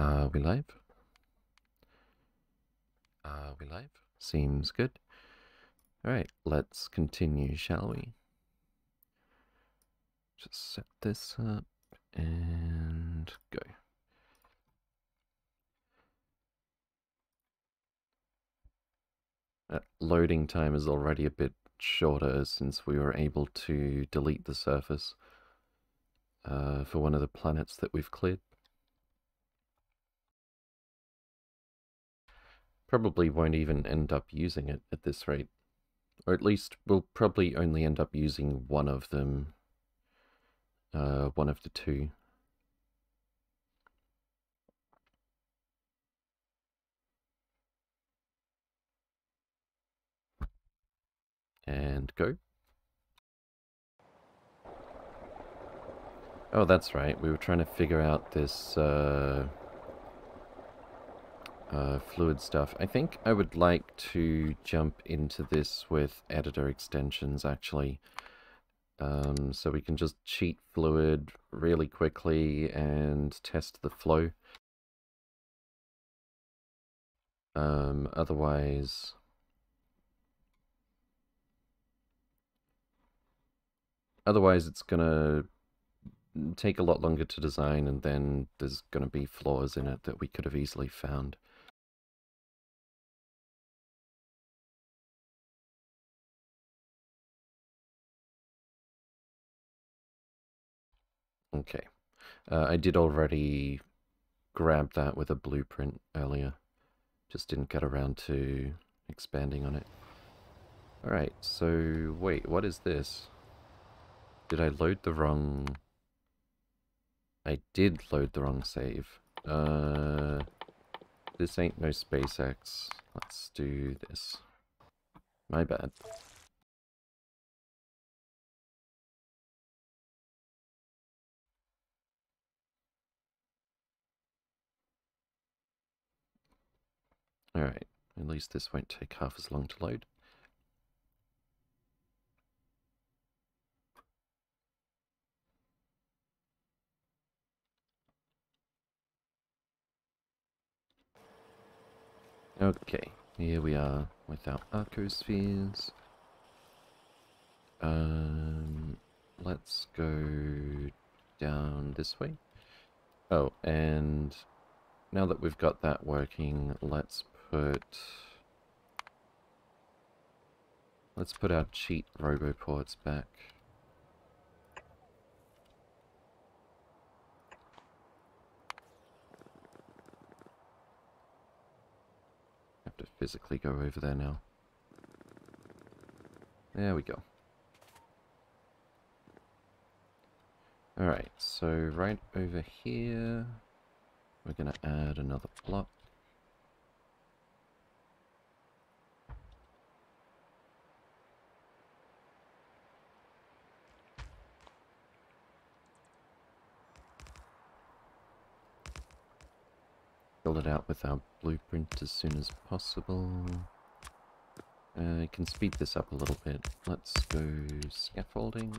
Are we live? Are we live? Seems good. Alright, let's continue, shall we? Just set this up and go. That loading time is already a bit shorter since we were able to delete the surface uh, for one of the planets that we've cleared. Probably won't even end up using it at this rate. Or at least we'll probably only end up using one of them. Uh, one of the two. And go. Oh, that's right. We were trying to figure out this uh, uh, fluid stuff. I think I would like to jump into this with editor extensions, actually. Um, so we can just cheat fluid really quickly and test the flow. Um, otherwise... Otherwise it's gonna take a lot longer to design and then there's gonna be flaws in it that we could have easily found. Okay. Uh, I did already grab that with a blueprint earlier. Just didn't get around to expanding on it. Alright, so wait, what is this? Did I load the wrong... I did load the wrong save. Uh, this ain't no SpaceX. Let's do this. My bad. Alright, at least this won't take half as long to load. Okay, here we are with our arcospheres. Um, let's go down this way. Oh, and now that we've got that working, let's put... Let's put our cheat roboports back. Have to physically go over there now. There we go. Alright, so right over here, we're going to add another block. Fill it out with our blueprint as soon as possible. Uh, I can speed this up a little bit. Let's go scaffolding.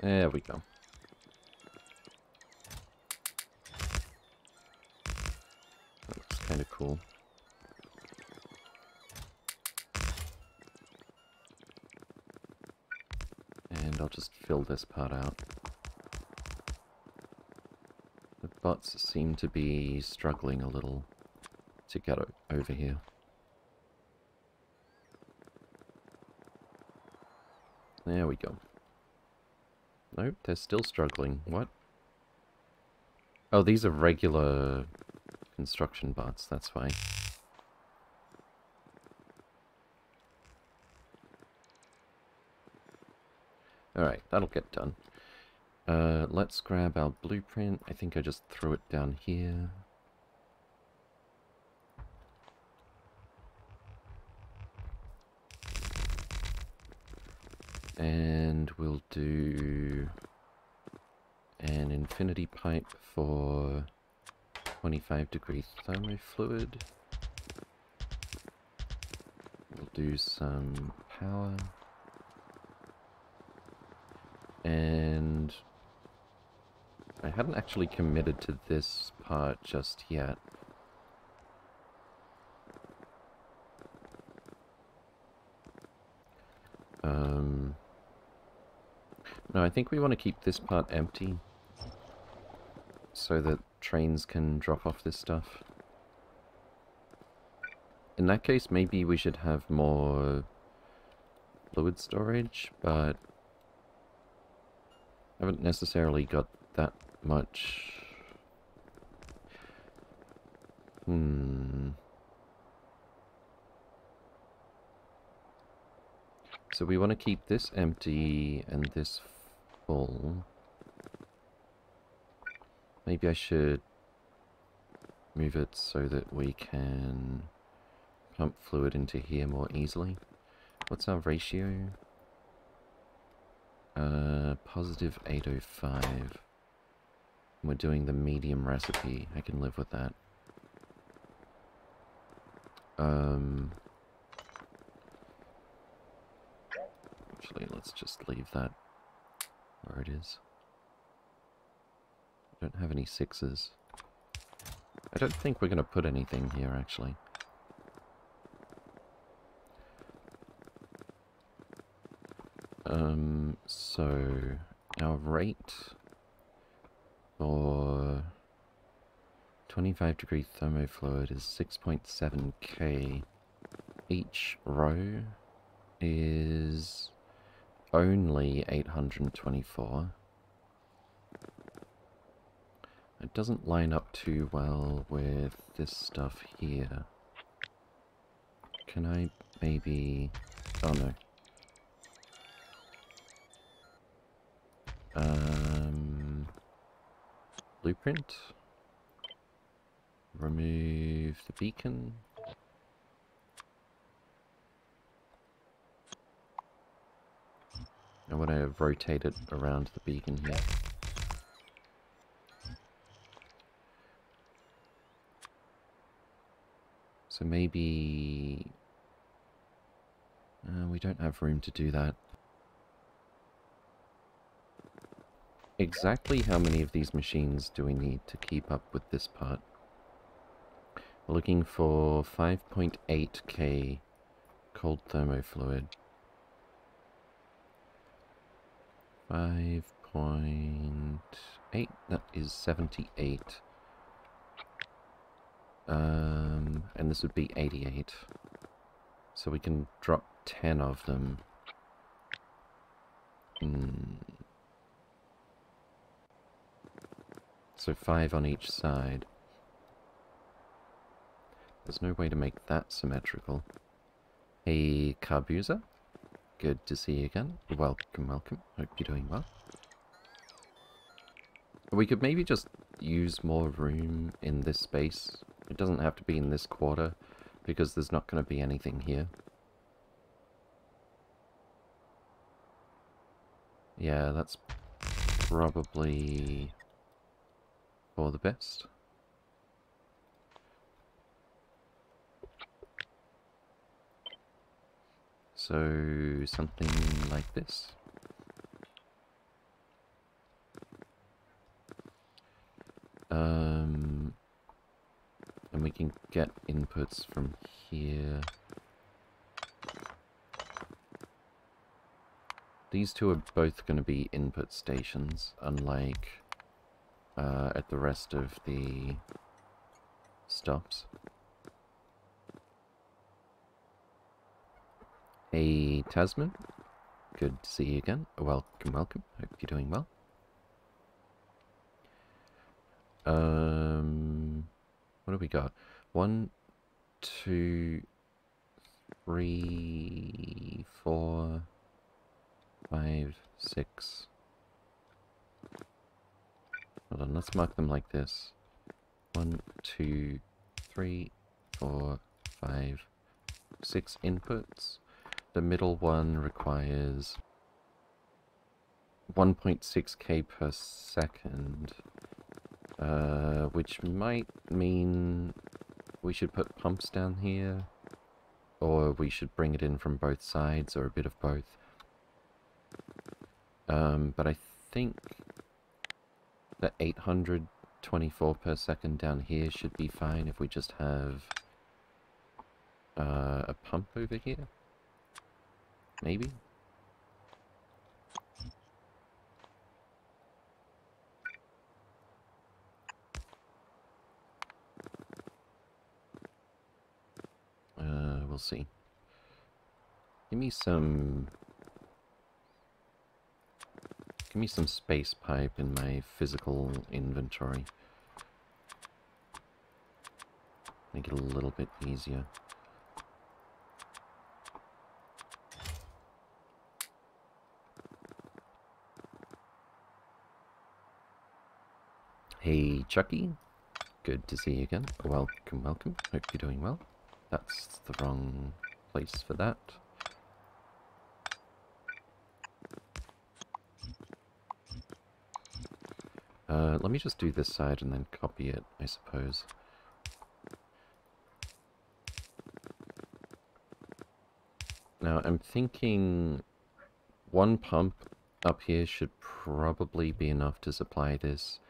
There we go. That looks kind of cool. And I'll just fill this part out. The bots seem to be struggling a little to get over here. There we go. Nope, they're still struggling. What? Oh, these are regular construction bots, that's fine. Alright, that'll get done. Uh, let's grab our blueprint. I think I just threw it down here. And we'll do an infinity pipe for 25 degree thermofluid. We'll do some power. And I hadn't actually committed to this part just yet. Um, no, I think we want to keep this part empty so that trains can drop off this stuff. In that case, maybe we should have more fluid storage, but haven't necessarily got that much. Hmm. So we want to keep this empty and this full. Maybe I should move it so that we can pump fluid into here more easily. What's our ratio? Uh, positive 805. We're doing the medium recipe. I can live with that. Um, Actually, let's just leave that where it is. Don't have any sixes. I don't think we're going to put anything here, actually. Um, so, our rate for 25 degree thermofluid is 6.7k. Each row is only 824. It doesn't line up too well with this stuff here. Can I maybe... Oh no. Um, blueprint. Remove the beacon. I want to rotate it around the beacon here. So maybe... Uh, we don't have room to do that. Exactly how many of these machines do we need to keep up with this part? We're looking for 5.8k cold thermofluid. 5.8, that is 78. Um, and this would be 88. So we can drop 10 of them. Hmm. So 5 on each side. There's no way to make that symmetrical. Hey, Carbuza? Good to see you again. Welcome, welcome. Hope you're doing well. We could maybe just use more room in this space. It doesn't have to be in this quarter, because there's not going to be anything here. Yeah, that's probably for the best. So something like this. Um, and we can get inputs from here. These two are both going to be input stations, unlike uh, at the rest of the stops. Hey, Tasman. Good to see you again. Welcome, welcome. Hope you're doing well. Um, what do we got? One, two, three, four, five, six. Hold on, let's mark them like this. One, two, three, four, five, six inputs. The middle one requires 1.6k per second. Uh, which might mean we should put pumps down here, or we should bring it in from both sides, or a bit of both. Um, but I think the 824 per second down here should be fine if we just have uh, a pump over here. Maybe? Uh, we'll see. Give me some... Give me some space pipe in my physical inventory. Make it a little bit easier. Hey, Chucky. Good to see you again. Welcome, welcome. Hope you're doing well. That's the wrong place for that. Uh, let me just do this side and then copy it, I suppose. Now, I'm thinking one pump up here should probably be enough to supply this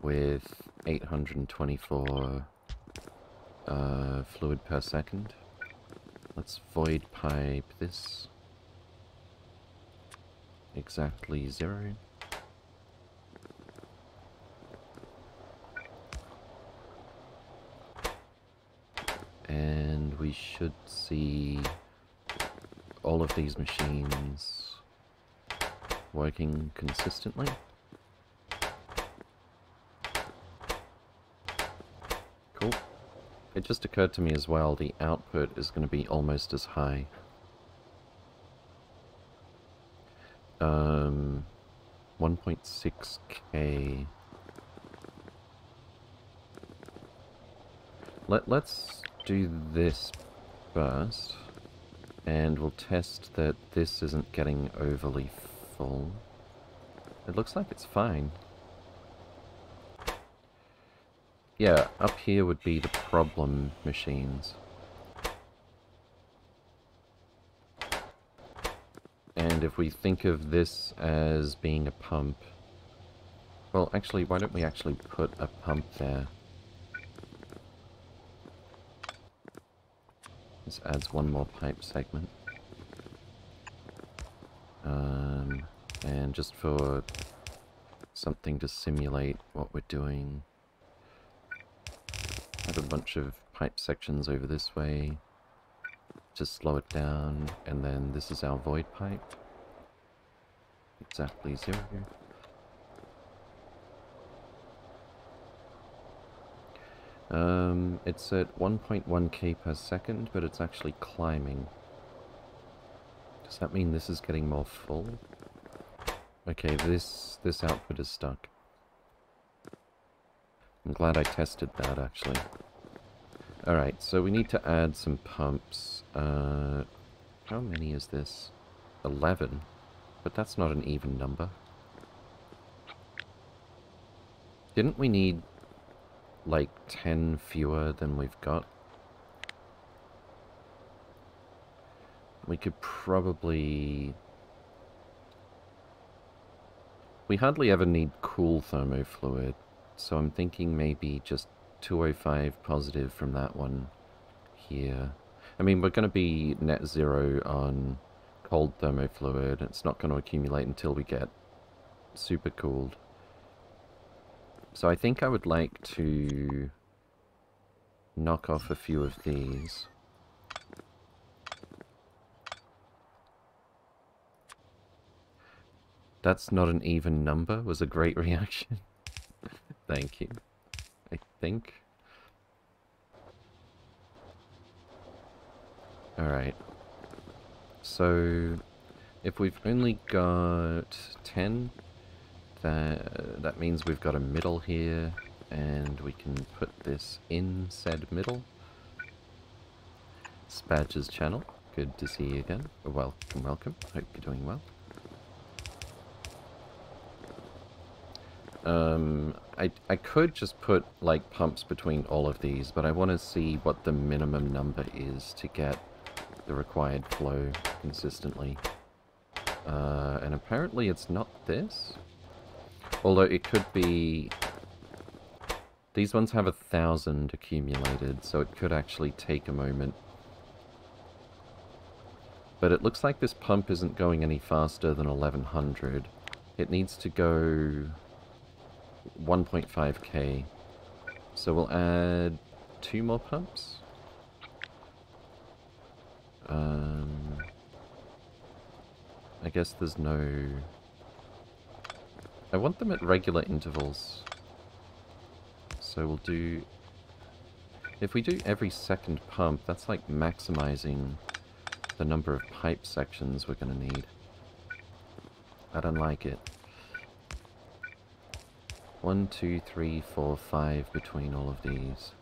with 824 uh, fluid per second. Let's void pipe this. Exactly zero. And we should see all of these machines working consistently. Cool. It just occurred to me as well, the output is going to be almost as high. Um, 1.6k. Let, let's do this first, and we'll test that this isn't getting overly full. It looks like it's fine. Yeah, up here would be the problem machines. And if we think of this as being a pump... Well, actually, why don't we actually put a pump there? This adds one more pipe segment. Um, and just for something to simulate what we're doing, have a bunch of pipe sections over this way. Just slow it down, and then this is our void pipe. Exactly zero. Um, it's at 1.1k per second, but it's actually climbing. Does that mean this is getting more full? Okay, this this output is stuck. I'm glad I tested that, actually. Alright, so we need to add some pumps. Uh, how many is this? 11. But that's not an even number. Didn't we need, like, 10 fewer than we've got? We could probably... We hardly ever need cool thermofluid. So I'm thinking maybe just 205 positive from that one here. I mean, we're going to be net zero on cold thermofluid. It's not going to accumulate until we get super cooled. So I think I would like to knock off a few of these. That's not an even number was a great reaction. Thank you. I think. Alright. So, if we've only got 10, that, that means we've got a middle here, and we can put this in said middle. Spadge's channel, good to see you again. Welcome, welcome. Hope you're doing well. Um, I, I could just put, like, pumps between all of these, but I want to see what the minimum number is to get the required flow consistently. Uh, and apparently it's not this. Although it could be... These ones have a thousand accumulated, so it could actually take a moment. But it looks like this pump isn't going any faster than 1100. It needs to go 1.5k. So we'll add two more pumps. Um, I guess there's no... I want them at regular intervals. So we'll do... If we do every second pump, that's like maximizing the number of pipe sections we're going to need. I don't like it. One, two, three, four, five between all of these.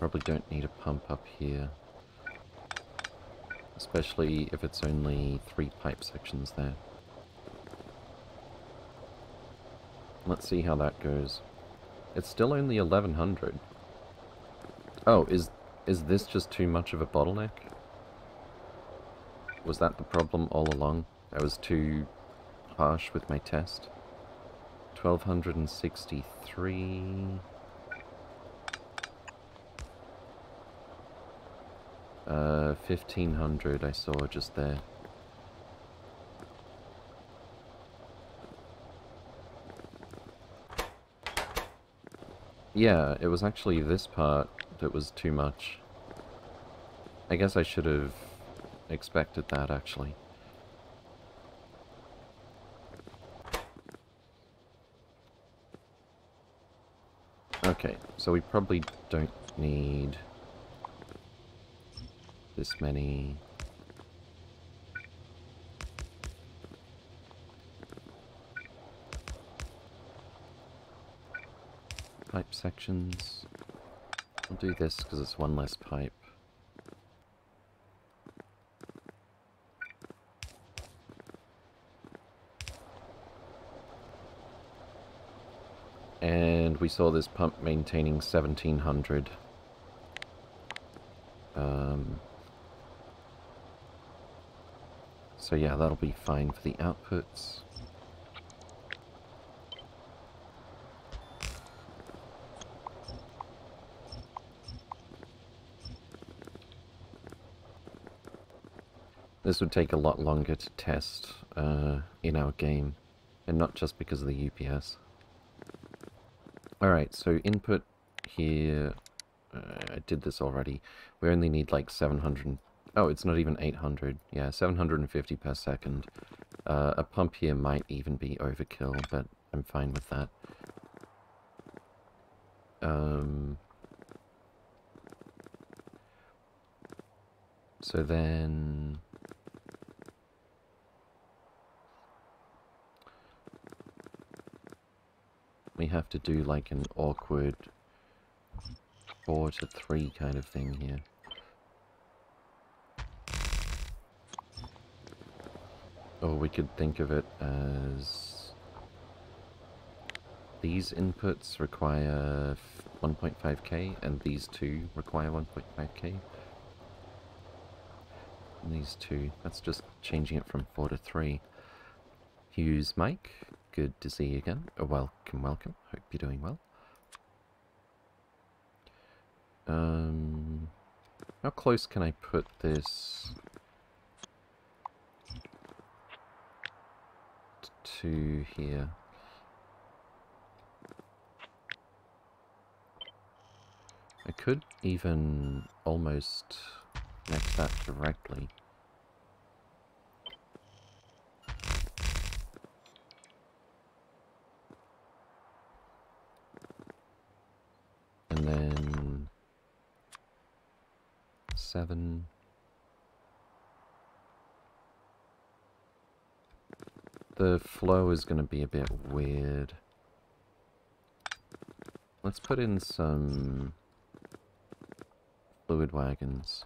Probably don't need a pump up here. Especially if it's only three pipe sections there. Let's see how that goes. It's still only 1100. Oh, is is this just too much of a bottleneck? Was that the problem all along? I was too harsh with my test. 1263... Uh, 1500 I saw just there. Yeah, it was actually this part that was too much. I guess I should have expected that, actually. Okay, so we probably don't need this many pipe sections. I'll do this because it's one less pipe. And we saw this pump maintaining 1700. Um, so yeah, that'll be fine for the outputs. This would take a lot longer to test uh, in our game, and not just because of the UPS. Alright, so input here, uh, I did this already. We only need like 700, oh, it's not even 800. Yeah, 750 per second. Uh, a pump here might even be overkill, but I'm fine with that. Um, so then... have to do like an awkward four to three kind of thing here. Or we could think of it as these inputs require 1.5k and these two require 1.5k. And these two, that's just changing it from 4 to 3. Hughes Mike, good to see you again. Oh, welcome, welcome. Hope you're doing well. Um, how close can I put this to here? I could even almost connect that directly. Then seven. The flow is going to be a bit weird. Let's put in some Fluid wagons.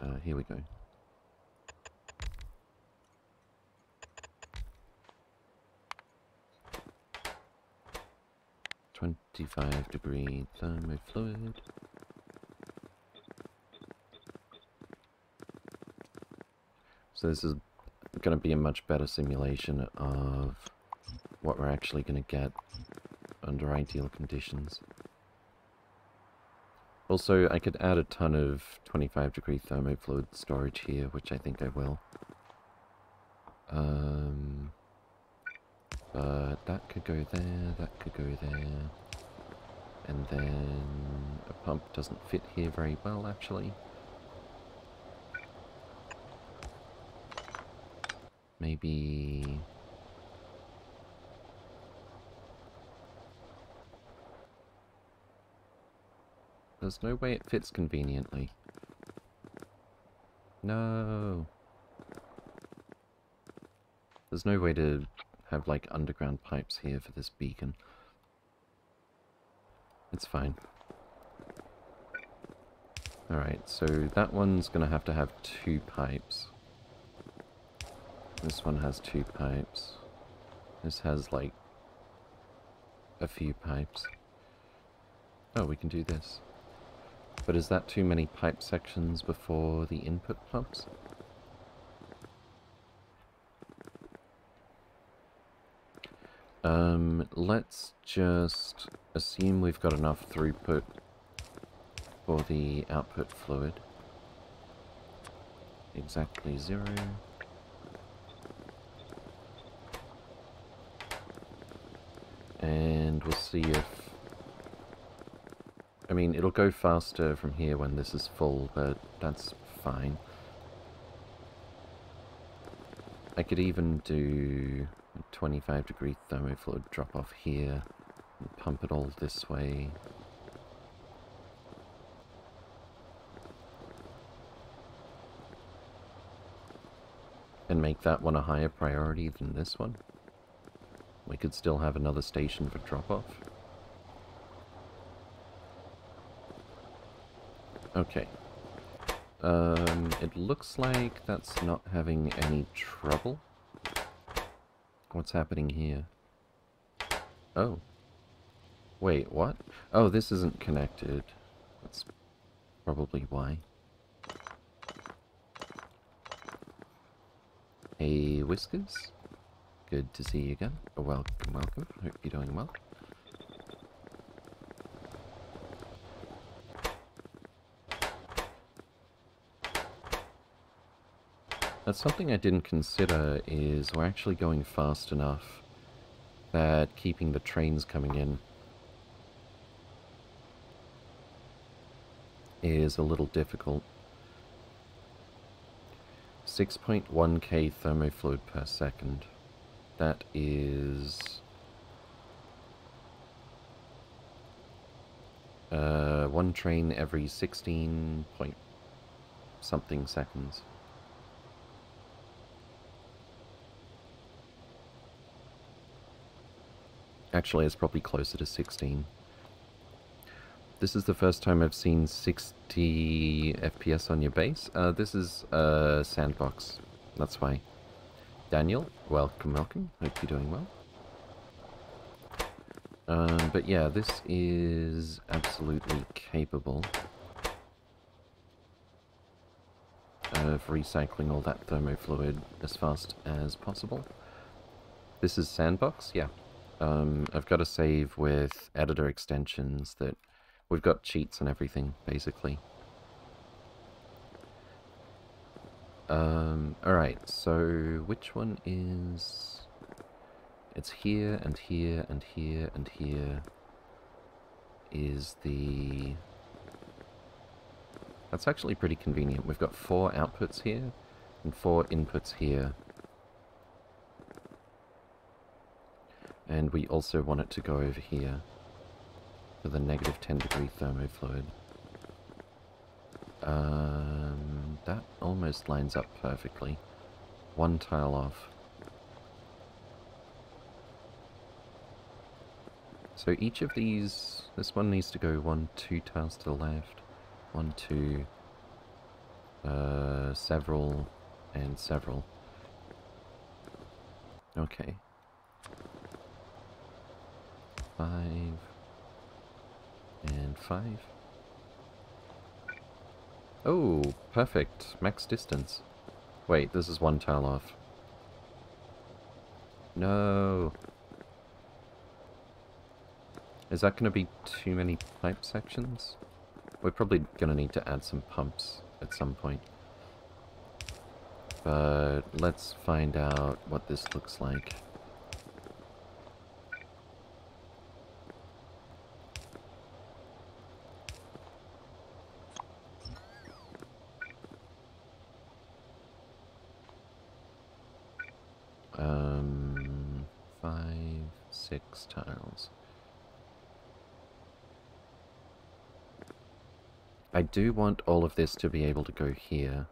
Uh, here we go. Twenty-five degree thermofluid. So this is going to be a much better simulation of what we're actually going to get under ideal conditions. Also, I could add a ton of 25 degree thermofluid storage here, which I think I will. Um, but that could go there, that could go there. And then a pump doesn't fit here very well, actually. Maybe... There's no way it fits conveniently. No. There's no way to have, like, underground pipes here for this beacon. It's fine. Alright, so that one's gonna have to have two pipes. This one has two pipes. This has, like, a few pipes. Oh, we can do this. But is that too many pipe sections before the input pumps? Um, let's just assume we've got enough throughput for the output fluid. Exactly zero. And we'll see if I mean, it'll go faster from here when this is full, but that's fine. I could even do 25 degree thermofluid drop off here pump it all this way. And make that one a higher priority than this one. We could still have another station for drop off. Okay. Um, it looks like that's not having any trouble. What's happening here? Oh. Wait, what? Oh, this isn't connected. That's probably why. Hey, Whiskers. Good to see you again. Welcome, welcome. Hope you're doing well. That's something I didn't consider is we're actually going fast enough that keeping the trains coming in is a little difficult. 6.1k thermofluid per second. That is... Uh, one train every 16 point something seconds. Actually, it's probably closer to 16. This is the first time I've seen 60 FPS on your base. Uh, this is a sandbox. That's why. Daniel, welcome, welcome. Hope you're doing well. Um, but yeah, this is absolutely capable of recycling all that thermofluid as fast as possible. This is sandbox, yeah. Um, I've got to save with editor extensions that we've got cheats and everything, basically. Um, alright, so which one is... It's here, and here, and here, and here is the... That's actually pretty convenient. We've got four outputs here, and four inputs here. And we also want it to go over here for the negative 10 degree thermofluid. Um, that almost lines up perfectly. One tile off. So each of these, this one needs to go one, two tiles to the left, one, two, uh, several, and several. Okay. Five, and five. Oh, perfect. Max distance. Wait, this is one tile off. No. Is that going to be too many pipe sections? We're probably going to need to add some pumps at some point. But let's find out what this looks like. Um, five, six tiles. I do want all of this to be able to go here.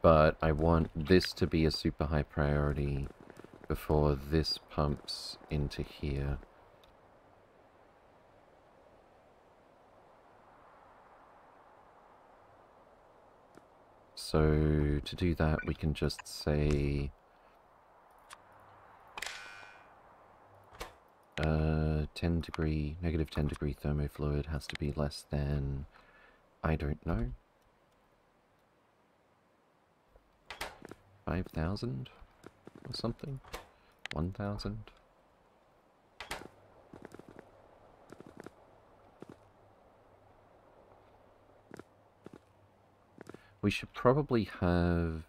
But I want this to be a super high priority before this pumps into here. So to do that we can just say Uh, 10 degree, negative 10 degree thermofluid has to be less than, I don't know, 5,000 or something? 1,000? We should probably have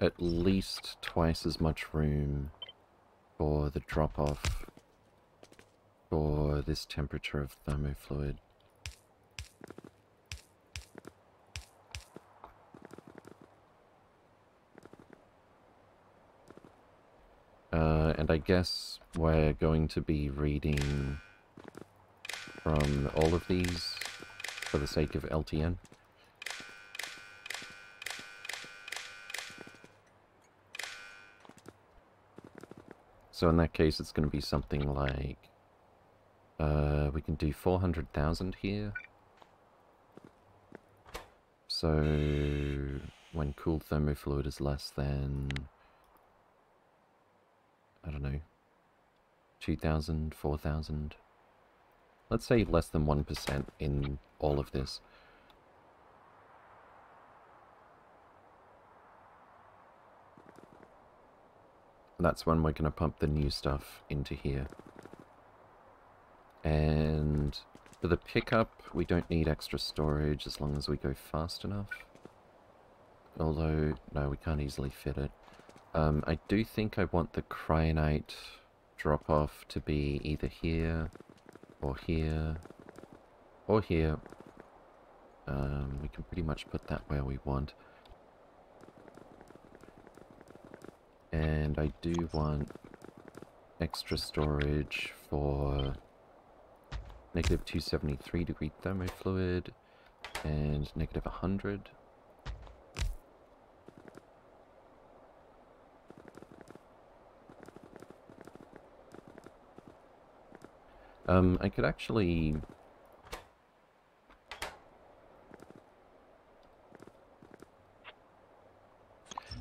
at least twice as much room for the drop-off for this temperature of thermofluid. Uh, and I guess we're going to be reading from all of these for the sake of LTN. So in that case, it's going to be something like... Uh, we can do 400,000 here. So when cooled thermofluid is less than... I don't know. 2,000, 4,000. Let's say less than 1% in all of this. That's when we're going to pump the new stuff into here. And for the pickup, we don't need extra storage as long as we go fast enough. Although, no, we can't easily fit it. Um, I do think I want the cryonite drop-off to be either here, or here, or here. Um, we can pretty much put that where we want. And I do want extra storage for negative 273 degree thermofluid and negative 100. Um, I could actually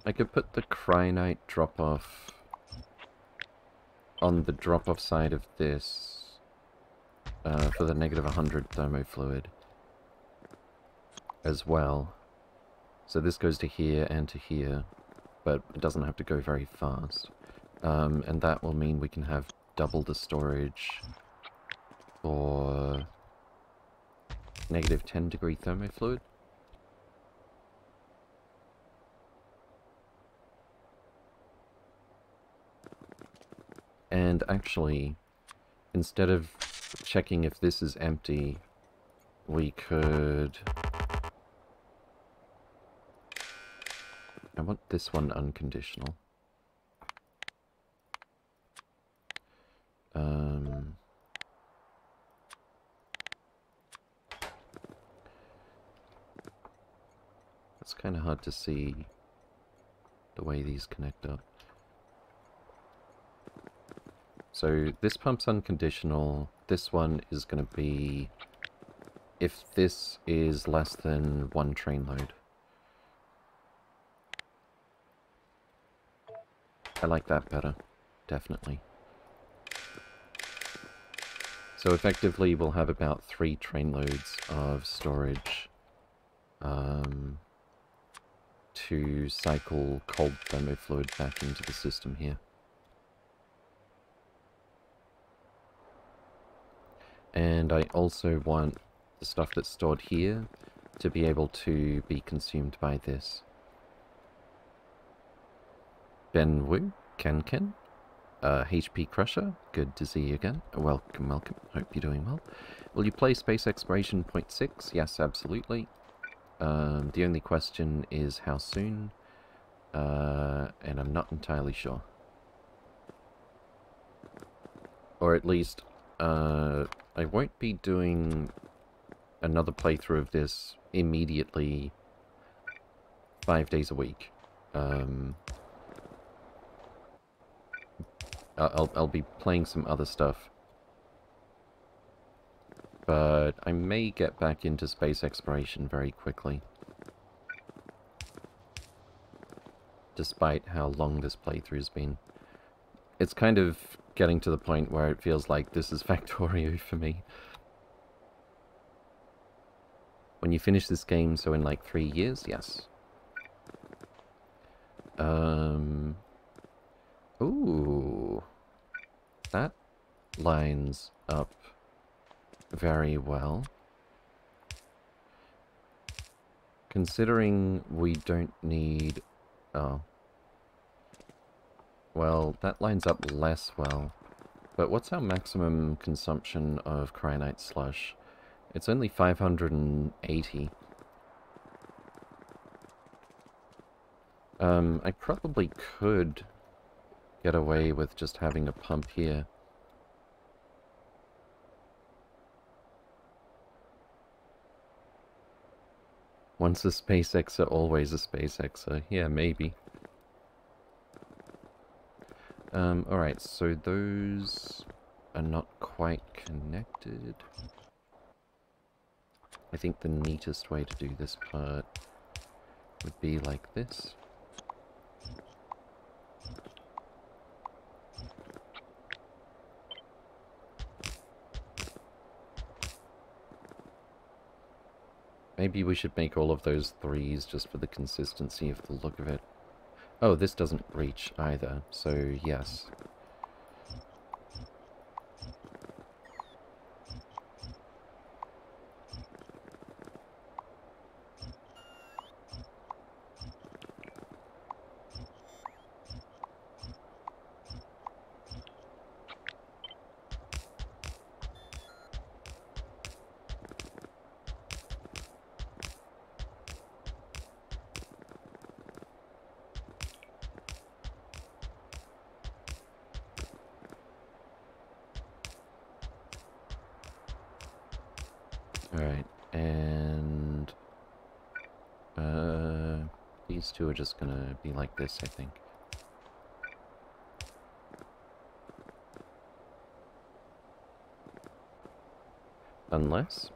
I could put the cryonite drop-off on the drop-off side of this uh, for the negative 100 thermofluid as well. So this goes to here and to here, but it doesn't have to go very fast. Um, and that will mean we can have double the storage for negative 10 degree thermofluid. And actually, instead of checking if this is empty, we could... I want this one unconditional. Um... It's kind of hard to see the way these connect up. So this pump's unconditional. This one is going to be if this is less than one train load. I like that better, definitely. So effectively we'll have about three train loads of storage um, to cycle cold thermofluid back into the system here. And I also want the stuff that's stored here to be able to be consumed by this. Ben Wu, Ken Ken, uh, HP Crusher, good to see you again. Welcome, welcome. Hope you're doing well. Will you play Space Exploration Point 6? Yes, absolutely. Um, the only question is how soon, uh, and I'm not entirely sure. Or at least, uh, I won't be doing another playthrough of this immediately five days a week. Um, I'll, I'll be playing some other stuff. But I may get back into space exploration very quickly. Despite how long this playthrough has been. It's kind of getting to the point where it feels like this is Factorio for me. When you finish this game, so in like three years, yes. Um, ooh, that lines up very well. Considering we don't need... Oh. Well, that lines up less well. But what's our maximum consumption of Cryonite Slush? It's only 580. Um, I probably could get away with just having a pump here. Once a SpaceXer, always a SpaceXer. Yeah, maybe. Um, alright, so those are not quite connected. I think the neatest way to do this part would be like this. Maybe we should make all of those threes just for the consistency of the look of it. Oh, this doesn't reach either, so yes. This, I think. Unless...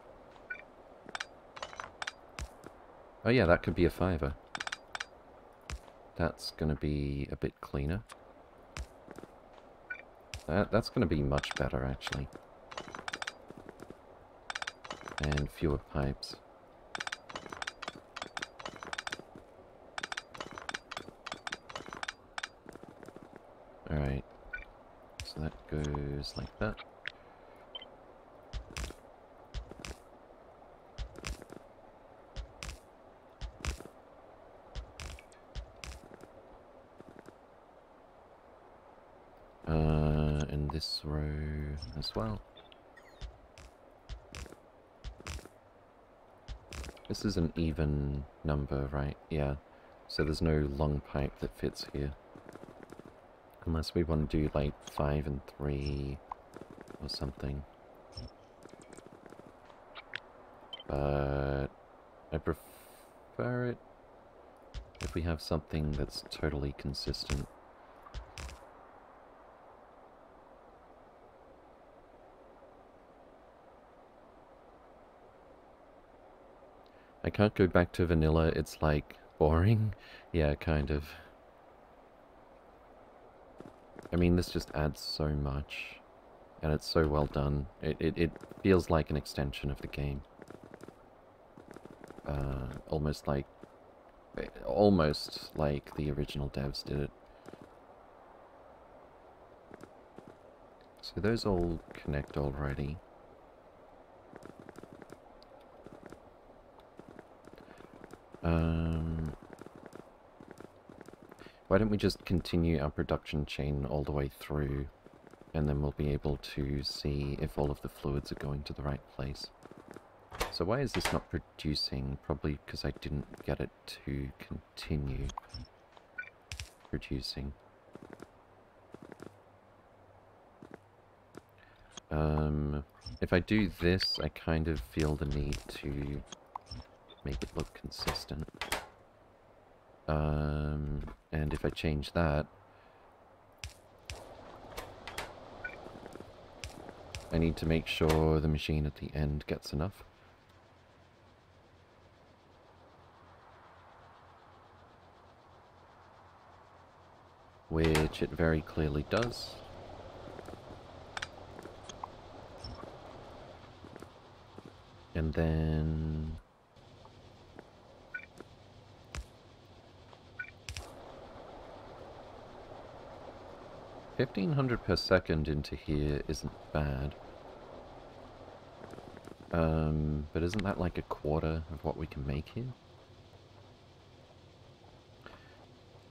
Oh yeah, that could be a fiver. That's gonna be a bit cleaner. That, that's gonna be much better, actually and fewer pipes. Alright, so that goes like that. Uh, in this row as well. This an even number, right? Yeah. So there's no long pipe that fits here. Unless we want to do like 5 and 3 or something. But I prefer it if we have something that's totally consistent. Can't go back to vanilla, it's like boring. Yeah, kind of. I mean, this just adds so much. And it's so well done. It, it, it feels like an extension of the game. Uh, almost like... Almost like the original devs did it. So those all connect already. Why don't we just continue our production chain all the way through and then we'll be able to see if all of the fluids are going to the right place. So why is this not producing? Probably because I didn't get it to continue producing. Um, if I do this, I kind of feel the need to make it look consistent. Um, and if I change that, I need to make sure the machine at the end gets enough. Which it very clearly does. And then... Fifteen hundred per second into here isn't bad. Um, but isn't that like a quarter of what we can make here?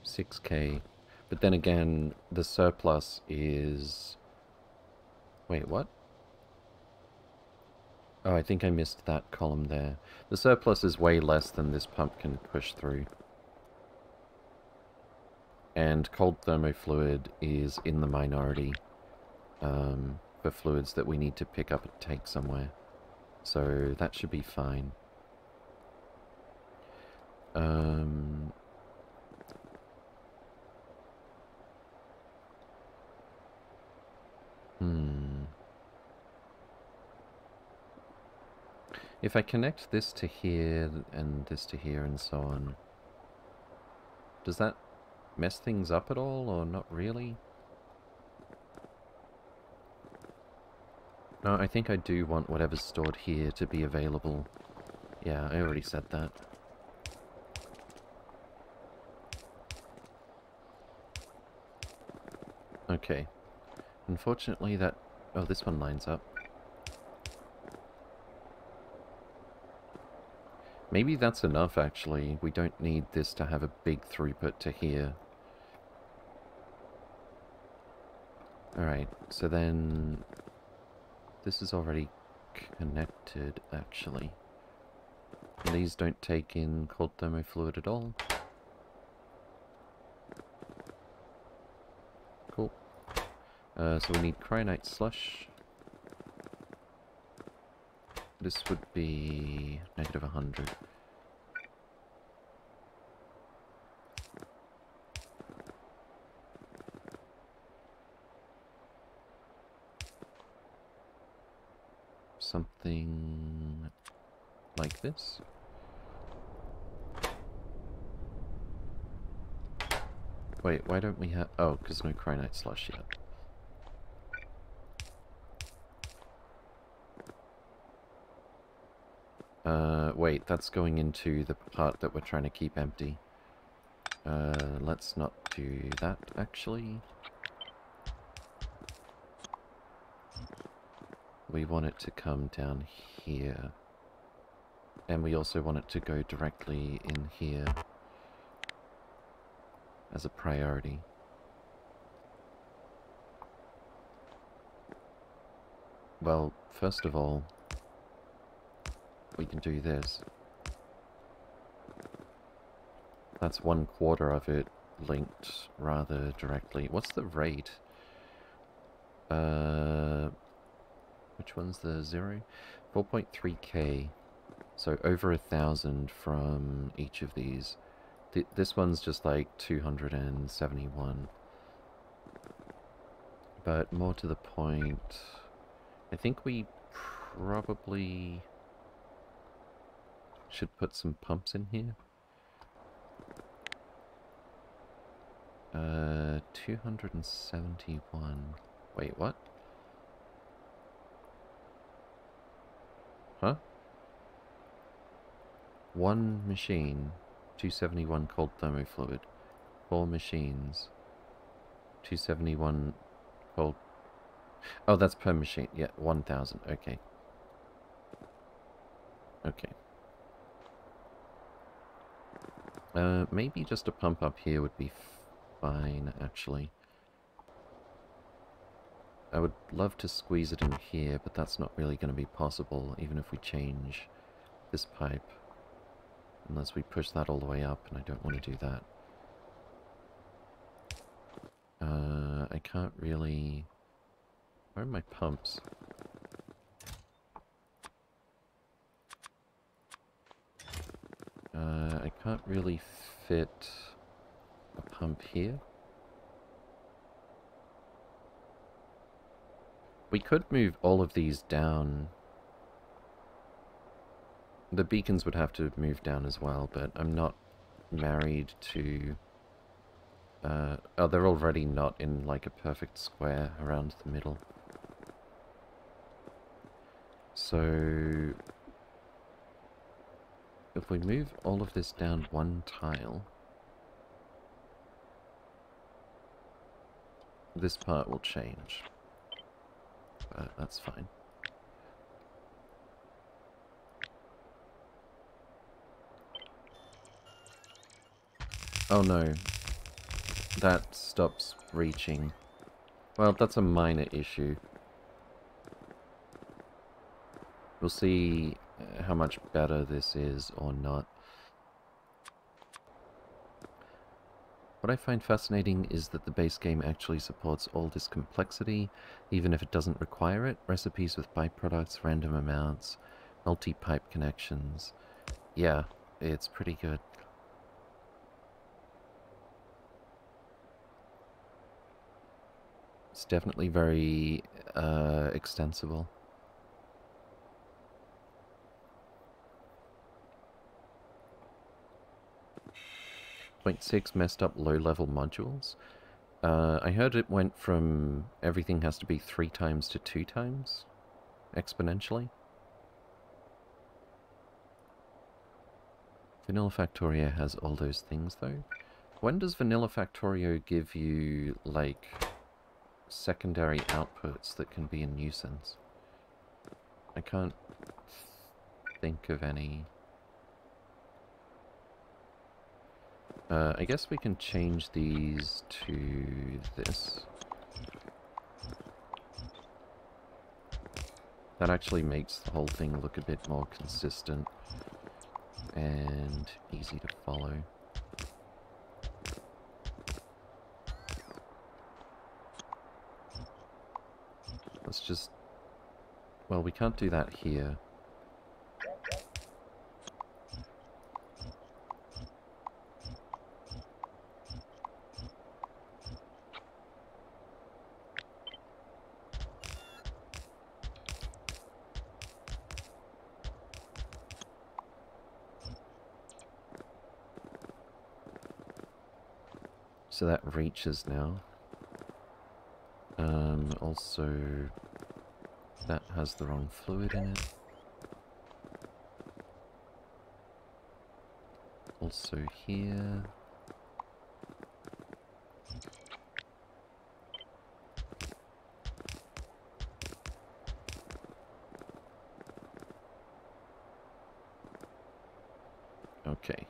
6k. But then again, the surplus is... Wait, what? Oh, I think I missed that column there. The surplus is way less than this pump can push through. And cold thermofluid is in the minority um, for fluids that we need to pick up and take somewhere. So that should be fine. Um, hmm. If I connect this to here and this to here and so on, does that mess things up at all or not really? No, I think I do want whatever's stored here to be available. Yeah, I already said that. Okay. Unfortunately that... Oh, this one lines up. Maybe that's enough, actually. We don't need this to have a big throughput to here. Alright, so then this is already connected, actually. And these don't take in cold thermofluid at all. Cool. Uh, so we need cryonite slush. This would be negative 100. Something like this. Wait, why don't we have... Oh, because no cryonite slush yet. Uh, wait, that's going into the part that we're trying to keep empty. Uh, let's not do that, actually. We want it to come down here. And we also want it to go directly in here as a priority. Well, first of all, we can do this. That's one quarter of it linked rather directly. What's the rate? Uh, which one's the zero? 4.3k. So over a thousand from each of these. Th this one's just like 271. But more to the point, I think we probably should put some pumps in here. Uh, 271. Wait, what? Huh? One machine, 271 cold thermofluid. Four machines, 271 cold... Oh, that's per machine. Yeah, 1,000. Okay. Okay. Uh, maybe just a pump up here would be fine, actually. I would love to squeeze it in here, but that's not really going to be possible, even if we change this pipe. Unless we push that all the way up, and I don't want to do that. Uh, I can't really... Where are my pumps? Uh, I can't really fit a pump here. We could move all of these down. The beacons would have to move down as well, but I'm not married to... Uh, oh, they're already not in like a perfect square around the middle. So... If we move all of this down one tile... This part will change but that's fine. Oh no. That stops reaching. Well, that's a minor issue. We'll see uh, how much better this is or not. What I find fascinating is that the base game actually supports all this complexity, even if it doesn't require it. Recipes with byproducts, random amounts, multi-pipe connections. Yeah, it's pretty good. It's definitely very uh, extensible. 6.6 messed up low-level modules. Uh, I heard it went from everything has to be three times to two times, exponentially. Vanilla Factorio has all those things, though. When does Vanilla Factorio give you, like, secondary outputs that can be a nuisance? I can't think of any... Uh, I guess we can change these to this. That actually makes the whole thing look a bit more consistent and easy to follow. Let's just... Well, we can't do that here. That now. Um, also, that has the wrong fluid in it. Also here. Okay.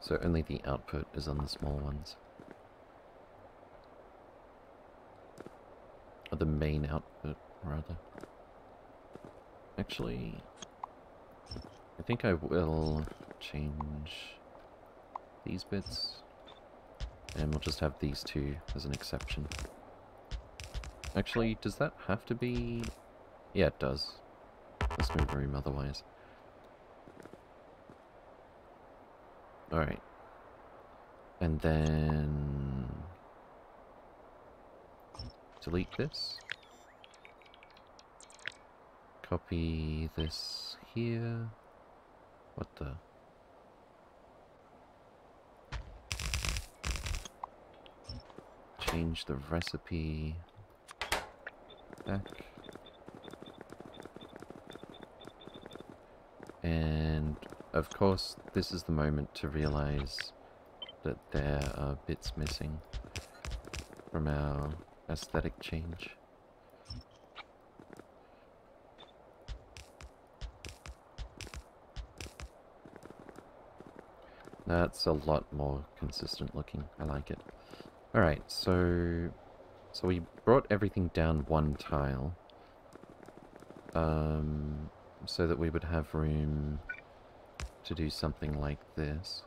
So only the output is on the small ones. Or the main output, rather. Actually, I think I will change these bits. And we'll just have these two as an exception. Actually, does that have to be... Yeah, it does. There's no room otherwise. Alright. And then delete this. Copy this here. What the? Change the recipe back. And of course, this is the moment to realize that there are bits missing from our aesthetic change. That's a lot more consistent looking. I like it. Alright, so... So we brought everything down one tile. Um, so that we would have room to do something like this.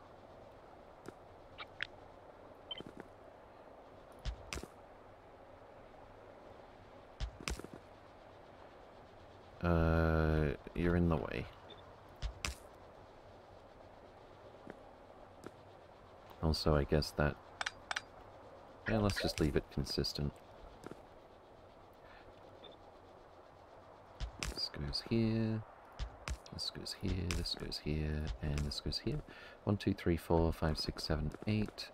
Uh, you're in the way. Also, I guess that... Yeah, let's just leave it consistent. This goes here. This goes here, this goes here, and this goes here. One, two, three, four, five, six, seven, eight.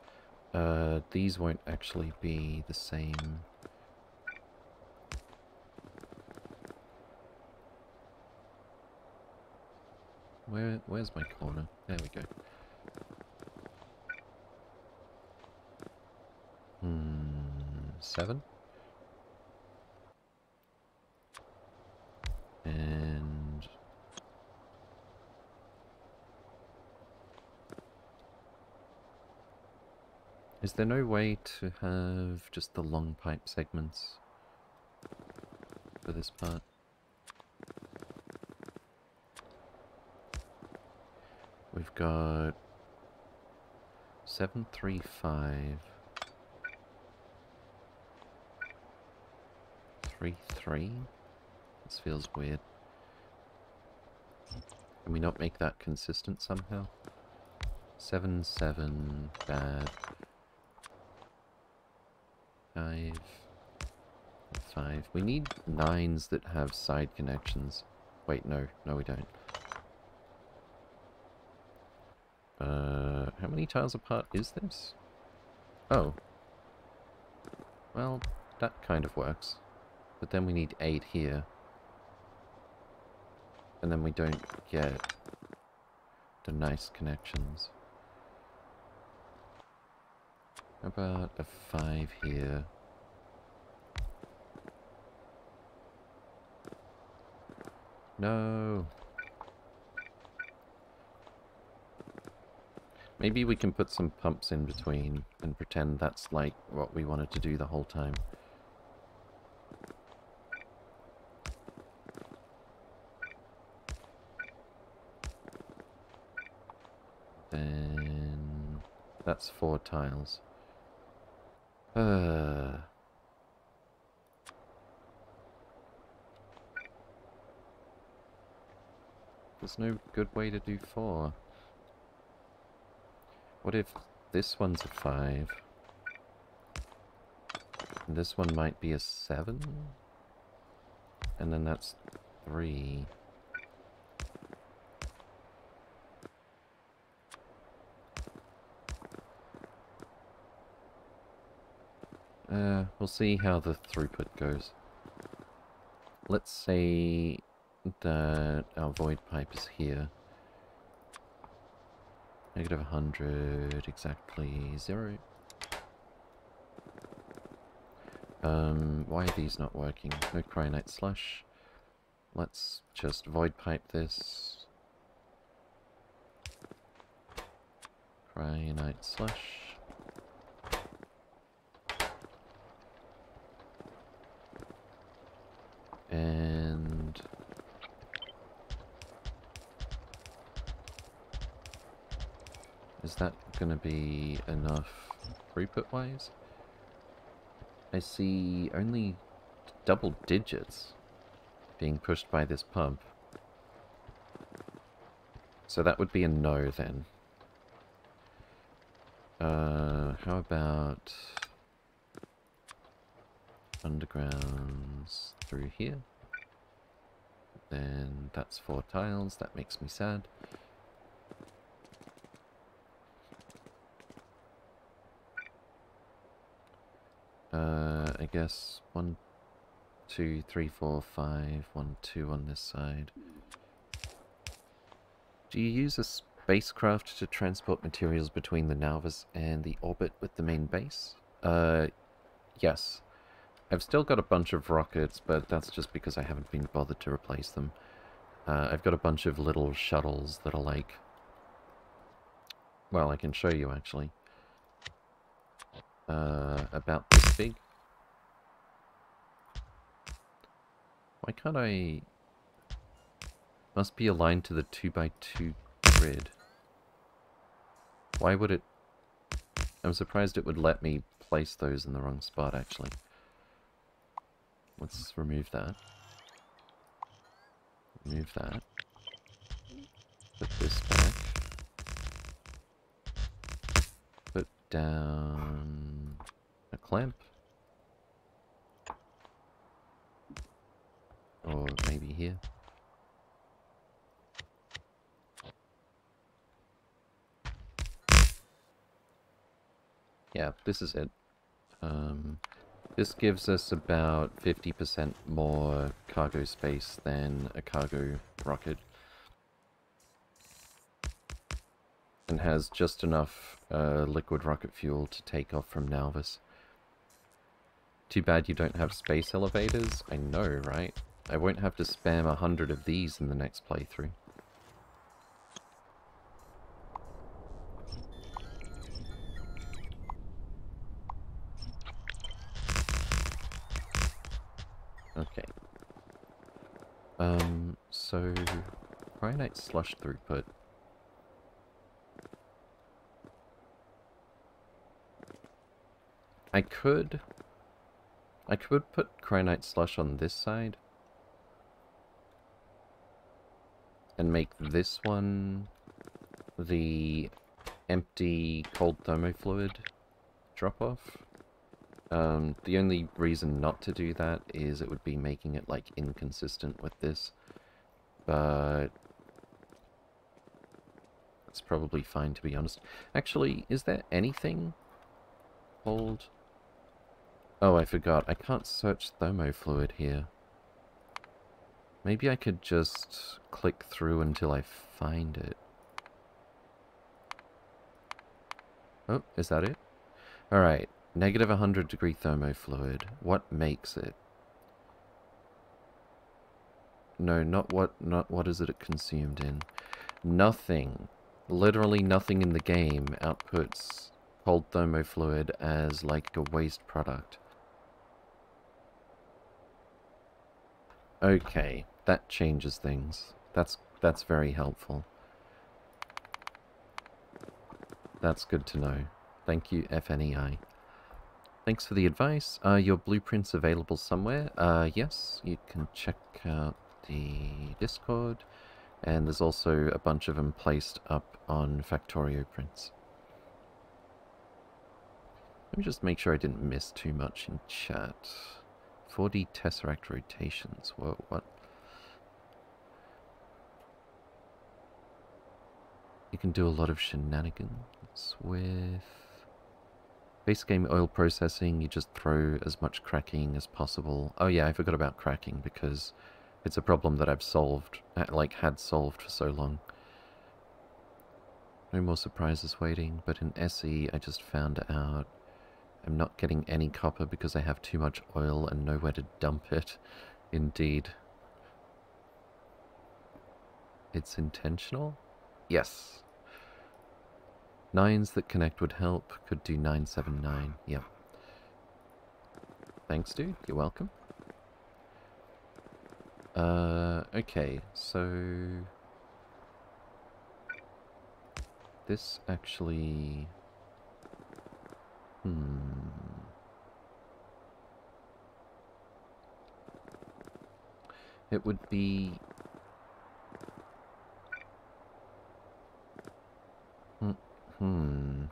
Uh, these won't actually be the same. Where, where's my corner? There we go. Seven? And... Is there no way to have just the long pipe segments for this part? We've got 735 Three, three? This feels weird. Can we not make that consistent somehow? Seven, seven, bad. Five, five. We need nines that have side connections. Wait, no, no we don't. Uh, how many tiles apart is this? Oh. Well, that kind of works. But then we need 8 here. And then we don't get the nice connections. About a 5 here? No! Maybe we can put some pumps in between and pretend that's like what we wanted to do the whole time. That's four tiles. Uh, there's no good way to do four. What if this one's a five? And this one might be a seven? And then that's three. Uh, we'll see how the throughput goes. Let's say that our void pipe is here. Negative 100, exactly zero. Um, why are these not working? No cryonite slush. Let's just void pipe this. Cryonite slush. And... Is that going to be enough throughput-wise? I see only double digits being pushed by this pump. So that would be a no then. Uh, how about undergrounds through here. Then that's four tiles, that makes me sad. I guess. One, two, three, four, five. One, two on this side. Do you use a spacecraft to transport materials between the Nauvis and the orbit with the main base? Uh, yes. I've still got a bunch of rockets, but that's just because I haven't been bothered to replace them. Uh, I've got a bunch of little shuttles that are like... Well, I can show you, actually. Uh, about this big. Why can't I... Must be aligned to the 2x2 grid. Why would it... I'm surprised it would let me place those in the wrong spot, actually. Let's remove that. Remove that. Down a clamp. Or maybe here. Yeah, this is it. Um, this gives us about 50% more cargo space than a cargo rocket. And has just enough uh, liquid rocket fuel to take off from Nauvis. Too bad you don't have space elevators. I know, right? I won't have to spam a hundred of these in the next playthrough. Okay. Um, so... Cryonite slush throughput. I could... I could put cryonite slush on this side. And make this one the empty cold thermofluid drop-off. Um, the only reason not to do that is it would be making it, like, inconsistent with this. But... It's probably fine, to be honest. Actually, is there anything? Hold. Oh, I forgot. I can't search thermofluid here. Maybe I could just click through until I find it. Oh, is that it? Alright, Negative 100 degree thermofluid. What makes it? No, not what, not what is it consumed in. Nothing, literally nothing in the game outputs cold thermofluid as like a waste product. Okay, that changes things. That's, that's very helpful. That's good to know. Thank you, FNEI. Thanks for the advice. Are your blueprints available somewhere? Uh, yes, you can check out the Discord. And there's also a bunch of them placed up on Factorio prints. Let me just make sure I didn't miss too much in chat. 4D Tesseract rotations. Whoa, what? You can do a lot of shenanigans with... Base game oil processing, you just throw as much cracking as possible. Oh yeah, I forgot about cracking because it's a problem that I've solved, uh, like had solved for so long. No more surprises waiting, but in SE I just found out I'm not getting any copper because I have too much oil and nowhere to dump it. Indeed. It's intentional? Yes. Nines that connect would help. Could do 979. Yeah. Thanks, dude. You're welcome. Uh, okay, so... This actually... Hmm... It would be Hmm.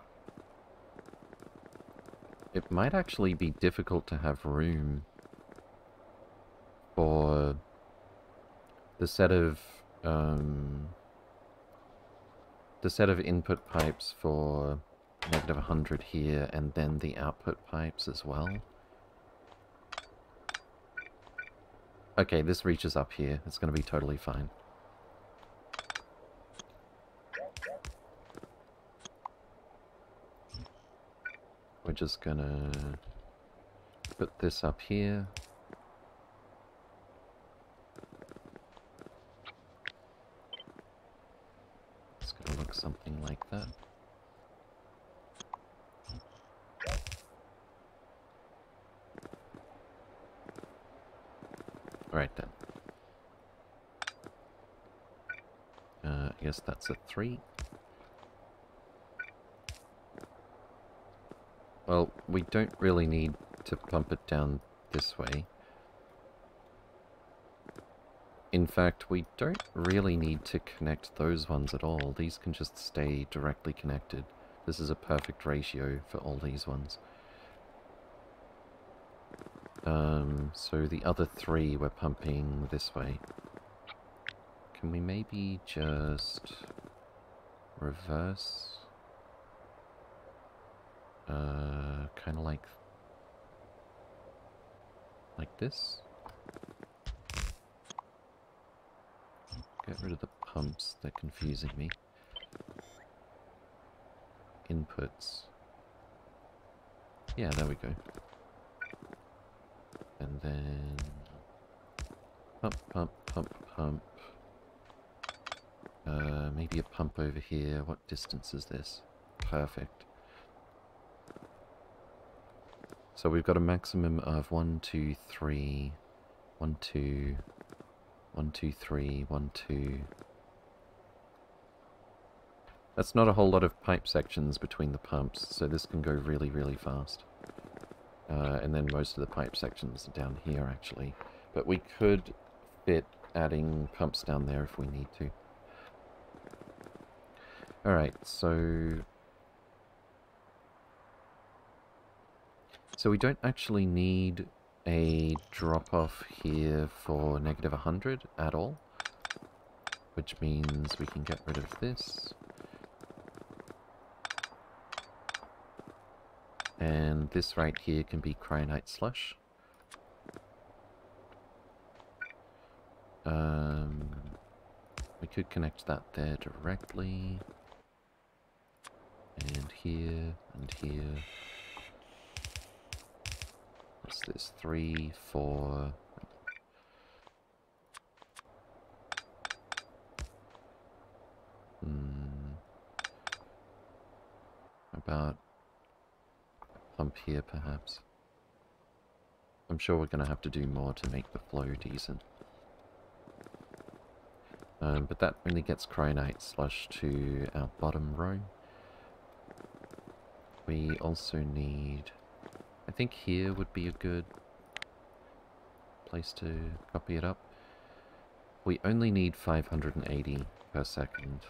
It might actually be difficult to have room for the set of um, the set of input pipes for negative 100 here, and then the output pipes as well. Okay, this reaches up here. It's going to be totally fine. We're just going to put this up here. 3. Well, we don't really need to pump it down this way. In fact, we don't really need to connect those ones at all. These can just stay directly connected. This is a perfect ratio for all these ones. Um, so the other three we're pumping this way. Can we maybe just reverse? Uh, kind of like, like this? Get rid of the pumps, they're confusing me. Inputs. Yeah, there we go. And then... Pump, pump, pump, pump. Uh, maybe a pump over here. What distance is this? Perfect. So we've got a maximum of one, two, three, one, two, one, two, three, one, two. That's not a whole lot of pipe sections between the pumps, so this can go really, really fast. Uh, and then most of the pipe sections are down here, actually. But we could fit adding pumps down there if we need to. Alright, so... So we don't actually need a drop-off here for negative 100 at all. Which means we can get rid of this. And this right here can be Cryonite Slush. Um, we could connect that there directly. And here, and here. What's this? Three, four... Hmm. About pump here, perhaps. I'm sure we're going to have to do more to make the flow decent. Um, but that only gets Cryonite Slush to our bottom row. We also need... I think here would be a good place to copy it up. We only need 580 per second.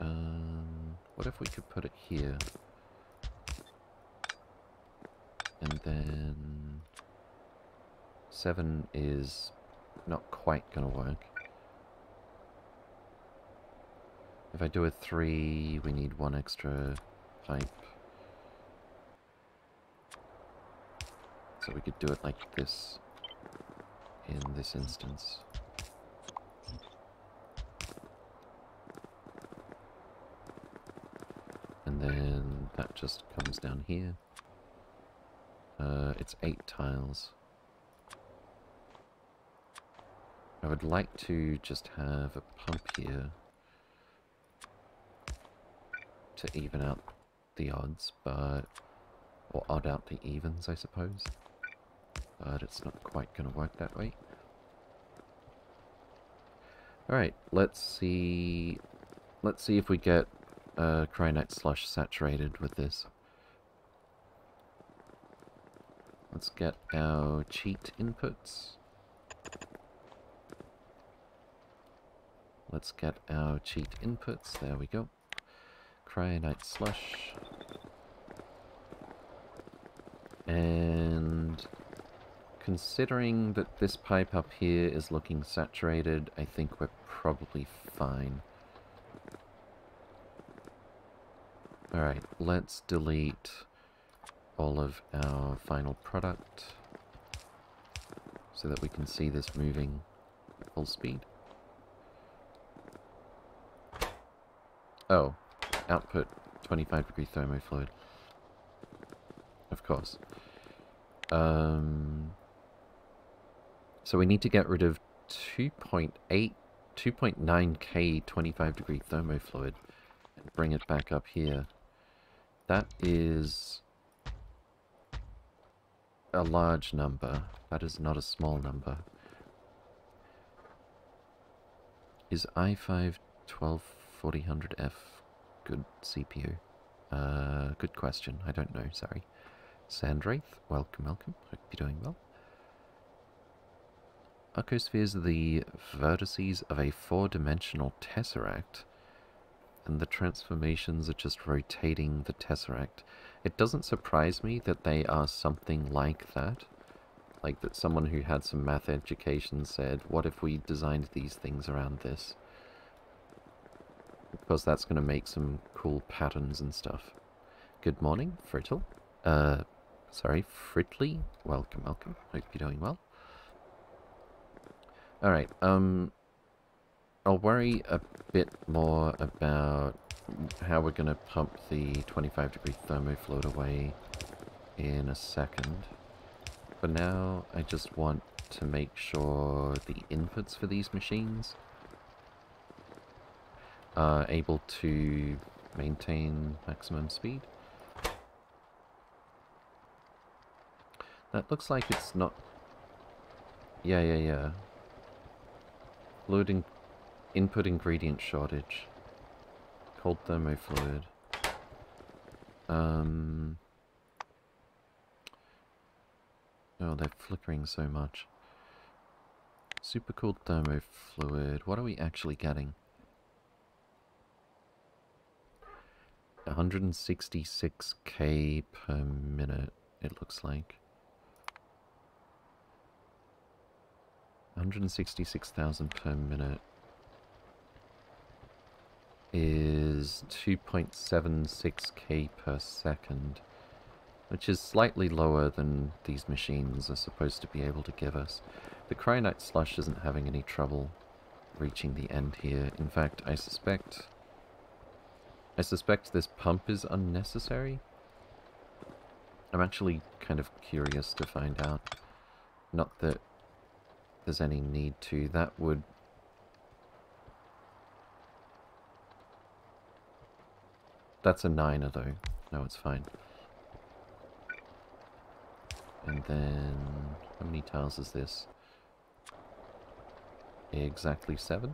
Um, what if we could put it here? And then... 7 is not quite going to work. If I do a 3, we need one extra pipe. So we could do it like this in this instance. And then that just comes down here. Uh, it's eight tiles. I would like to just have a pump here to even out the odds, but... or odd out the evens, I suppose. But it's not quite going to work that way. Alright, let's see... Let's see if we get uh, Cryonite Slush saturated with this. Let's get our cheat inputs. Let's get our cheat inputs. There we go. Cryonite Slush. And considering that this pipe up here is looking saturated, I think we're probably fine. Alright, let's delete all of our final product so that we can see this moving full speed. Oh, output 25 degree thermofluid. Of course. Um, so we need to get rid of 2.8, 2.9k 25 degree thermofluid and bring it back up here. That is a large number. That is not a small number. Is i5 12400F good CPU? Uh, good question. I don't know, sorry. Sandraith, welcome, welcome. Hope you're doing well. Arcospheres are the vertices of a four-dimensional tesseract, and the transformations are just rotating the tesseract. It doesn't surprise me that they are something like that. Like that someone who had some math education said, what if we designed these things around this? Because that's going to make some cool patterns and stuff. Good morning, Frittle. Uh, sorry, Fritly. Welcome, welcome. Hope you're doing well. Alright, um... I'll worry a bit more about how we're going to pump the 25 degree thermofluid away in a second. For now, I just want to make sure the inputs for these machines are able to maintain maximum speed. That looks like it's not... Yeah, yeah, yeah. Loading input ingredient shortage. Cold thermofluid. Um... Oh, they're flickering so much. Supercooled thermofluid. What are we actually getting? 166k per minute, it looks like. 166,000 per minute is 2.76k per second, which is slightly lower than these machines are supposed to be able to give us. The Cryonite Slush isn't having any trouble reaching the end here. In fact, I suspect I suspect this pump is unnecessary. I'm actually kind of curious to find out. Not that there's any need to. That would... That's a niner though. No, it's fine. And then... How many tiles is this? Exactly seven?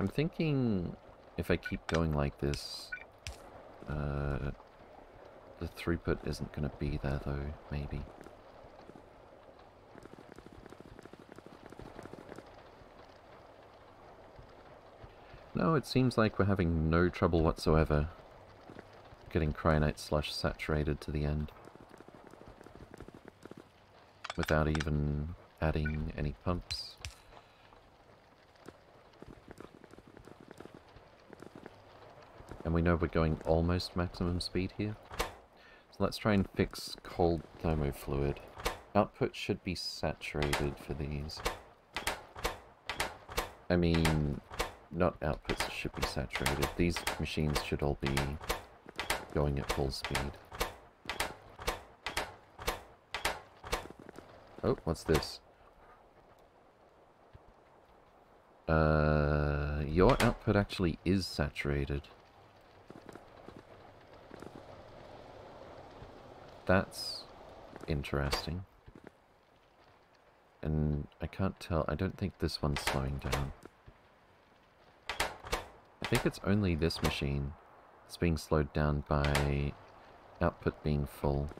I'm thinking if I keep going like this, uh, the throughput isn't going to be there though, maybe. No, it seems like we're having no trouble whatsoever getting Cryonite Slush saturated to the end. Without even adding any pumps. And we know we're going almost maximum speed here. So let's try and fix cold thermofluid. Output should be saturated for these. I mean, not outputs should be saturated. These machines should all be going at full speed. Oh, what's this? Uh, your output actually is saturated. That's interesting. And I can't tell, I don't think this one's slowing down. I think it's only this machine that's being slowed down by output being full.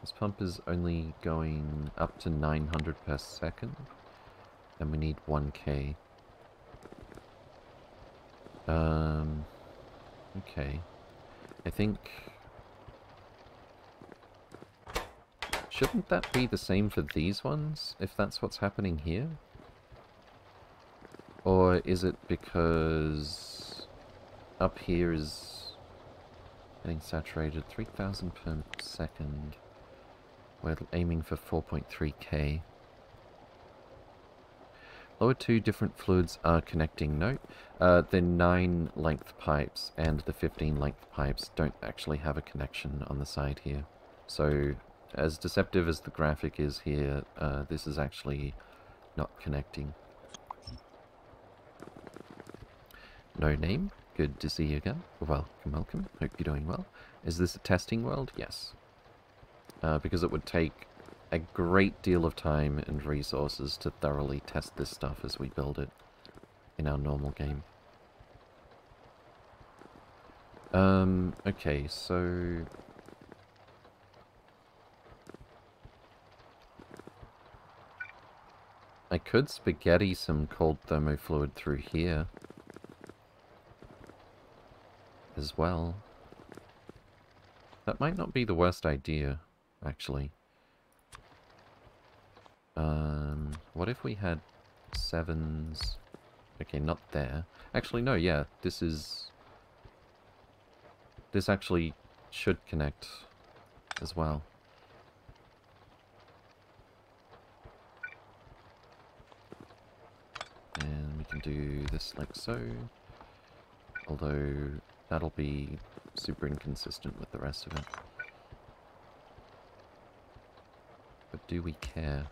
This pump is only going up to 900 per second, and we need 1k. Um, okay. I think Shouldn't that be the same for these ones, if that's what's happening here? Or is it because up here is getting saturated. 3,000 per second. We're aiming for 4.3k. Lower two different fluids are connecting. Note, uh, the 9 length pipes and the 15 length pipes don't actually have a connection on the side here. So, as deceptive as the graphic is here, uh, this is actually not connecting. No name. Good to see you again. Welcome, welcome. Hope you're doing well. Is this a testing world? Yes. Uh, because it would take a great deal of time and resources to thoroughly test this stuff as we build it in our normal game. Um, okay, so... I could spaghetti some cold thermofluid through here. As well. That might not be the worst idea, actually. Um, what if we had sevens? Okay, not there. Actually, no, yeah, this is... This actually should connect as well. And we can do this like so. Although, that'll be super inconsistent with the rest of it. But do we care?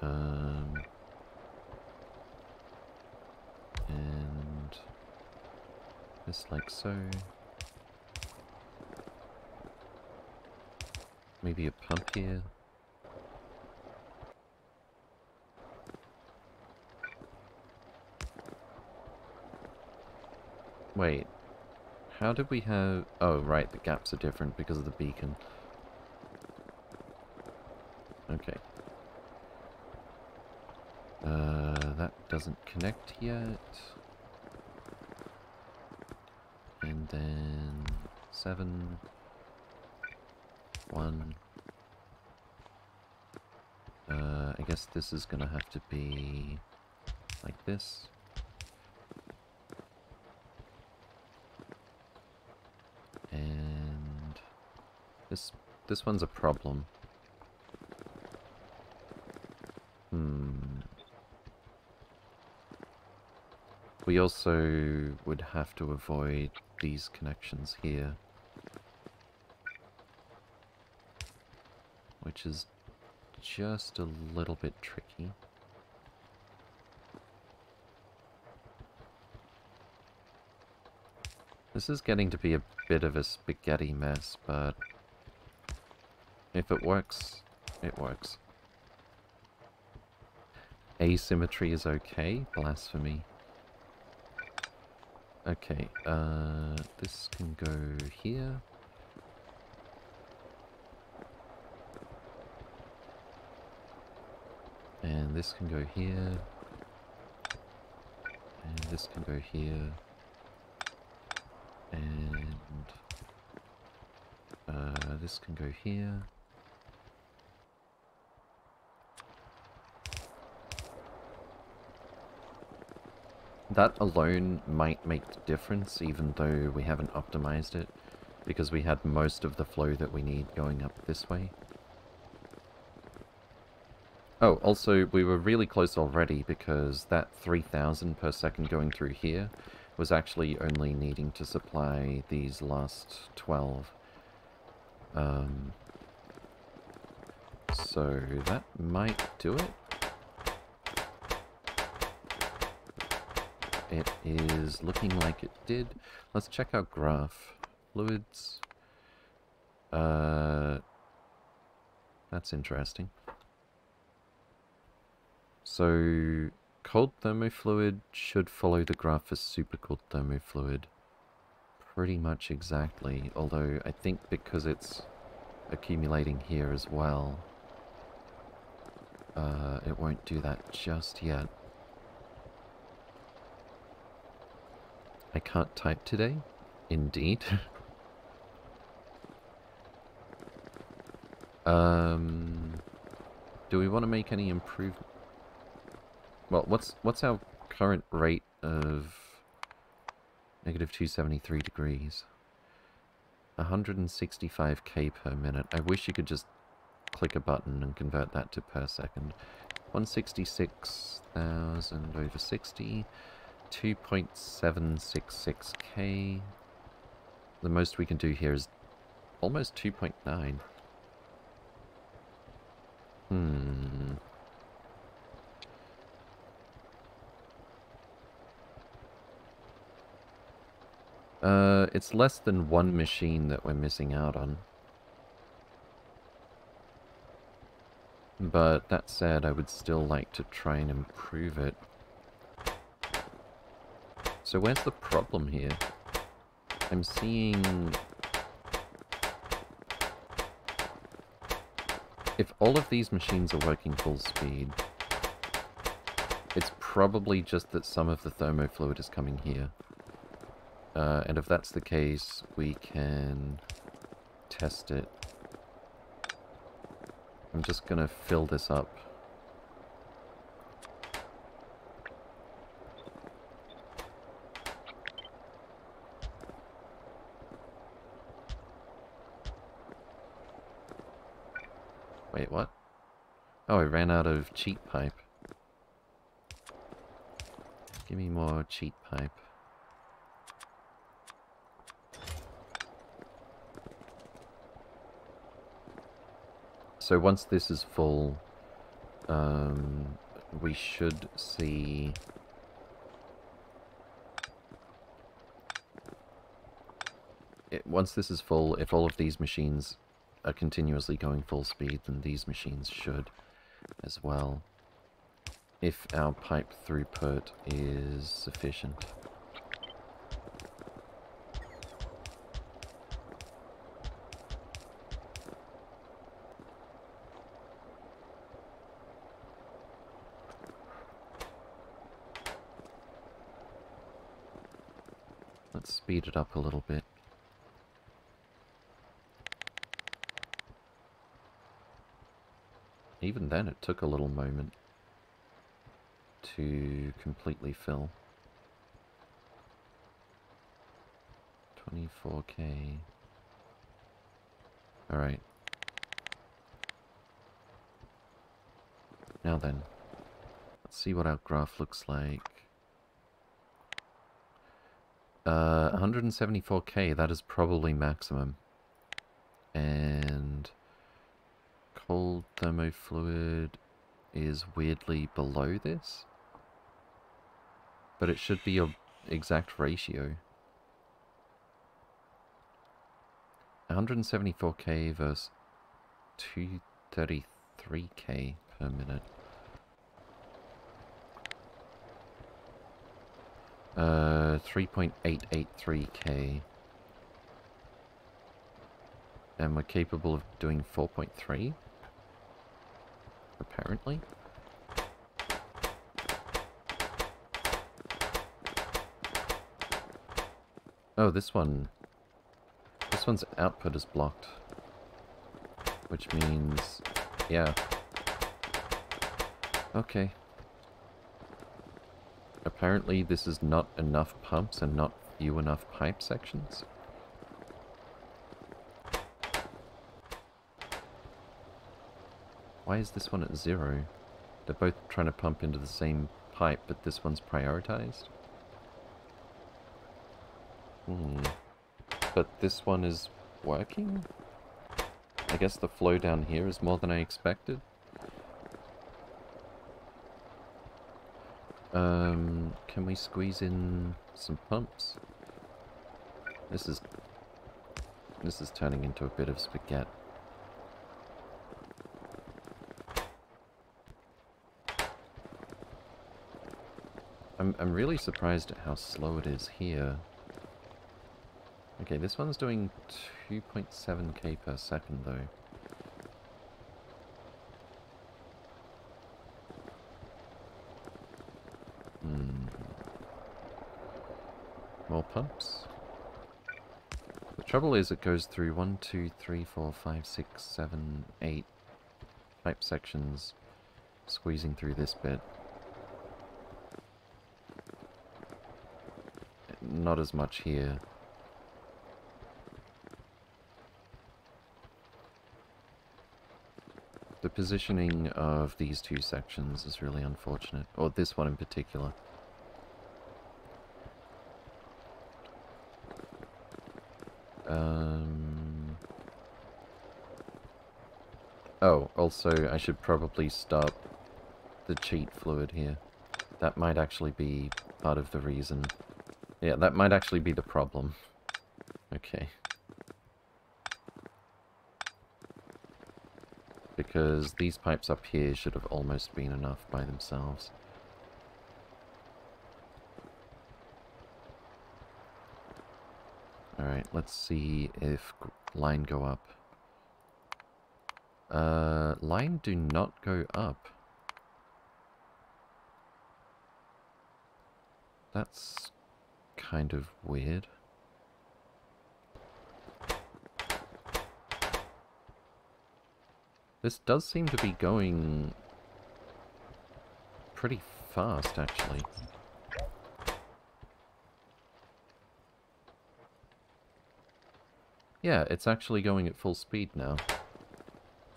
Um, and this like so. Maybe a pump here. Wait. How did we have... Oh, right, the gaps are different because of the beacon. Okay. Uh, that doesn't connect yet. And then seven, one. Uh, I guess this is gonna have to be like this. This this one's a problem. Hmm. We also would have to avoid these connections here. Which is just a little bit tricky. This is getting to be a bit of a spaghetti mess, but if it works, it works. Asymmetry is okay, blasphemy. Okay, uh, this can go here. And this can go here. And this can go here. And uh, this can go here. That alone might make the difference, even though we haven't optimized it, because we had most of the flow that we need going up this way. Oh, also, we were really close already, because that 3000 per second going through here was actually only needing to supply these last 12. Um, so that might do it. It is looking like it did. Let's check our graph. Fluids. Uh, that's interesting. So, cold thermofluid should follow the graph for supercooled thermofluid pretty much exactly, although I think because it's accumulating here as well, uh, it won't do that just yet. I can't type today? Indeed. um, do we want to make any improvement? Well, what's what's our current rate of negative 273 degrees? 165k per minute. I wish you could just click a button and convert that to per second. 166,000 over 60, 2.766k. The most we can do here is almost 2.9. Hmm. Uh, it's less than one machine that we're missing out on. But that said, I would still like to try and improve it. So where's the problem here? I'm seeing... If all of these machines are working full speed, it's probably just that some of the thermofluid is coming here. Uh, and if that's the case, we can test it. I'm just gonna fill this up. Wait, what? Oh, I cheat pipe. Give me more cheat pipe. So once this is full, um, we should see... It, once this is full, if all of these machines are continuously going full speed, then these machines should as well. If our pipe throughput is sufficient. Let's speed it up a little bit. Even then, it took a little moment to completely fill. 24k. Alright. Now then, let's see what our graph looks like. Uh, 174k, that is probably maximum. And cold thermofluid is weirdly below this. But it should be a exact ratio. 174k versus 233k per minute. Uh, 3.883k. And we're capable of doing 4.3? Oh, this one... This one's output is blocked. Which means... Yeah. Okay. Apparently this is not enough pumps and not few enough pipe sections. Why is this one at zero? They're both trying to pump into the same pipe, but this one's prioritized? Hmm. But this one is working? I guess the flow down here is more than I expected. Um, can we squeeze in some pumps? This is... This is turning into a bit of spaghetti. I'm, I'm really surprised at how slow it is here. Okay, this one's doing 2.7k per second though. Hmm. More pumps. The trouble is it goes through one, two, three, four, five, six, seven, eight pipe sections, squeezing through this bit. Not as much here. The positioning of these two sections is really unfortunate, or this one in particular. Um... Oh, also, I should probably stop the cheat fluid here. That might actually be part of the reason. Yeah, that might actually be the problem. Okay. Because these pipes up here should have almost been enough by themselves. Alright, let's see if line go up. Uh, line do not go up. That's kind of weird. This does seem to be going pretty fast, actually. Yeah, it's actually going at full speed now.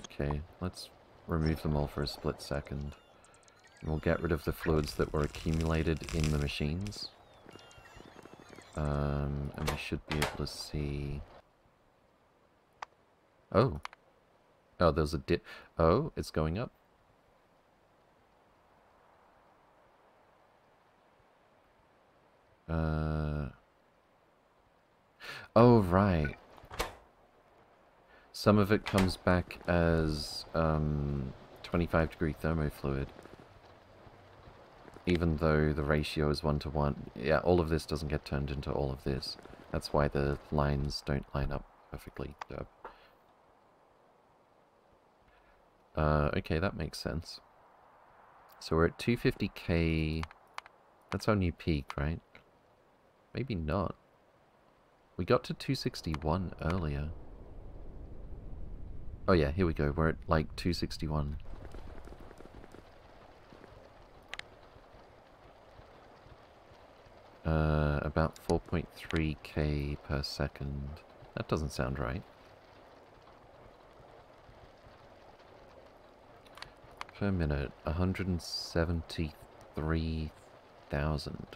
Okay, let's remove them all for a split second. And We'll get rid of the fluids that were accumulated in the machines. Um, and we should be able to see... Oh. Oh, there's a dip. Oh, it's going up. Uh... Oh, right. Some of it comes back as um, 25 degree thermofluid even though the ratio is one to one, yeah, all of this doesn't get turned into all of this. That's why the lines don't line up perfectly. Uh, okay, that makes sense. So we're at 250k. That's our new peak, right? Maybe not. We got to 261 earlier. Oh yeah, here we go. We're at like 261. Uh, about 4.3k per second. That doesn't sound right. Per minute, 173,000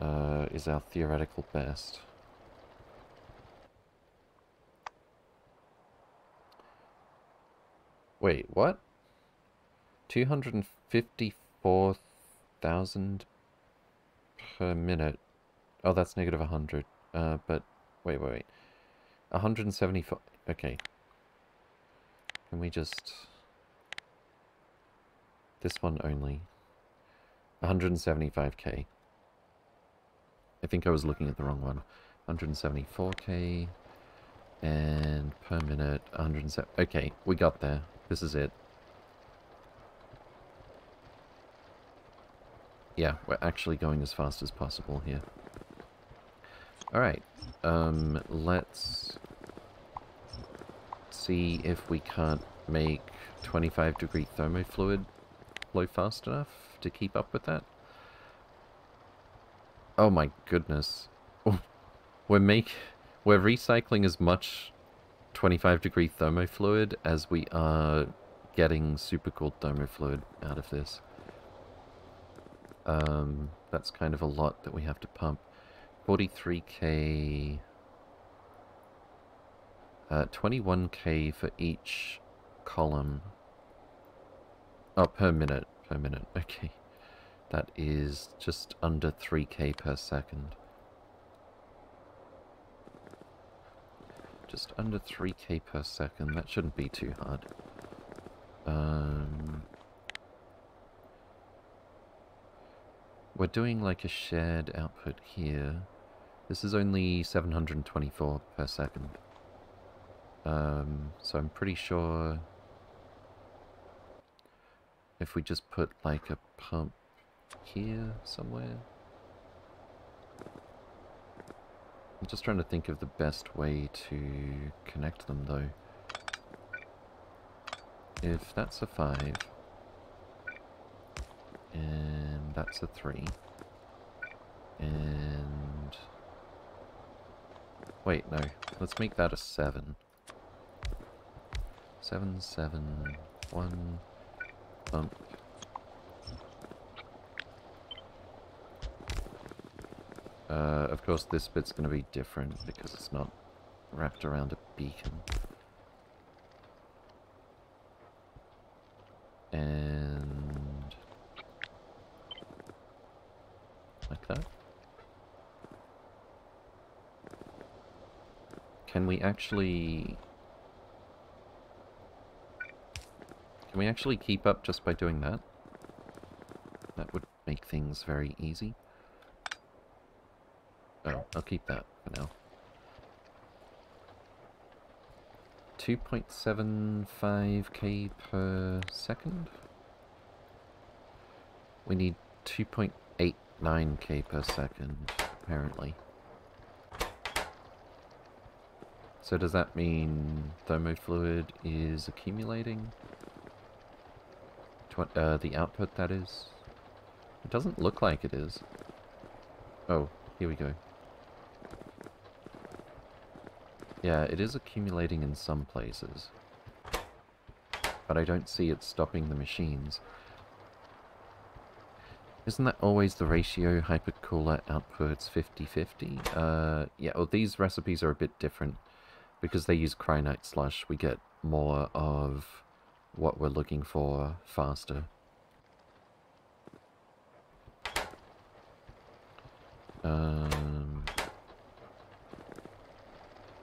uh, is our theoretical best. Wait, what? 254,000 per minute. Oh, that's negative 100. Uh, but, wait, wait, wait. 174. Okay. Can we just... This one only. 175k. I think I was looking at the wrong one. 174k. And per minute, 107. Okay, we got there. This is it. Yeah, we're actually going as fast as possible here. Alright, um, let's see if we can't make 25 degree thermofluid flow fast enough to keep up with that. Oh my goodness. We're make we're recycling as much 25 degree thermofluid as we are getting super supercooled thermofluid out of this. Um, that's kind of a lot that we have to pump. 43k... Uh, 21k for each column. Oh, per minute. Per minute. Okay. That is just under 3k per second. Just under 3k per second. That shouldn't be too hard. Um, We're doing like a shared output here. This is only 724 per second. Um, so I'm pretty sure if we just put like a pump here somewhere. I'm just trying to think of the best way to connect them though. If that's a 5, and that's a 3. And... Wait, no. Let's make that a 7. 7, 7, 1, bump. Uh, of course this bit's going to be different because it's not wrapped around a beacon. And... Like that. Can we actually... Can we actually keep up just by doing that? That would make things very easy. Oh, I'll keep that for now. 2.75k per second? We need 2.89k per second, apparently. So does that mean thermofluid is accumulating? What, uh, the output, that is? It doesn't look like it is. Oh, here we go. Yeah, it is accumulating in some places. But I don't see it stopping the machines. Isn't that always the ratio hypercooler outputs 50-50? Uh, yeah, well these recipes are a bit different. Because they use Cryonite Slush, we get more of what we're looking for faster. Um,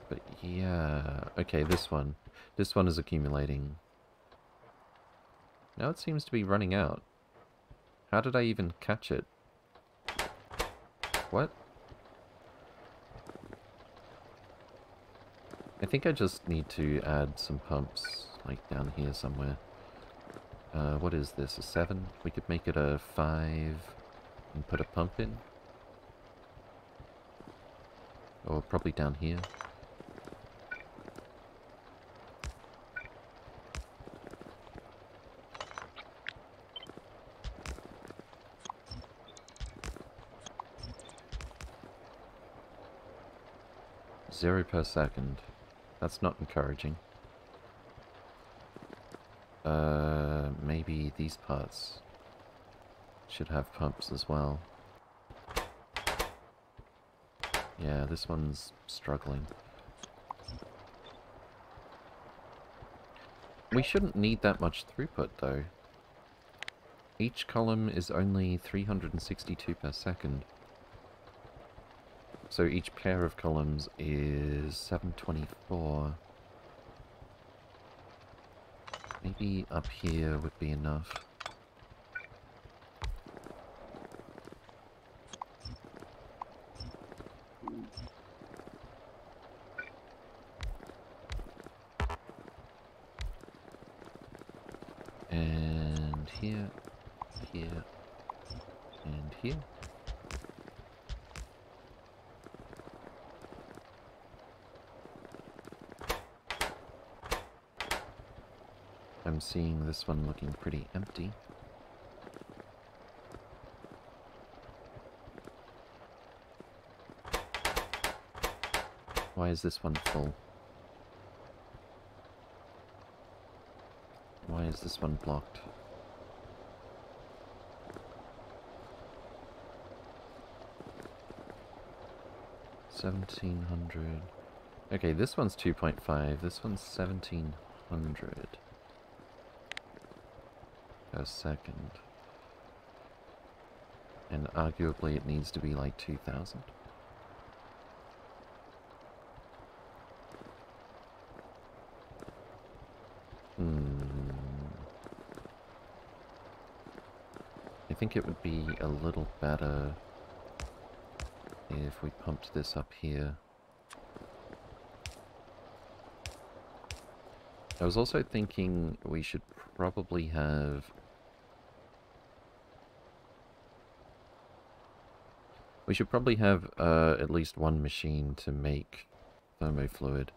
but yeah, okay, this one. This one is accumulating. Now it seems to be running out. How did I even catch it? What? Think I just need to add some pumps, like down here somewhere. Uh, what is this, a 7? We could make it a 5 and put a pump in. Or probably down here. Zero per second. That's not encouraging. Uh, maybe these parts should have pumps as well. Yeah, this one's struggling. We shouldn't need that much throughput, though. Each column is only 362 per second. So each pair of columns is 724. Maybe up here would be enough. And here, here, and here. I'm seeing this one looking pretty empty. Why is this one full? Why is this one blocked? Seventeen hundred. Okay, this one's two point five. This one's seventeen hundred a second. And arguably it needs to be like 2000. Hmm. I think it would be a little better if we pumped this up here. I was also thinking we should probably have We should probably have uh, at least one machine to make thermofluid.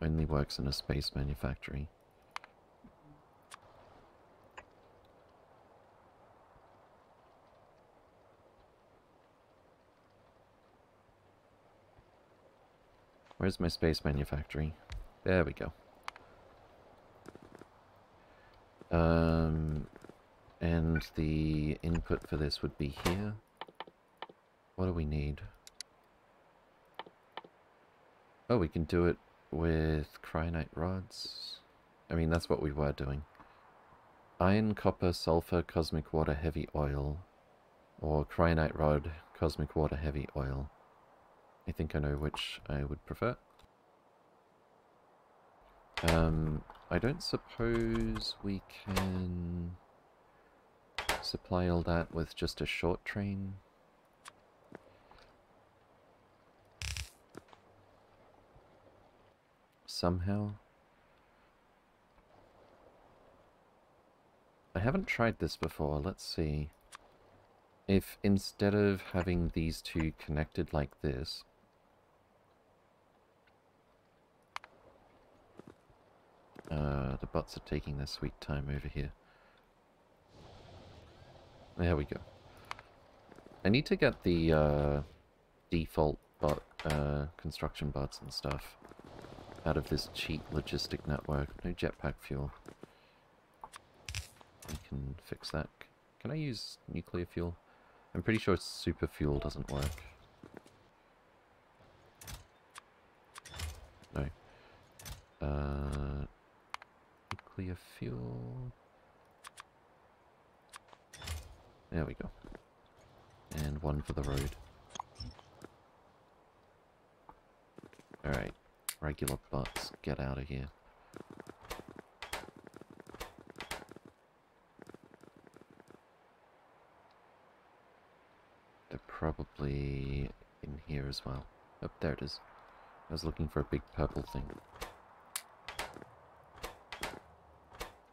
Only works in a space manufactory. Where's my space manufactory? There we go. Um, and the input for this would be here. What do we need? Oh, we can do it with cryonite rods. I mean, that's what we were doing. Iron, copper, sulfur, cosmic water, heavy oil. Or cryonite rod, cosmic water, heavy oil. I think I know which I would prefer. Um, I don't suppose we can supply all that with just a short train. Somehow. I haven't tried this before, let's see. If instead of having these two connected like this, Uh, the bots are taking their sweet time over here. There we go. I need to get the uh, default bot uh, construction bots and stuff out of this cheap logistic network. No jetpack fuel. I can fix that. Can I use nuclear fuel? I'm pretty sure super fuel doesn't work. No. Uh, nuclear fuel. There we go. And one for the road. Alright. Regular bots, get out of here. They're probably in here as well. Oh, there it is. I was looking for a big purple thing.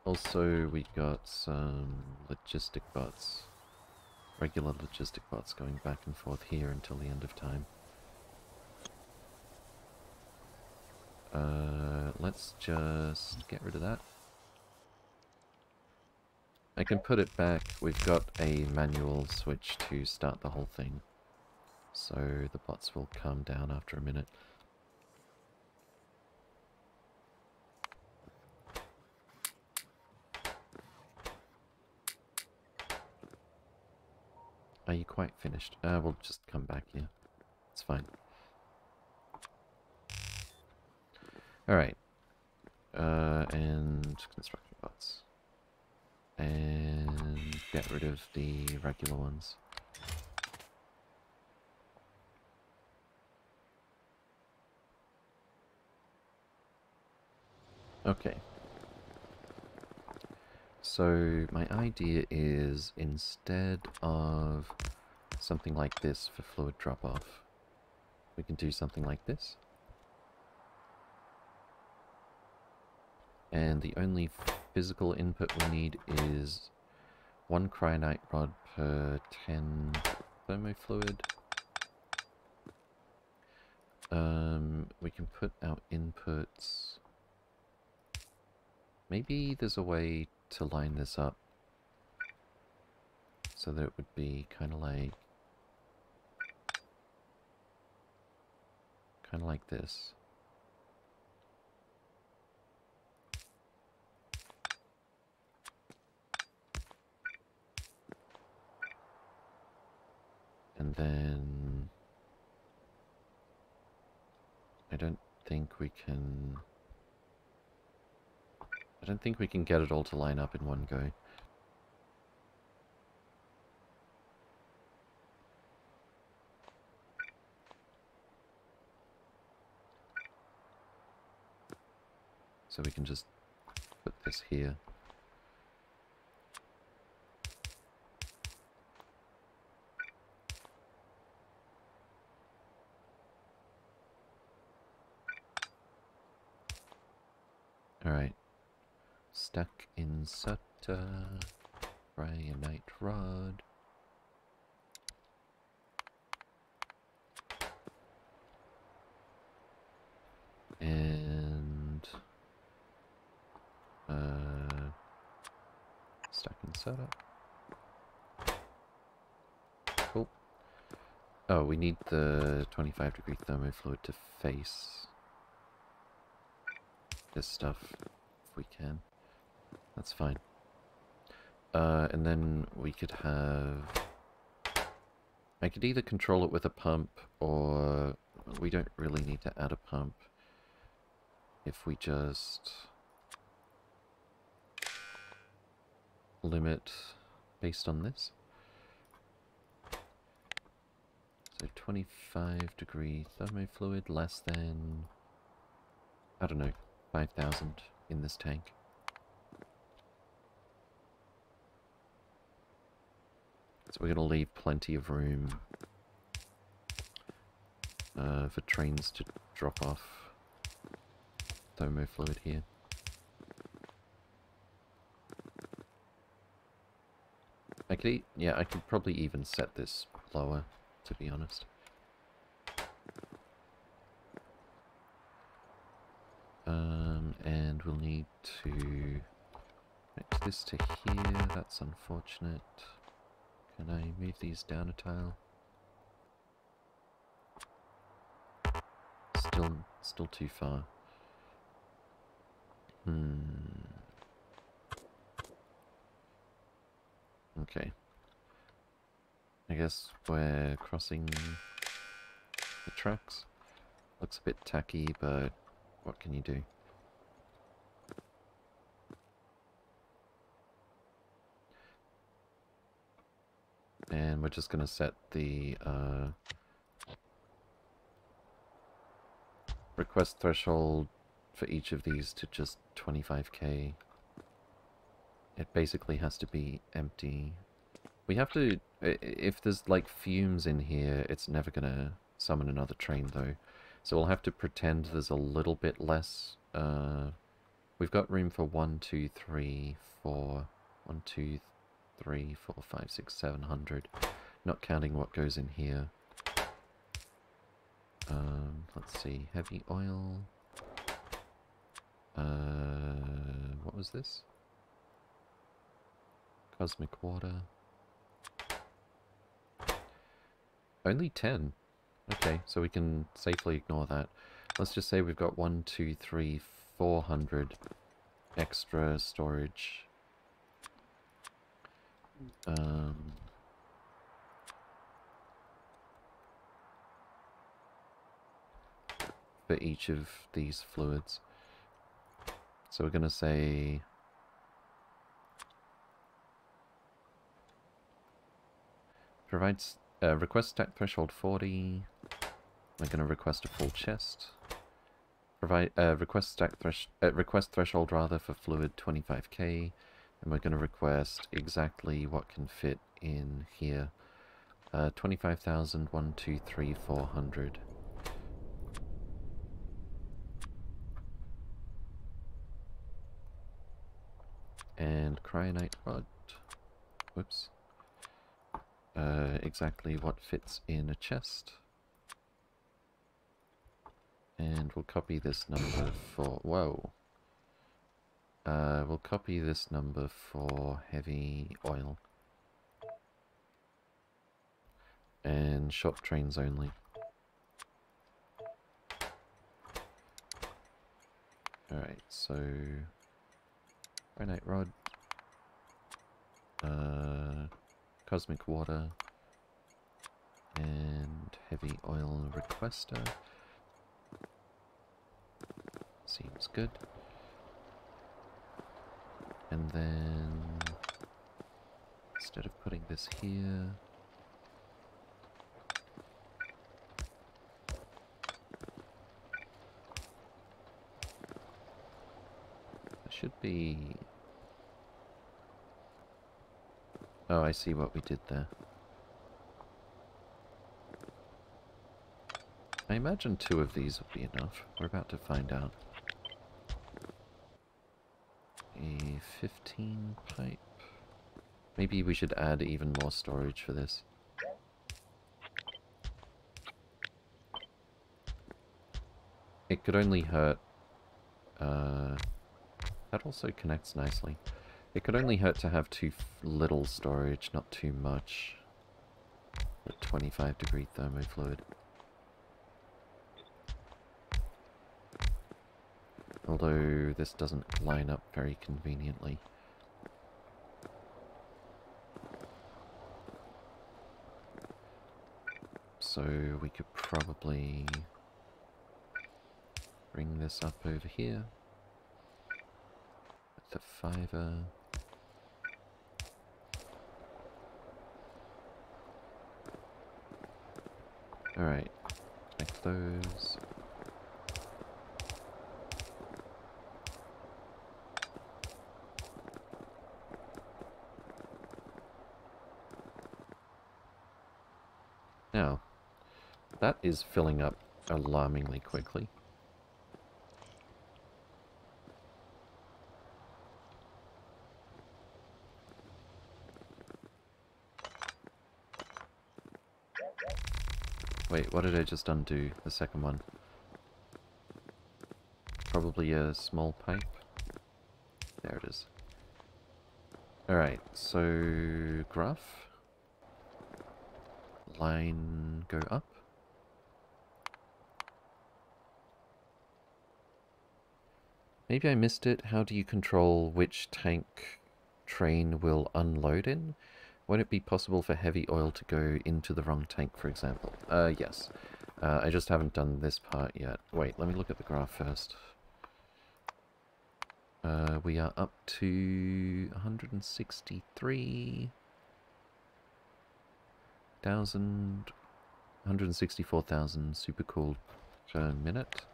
Also, we got some logistic bots. Regular logistic bots going back and forth here until the end of time. Uh, let's just get rid of that. I can put it back. We've got a manual switch to start the whole thing. So the bots will come down after a minute. Are you quite finished? Uh, we'll just come back here. It's fine. Alright. Uh, and construction bots. And get rid of the regular ones. Okay. So my idea is instead of something like this for fluid drop-off, we can do something like this. And the only physical input we need is one cryonite rod per 10 thermofluid. Um, we can put our inputs... Maybe there's a way to line this up so that it would be kind of like kind of like this. And then I don't think we can I don't think we can get it all to line up in one go. So we can just put this here. Alright. Stuck inserter. Cryonite rod. And uh stuck in setup. Cool. Oh, we need the 25 degree thermofluid to face this stuff if we can. That's fine. Uh, and then we could have... I could either control it with a pump, or we don't really need to add a pump. If we just... limit based on this. So 25 degree thermofluid, less than, I don't know, 5,000 in this tank. So we're going to leave plenty of room uh, for trains to drop off thermofluid here. I could, yeah, I could probably even set this lower, to be honest. Um, and we'll need to connect this to here, that's unfortunate. Can I move these down a tile? Still, still too far. Hmm. Okay. I guess we're crossing the tracks. Looks a bit tacky, but what can you do? And we're just going to set the uh, request threshold for each of these to just 25k. It basically has to be empty. We have to... If there's, like, fumes in here, it's never gonna summon another train, though. So we'll have to pretend there's a little bit less. Uh, we've got room for one, two, three, four, one, two, three, four, five, six, seven hundred. Not counting what goes in here. Um, let's see, heavy oil. Uh, what was this? Cosmic water. Only 10. Okay, so we can safely ignore that. Let's just say we've got one, two, three, four hundred extra storage. Um, for each of these fluids. So we're going to say Provides uh, request stack threshold 40. We're going to request a full chest. Provide uh, request stack thresh uh, request threshold rather for fluid 25k, and we're going to request exactly what can fit in here. Uh, 25,000, 1, 2, 3, 400. And cryonite rod. Whoops uh, exactly what fits in a chest. And we'll copy this number for... Whoa! Uh, we'll copy this number for heavy oil. And short trains only. Alright, so... Cryonite rod. Uh cosmic water, and heavy oil requester. Seems good. And then, instead of putting this here, it should be Oh, I see what we did there. I imagine two of these will be enough. We're about to find out. A 15 pipe. Maybe we should add even more storage for this. It could only hurt... Uh, that also connects nicely. It could only hurt to have too little storage, not too much. At 25 degree thermofluid. Although this doesn't line up very conveniently. So we could probably bring this up over here. With a fiver. Alright, connect those. Now, that is filling up alarmingly quickly. Wait, what did I just undo? The second one. Probably a small pipe. There it is. Alright, so graph. Line go up. Maybe I missed it. How do you control which tank train will unload in? Won't it be possible for heavy oil to go into the wrong tank, for example? Uh, yes. Uh, I just haven't done this part yet. Wait, let me look at the graph first. Uh, we are up to 163,000, 164,000 supercooled per minute.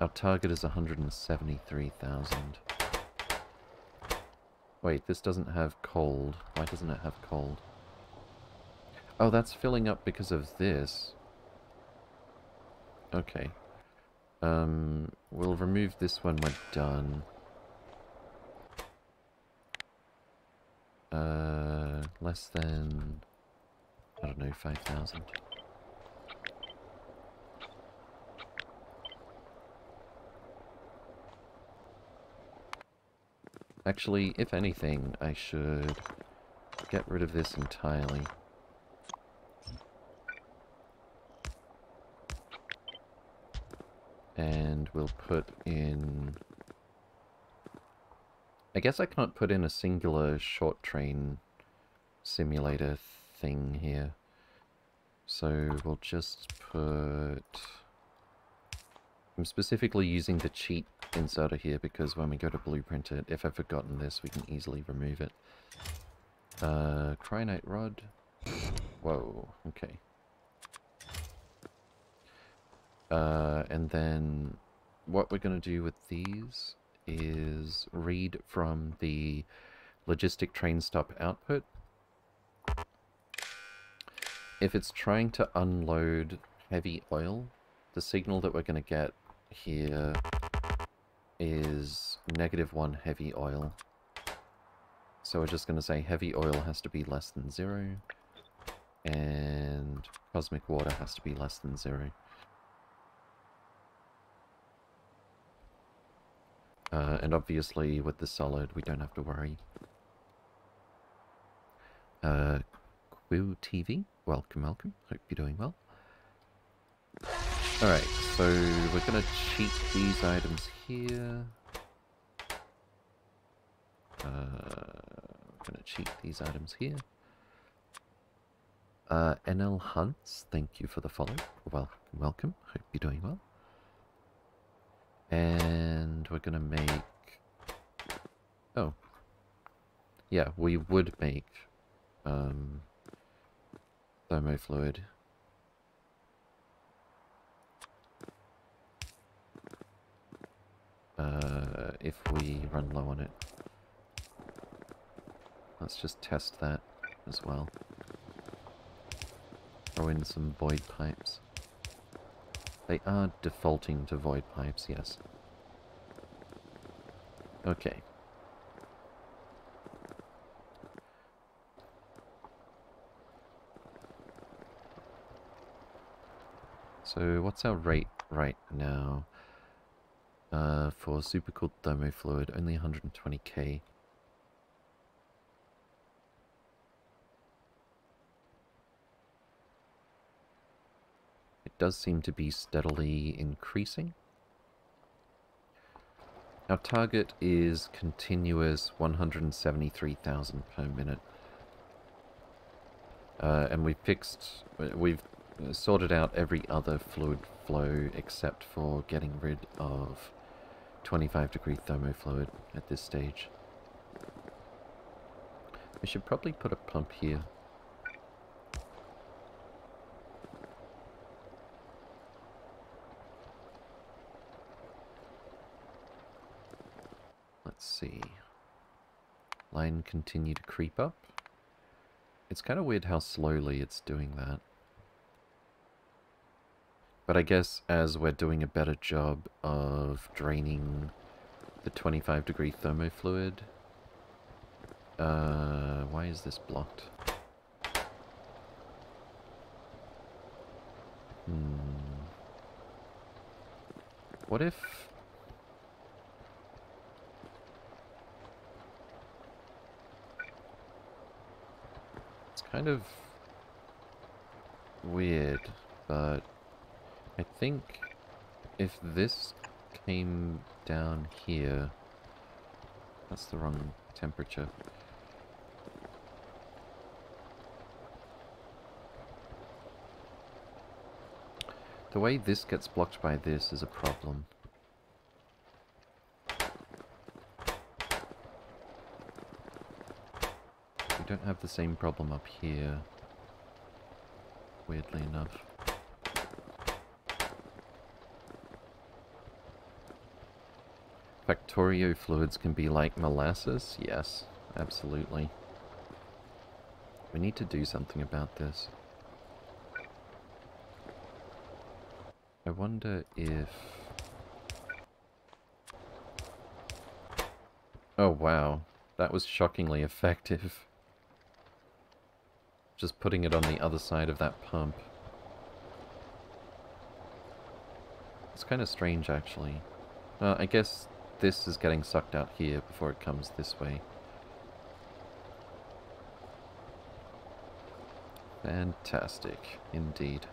Our target is 173,000. Wait, this doesn't have cold. Why doesn't it have cold? Oh, that's filling up because of this. Okay. Um, we'll remove this when we're done. Uh, less than, I don't know, 5,000. Actually, if anything, I should get rid of this entirely. And we'll put in... I guess I can't put in a singular short train simulator thing here. So we'll just put... I'm specifically using the cheat inserter here because when we go to blueprint it, if I've forgotten this, we can easily remove it. Uh, Cryonite rod. Whoa, okay. Uh, and then what we're going to do with these is read from the logistic train stop output. If it's trying to unload heavy oil, the signal that we're going to get here is negative one heavy oil. So we're just going to say heavy oil has to be less than zero, and cosmic water has to be less than zero. Uh, and obviously with the solid we don't have to worry. Uh, Quill TV, welcome, welcome. Hope you're doing well. Alright, so we're going to cheat these items here. Uh, we're going to cheat these items here. Uh, NL Hunts, thank you for the follow. Well, welcome. Hope you're doing well. And we're going to make... Oh. Yeah, we would make um, thermofluid uh, if we run low on it. Let's just test that as well. Throw in some void pipes. They are defaulting to void pipes, yes. Okay. So what's our rate right now? Uh, for supercooled thermofluid, only 120k. It does seem to be steadily increasing. Our target is continuous 173,000 per minute. Uh, and we've fixed, we've Uh, sorted out every other fluid flow except for getting rid of 25 degree thermofluid at this stage. We should probably put a pump here. Let's see. Line continue to creep up. It's kind of weird how slowly it's doing that. But I guess as we're doing a better job of draining the 25 degree thermofluid... Uh, why is this blocked? Hmm. What if... It's kind of weird, but I think if this came down here... That's the wrong temperature. The way this gets blocked by this is a problem. We don't have the same problem up here, weirdly enough. Factorio fluids can be like molasses? Yes, absolutely. We need to do something about this. I wonder if... Oh wow, that was shockingly effective. Just putting it on the other side of that pump. It's kind of strange actually. Uh, I guess this is getting sucked out here before it comes this way. Fantastic, indeed.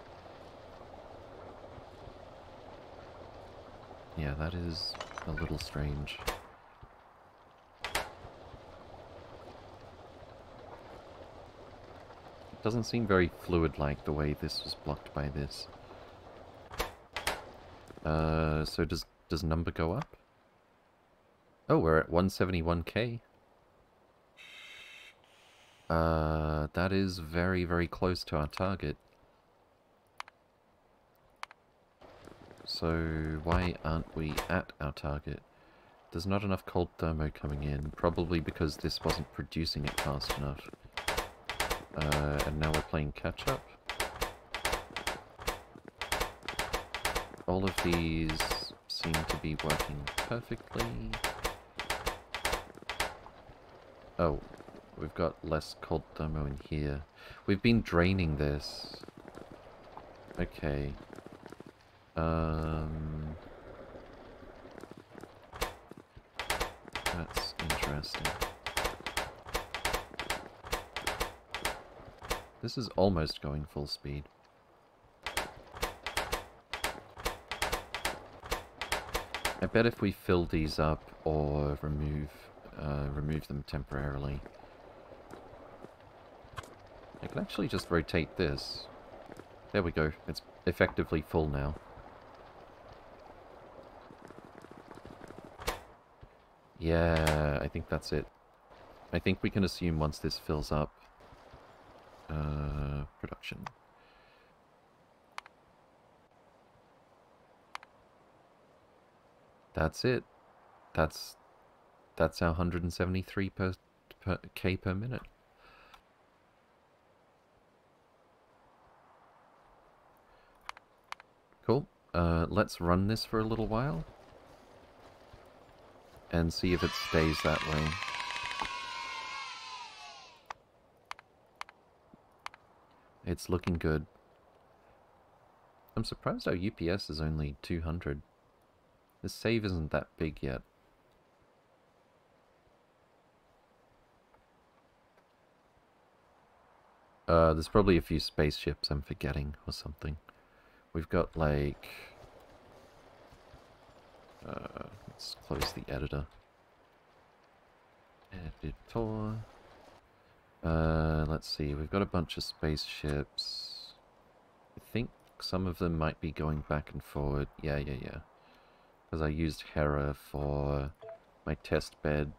Yeah, that is a little strange. It doesn't seem very fluid-like the way this was blocked by this. Uh, so does does number go up? Oh, we're at 171k. Uh, that is very, very close to our target. So, why aren't we at our target? There's not enough cold thermo coming in, probably because this wasn't producing it fast enough. Uh, and now we're playing catch-up. All of these seem to be working perfectly. Oh, we've got less cold thermo in here. We've been draining this. Okay. Um... That's interesting. This is almost going full speed. I bet if we fill these up or remove uh, remove them temporarily. I can actually just rotate this. There we go. It's effectively full now. Yeah, I think that's it. I think we can assume once this fills up... Uh, production. That's it. That's that's our 173 per, per k per minute. Cool. Uh, let's run this for a little while. And see if it stays that way. It's looking good. I'm surprised our UPS is only 200. This save isn't that big yet. Uh, there's probably a few spaceships I'm forgetting or something. we've got like... Uh, let's close the editor. Editor. Uh, let's see, we've got a bunch of spaceships. I think some of them might be going back and forward. Yeah, yeah, yeah. Because I used Hera for my test bed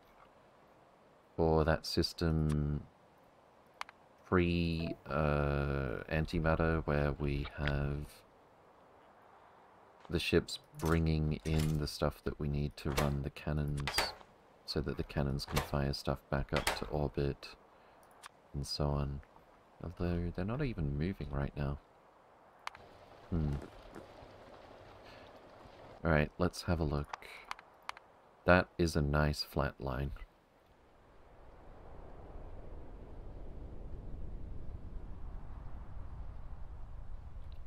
for that system pre uh, antimatter where we have the ships bringing in the stuff that we need to run the cannons so that the cannons can fire stuff back up to orbit and so on. Although they're not even moving right now. Hmm. Alright, let's have a look. That is a nice flat line.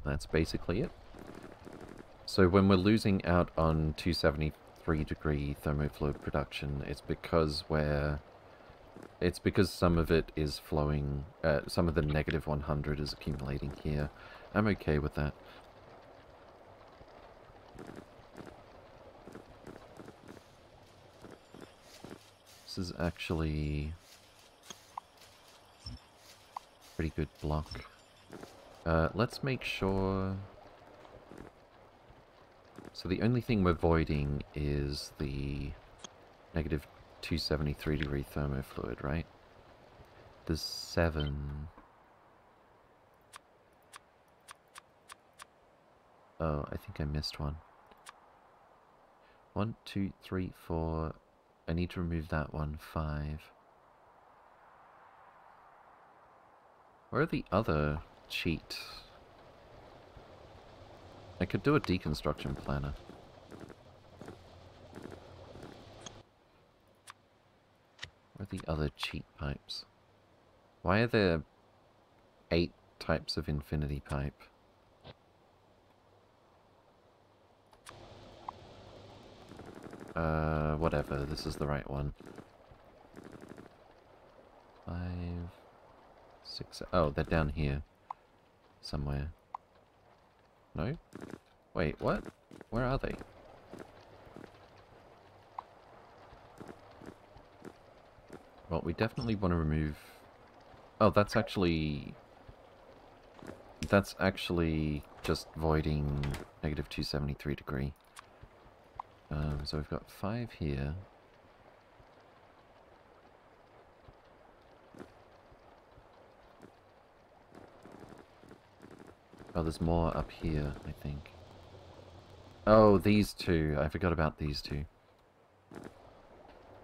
That's basically it. So when we're losing out on 273 degree thermofluid production, it's because we're... It's because some of it is flowing, uh, some of the negative 100 is accumulating here. I'm okay with that. This is actually pretty good block. Uh, let's make sure... So the only thing we're voiding is the negative 273 degree thermofluid, right? There's seven... Oh, I think I missed one. One, two, three, four... I need to remove that one. Five. Where are the other cheat. I could do a deconstruction planner. Where are the other cheat pipes? Why are there eight types of infinity pipe? Uh, whatever, this is the right one. Five, six, oh, they're down here somewhere. No? Wait, what? Where are they? Well, we definitely want to remove... Oh, that's actually... That's actually just voiding negative 273 degree. Um, so we've got five here. Oh, there's more up here, I think. Oh, these two. I forgot about these two.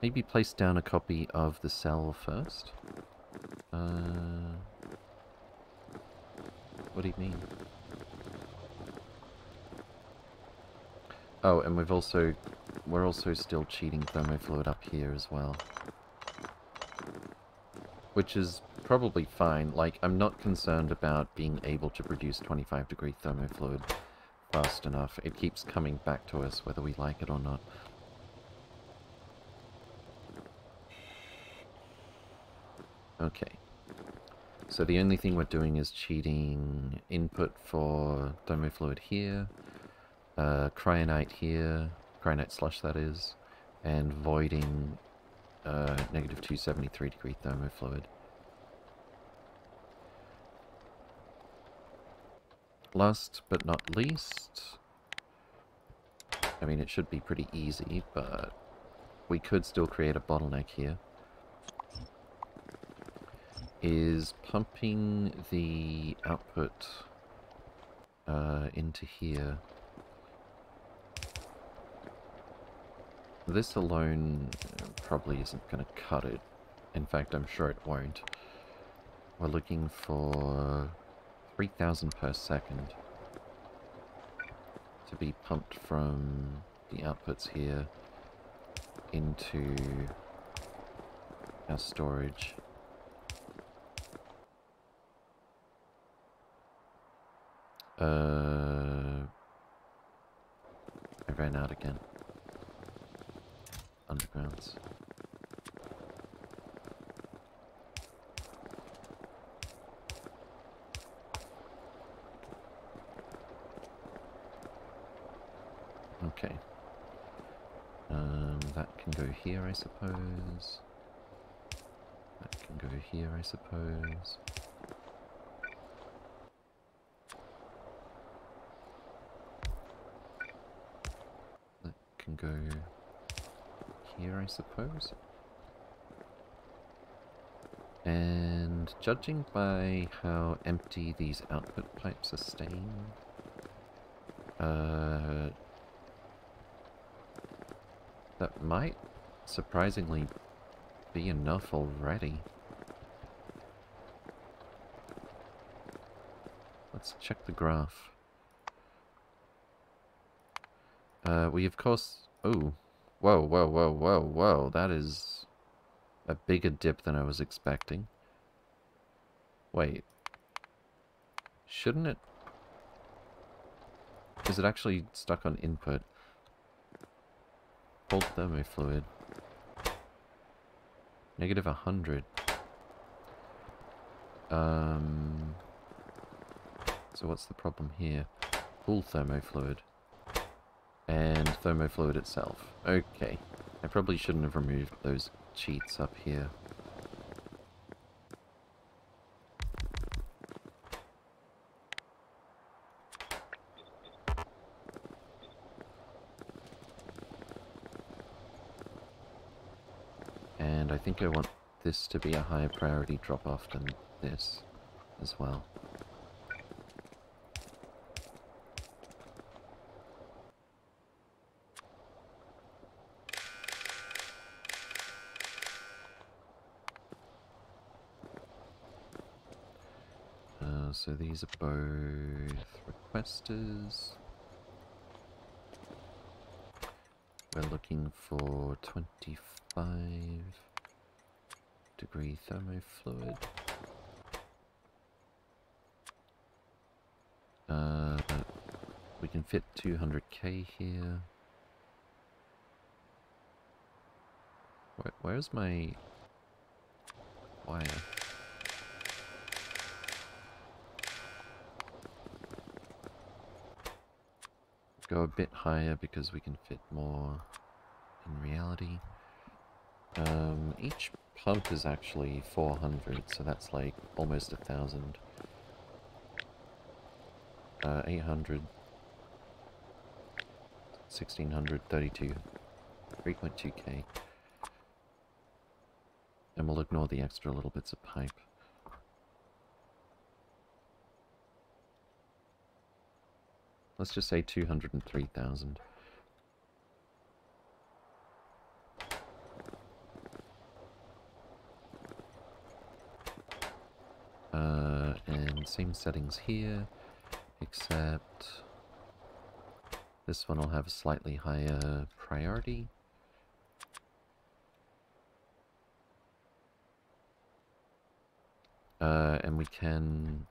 Maybe place down a copy of the cell first? Uh, what do you mean? Oh, and we've also... We're also still cheating thermofluid up here as well. Which is probably fine. Like, I'm not concerned about being able to produce 25 degree thermofluid fast enough. It keeps coming back to us whether we like it or not. Okay. So the only thing we're doing is cheating input for thermofluid here, uh, cryonite here, cryonite slush that is, and voiding uh, negative 273 degree thermofluid. Last but not least, I mean, it should be pretty easy, but we could still create a bottleneck here, is pumping the output uh, into here. This alone probably isn't going to cut it. In fact, I'm sure it won't. We're looking for 3,000 per second to be pumped from the outputs here into our storage. Uh, I ran out again. Undergrounds. Okay. Um, that can go here, I suppose. That can go here, I suppose. That can go here, I suppose. And judging by how empty these output pipes are staying, uh, that might surprisingly be enough already. Let's check the graph. Uh, we of course... Oh. Whoa, whoa, whoa, whoa, whoa. That is a bigger dip than I was expecting. Wait. Shouldn't it... Is it actually stuck on input? Cold thermofluid. Negative 100. Um... So what's the problem here? Cool thermofluid. And thermofluid itself. Okay. I probably shouldn't have removed those cheats up here. And I I want this to be a higher priority drop-off than this as well. Uh, so these are both requesters. We're looking for 25 degree thermofluid. Uh, we can fit 200k here. Where, where's my wire? Go a bit higher because we can fit more in reality. Um, each pump is actually 400, so that's like almost a thousand. Uh, 800, 1600, 32, 3.2k. And we'll ignore the extra little bits of pipe. Let's just say 203,000. Uh, and same settings here, except this one will have a slightly higher priority. Uh, and we can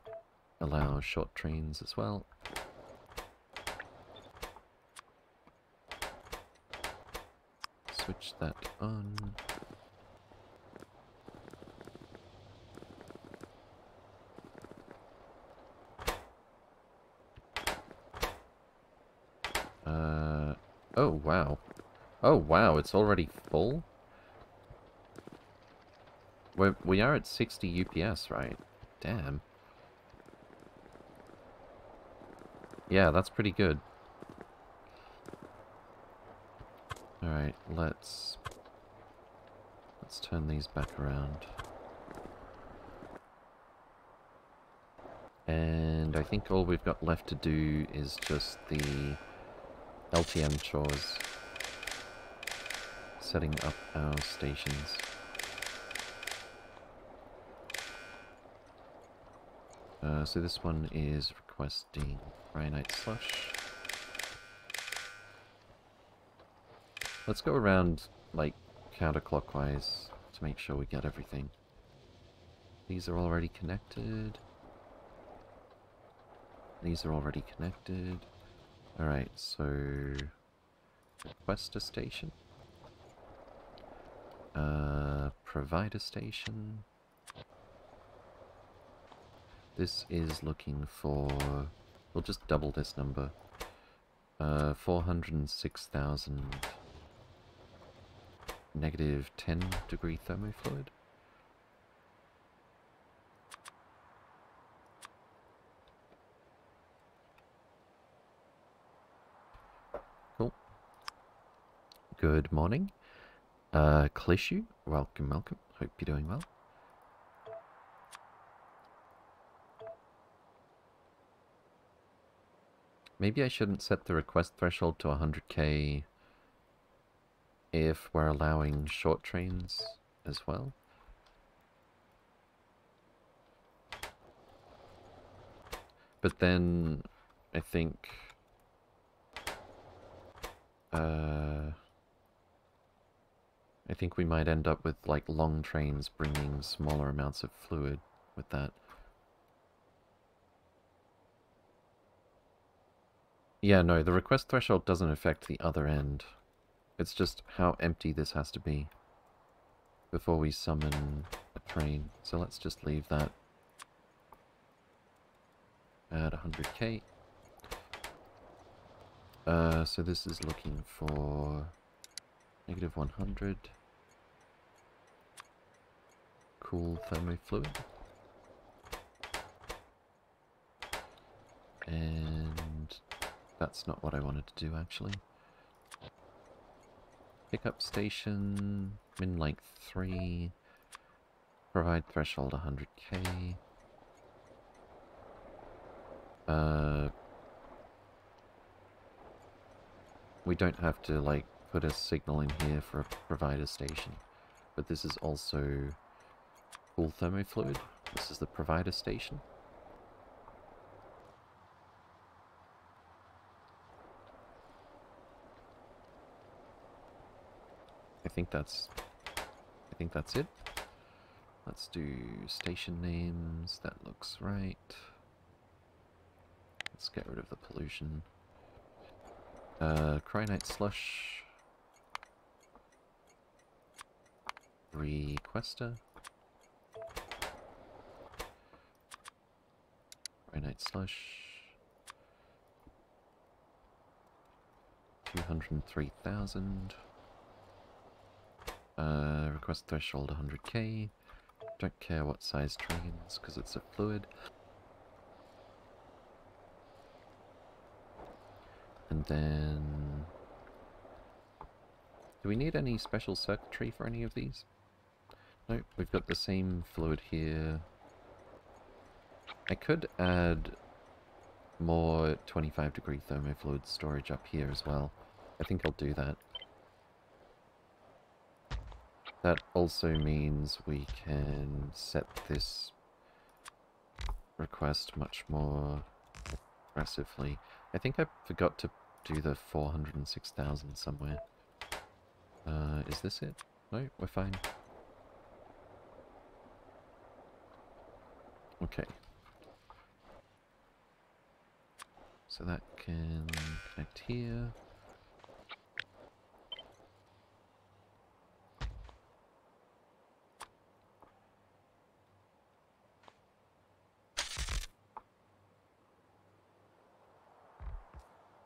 allow short trains as well. Switch that on. Wow. Oh wow, it's already full? We're, we are at 60 UPS, right? Damn. Yeah, that's pretty good. Alright, let's... Let's turn these back around. And I think all we've got left to do is just the LTN chores. Setting up our stations. Uh, so this one is requesting Cryonite Slush. Let's go around, like, counterclockwise to make sure we get everything. These are already connected. These are already connected. Alright, so... Request a station. Uh, provide a station. This is looking for... We'll just double this number. Uh, 406,000 negative 10 degree thermofluid. Good morning. Uh, Clishu, welcome, welcome. Hope you're doing well. Maybe I shouldn't set the request threshold to 100k if we're allowing short trains as well. But then I think uh, I think we might end up with like long trains bringing smaller amounts of fluid with that. Yeah, no, the request threshold doesn't affect the other end. It's just how empty this has to be before we summon a train. So let's just leave that at 100k. Uh, so this is looking for negative 100. Cool thermofluid. And that's not what I wanted to do actually. Pickup station, min length 3, provide threshold 100k. Uh, we don't have to like put a signal in here for a provider station, but this is also cool thermofluid. This is the provider station. I think that's I think that's it. Let's do station names. That looks right. Let's get rid of the pollution. Uh, Cryonite Slush. Requester. Cryonite Slush. 203,000. Uh, request threshold 100k. Don't care what size trains, because it's a fluid. And then... Do we need any special circuitry for any of these? Nope, we've got the same fluid here. I could add more 25 degree thermofluid storage up here as well. I think I'll do that. That also means we can set this request much more aggressively. I think I forgot to do the 406,000 somewhere. Uh, is this it? No, we're fine. Okay. So that can connect here.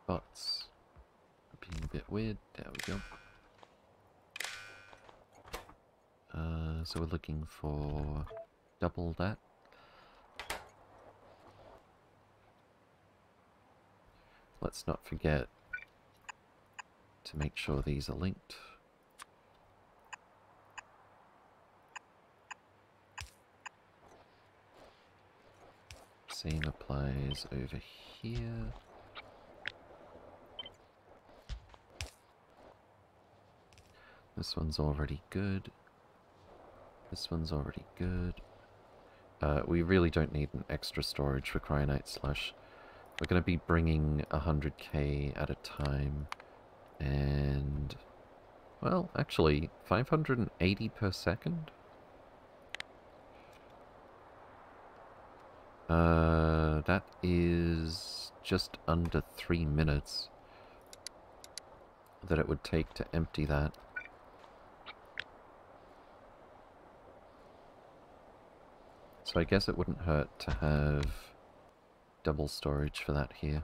Bots being a bit weird. There we go. Uh, so we're looking for double that. Let's not forget to make sure these are linked. Same applies over here. This one's already good. This one's already good. Uh, we really don't need an extra storage for Cryonite Slush. We're going to be bringing 100k at a time. And... Well, actually, 580 per second? Uh, that is just under three minutes that it would take to empty that. So I guess it wouldn't hurt to have double storage for that here.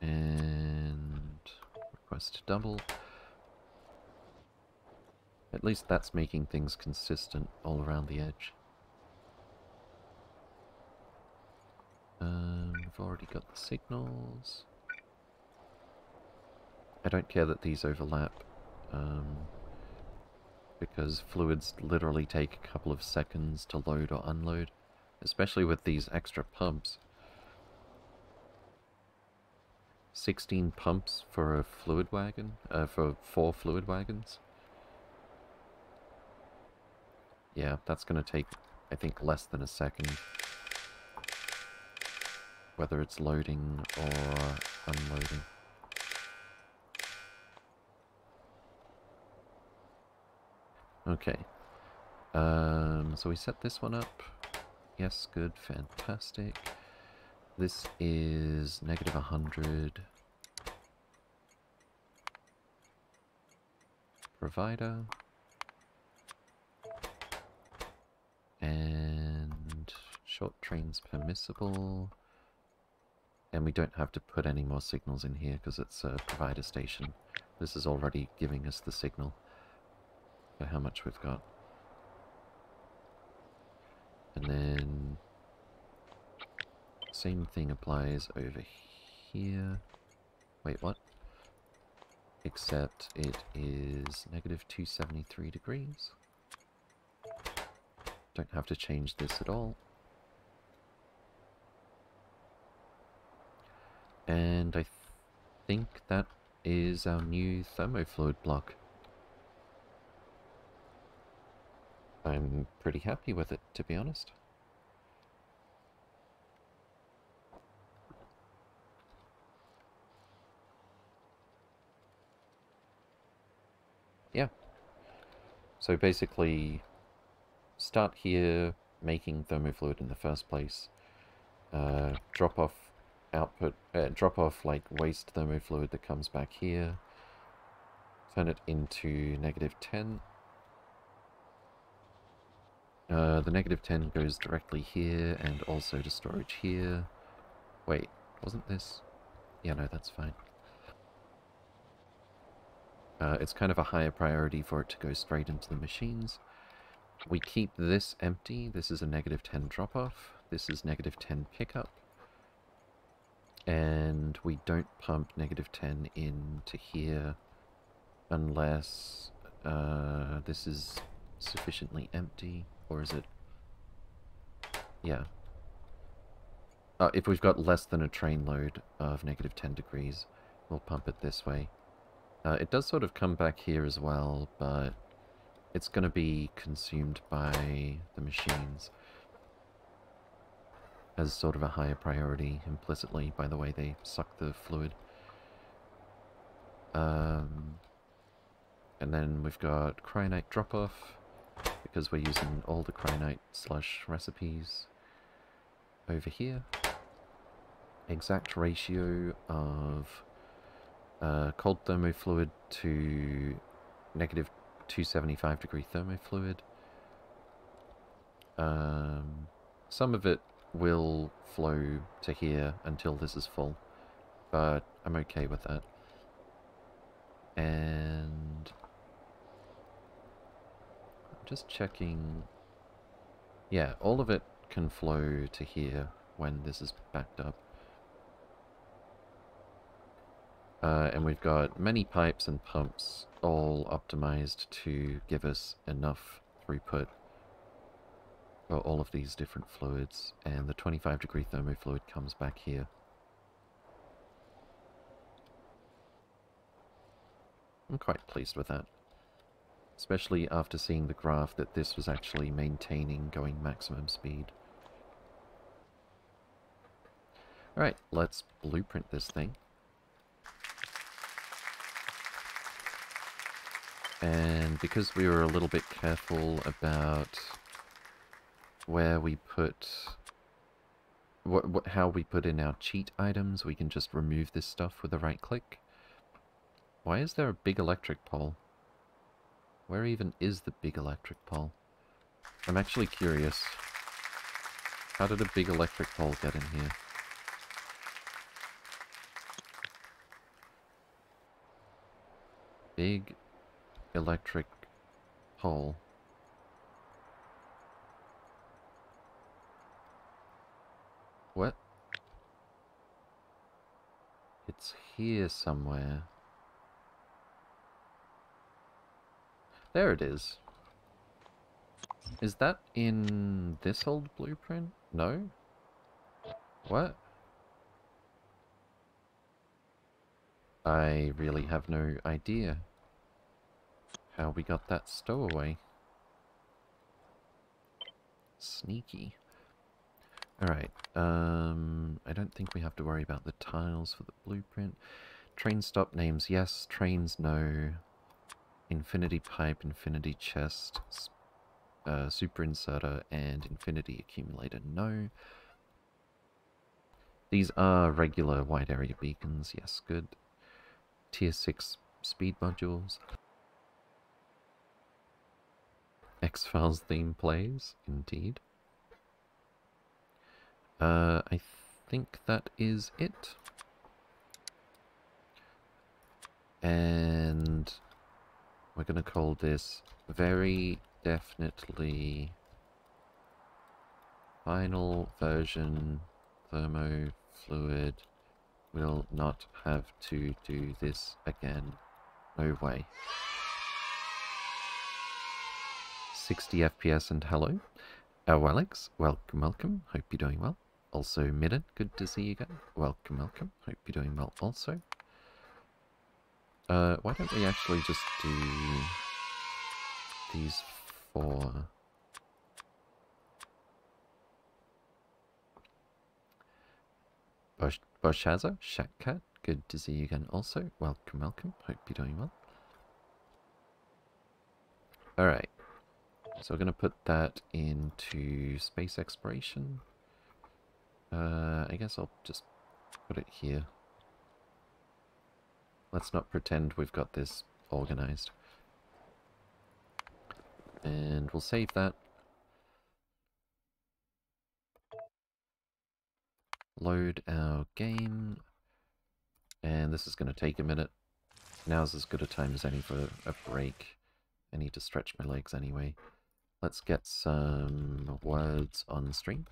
And request double. At least that's making things consistent all around the edge. Um, I've already got the signals. I don't care that these overlap, um, because fluids literally take a couple of seconds to load or unload, especially with these extra pumps. 16 pumps for a fluid wagon, uh, for four fluid wagons. Yeah, that's going to take, I think, less than a second. Whether it's loading or unloading. Okay. Um, so we set this one up. Yes, good, fantastic. This is negative 100. Provider. And short trains permissible. And we don't have to put any more signals in here because it's a provider station. This is already giving us the signal for how much we've got. And then same thing applies over here. Wait, what? Except it is negative 273 degrees. Don't have to change this at all. And I th think that is our new thermofluid block. I'm pretty happy with it, to be honest. Yeah. So basically, start here making thermofluid in the first place. Uh, drop off output, uh, drop off like waste thermofluid that comes back here. Turn it into negative 10 uh, the negative 10 goes directly here and also to storage here. Wait, wasn't this? Yeah, no, that's fine. Uh, it's kind of a higher priority for it to go straight into the machines. We keep this empty. This is a negative 10 drop-off. This is negative 10 pickup. And we don't pump negative 10 into here unless uh, this is sufficiently empty. Or is it... Yeah. Uh, if we've got less than a train load of negative 10 degrees, we'll pump it this way. Uh, it does sort of come back here as well, but it's going to be consumed by the machines as sort of a higher priority implicitly by the way they suck the fluid. Um, and then we've got cryonite drop-off because we're using all the cryonite slush recipes over here. Exact ratio of uh, cold thermofluid to negative 275 degree thermofluid. Um, some of it will flow to here until this is full, but I'm okay with that. And just checking... Yeah, all of it can flow to here when this is backed up. Uh, and we've got many pipes and pumps all optimized to give us enough throughput for all of these different fluids. And the 25 degree thermofluid comes back here. I'm quite pleased with that especially after seeing the graph that this was actually maintaining going maximum speed. Alright, let's blueprint this thing. And because we were a little bit careful about where we put... What, what, how we put in our cheat items, we can just remove this stuff with a right click. Why is there a big electric pole? Where even is the big electric pole? I'm actually curious. How did a big electric pole get in here? big electric pole. What? It's here somewhere. There it is. Is that in this old blueprint? No? What? I really have no idea how we got that stowaway. Sneaky. Alright, um, I don't think we have to worry about the tiles for the blueprint. Train stop names, yes. Trains, no. Infinity pipe, infinity chest, uh, super inserter, and infinity accumulator, no. These are regular wide area beacons, yes, good. Tier 6 speed modules. X-Files theme plays, indeed. Uh, I think that is it. And we're going to call this very definitely final version thermo fluid will not have to do this again. No way. 60 FPS and hello. Oh, Alex, welcome, welcome. Hope you're doing well. Also, Midden, good to see you again. Welcome, welcome. Hope you're doing well also. Uh, why don't we actually just do these four? Bosh Boshaza, good to see you again also. Welcome, welcome. Hope you're doing well. Alright. So we're going to put that into space exploration. Uh, I guess I'll just put it here. Let's not pretend we've got this organized. And we'll save that. Load our game. And this is going to take a minute. Now's as good a time as any for a break. I need to stretch my legs anyway. Let's get some words on stream.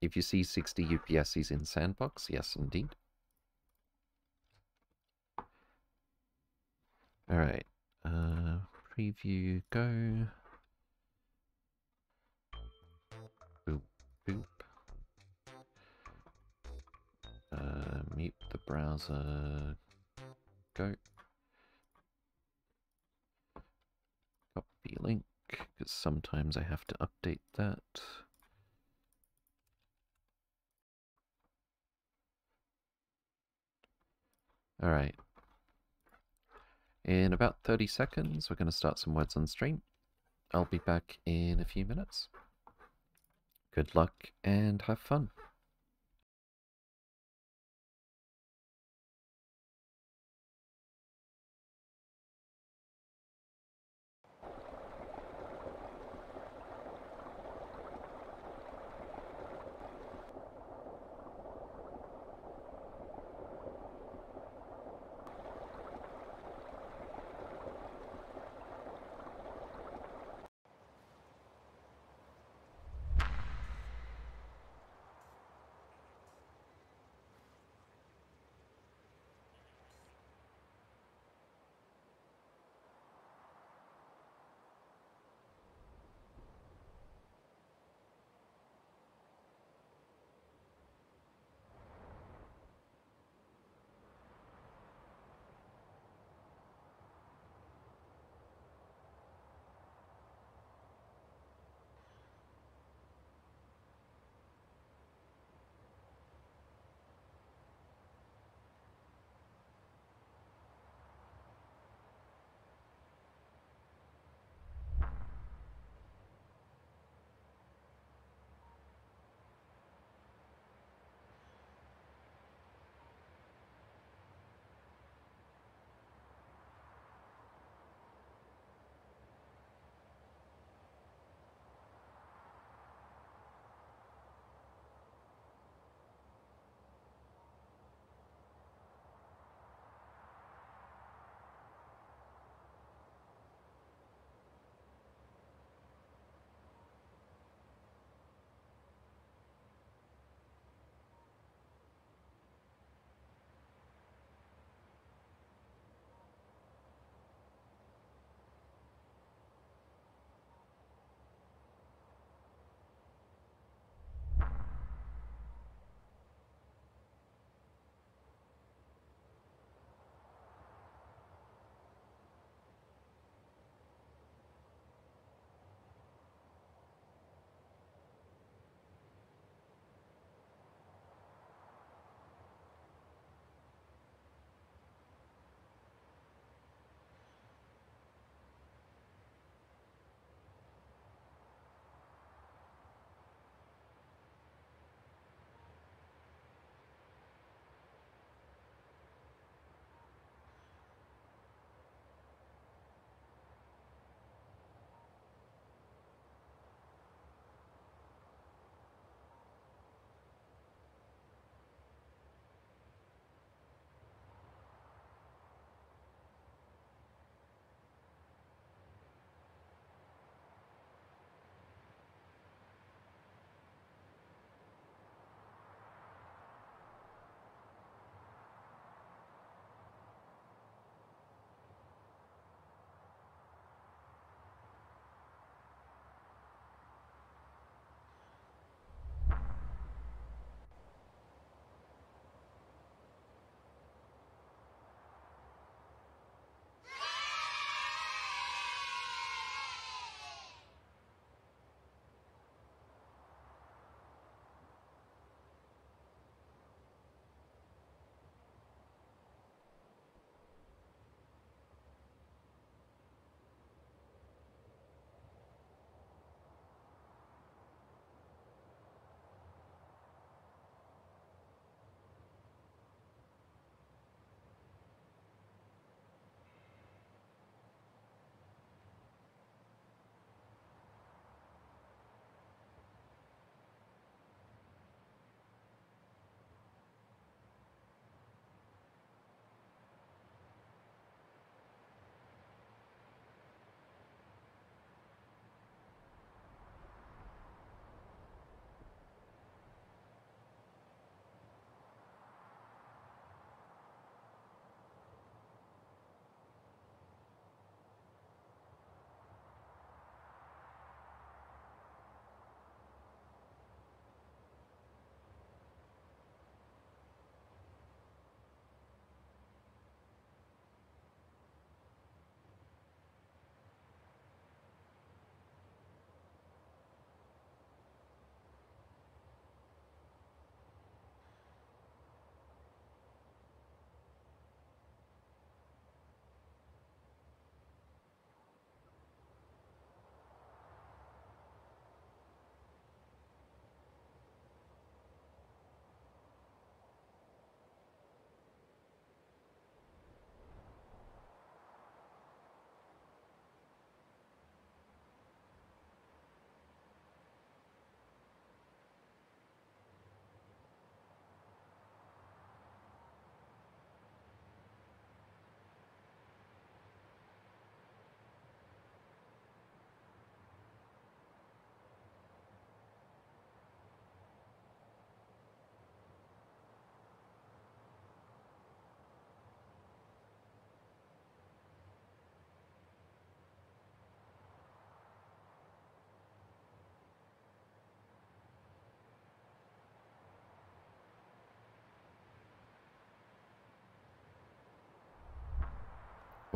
If you see 60 UPSs in Sandbox, yes indeed. Alright, uh, preview, go. Boop, boop. Uh, mute the browser, go. Copy link, because sometimes I have to update that. Alright. In about 30 seconds, we're going to start some words on stream. I'll be back in a few minutes. Good luck and have fun.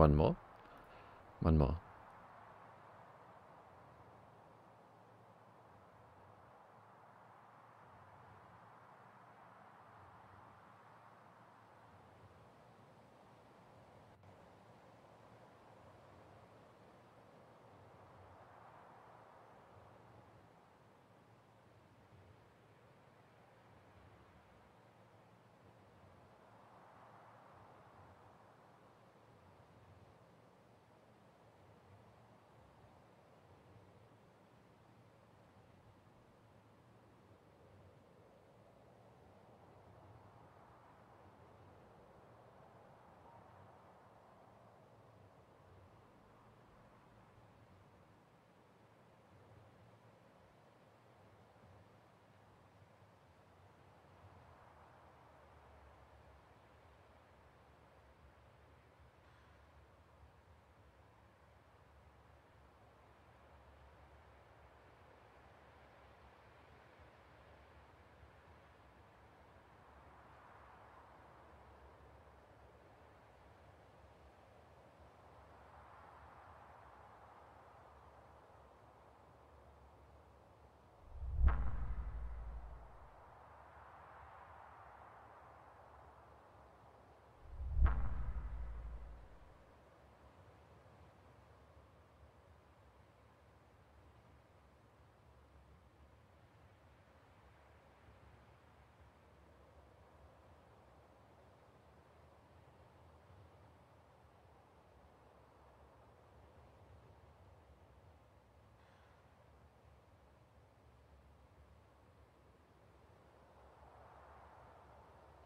One more? One more.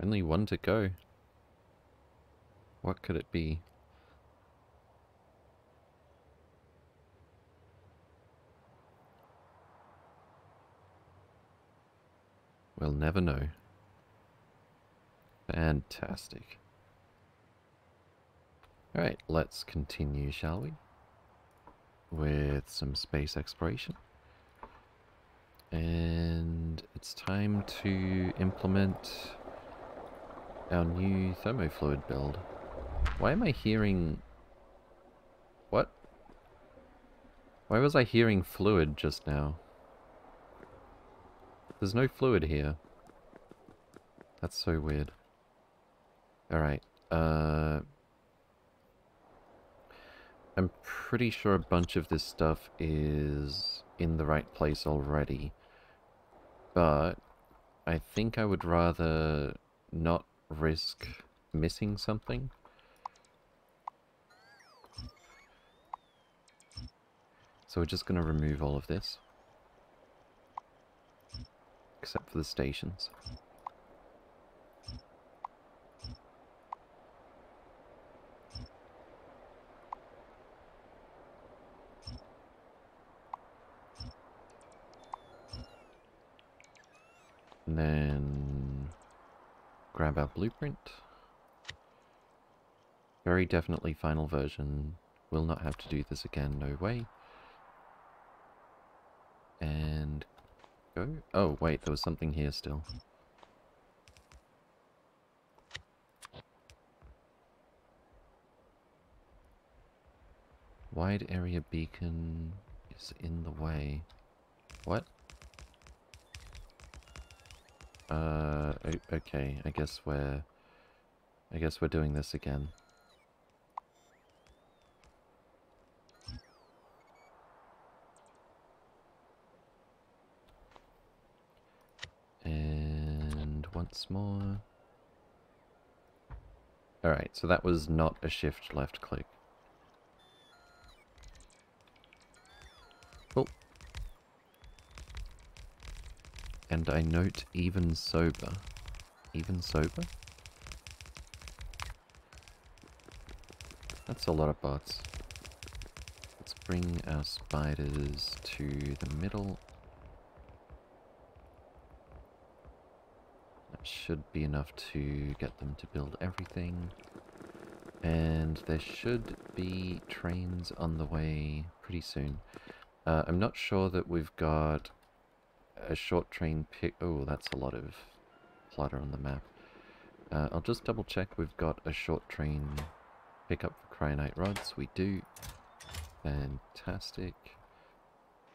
Only one to go. What could it be? We'll never know. Fantastic. Alright, let's continue, shall we? With some space exploration. And it's time to implement our new thermofluid build. Why am I hearing... What? Why was I hearing fluid just now? There's no fluid here. That's so weird. Alright, uh... I'm pretty sure a bunch of this stuff is in the right place already. But I think I would rather not risk missing something. So we're just going to remove all of this. Except for the stations. And then grab our blueprint. Very definitely final version. Will not have to do this again, no way. And go. Oh, wait, there was something here still. Wide area beacon is in the way. What? Uh, okay, I guess we're... I guess we're doing this again. And once more. Alright, so that was not a shift left click. And I note even sober. Even sober? That's a lot of bots. Let's bring our spiders to the middle. That should be enough to get them to build everything. And there should be trains on the way pretty soon. Uh, I'm not sure that we've got a short train pick... Oh, that's a lot of clutter on the map. Uh, I'll just double check we've got a short train pickup for cryonite rods? We do. Fantastic.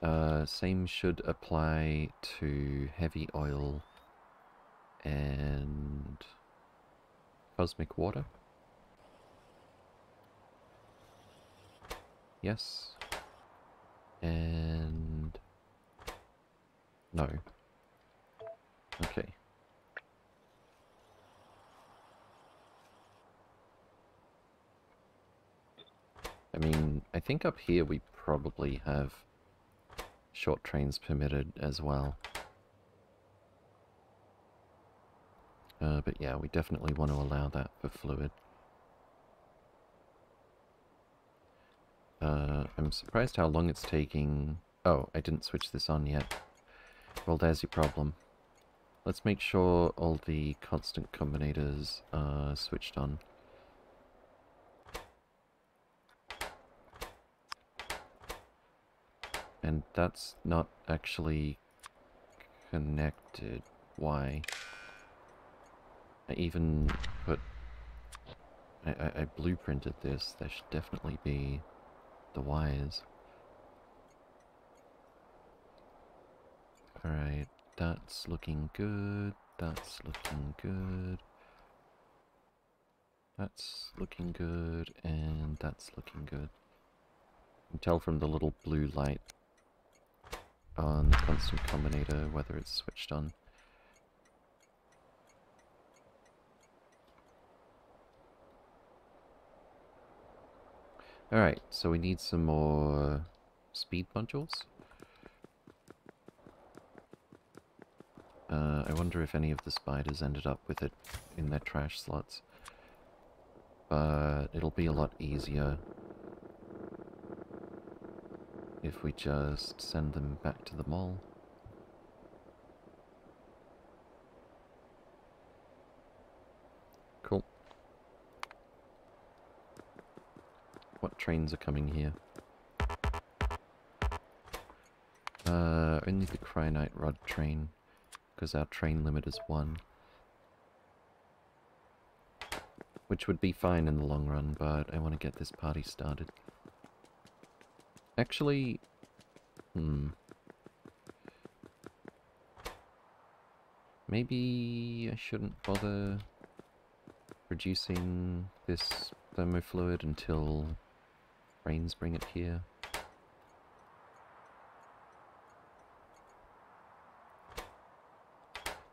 Uh, same should apply to heavy oil and cosmic water. Yes. And... No. Okay. I mean, I think up here we probably have short trains permitted as well. Uh, but yeah, we definitely want to allow that for fluid. Uh, I'm surprised how long it's taking... Oh, I didn't switch this on yet. Well, there's your problem. Let's make sure all the constant combinators are switched on. And that's not actually connected. Why? I even put... I, I, I blueprinted this. There should definitely be the wires. Alright, that's looking good. That's looking good. That's looking good, and that's looking good. You can tell from the little blue light on the constant combinator whether it's switched on. Alright, so we need some more speed modules. Uh, I wonder if any of the spiders ended up with it in their trash slots. But it'll be a lot easier if we just send them back to the mall. Cool. What trains are coming here? Uh, only the Cryonite Rod train, because our train limit is one. Which would be fine in the long run, but I want to get this party started. Actually, hmm. Maybe I shouldn't bother producing this thermofluid until Rains bring it here.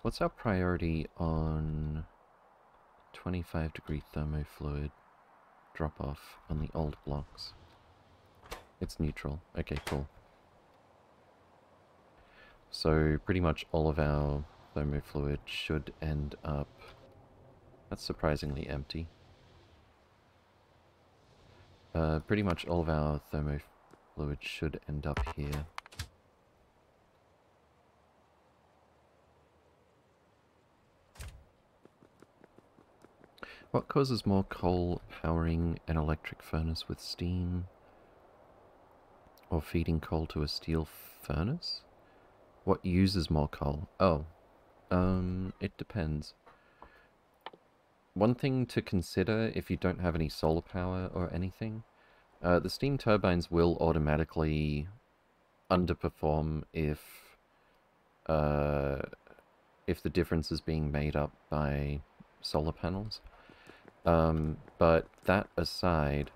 What's our priority on 25 degree thermofluid drop off on the old blocks? It's neutral. Okay, cool. So pretty much all of our thermofluid should end up... That's surprisingly empty. Uh, pretty much all of our thermofluid should end up here. What causes more coal powering an electric furnace with steam? Or feeding coal to a steel furnace? What uses more coal? Oh, um, it depends. One thing to consider if you don't have any solar power or anything, uh, the steam turbines will automatically underperform if uh, if the difference is being made up by solar panels. Um, but that aside,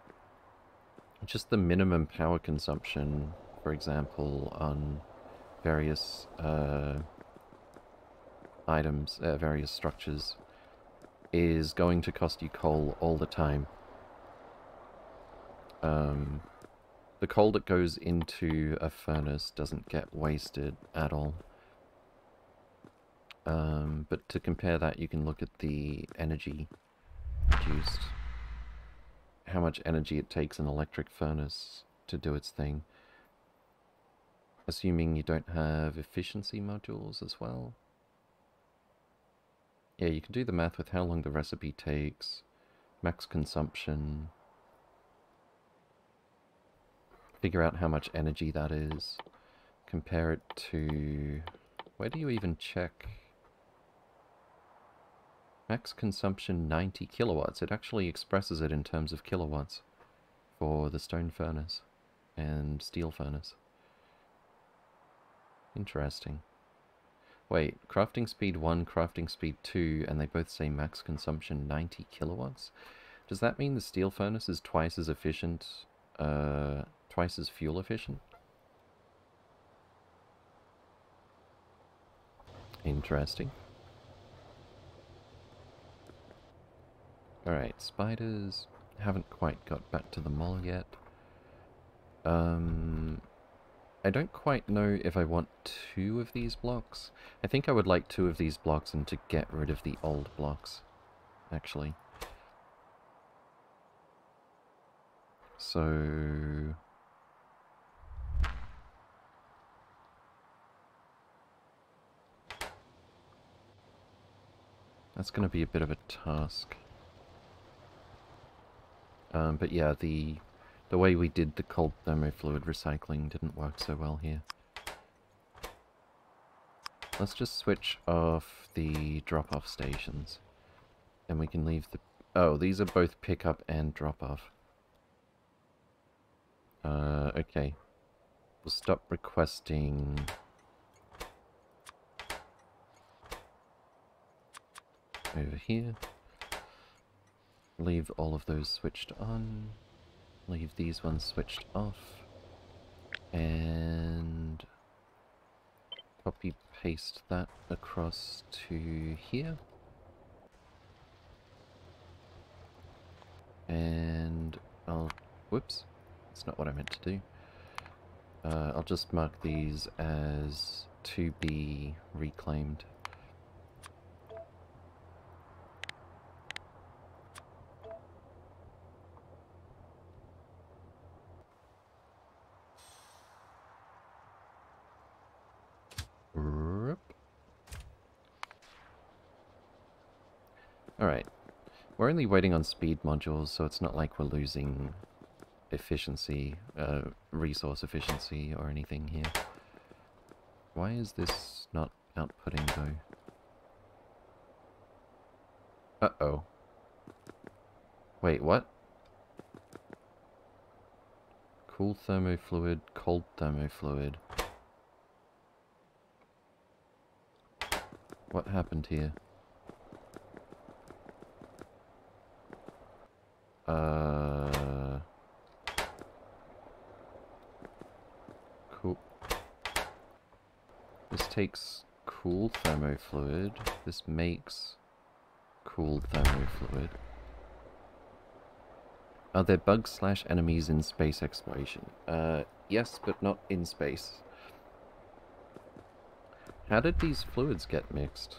just the minimum power consumption, for example, on various uh, items, uh, various structures, is going to cost you coal all the time. Um, the coal that goes into a furnace doesn't get wasted at all. Um, but to compare that, you can look at the energy How much energy it takes an electric furnace to do its thing. Assuming you don't have efficiency modules as well. Yeah, you can do the math with how long the recipe takes, max consumption, figure out how much energy that is, compare it to... Where do you even check? Max consumption 90 kilowatts. It actually expresses it in terms of kilowatts. for the stone furnace and steel furnace. Interesting. Wait, crafting speed 1, crafting speed 2, and they both say max consumption 90 kilowatts? Does that mean the steel furnace is twice as efficient, uh, twice as fuel efficient? Interesting. Alright, spiders haven't quite got back to the mall yet. Um, I don't quite know if I want two of these blocks. I think I would like two of these blocks and to get rid of the old blocks, actually. So... That's going to be a bit of a task. Um, but yeah, the the way we did the cold thermofluid recycling didn't work so well here. Let's just switch off the drop-off stations. And we can leave the... Oh, these are both pick-up and drop-off. Uh, okay. We'll stop requesting... Over here. Leave all of those switched on. Leave these ones switched off. And copy paste that across to here. And I'll, whoops, that's not what I meant to do. Uh, I'll just mark these as to be reclaimed. Alright. We're only waiting on speed modules, so it's not like we're losing efficiency, uh, resource efficiency or anything here. Why is this not outputting though? Uh-oh. Wait, what? Cool thermofluid, cold thermofluid. What happened here? Uh, cool. This takes cool thermofluid. This makes cooled thermofluid. Are there bugs slash enemies in space exploration? Uh, yes, but not in space. How did these fluids get mixed?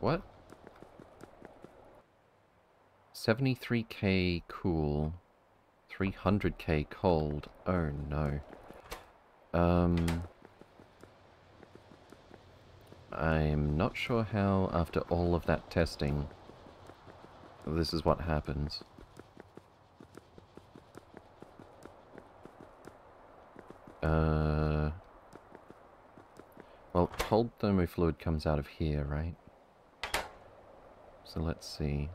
What? 73k cool. 300k cold. Oh no. Um... I'm not sure how, after all of that testing, this is what happens. Uh... Well, cold thermofluid comes out of here, right? So let's see.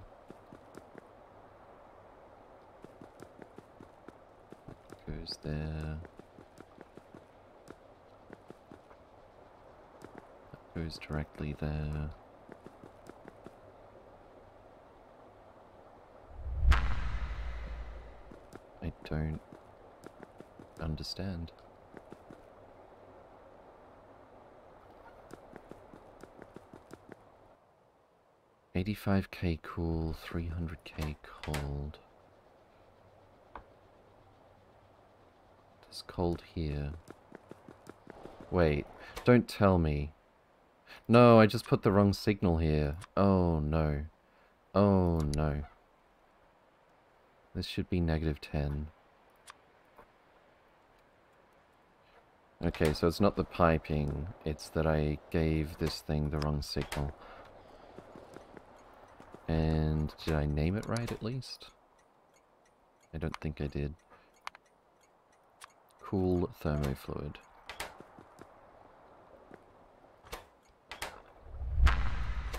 Goes there. Goes directly there. I don't understand. 85k cool, 300k cold. It's cold here. Wait, don't tell me. No, I just put the wrong signal here. Oh no. Oh no. This should be negative 10. Okay, so it's not the piping, it's that I gave this thing the wrong signal. And did I name it right at least? I don't think I did. Cool thermofluid.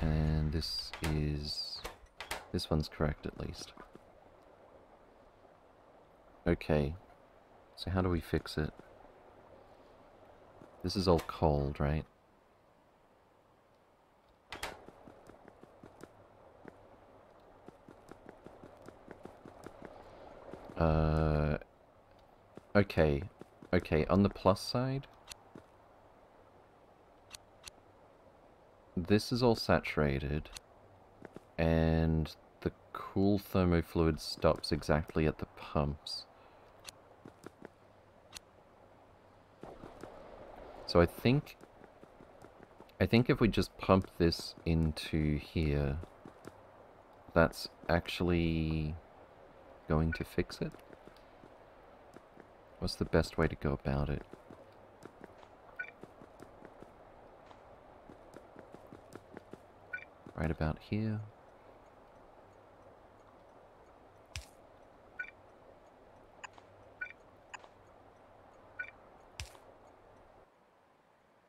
And this is... This one's correct at least. Okay. So how do we fix it? This is all cold, right? Uh... Okay. Okay, on the plus side... This is all saturated. And the cool thermofluid stops exactly at the pumps. So I think... I think if we just pump this into here, that's actually going to fix it? What's the best way to go about it? Right about here.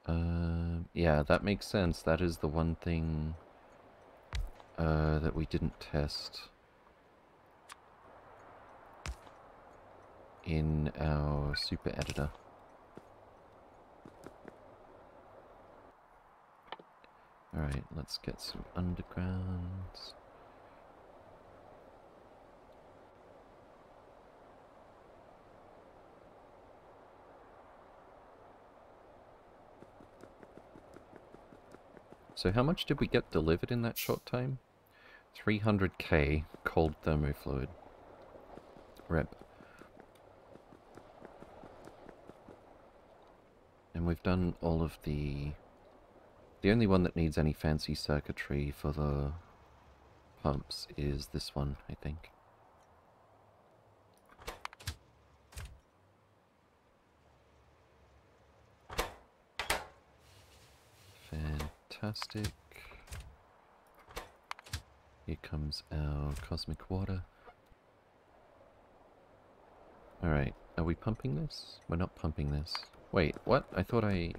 Uh, yeah, that makes sense. That is the one thing uh, that we didn't test in our super editor. Alright, let's get some undergrounds. So how much did we get delivered in that short time? 300k cold thermofluid. Rep. And we've done all of the... The only one that needs any fancy circuitry for the pumps is this one, I think. Fantastic. Here comes our cosmic water. Alright, are we pumping this? We're not pumping this. Wait, what? I thought I...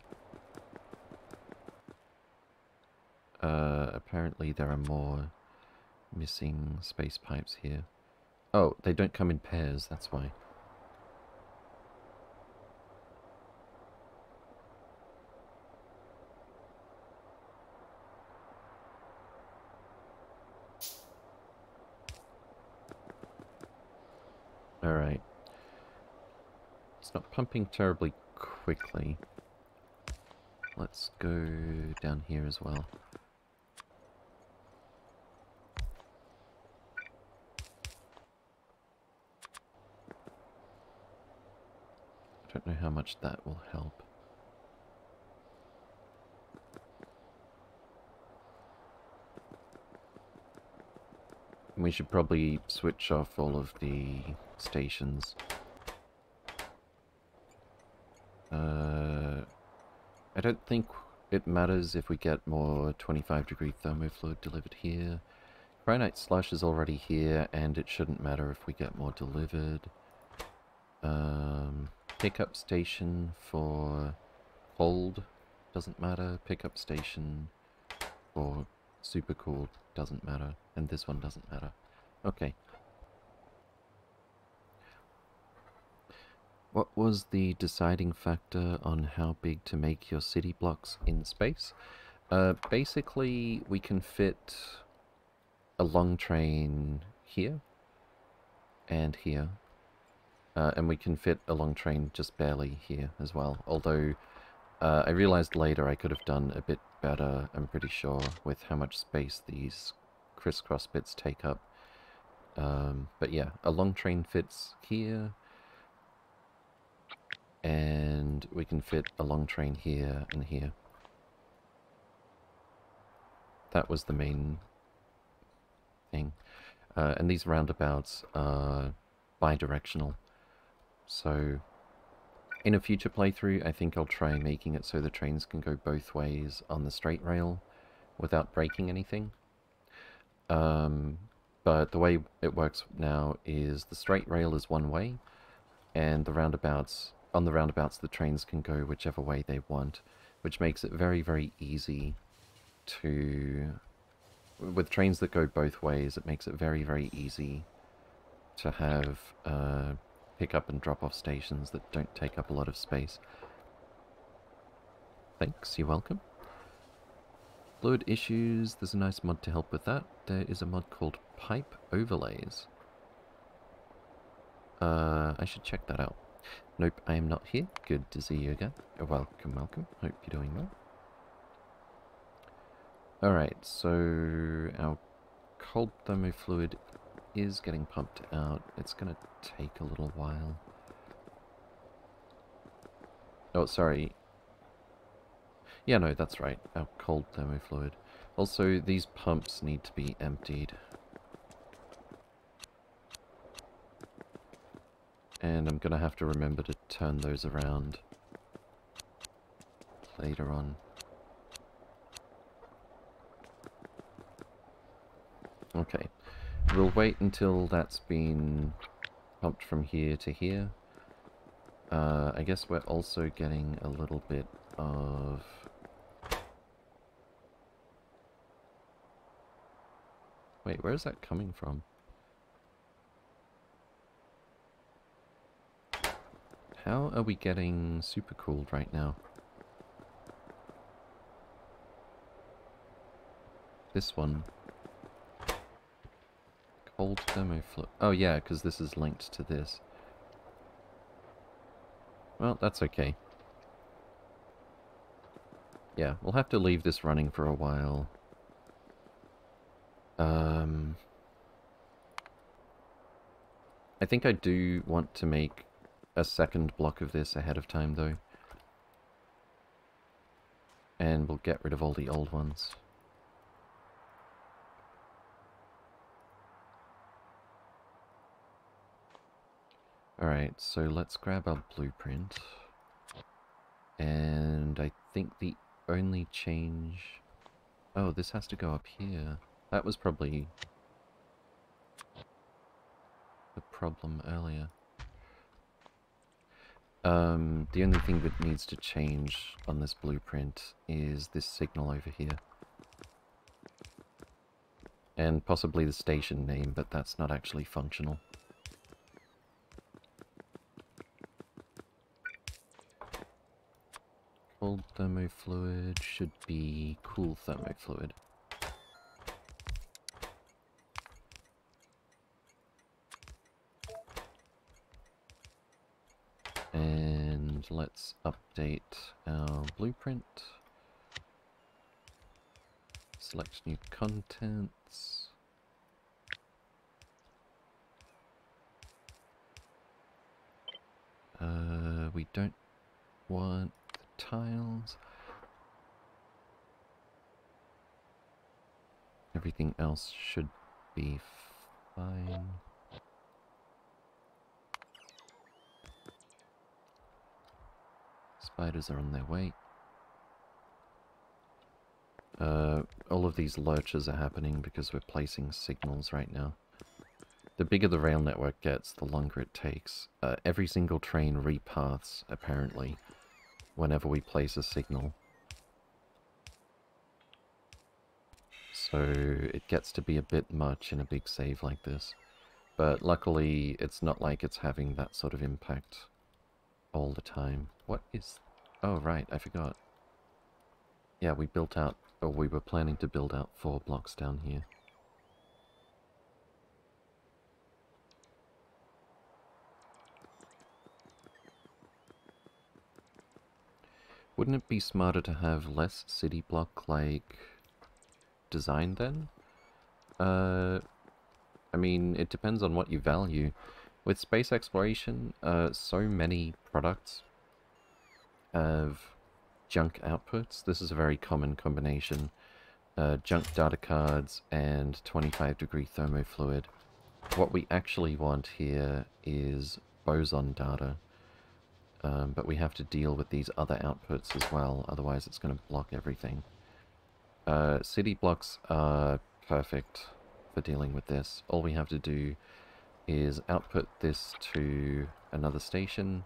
Uh, apparently there are more missing space pipes here. Oh, they don't come in pairs, that's why. Alright. It's not pumping terribly quickly. Let's go down here as well. I don't know how much that will help. We should probably switch off all of the stations. Uh, I don't think it matters if we get more 25 degree thermofluid delivered here. Cryonite slush is already here, and it shouldn't matter if we get more delivered. Um, pickup station for cold doesn't matter. Pickup station for super cool doesn't matter. And this one doesn't matter. Okay. What was the deciding factor on how big to make your city blocks in space? Uh, basically, we can fit a long train here and here. Uh, and we can fit a long train just barely here as well. Although, uh, I realized later I could have done a bit better, I'm pretty sure, with how much space these crisscross bits take up. Um, but yeah, a long train fits here, and we can fit a long train here and here. That was the main thing. Uh, and these roundabouts are bi-directional. So in a future playthrough, I think I'll try making it so the trains can go both ways on the straight rail without breaking anything. Um, but the way it works now is the straight rail is one way, and the roundabouts on the roundabouts the trains can go whichever way they want, which makes it very, very easy to with trains that go both ways, it makes it very, very easy to have uh, pick up and drop off stations that don't take up a lot of space. Thanks, you're welcome. Fluid issues, there's a nice mod to help with that. There is a mod called Pipe Overlays. Uh, I should check that out. Nope, I am not here. Good to see you again. Welcome, welcome. Hope you're doing well. Alright, so our cold thermofluid is getting pumped out. It's going to take a little while. Oh, sorry. Yeah, no, that's right. Our cold thermofluid. Also, these pumps need to be emptied. And I'm going to have to remember to turn those around later on. Okay. We'll wait until that's been pumped from here to here. Uh, I guess we're also getting a little bit of... Wait, where is that coming from? How are we getting super cooled right now? This one. Cold thermofluid. Oh yeah, because this is linked to this. Well, that's okay. Yeah, we'll have to leave this running for a while. Um, I think I do want to make a second block of this ahead of time, though. And we'll get rid of all the old ones. Alright, so let's grab our blueprint. And I think the only change... Oh, this has to go up here. That was probably the problem earlier. Um, the only thing that needs to change on this blueprint is this signal over here. And possibly the station name, but that's not actually functional. Cold thermofluid should be cool thermofluid. And let's update our blueprint. Select new contents. Uh, we don't want the tiles. Everything else should be fine. Spiders are on their way. Uh, all of these lurches are happening because we're placing signals right now. The bigger the rail network gets, the longer it takes. Uh, every single train repaths, apparently, whenever we place a signal. So it gets to be a bit much in a big save like this. But luckily, it's not like it's having that sort of impact all the time. What is... Oh, right, I forgot. Yeah, we built out, or we were planning to build out four blocks down here. Wouldn't it be smarter to have less city block-like design then? Uh, I mean, it depends on what you value. With space exploration, uh, so many products have junk outputs. This is a very common combination. Uh, junk data cards and 25 degree thermofluid. What we actually want here is boson data. Um, but we have to deal with these other outputs as well, otherwise it's going to block everything. Uh, city blocks are perfect for dealing with this. All we have to do is output this to another station,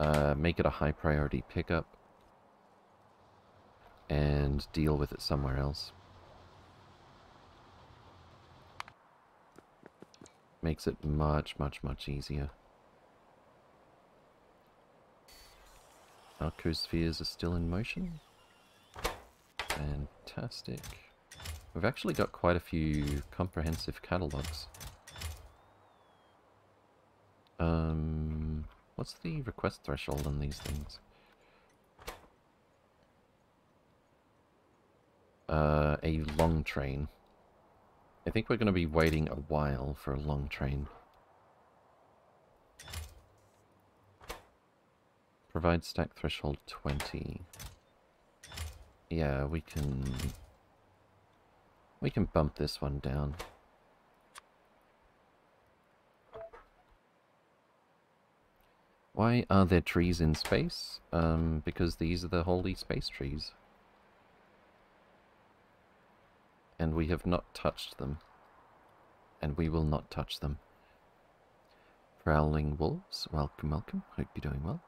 uh, make it a high priority pickup, and deal with it somewhere else. Makes it much, much, much easier. Our co-spheres are still in motion. Fantastic. We've actually got quite a few comprehensive catalogs. Um, what's the request threshold on these things? Uh, a long train. I think we're going to be waiting a while for a long train. Provide stack threshold 20. Yeah, we can... We can bump this one down. Why are there trees in space? Um, because these are the holy space trees. And we have not touched them. And we will not touch them. Prowling wolves, welcome, welcome. Hope you're doing well.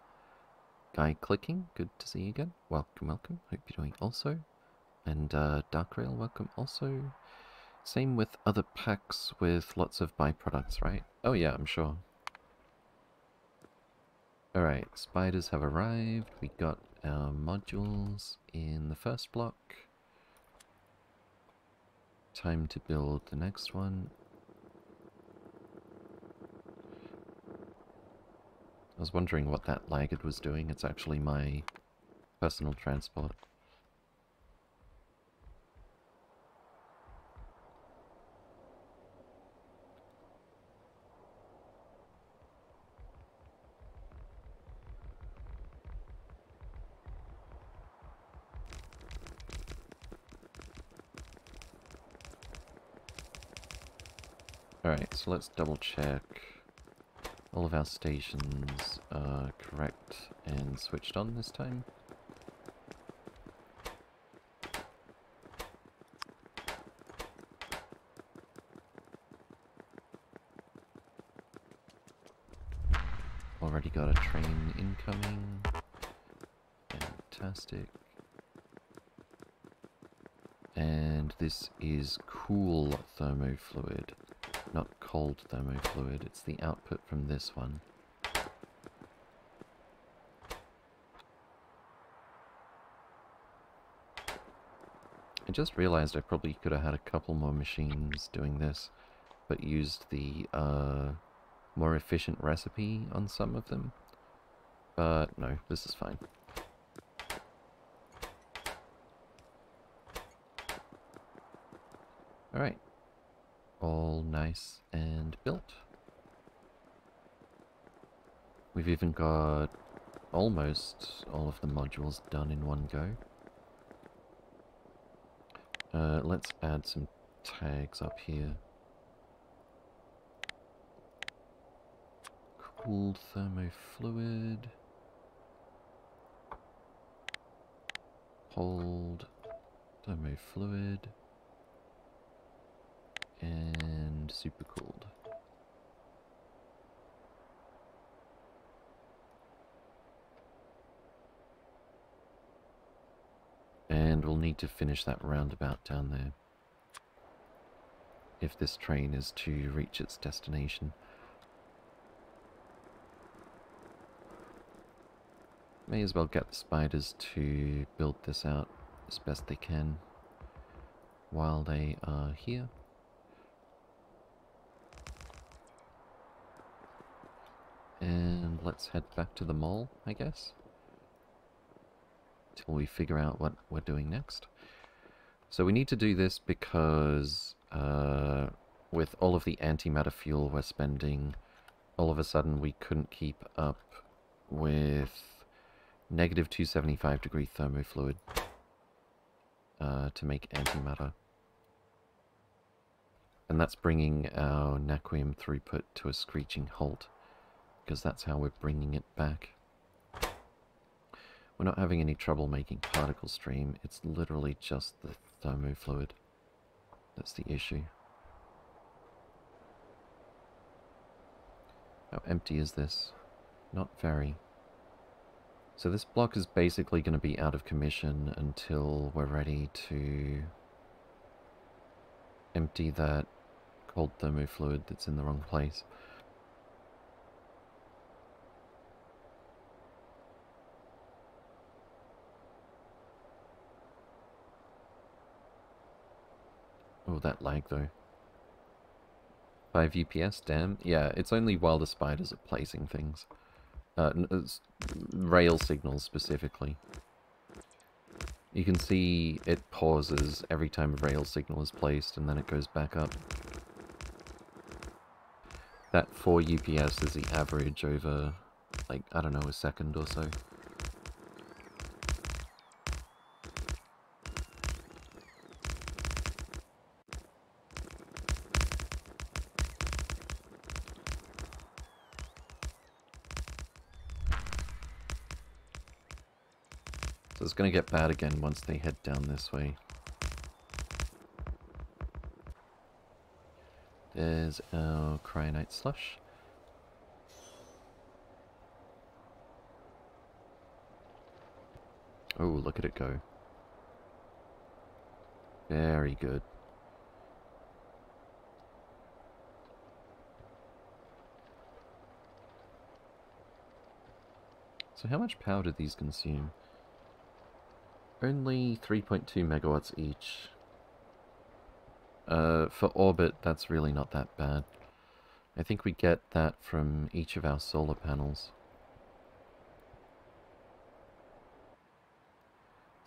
Guy clicking, good to see you again. Welcome, welcome. Hope you're doing also. And uh, Dark Rail, welcome also. Same with other packs with lots of byproducts, right? Oh yeah, I'm sure. Alright, spiders have arrived. We got our modules in the first block. Time to build the next one. I was wondering what that laggard was doing. It's actually my personal transport. Alright, so let's double check all of our stations are correct and switched on this time. Already got a train incoming. Fantastic. And this is cool thermofluid not cold thermofluid, it's the output from this one. I just realized I probably could have had a couple more machines doing this, but used the uh, more efficient recipe on some of them. But no, this is fine. Alright, all nice and built. We've even got almost all of the modules done in one go. Uh, let's add some tags up here. Cooled thermofluid. Hold thermofluid and super cooled. And we'll need to finish that roundabout down there if this train is to reach its destination. May as well get the spiders to build this out as best they can while they are here. And let's head back to the mall, I guess. Till we figure out what we're doing next. So we need to do this because uh, with all of the antimatter fuel we're spending, all of a sudden we couldn't keep up with negative 275 degree thermofluid uh, to make antimatter. And that's bringing our Naquium throughput to a screeching halt because that's how we're bringing it back. We're not having any trouble making particle stream, it's literally just the thermofluid that's the issue. How empty is this? Not very. So this block is basically going to be out of commission until we're ready to empty that cold thermofluid that's in the wrong place. Oh, that lag though. 5 UPS, damn. Yeah, it's only while the spiders are placing things. Uh, rail signals specifically. You can see it pauses every time a rail signal is placed and then it goes back up. That 4 UPS is the average over, like, I don't know, a second or so. Going to get bad again once they head down this way. There's our Cryonite Slush. Oh, look at it go. Very good. So how much power did these consume? Only 3.2 megawatts each. Uh, for orbit, that's really not that bad. I think we get that from each of our solar panels.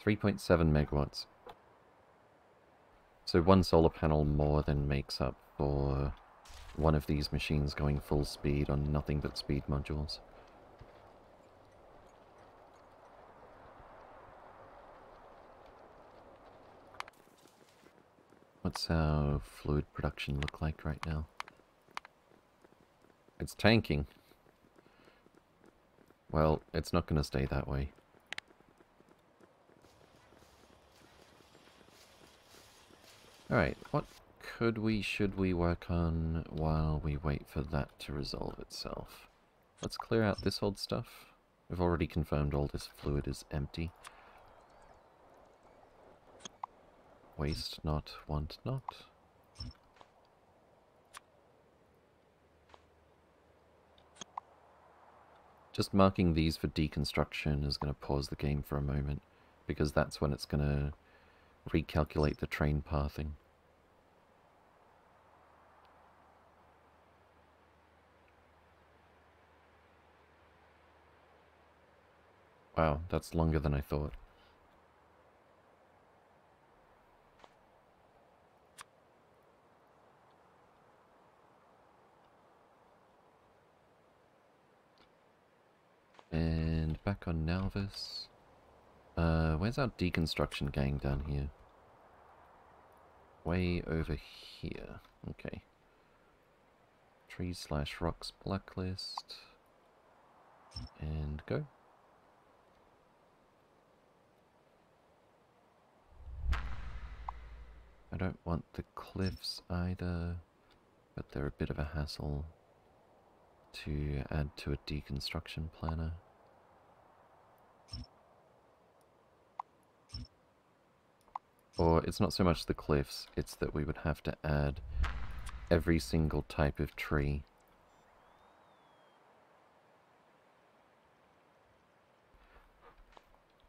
3.7 megawatts. So one solar panel more than makes up for one of these machines going full speed on nothing but speed modules. What's our fluid production look like right now? It's tanking. Well, it's not going to stay that way. Alright, what could we, should we work on while we wait for that to resolve itself? Let's clear out this old stuff. We've already confirmed all this fluid is empty. Waste not, want not. Just marking these for deconstruction is going to pause the game for a moment, because that's when it's going to recalculate the train pathing. Wow, that's longer than I thought. On Nauvis. Uh, where's our deconstruction gang down here? Way over here. Okay. Trees slash rocks blacklist. And go. I don't want the cliffs either, but they're a bit of a hassle to add to a deconstruction planner. Or it's not so much the cliffs, it's that we would have to add every single type of tree.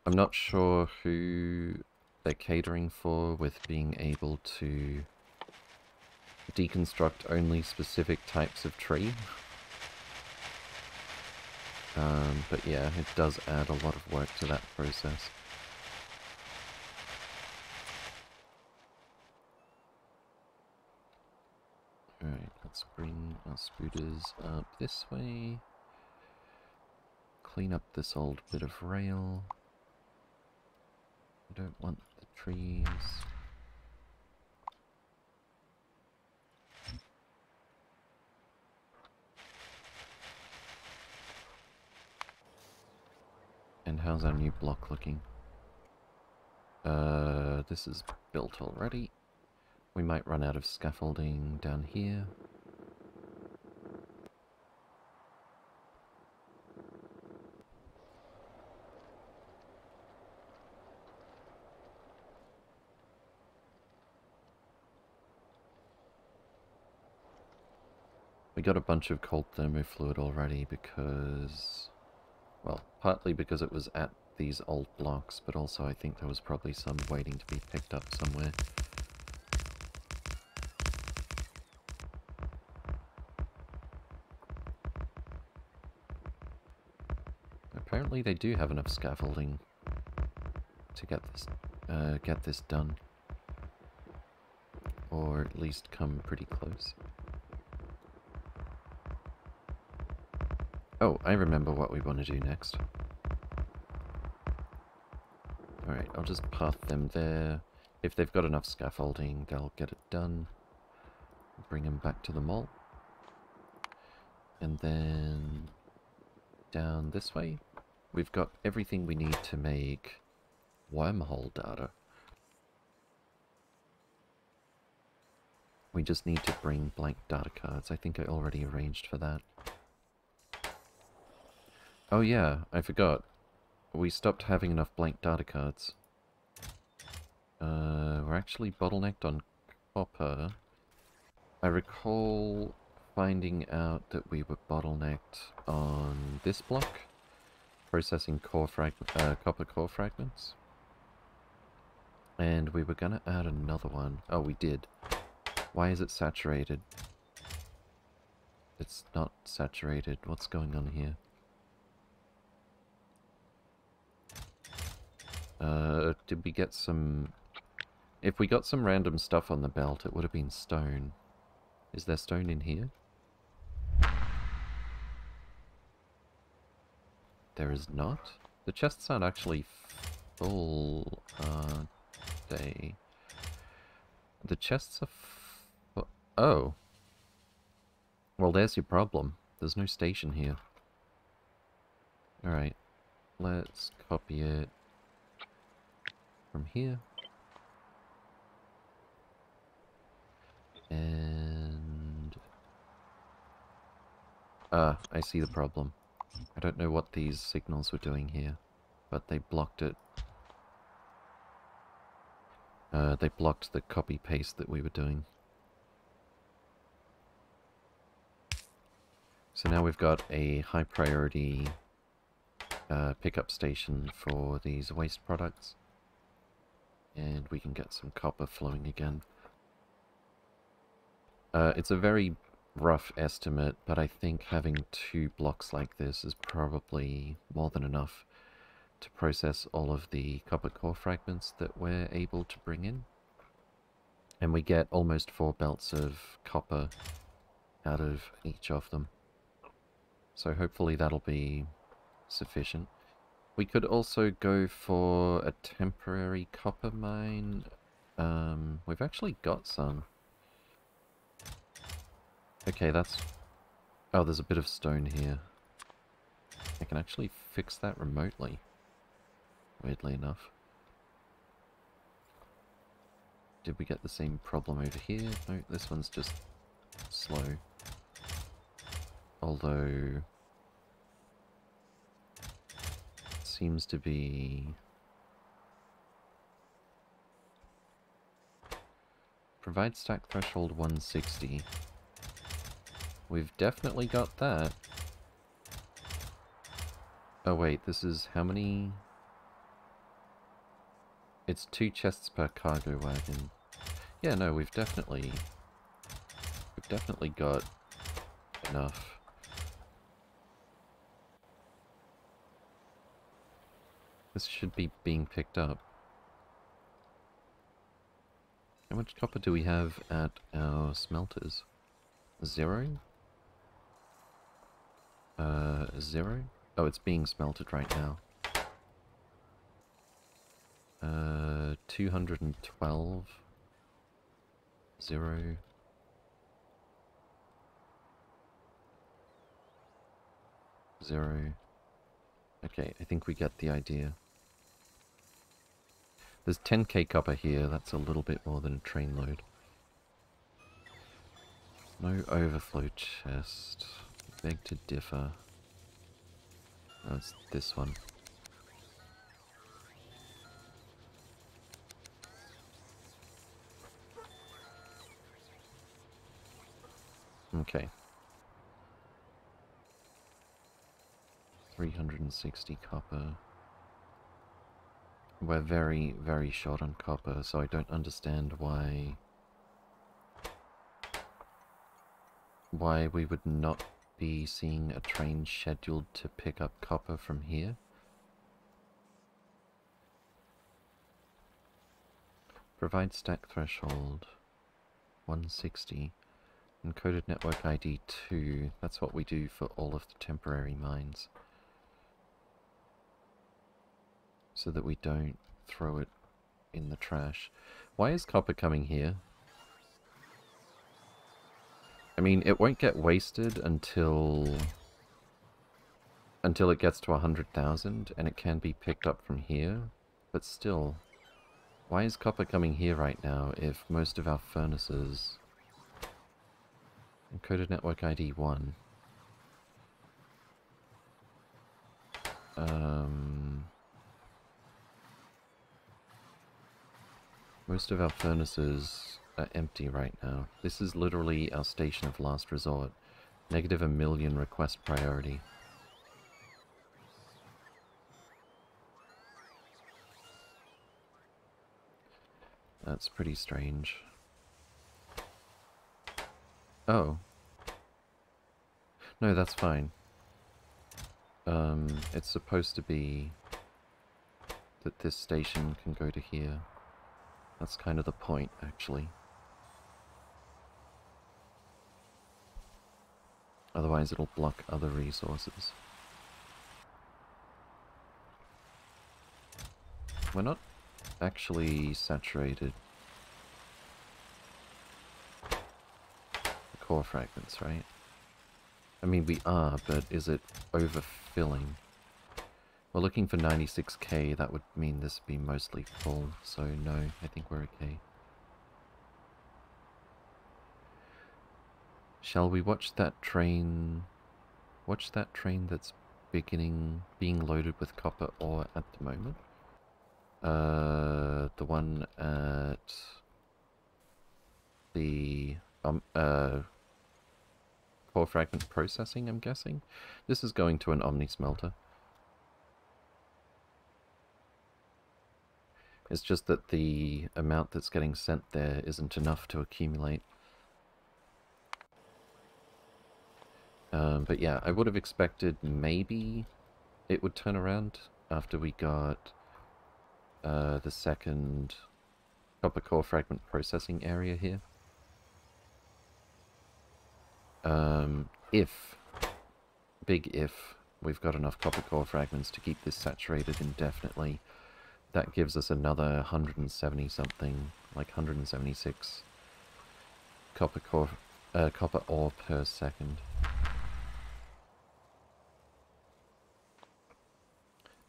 I'm not sure who they're catering for with being able to deconstruct only specific types of tree. Um, but yeah, it does add a lot of work to that process. Alright, let's bring our spooters up this way. Clean up this old bit of rail. I don't want the trees. And how's our new block looking? Uh, this is built already. We might run out of scaffolding down here. We got a bunch of cold thermo fluid already because... Well, partly because it was at these old blocks, but also I think there was probably some waiting to be picked up somewhere. Apparently they do have enough scaffolding to get this uh, get this done. Or at least come pretty close. Oh, I remember what we want to do next. Alright, I'll just path them there. If they've got enough scaffolding, they'll get it done. Bring them back to the mall. And then down this way, we've got everything we need to make wormhole data. We just need to bring blank data cards. I think I already arranged for that. Oh yeah, I forgot. We stopped having enough blank data cards. Uh, we're actually bottlenecked on copper. I recall finding out that we were bottlenecked on this block, processing core uh, copper core fragments. And we were gonna add another one. Oh, we did. Why is it saturated? It's not saturated. What's going on here? Uh, did we get some... If we got some random stuff on the belt, it would have been stone. Is there stone in here? There is not? The chests aren't actually full, uh, they... The chests are Oh. Well, there's your problem. There's no station here. Alright. Let's copy it from here. And... Ah, I see the problem. I don't know what these signals were doing here, but they blocked it. Uh, they blocked the copy-paste that we were doing. So now we've got a high priority uh, pickup station for these waste products. And we can get some copper flowing again. Uh, it's a very rough estimate, but I think having two blocks like this is probably more than enough to process all of the copper core fragments that we're able to bring in. And we get almost four belts of copper out of each of them. So hopefully that'll be sufficient. We could also go for a temporary copper mine. Um, we've actually got some. Okay, that's... Oh, there's a bit of stone here. I can actually fix that remotely. Weirdly enough. Did we get the same problem over here? No, this one's just slow. Although... seems to be... Provide stack threshold 160. We've definitely got that. Oh wait, this is how many... It's two chests per cargo wagon. Yeah, no, we've definitely... We've definitely got enough. This should be being picked up. How much copper do we have at our smelters? Zero? Uh, zero? Oh, it's being smelted right now. Uh, 212. Zero. Zero. Okay, I think we get the idea. There's 10k copper here, that's a little bit more than a train load. No overflow chest beg to differ. That's this one. Okay. 360 copper. We're very, very short on copper, so I don't understand why... why we would not be seeing a train scheduled to pick up copper from here. Provide stack threshold 160. Encoded network ID 2. That's what we do for all of the temporary mines. So that we don't throw it in the trash. Why is copper coming here? I mean, it won't get wasted until... Until it gets to 100,000, and it can be picked up from here. But still, why is copper coming here right now if most of our furnaces... Encoded network ID 1. Um... Most of our furnaces are empty right now. This is literally our station of last resort. Negative a million request priority. That's pretty strange. Oh. No, that's fine. Um, it's supposed to be that this station can go to here. That's kind of the point, actually. Otherwise it'll block other resources. We're not actually saturated. The core fragments, right? I mean, we are, but is it overfilling? We're looking for 96k, that would mean this would be mostly full, so no, I think we're okay. Shall we watch that train... Watch that train that's beginning... being loaded with copper ore at the moment? Uh, the one at the um uh core fragment processing, I'm guessing. This is going to an Omni smelter. It's just that the amount that's getting sent there isn't enough to accumulate. Um, but yeah, I would have expected maybe it would turn around after we got uh, the second copper core fragment processing area here. Um, if, big if, we've got enough copper core fragments to keep this saturated indefinitely, that gives us another 170 something, like 176 copper core, uh, copper ore per second.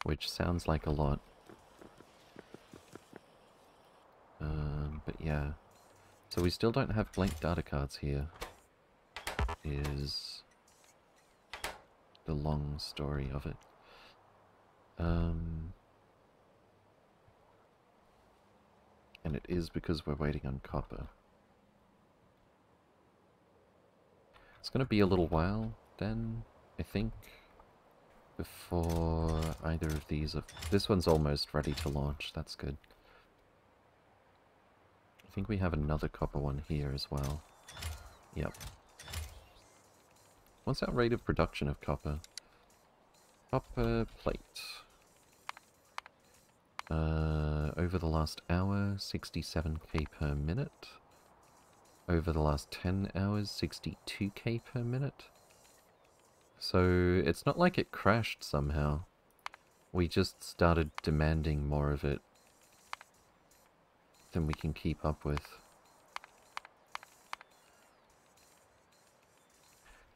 Which sounds like a lot. Um, but yeah. So we still don't have blank data cards here. Is the long story of it. Um, and it is because we're waiting on copper. It's going to be a little while then, I think, before either of these... Are... This one's almost ready to launch, that's good I think we have another copper one here as well. Yep. What's our rate of production of copper? Copper plate. Uh, over the last hour, 67k per minute. Over the last 10 hours, 62k per minute. So, it's not like it crashed somehow. We just started demanding more of it than we can keep up with.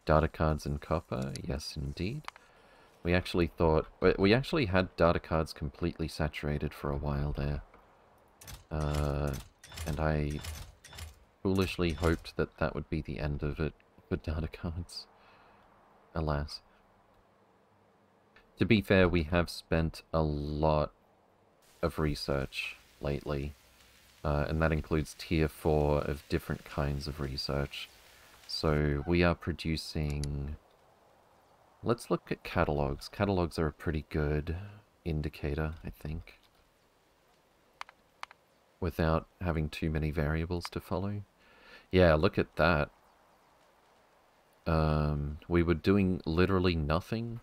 Data cards and copper, yes indeed. We actually thought, we actually had data cards completely saturated for a while there. Uh, and I foolishly hoped that that would be the end of it for data cards. Alas. To be fair, we have spent a lot of research lately uh, and that includes tier 4 of different kinds of research. So we are producing let's look at catalogs. Catalogs are a pretty good indicator, I think. Without having too many variables to follow. Yeah, look at that. Um, we were doing literally nothing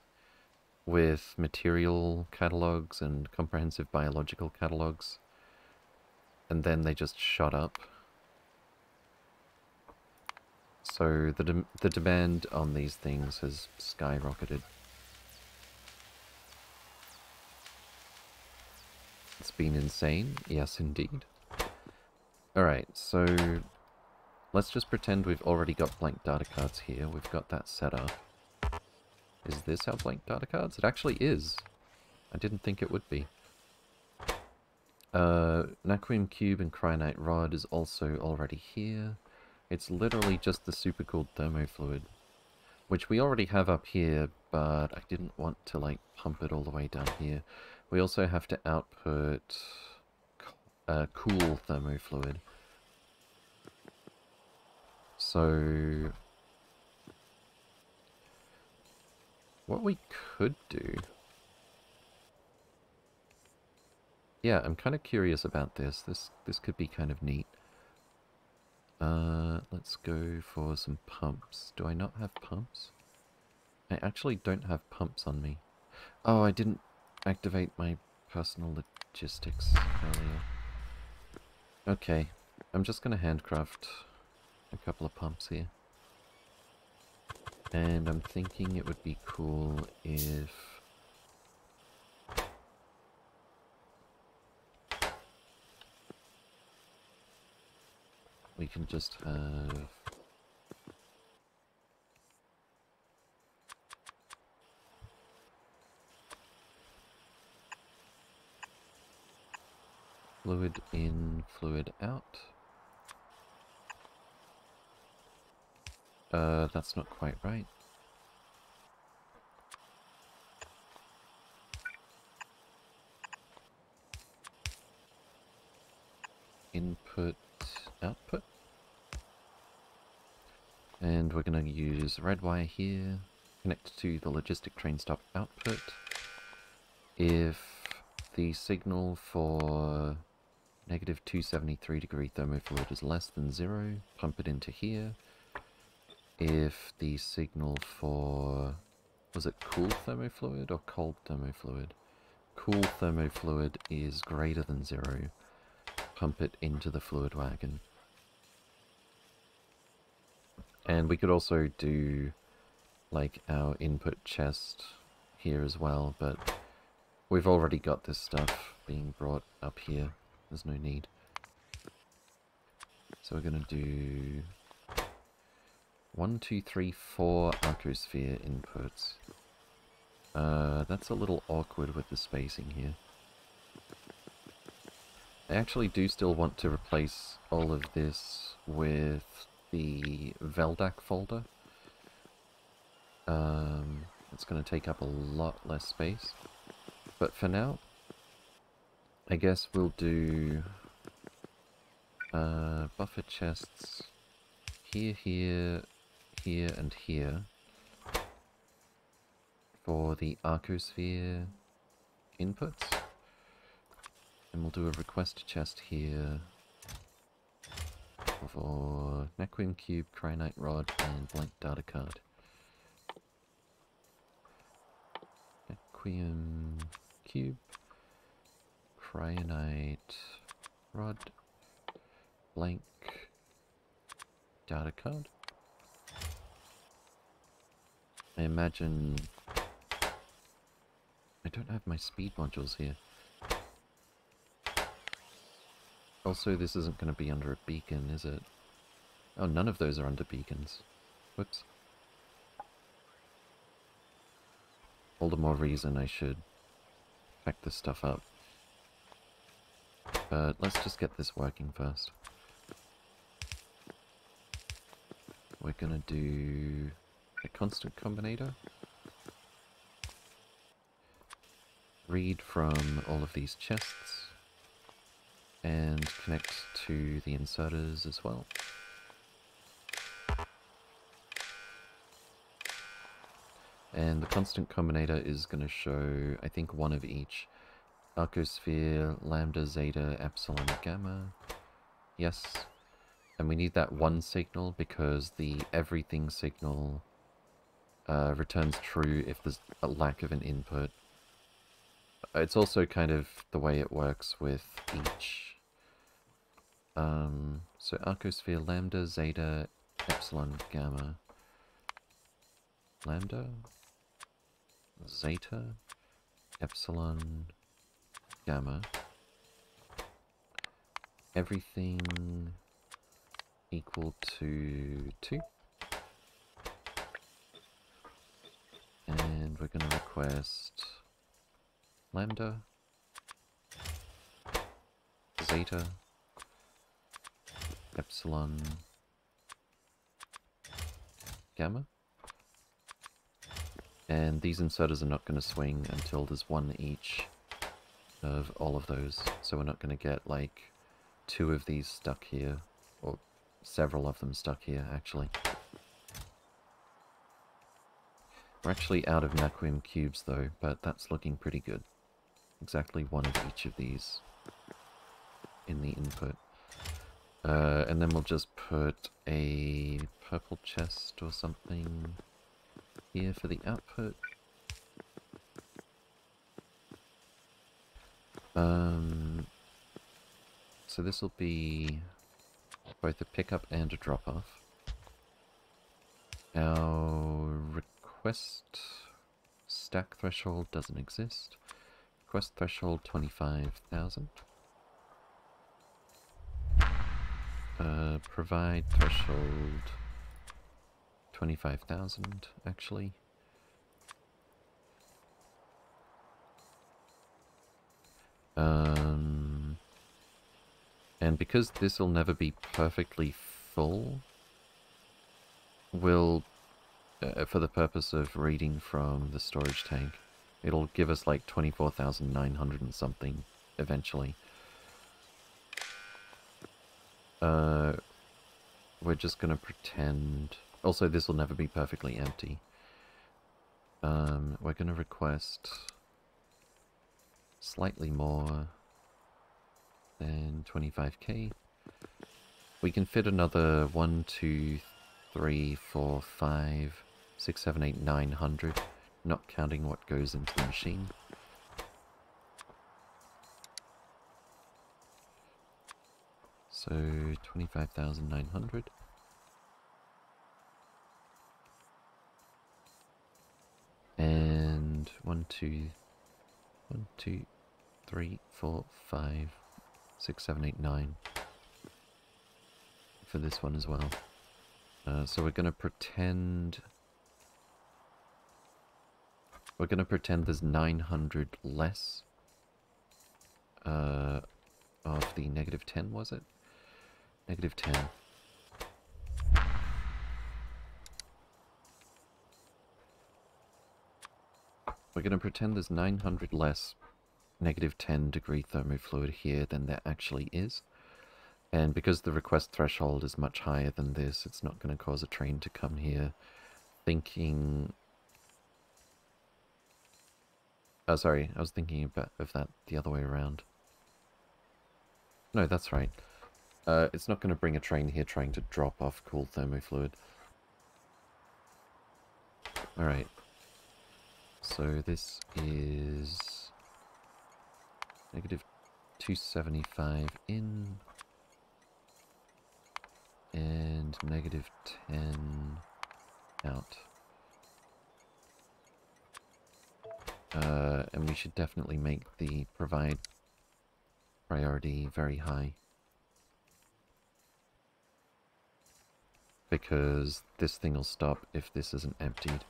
with material catalogs and comprehensive biological catalogs. And then they just shut up. So the, de the demand on these things has skyrocketed. It's been insane. Yes, indeed. Alright, so let's just pretend we've already got blank data cards here. We've got that set up. Is this our blank data cards? It actually is. I didn't think it would be. Uh, Naquium Cube and Cryonite Rod is also already here. It's literally just the super cooled thermofluid, which we already have up here, but I didn't want to like pump it all the way down here. We also have to output uh, cool thermofluid. So, what we could do... Yeah, I'm kind of curious about this. This this could be kind of neat. Uh, let's go for some pumps. Do I not have pumps? I actually don't have pumps on me. Oh, I didn't activate my personal logistics earlier. Okay, I'm just going to handcraft a couple of pumps here. And I'm thinking it would be cool if... We can just have... Fluid in, fluid out. Uh, that's not quite right. Input, output. And we're going to use red wire here, connect to the logistic train stop output. If the signal for negative 273 degree thermofluid is less than zero, pump it into here if the signal for... Was it cool thermofluid or cold thermofluid? Cool thermofluid is greater than zero. Pump it into the fluid wagon. And we could also do like our input chest here as well, but we've already got this stuff being brought up here. There's no need. So we're going to do one, two, three, four Arcosphere inputs. Uh, that's a little awkward with the spacing here. I actually do still want to replace all of this with the Veldac folder. Um, it's going to take up a lot less space. But for now, I guess we'll do uh, buffer chests here, here, here and here for the Arcosphere inputs. And we'll do a request chest here for Naquium Cube, Cryonite Rod, and Blank Data Card. Naquium Cube, Cryonite Rod, Blank Data Card. I imagine... I don't have my speed modules here. Also, this isn't going to be under a beacon, is it? Oh, none of those are under beacons. Whoops. All the more reason I should pack this stuff up. But let's just get this working first. We're gonna do a constant combinator. Read from all of these chests and connect to the inserters as well. And the constant combinator is going to show, I think, one of each. Arcosphere, Lambda, Zeta, Epsilon, Gamma. Yes. And we need that one signal because the everything signal uh, returns true if there's a lack of an input. It's also kind of the way it works with each. Um, so Arcosphere, Lambda, Zeta, Epsilon, Gamma. Lambda, Zeta, Epsilon, Gamma. Everything equal to 2. And we're going to request lambda, zeta, epsilon, gamma. And these inserters are not going to swing until there's one each of all of those. So we're not going to get like two of these stuck here, or several of them stuck here actually. We're actually out of Naquium cubes though, but that's looking pretty good. Exactly one of each of these in the input. Uh, and then we'll just put a purple chest or something here for the output. Um, so this will be both a pickup and a drop off. Our request stack threshold doesn't exist. Quest threshold 25,000. Uh, provide threshold 25,000 actually. Um, and because this will never be perfectly full, we'll, uh, for the purpose of reading from the storage tank, it'll give us like 24,900 and something eventually. Uh, we're just going to pretend... Also, this will never be perfectly empty. Um, we're going to request slightly more than 25k. We can fit another 1, 2, 3, 4, 5, 6, 7, 8, 900, not counting what goes into the machine. So 25,900. And one, two, one, two, three, four, five, six, seven, eight, nine. For this one as well. Uh, so we're going to pretend... We're going to pretend there's 900 less uh, of the negative 10, was it? Negative 10. We're going to pretend there's 900 less negative 10 degree thermofluid here than there actually is. And because the request threshold is much higher than this, it's not going to cause a train to come here thinking... Oh, sorry, I was thinking about of that the other way around. No, that's right. Uh, it's not going to bring a train here trying to drop off cool thermofluid. Alright. So this is... Negative 275 in... And negative 10 out. Uh, and we should definitely make the provide priority very high. because this thing will stop if this isn't emptied.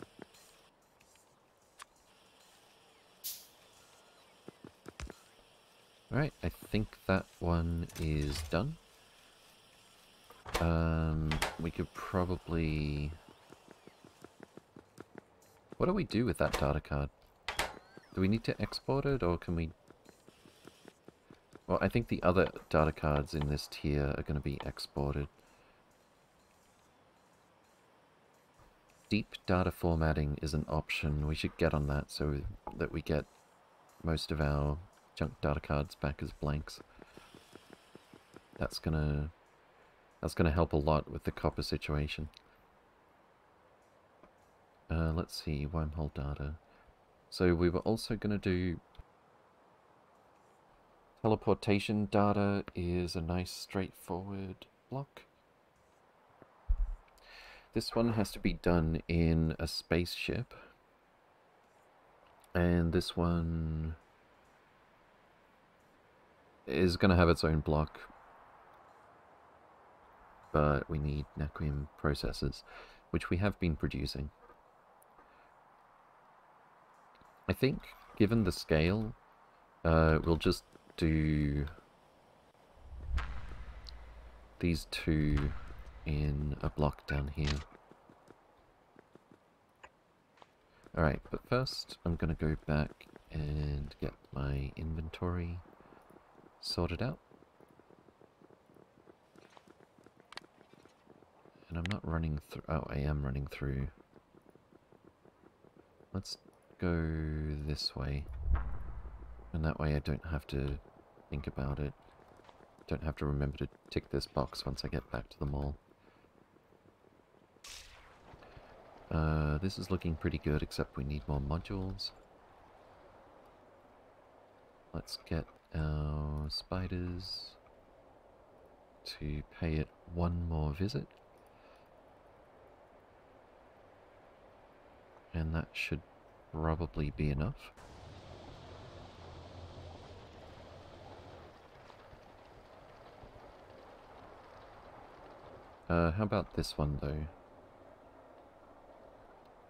Alright, I think that one is done. Um, we could probably... What do we do with that data card? Do we need to export it, or can we... Well, I think the other data cards in this tier are going to be exported. deep data formatting is an option. We should get on that so that we get most of our junk data cards back as blanks. That's gonna that's gonna help a lot with the copper situation. Uh, let's see, wormhole data. So we were also gonna do teleportation data is a nice straightforward block. This one has to be done in a spaceship. And this one is going to have its own block. But we need Naquium processors, which we have been producing. I think, given the scale, uh, we'll just do these two in a block down here. Alright, but first I'm going to go back and get my inventory sorted out. And I'm not running through... Oh, I am running through. Let's go this way. And that way I don't have to think about it. Don't have to remember to tick this box once I get back to the mall. Uh, this is looking pretty good, except we need more modules. Let's get our spiders to pay it one more visit. And that should probably be enough. Uh, how about this one though?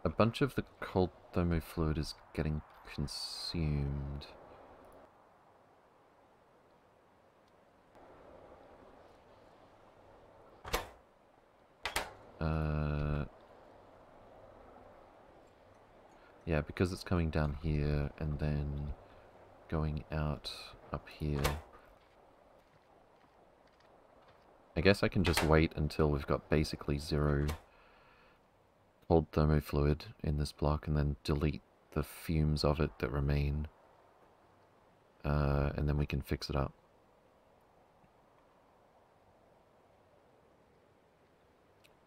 A bunch of the cold thermo fluid is getting consumed. Uh, yeah, because it's coming down here and then going out up here. I guess I can just wait until we've got basically zero cold thermofluid in this block and then delete the fumes of it that remain. Uh, and then we can fix it up.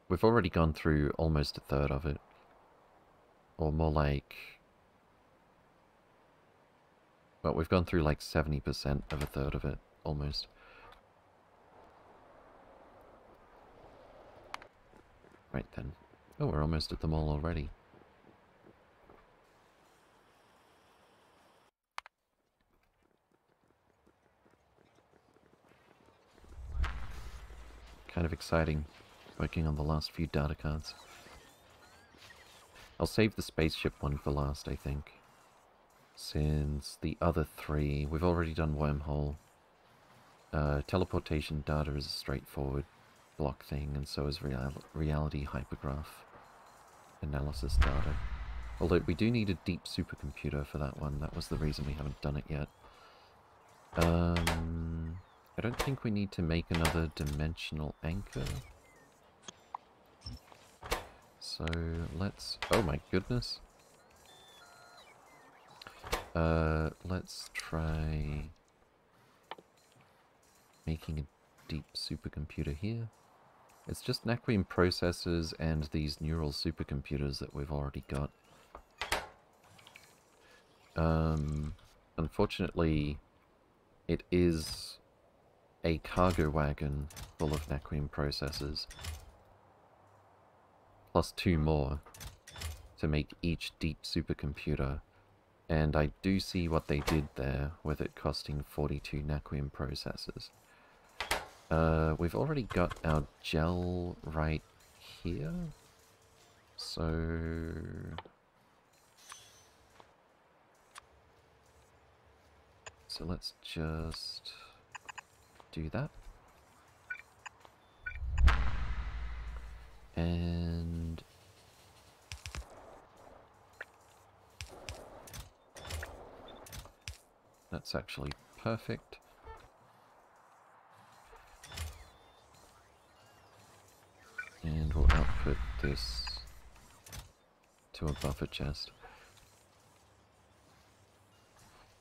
We've already gone through almost a third of it. Or more like... Well, we've gone through like 70% of a third of it, almost. Right then. Oh, we're almost at the mall already. Kind of exciting, working on the last few data cards. I'll save the spaceship one for last, I think. Since the other three, we've already done wormhole. Uh, teleportation data is a straightforward block thing, and so is real reality hypergraph analysis data. Although we do need a deep supercomputer for that one. That was the reason we haven't done it yet. Um, I don't think we need to make another dimensional anchor. So let's... Oh my goodness. Uh, let's try making a deep supercomputer here. It's just Naquium processors and these neural supercomputers that we've already got. Um, unfortunately, it is a cargo wagon full of Naquium processors, plus two more to make each deep supercomputer, and I do see what they did there with it costing 42 Naquium processors. Uh, we've already got our gel right here. So... So let's just do that. And... That's actually perfect. And we'll output this to a buffer chest.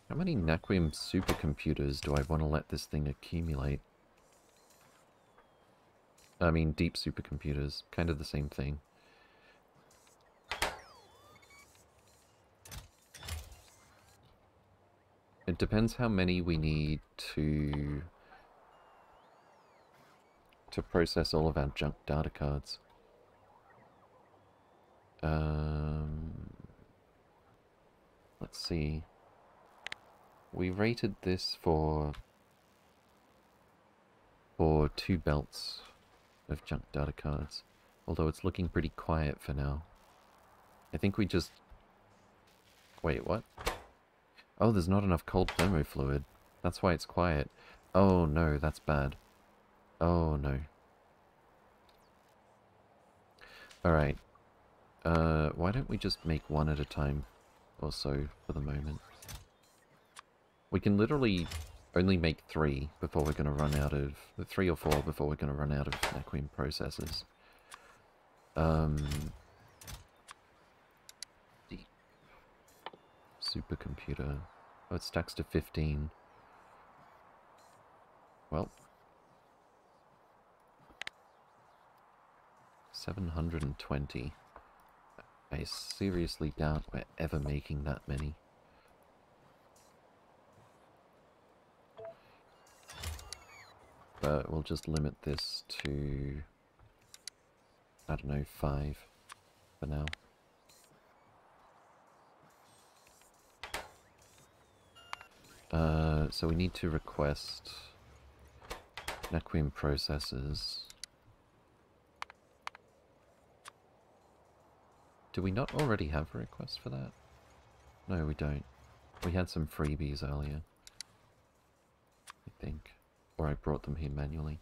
How many Naquium supercomputers do I want to let this thing accumulate? I mean, deep supercomputers, kind of the same thing. It depends how many we need to to process all of our junk data cards. Um, let's see. We rated this for for two belts of junk data cards, although it's looking pretty quiet for now. I think we just... Wait, what? Oh, there's not enough cold thermo fluid. That's why it's quiet. Oh no, that's bad. Oh no. Alright. Uh, why don't we just make one at a time or so for the moment? We can literally only make three before we're going to run out of... Three or four before we're going to run out of Naquium processors. Um... Supercomputer. Oh, it stacks to 15. Well, 720. I seriously doubt we're ever making that many. But we'll just limit this to, I don't know, five for now. Uh, so we need to request Naquium processors Do we not already have a request for that? No, we don't. We had some freebies earlier. I think. Or I brought them here manually.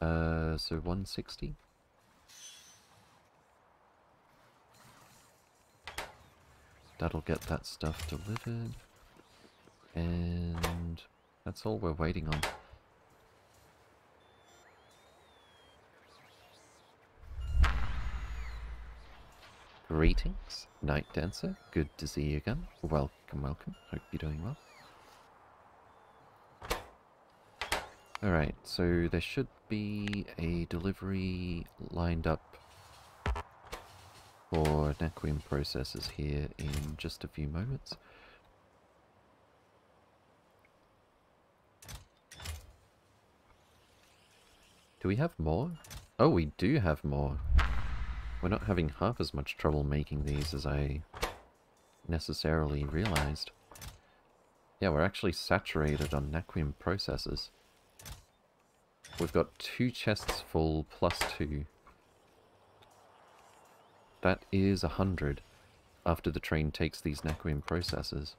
Uh, so 160? That'll get that stuff delivered. And that's all we're waiting on. Greetings, Night Dancer. Good to see you again. Welcome, welcome. Hope you're doing well. Alright, so there should be a delivery lined up for Naquium processors here in just a few moments. Do we have more? Oh, we do have more. We're not having half as much trouble making these as I necessarily realized. Yeah, we're actually saturated on Naquium processors. We've got two chests full plus two. That is a hundred after the train takes these Naquium processors.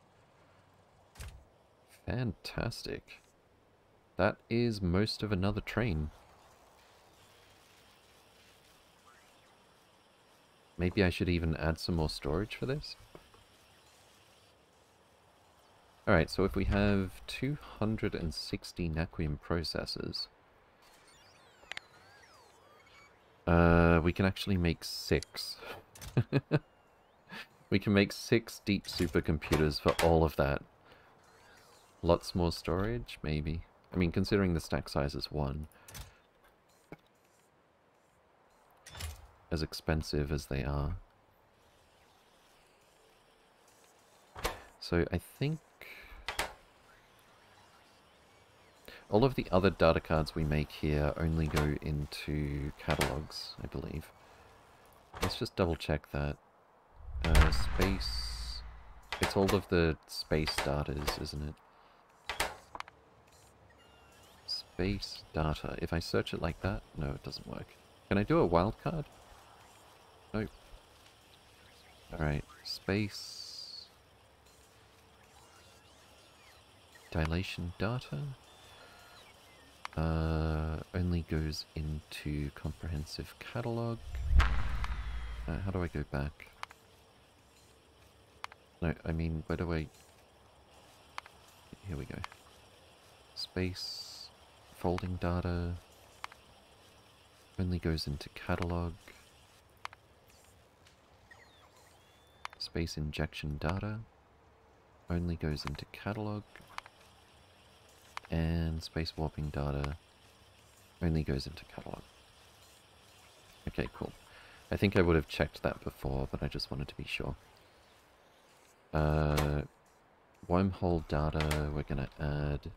Fantastic. That is most of another train. Maybe I should even add some more storage for this? Alright, so if we have 260 Naquium processors, uh, we can actually make six. we can make six deep supercomputers for all of that. Lots more storage, maybe. I mean, considering the stack size is one. As expensive as they are. So I think all of the other data cards we make here only go into catalogs, I believe. Let's just double check that. Uh, space... It's all of the space datas, isn't it? Space data. If I search it like that, no, it doesn't work. Can I do a wildcard? Nope. Alright, space. Dilation data. Uh, only goes into comprehensive catalog. Uh, how do I go back? No, I mean, where do I... Here we go. Space, folding data, only goes into catalog. Space injection data only goes into catalog, and space warping data only goes into catalog. Okay, cool. I think I would have checked that before, but I just wanted to be sure. Uh, wormhole data, we're going to add...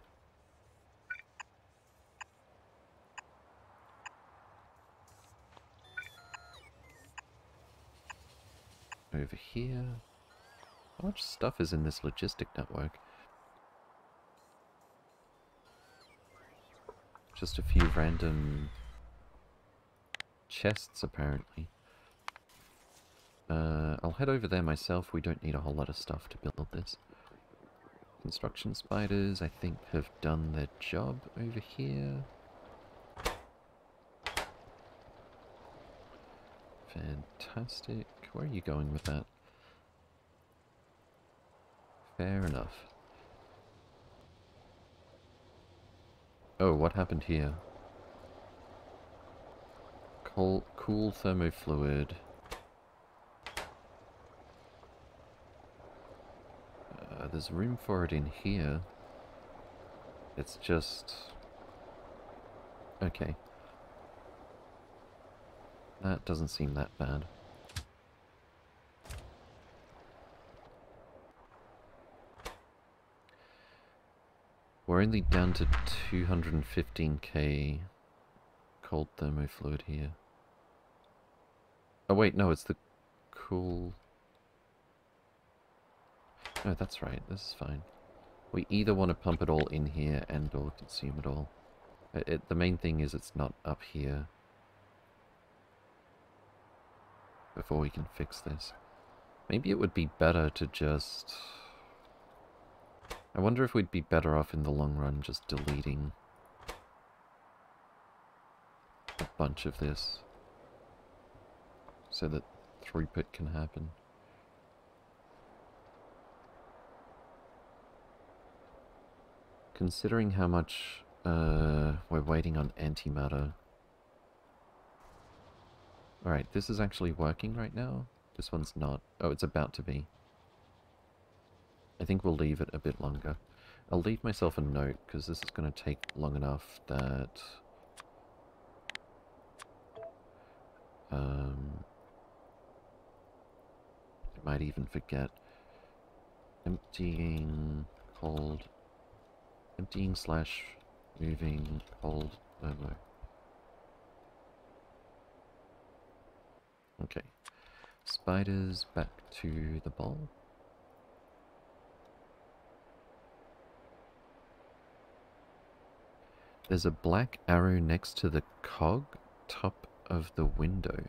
Over here. How much stuff is in this logistic network? Just a few random chests, apparently. Uh, I'll head over there myself. We don't need a whole lot of stuff to build this. Construction spiders, I think, have done their job over here. Fantastic. Where are you going with that? Fair enough. Oh, what happened here? Cool, cool thermofluid. Uh, there's room for it in here. It's just... Okay. That doesn't seem that bad. We're only down to 215k cold thermofluid here. Oh wait, no, it's the cool... No, that's right, this is fine. We either want to pump it all in here and or consume it all. It, it, the main thing is it's not up here. Before we can fix this. Maybe it would be better to just... I wonder if we'd be better off in the long run just deleting a bunch of this so that throughput can happen. Considering how much uh, we're waiting on antimatter. Alright, this is actually working right now. This one's not. Oh, it's about to be. I think we'll leave it a bit longer. I'll leave myself a note, because this is going to take long enough that... Um, I might even forget. Emptying cold... Emptying slash moving cold thermo. Okay. Spiders back to the bowl. There's a black arrow next to the cog top of the window.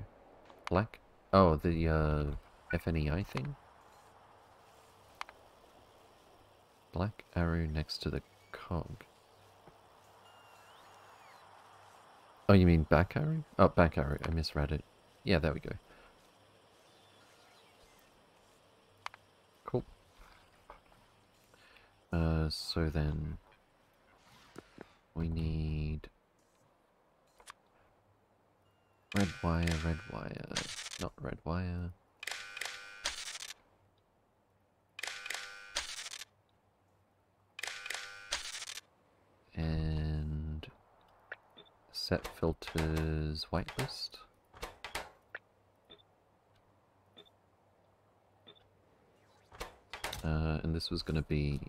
Black? Oh, the uh, FNEI thing? Black arrow next to the cog. Oh, you mean back arrow? Oh, back arrow. I misread it. Yeah, there we go. Cool. Uh, so then we need red wire, red wire, not red wire. And set filters whitelist. Uh, and this was going to be...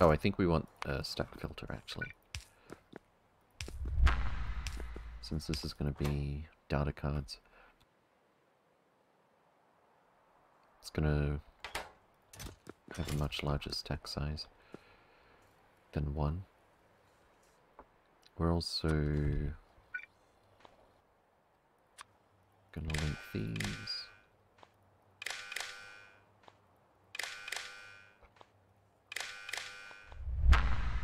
Oh, I think we want a stack filter, actually. Since this is going to be data cards. It's going to have a much larger stack size than one. We're also going to link these.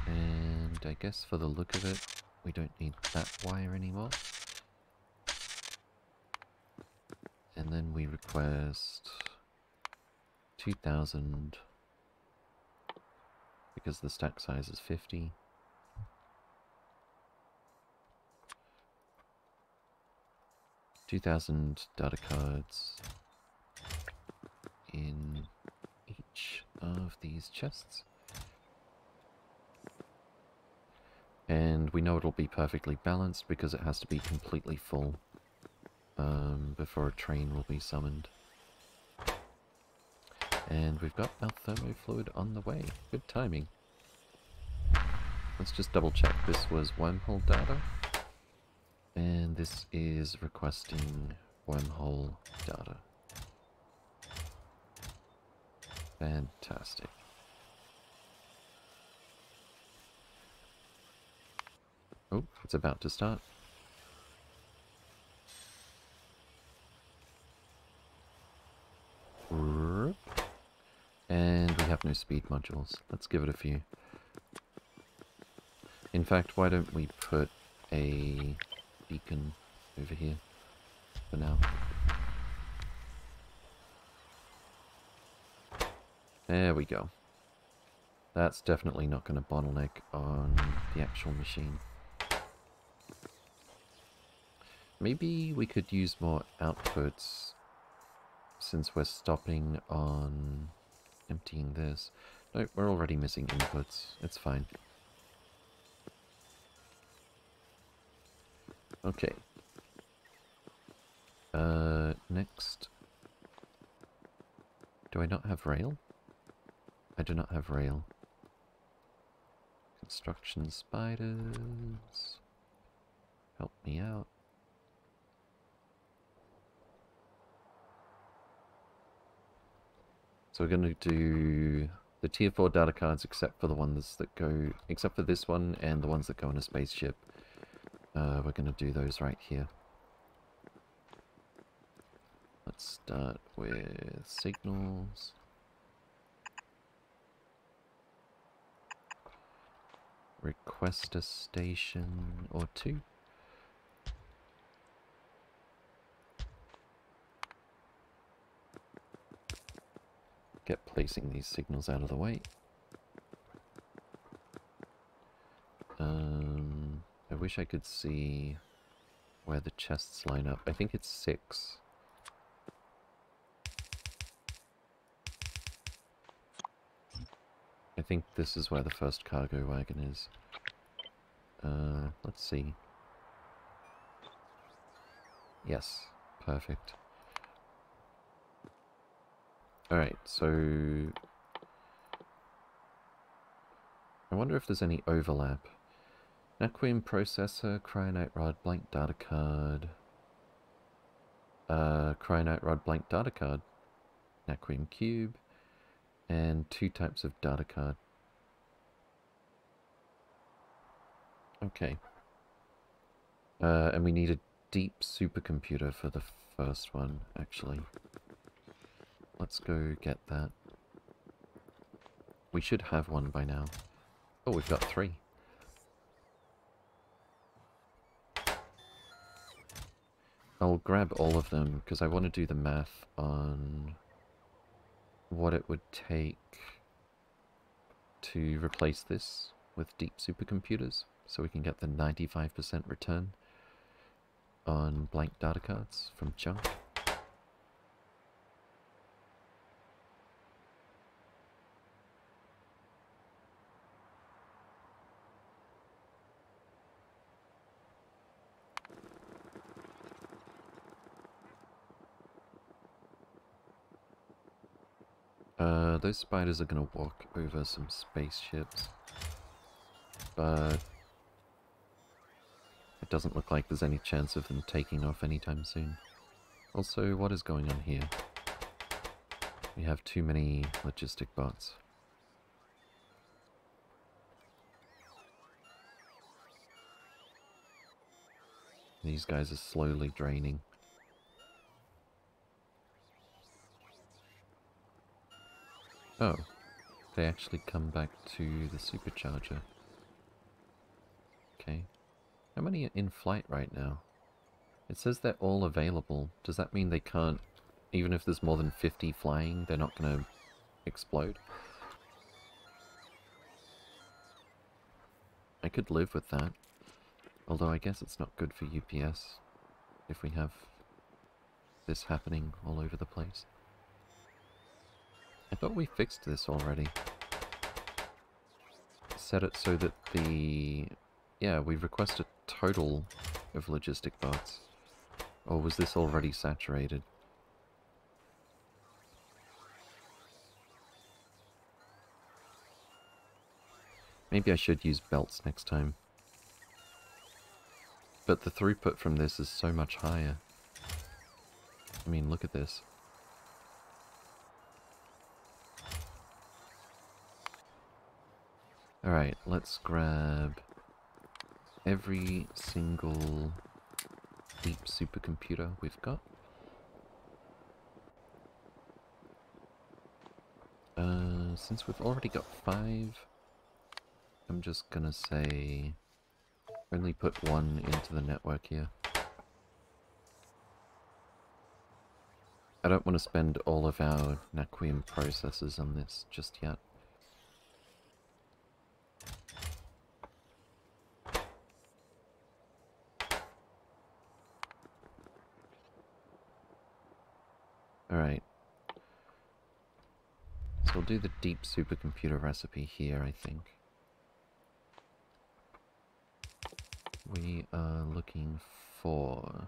And I guess for the look of it, we don't need that wire anymore. And then we request 2000 because the stack size is 50. Two thousand data cards in each of these chests. And we know it'll be perfectly balanced because it has to be completely full um, before a train will be summoned. And we've got our thermo fluid on the way. Good timing. Let's just double check. This was wormhole data. And this is requesting wormhole data. Fantastic. Oh, it's about to start. And we have no speed modules. Let's give it a few. In fact, why don't we put a beacon over here for now. There we go. That's definitely not going to bottleneck on the actual machine. Maybe we could use more outputs since we're stopping on emptying this. No, we're already missing inputs. It's fine. Okay. Uh, next. Do I not have rail? I do not have rail. Construction spiders. Help me out. So we're going to do the tier 4 data cards except for the ones that go, except for this one and the ones that go in a spaceship. Uh, we're going to do those right here. Let's start with signals. Request a station or two. Get placing these signals out of the way. Um, I wish I could see where the chests line up. I think it's six. I think this is where the first cargo wagon is. Uh, let's see. Yes, perfect. Alright, so... I wonder if there's any overlap. Naquium processor, cryonite rod, blank data card. Uh, cryonite rod, blank data card. Naquium cube. And two types of data card. Okay. Uh, and we need a deep supercomputer for the first one, actually. Let's go get that. We should have one by now. Oh, we've got three. I'll grab all of them because I want to do the math on what it would take to replace this with deep supercomputers so we can get the 95% return on blank data cards from junk. Uh, those spiders are gonna walk over some spaceships. But... It doesn't look like there's any chance of them taking off anytime soon. Also, what is going on here? We have too many logistic bots. These guys are slowly draining. Oh, they actually come back to the supercharger. Okay. How many are in flight right now? It says they're all available. Does that mean they can't, even if there's more than 50 flying, they're not going to explode? I could live with that. Although I guess it's not good for UPS if we have this happening all over the place. I thought we fixed this already. Set it so that the... Yeah, we request a total of logistic bots. Or was this already saturated? Maybe I should use belts next time. But the throughput from this is so much higher. I mean, look at this. Alright, let's grab every single deep supercomputer we've got. Uh, since we've already got five, I'm just gonna say only put one into the network here. I don't want to spend all of our Naquium processors on this just yet. Alright. So we'll do the deep supercomputer recipe here, I think. We are looking for...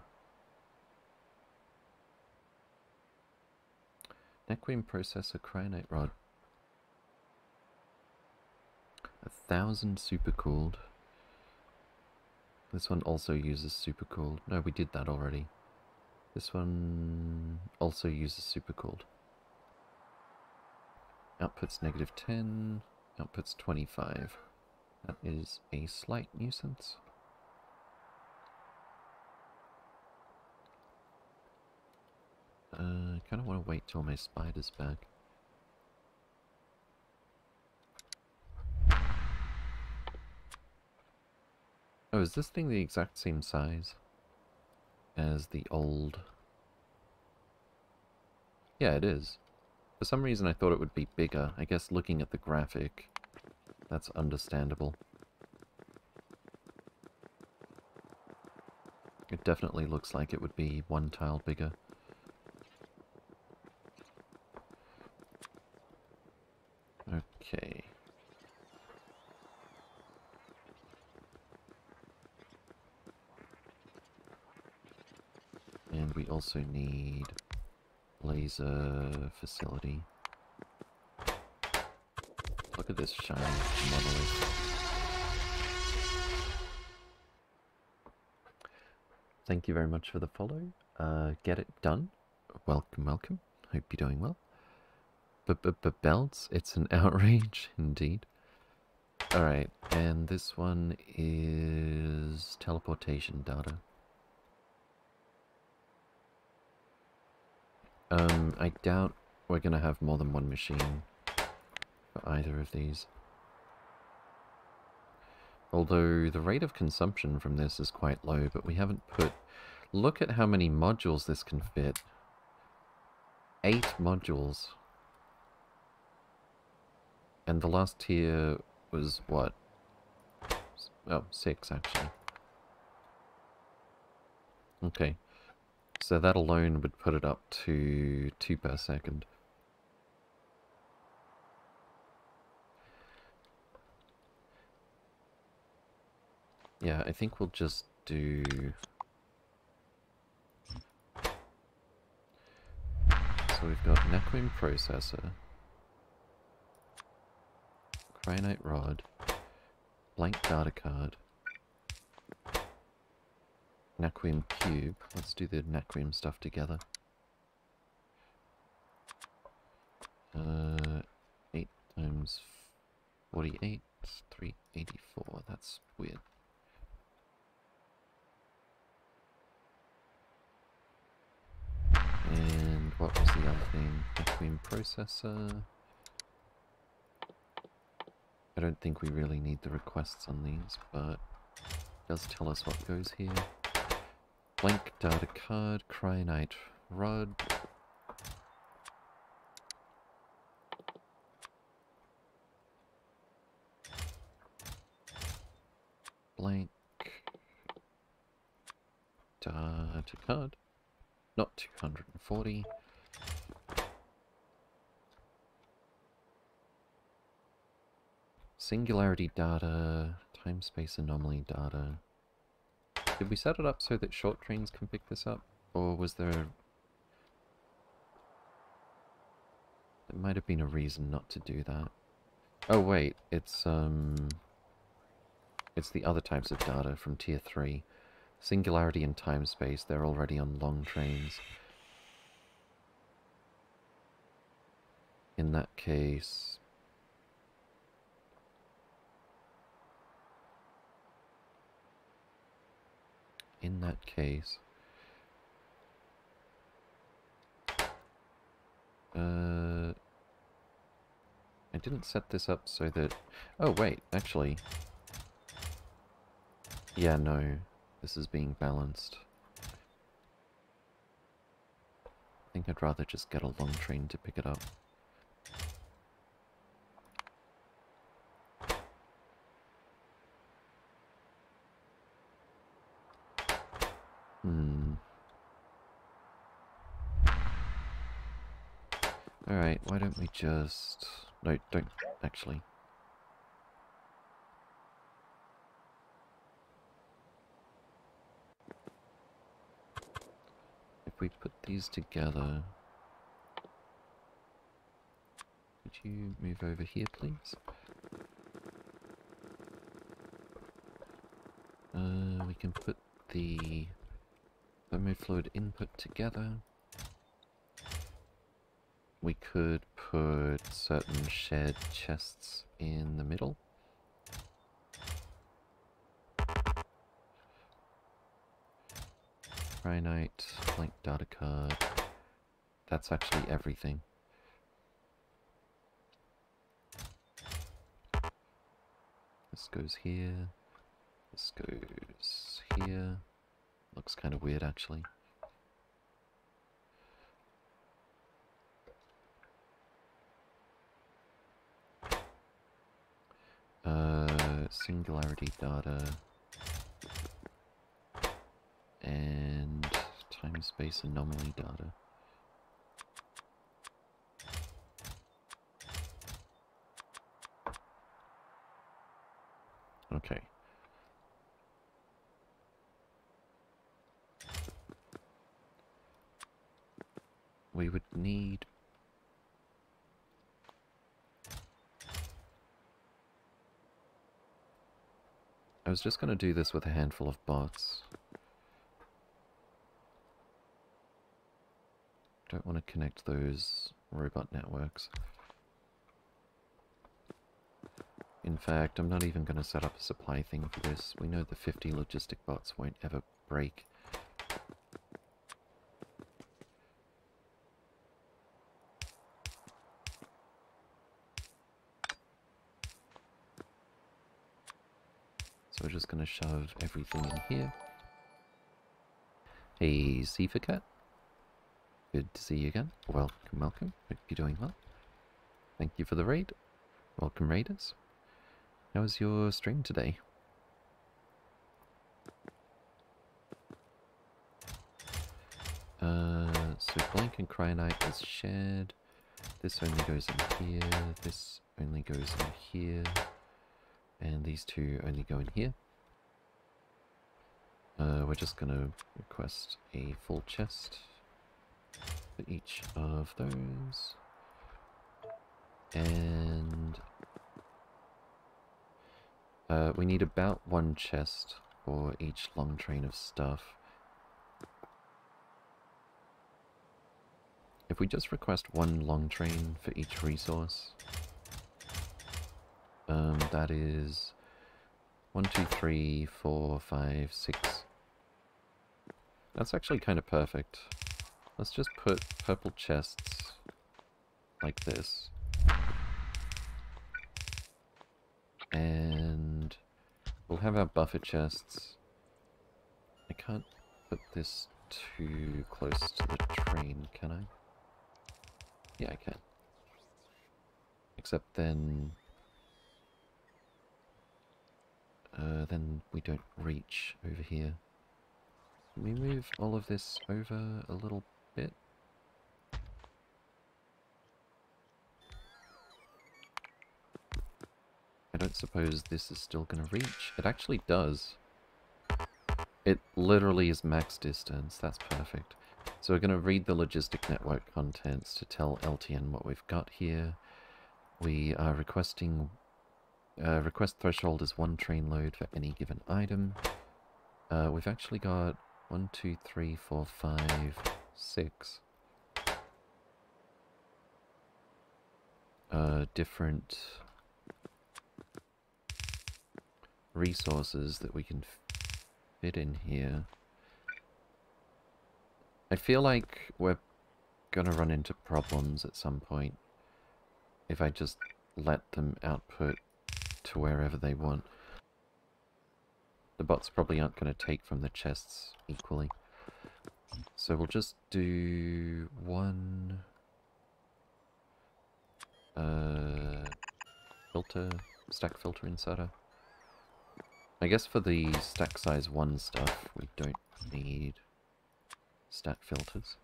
Naquium processor cryonite rod. A thousand supercooled. This one also uses supercooled. No, we did that already. This one also uses supercooled. Outputs negative 10, outputs 25. That is a slight nuisance. Uh, I kind of want to wait till my spider's back. Oh, is this thing the exact same size as the old... Yeah, it is. For some reason I thought it would be bigger. I guess looking at the graphic, that's understandable. It definitely looks like it would be one tile bigger. Okay. And we also need laser facility. Look at this shiny monolith. Thank you very much for the follow. Uh, get it done. Welcome, welcome. Hope you're doing well. But belts, it's an outrage indeed. Alright, and this one is teleportation data. Um, I doubt we're gonna have more than one machine for either of these. Although the rate of consumption from this is quite low, but we haven't put... Look at how many modules this can fit. Eight modules. And the last tier was what? Oh, six actually. Okay. So that alone would put it up to two per second. Yeah, I think we'll just do... So we've got Naquium processor. Cryonite rod, blank data card, Naquium cube. Let's do the Naquium stuff together. Uh, 8 times 48, 384. That's weird. And what was the other thing? Naquium processor. I don't think we really need the requests on these, but it does tell us what goes here. Blank data card, cryonite rod. Blank data card. Not 240. Singularity data, time-space anomaly data. Did we set it up so that short trains can pick this up? Or was there... There might have been a reason not to do that. Oh wait, it's um... It's the other types of data from tier 3. Singularity and time space, they're already on long trains. In that case... In that case... Uh... I didn't set this up so that... Oh, wait, actually... Yeah, no. This is being balanced. I think I'd rather just get a long train to pick it up. Hmm. Alright, why don't we just... No, don't, actually. If we put these together... Could you move over here, please? Uh, we can put the thermofluid fluid input together. We could put certain shared chests in the middle. Cryonite, blank data card. That's actually everything. This goes here. This goes here. Looks kind of weird, actually. Uh, singularity data. And time-space anomaly data. Okay. We would need... I was just going to do this with a handful of bots. Don't want to connect those robot networks. In fact, I'm not even going to set up a supply thing for this. We know the 50 logistic bots won't ever break. Just going to shove everything in here. Hey, Cat. Good to see you again. Welcome, welcome. Hope you're doing well. Thank you for the raid. Welcome, raiders. How was your stream today? Uh, so Blank and Cryonite is shared. This only goes in here. This only goes in here. And these two only go in here. Uh, we're just going to request a full chest for each of those. And uh, we need about one chest for each long train of stuff. If we just request one long train for each resource, um, that is one, two, three, four, five, six. That's actually kind of perfect. Let's just put purple chests like this. And we'll have our buffer chests. I can't put this too close to the train, can I? Yeah, I can. Except then... Uh, then we don't reach over here. Can we move all of this over a little bit. I don't suppose this is still going to reach. It actually does. It literally is max distance. That's perfect. So we're going to read the logistic network contents to tell LTN what we've got here. We are requesting... Uh, request threshold is one train load for any given item. Uh, we've actually got one, two, three, four, five, six. Uh, different resources that we can fit in here. I feel like we're gonna run into problems at some point if I just let them output to wherever they want. The bots probably aren't going to take from the chests equally. So we'll just do one uh, filter, stack filter inserter. I guess for the stack size 1 stuff, we don't need stack filters.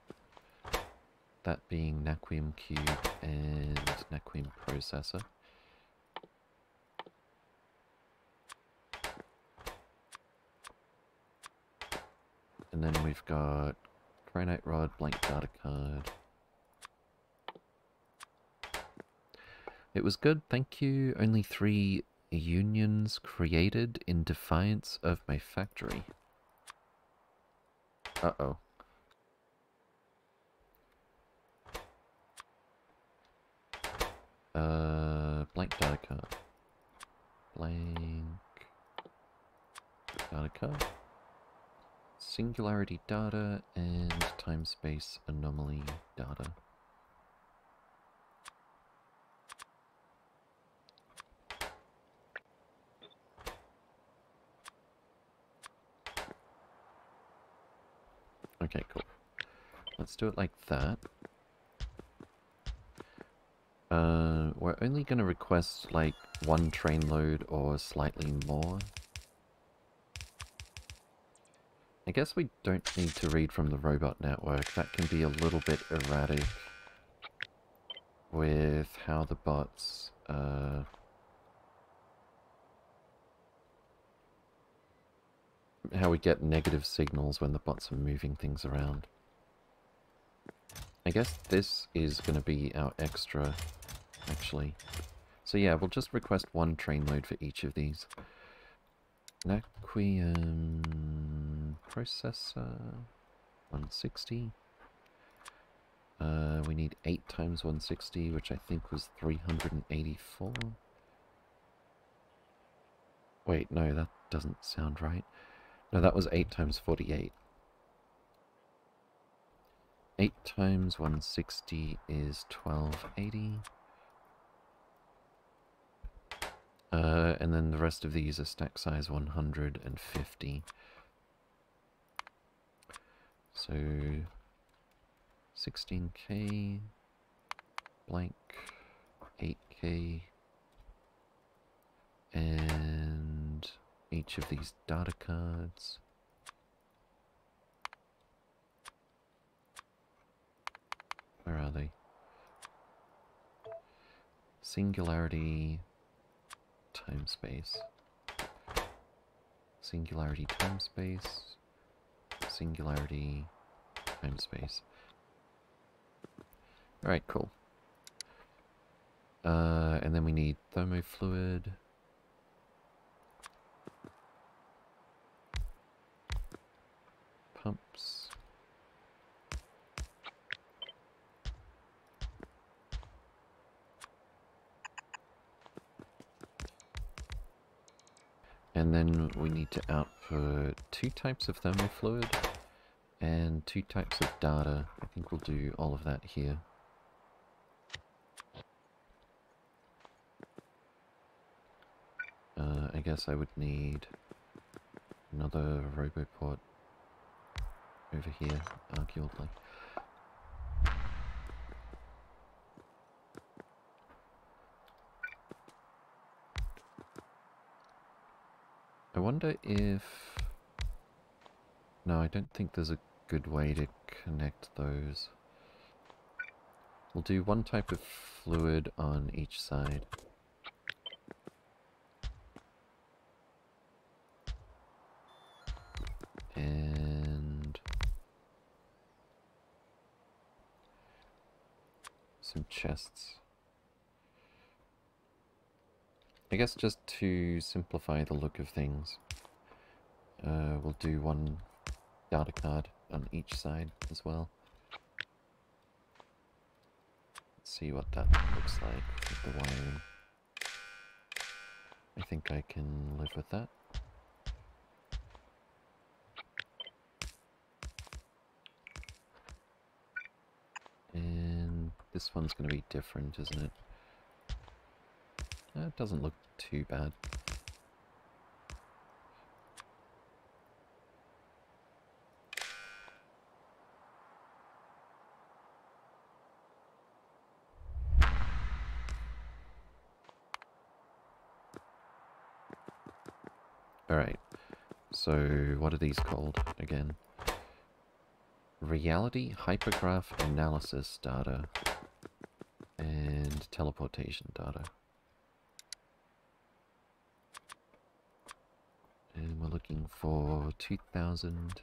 That being Naquium Cube and Naquium Processor. And then we've got Cryonite Rod, Blank Data Card. It was good, thank you. Only three unions created in defiance of my factory. Uh-oh. Uh, blank data card. Blank data card. Singularity data and time-space anomaly data. Okay, cool. Let's do it like that. Uh, we're only going to request like one train load or slightly more. I guess we don't need to read from the robot network. That can be a little bit erratic with how the bots uh, how we get negative signals when the bots are moving things around. I guess this is going to be our extra, actually. So yeah, we'll just request one train load for each of these. Naquium processor, 160. Uh, we need 8 times 160, which I think was 384. Wait, no, that doesn't sound right. No, that was 8 times 48. 8 times 160 is 1280. Uh, and then the rest of these are stack size 150. So 16k, blank, 8k, and each of these data cards. Where are they? Singularity, time space. Singularity, time space. Singularity, time space. Alright, cool. Uh, and then we need thermofluid. pumps. And then we need to output two types of thermal fluid and two types of data. I think we'll do all of that here. Uh, I guess I would need another roboport over here, arguably. wonder if... No, I don't think there's a good way to connect those. We'll do one type of fluid on each side. And... Some chests. I guess just to simplify the look of things, uh, we'll do one data card on each side as well. Let's see what that looks like with the wiring. I think I can live with that. And this one's going to be different, isn't it? That doesn't look too bad. Alright, so what are these called again? Reality hypergraph analysis data and teleportation data. And we're looking for 2,000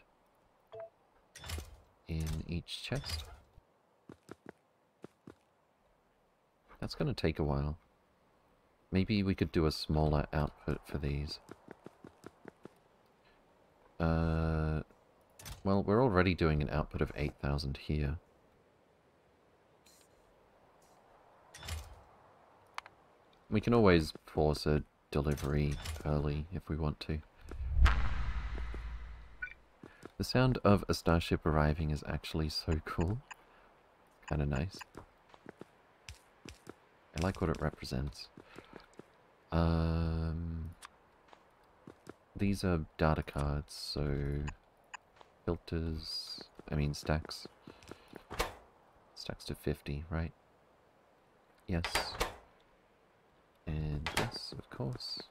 in each chest. That's going to take a while. Maybe we could do a smaller output for these. Uh, well, we're already doing an output of 8,000 here. We can always force a delivery early if we want to. The sound of a starship arriving is actually so cool. Kinda nice. I like what it represents. Um, these are data cards, so filters, I mean stacks. Stacks to 50, right? Yes. And yes, of course.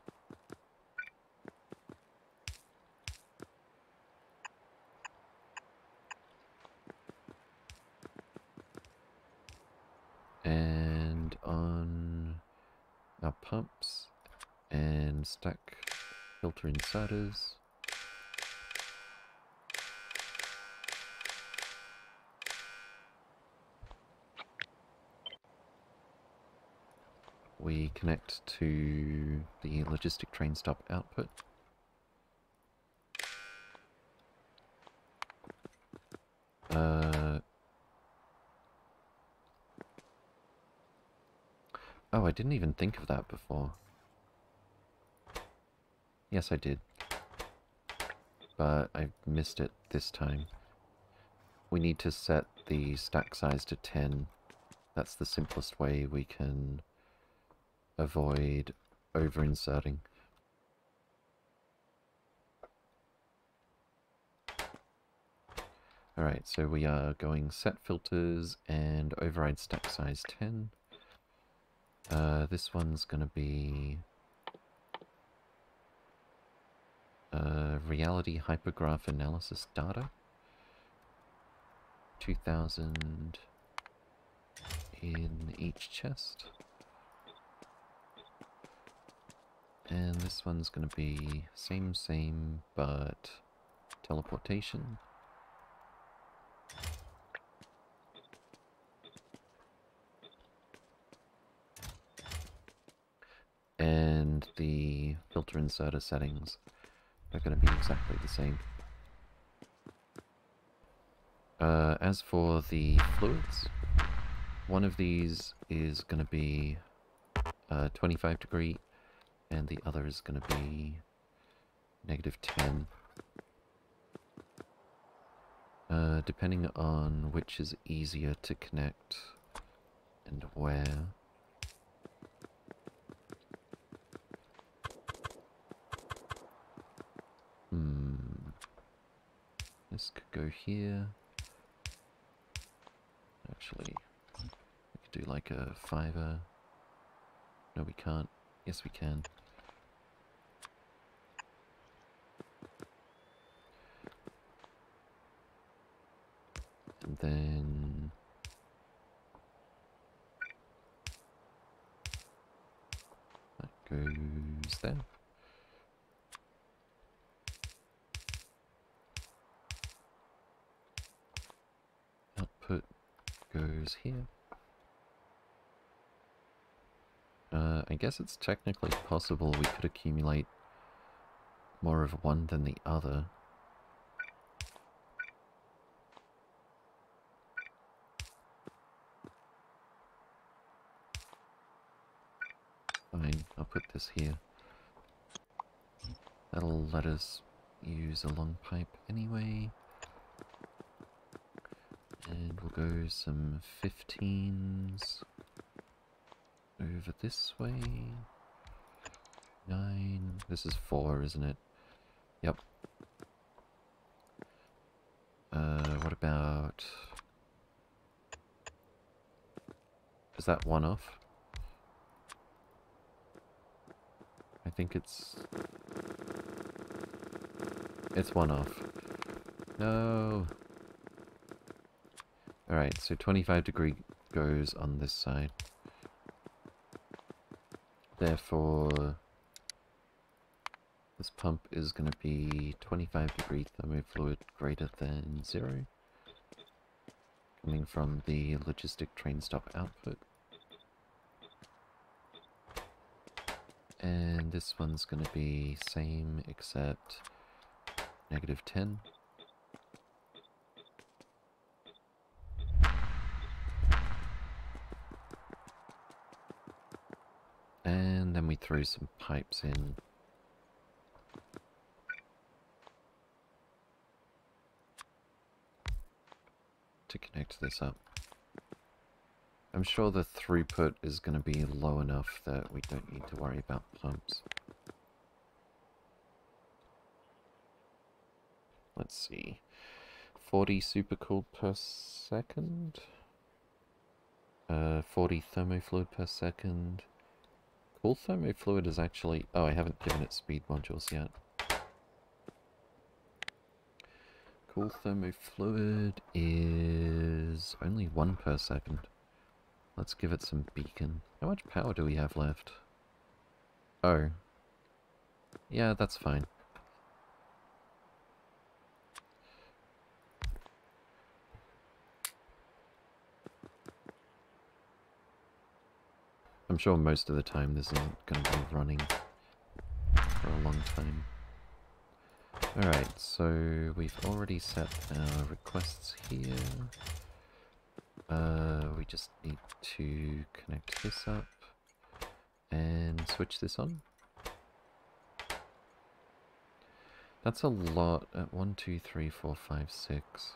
On our pumps and stack filter inserters. We connect to the logistic train stop output. Oh, I didn't even think of that before. Yes, I did. But I missed it this time. We need to set the stack size to 10. That's the simplest way we can avoid over-inserting. Alright, so we are going set filters and override stack size 10. Uh, this one's going to be uh, reality hypergraph analysis data. 2000 in each chest. And this one's going to be same, same, but teleportation. And the filter inserter settings are going to be exactly the same. Uh, as for the fluids, one of these is going to be uh, 25 degree and the other is going to be negative 10. Uh, depending on which is easier to connect and where. This could go here. Actually, we could do like a fiver. No, we can't. Yes, we can. And then... That goes there. Goes here. Uh, I guess it's technically possible we could accumulate more of one than the other. Fine, I'll put this here. That'll let us use a long pipe anyway. And we'll go some 15s over this way. Nine. This is four, isn't it? Yep. Uh, what about... Is that one off? I think it's... It's one off. No! Alright, so 25 degree goes on this side. Therefore, this pump is going to be 25 degree thermofluid greater than zero. Coming from the logistic train stop output. And this one's going to be same except negative 10. And then we throw some pipes in. To connect this up. I'm sure the throughput is going to be low enough that we don't need to worry about pumps. Let's see. 40 supercooled per second. Uh, 40 thermofluid per second. Cool thermofluid is actually... Oh, I haven't given it speed modules yet. Cool thermofluid is only one per second. Let's give it some beacon. How much power do we have left? Oh. Yeah, that's fine. Sure most of the time this isn't going to be running for a long time. Alright, so we've already set our requests here. Uh, we just need to connect this up and switch this on. That's a lot at 1, 2, 3, 4, 5, 6.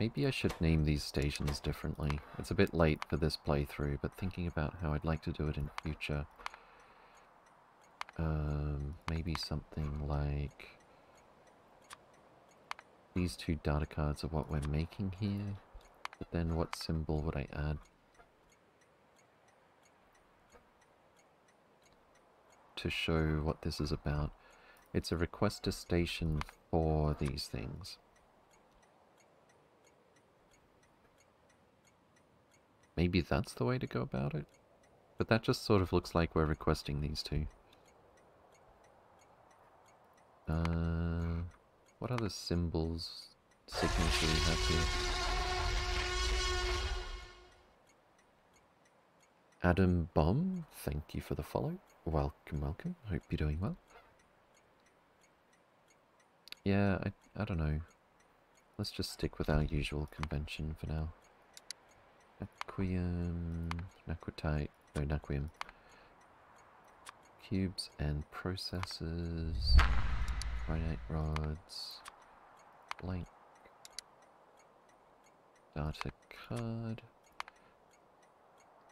Maybe I should name these stations differently. It's a bit late for this playthrough, but thinking about how I'd like to do it in future. Um, maybe something like... These two data cards are what we're making here. But then what symbol would I add? To show what this is about. It's a request requester station for these things. Maybe that's the way to go about it? But that just sort of looks like we're requesting these two. Uh, what other symbols, signals do we have here? Adam Bomb, thank you for the follow. Welcome, welcome. Hope you're doing well. Yeah, I, I don't know. Let's just stick with our usual convention for now. Naquium, Naquitite, no Naquium. Cubes and processes, Cryonite rods, blank, data card,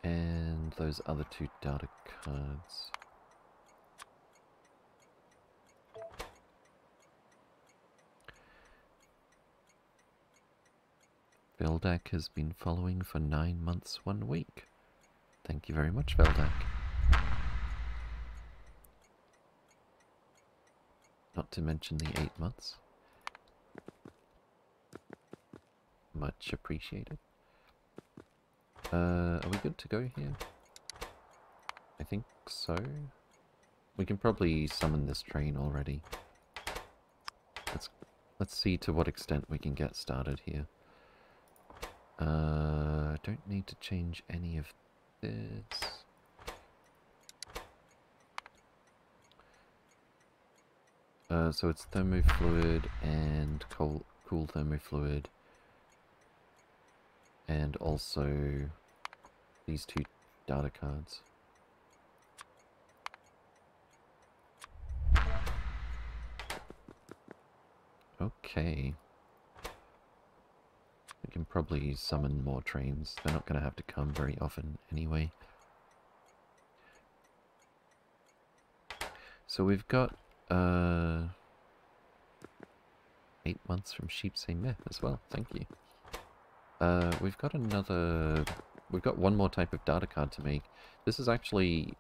and those other two data cards. Veldak has been following for nine months, one week. Thank you very much, Veldak. Not to mention the eight months. Much appreciated. Uh, are we good to go here? I think so. We can probably summon this train already. Let's let's see to what extent we can get started here. Uh, don't need to change any of this. Uh, so it's thermofluid and cool, cool thermofluid. And also these two data cards. Okay. We can probably summon more trains. They're not going to have to come very often anyway. So we've got uh, eight months from Sheep Say Meh as well. Thank you. Uh, we've got another... We've got one more type of data card to make. This is actually...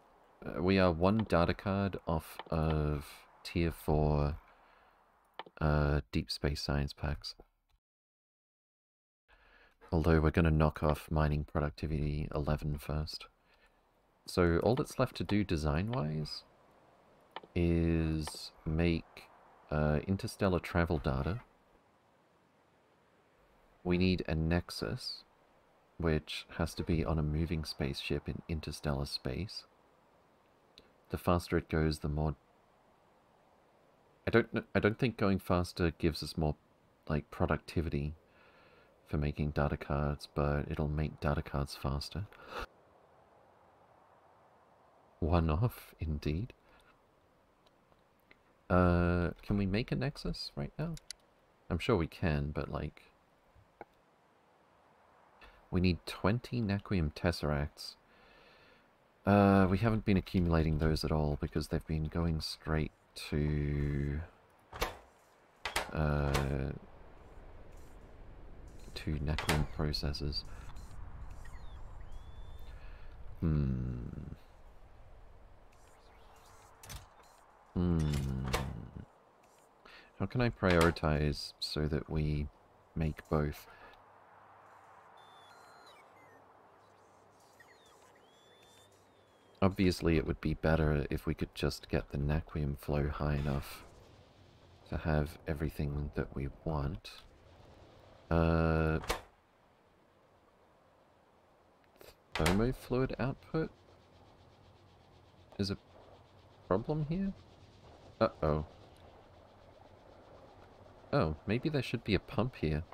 Uh, we are one data card off of tier 4 uh, Deep Space Science packs. Although we're going to knock off Mining Productivity 11 first. So all that's left to do design-wise is make uh, interstellar travel data. We need a nexus, which has to be on a moving spaceship in interstellar space. The faster it goes, the more... I don't, I don't think going faster gives us more, like, productivity for making data cards, but it'll make data cards faster. One off, indeed. Uh, can we make a nexus right now? I'm sure we can, but like... We need 20 Naquium Tesseracts. Uh, we haven't been accumulating those at all because they've been going straight to... Uh, to Naquium processors. Hmm... Hmm. How can I prioritize so that we make both? Obviously it would be better if we could just get the Naquium flow high enough to have everything that we want. Uh, thermofluid output is a problem here? Uh-oh. Oh, maybe there should be a pump here.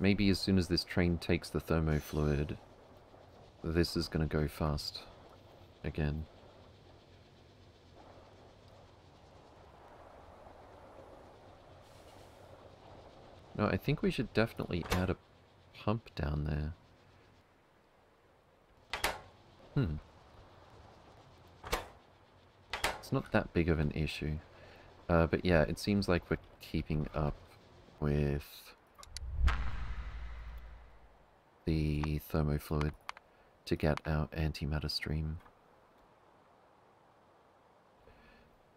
Maybe as soon as this train takes the thermofluid, this is going to go fast again. No, I think we should definitely add a pump down there. Hmm It's not that big of an issue. Uh, but yeah, it seems like we're keeping up with the thermofluid to get our antimatter stream.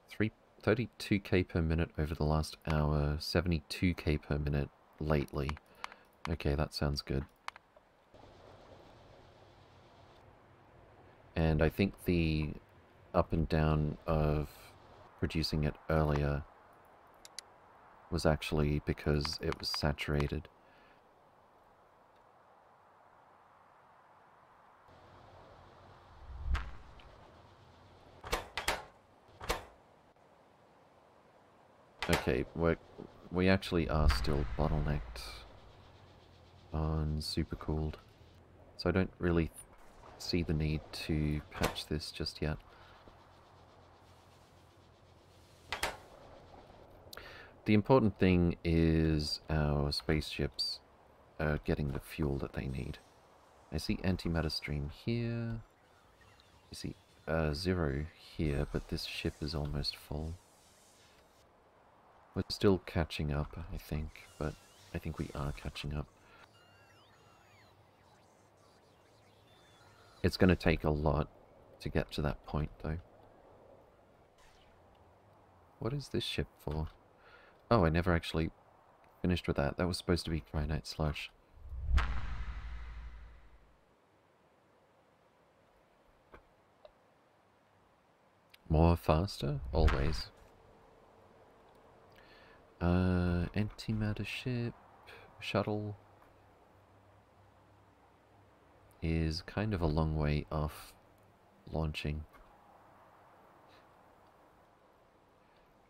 3, 32k per minute over the last hour, 72k per minute lately. Okay, that sounds good. And I think the up and down of producing it earlier was actually because it was saturated. Okay, we we actually are still bottlenecked on supercooled, so I don't really see the need to patch this just yet. The important thing is our spaceships are getting the fuel that they need. I see antimatter stream here. I see uh, zero here, but this ship is almost full. We're still catching up, I think, but I think we are catching up. It's going to take a lot to get to that point, though. What is this ship for? Oh, I never actually finished with that. That was supposed to be Cryonite Slush. More faster? Always. Uh, antimatter ship. shuttle is kind of a long way off launching.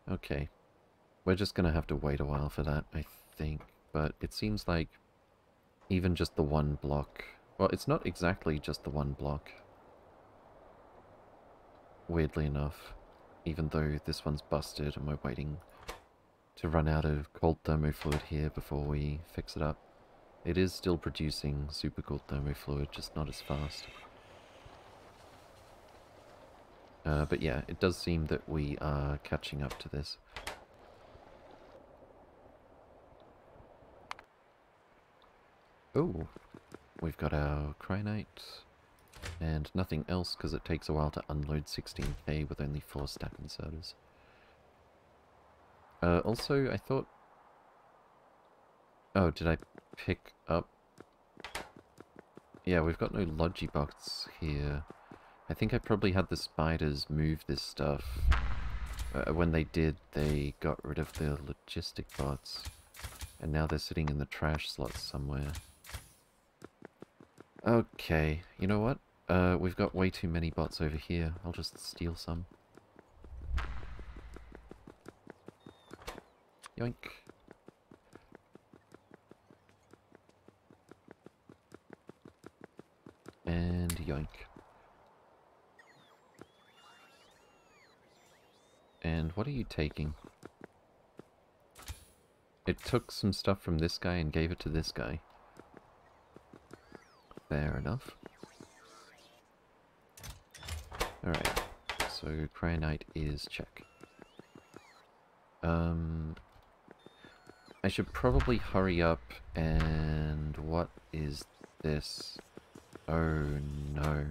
Okay. We're just gonna have to wait a while for that, I think. But it seems like even just the one block... Well, it's not exactly just the one block. Weirdly enough. Even though this one's busted and we're waiting to run out of cold thermo fluid here before we fix it up. It is still producing super cold thermo fluid, just not as fast. Uh, but yeah, it does seem that we are catching up to this. Oh, we've got our Cryonite and nothing else because it takes a while to unload 16k with only 4 stack inserters. Uh, also, I thought... Oh, did I pick up... Yeah, we've got no Logibots here. I think I probably had the spiders move this stuff. Uh, when they did, they got rid of the logistic bots. And now they're sitting in the trash slots somewhere. Okay, you know what? Uh, we've got way too many bots over here. I'll just steal some. Yoink. And yoink. And what are you taking? It took some stuff from this guy and gave it to this guy. Fair enough. Alright, so Cryonite is check. Um, I should probably hurry up and what is this? Oh no.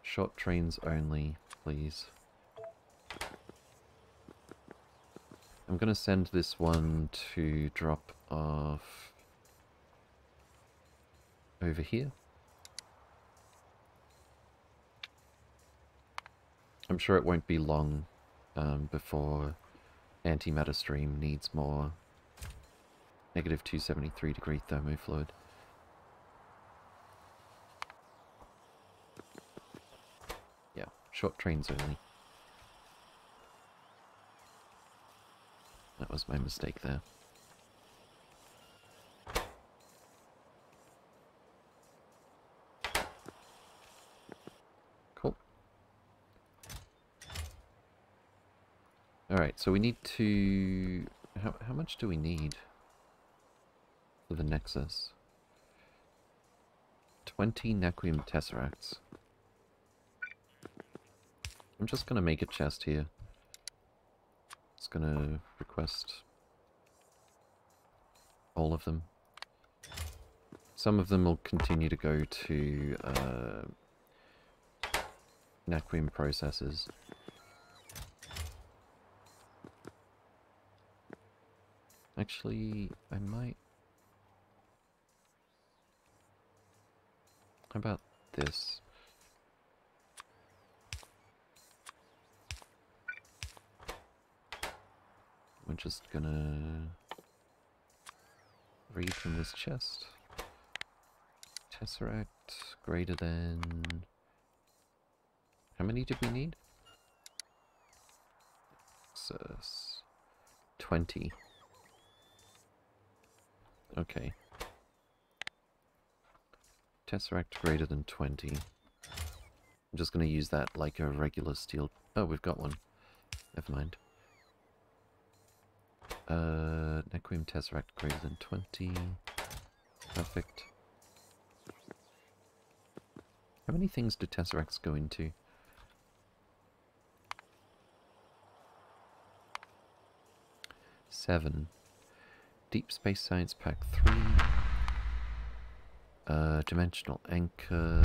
Short trains only, please. I'm gonna send this one to drop off over here. I'm sure it won't be long um, before antimatter stream needs more Negative 273 degree thermofluid. Yeah, short trains only. That was my mistake there. Cool. Alright, so we need to... How, how much do we need? The Nexus. 20 Naquium Tesseracts. I'm just gonna make a chest here. It's gonna request all of them. Some of them will continue to go to uh, Naquium processors. Actually, I might How about this? We're just gonna read from this chest. Tesseract greater than... How many did we need? Access. 20. Okay. Tesseract greater than 20. I'm just going to use that like a regular steel... Oh, we've got one. Never mind. Uh, Naquium Tesseract greater than 20. Perfect. How many things do Tesseracts go into? Seven. Deep Space Science Pack 3. Uh, dimensional anchor,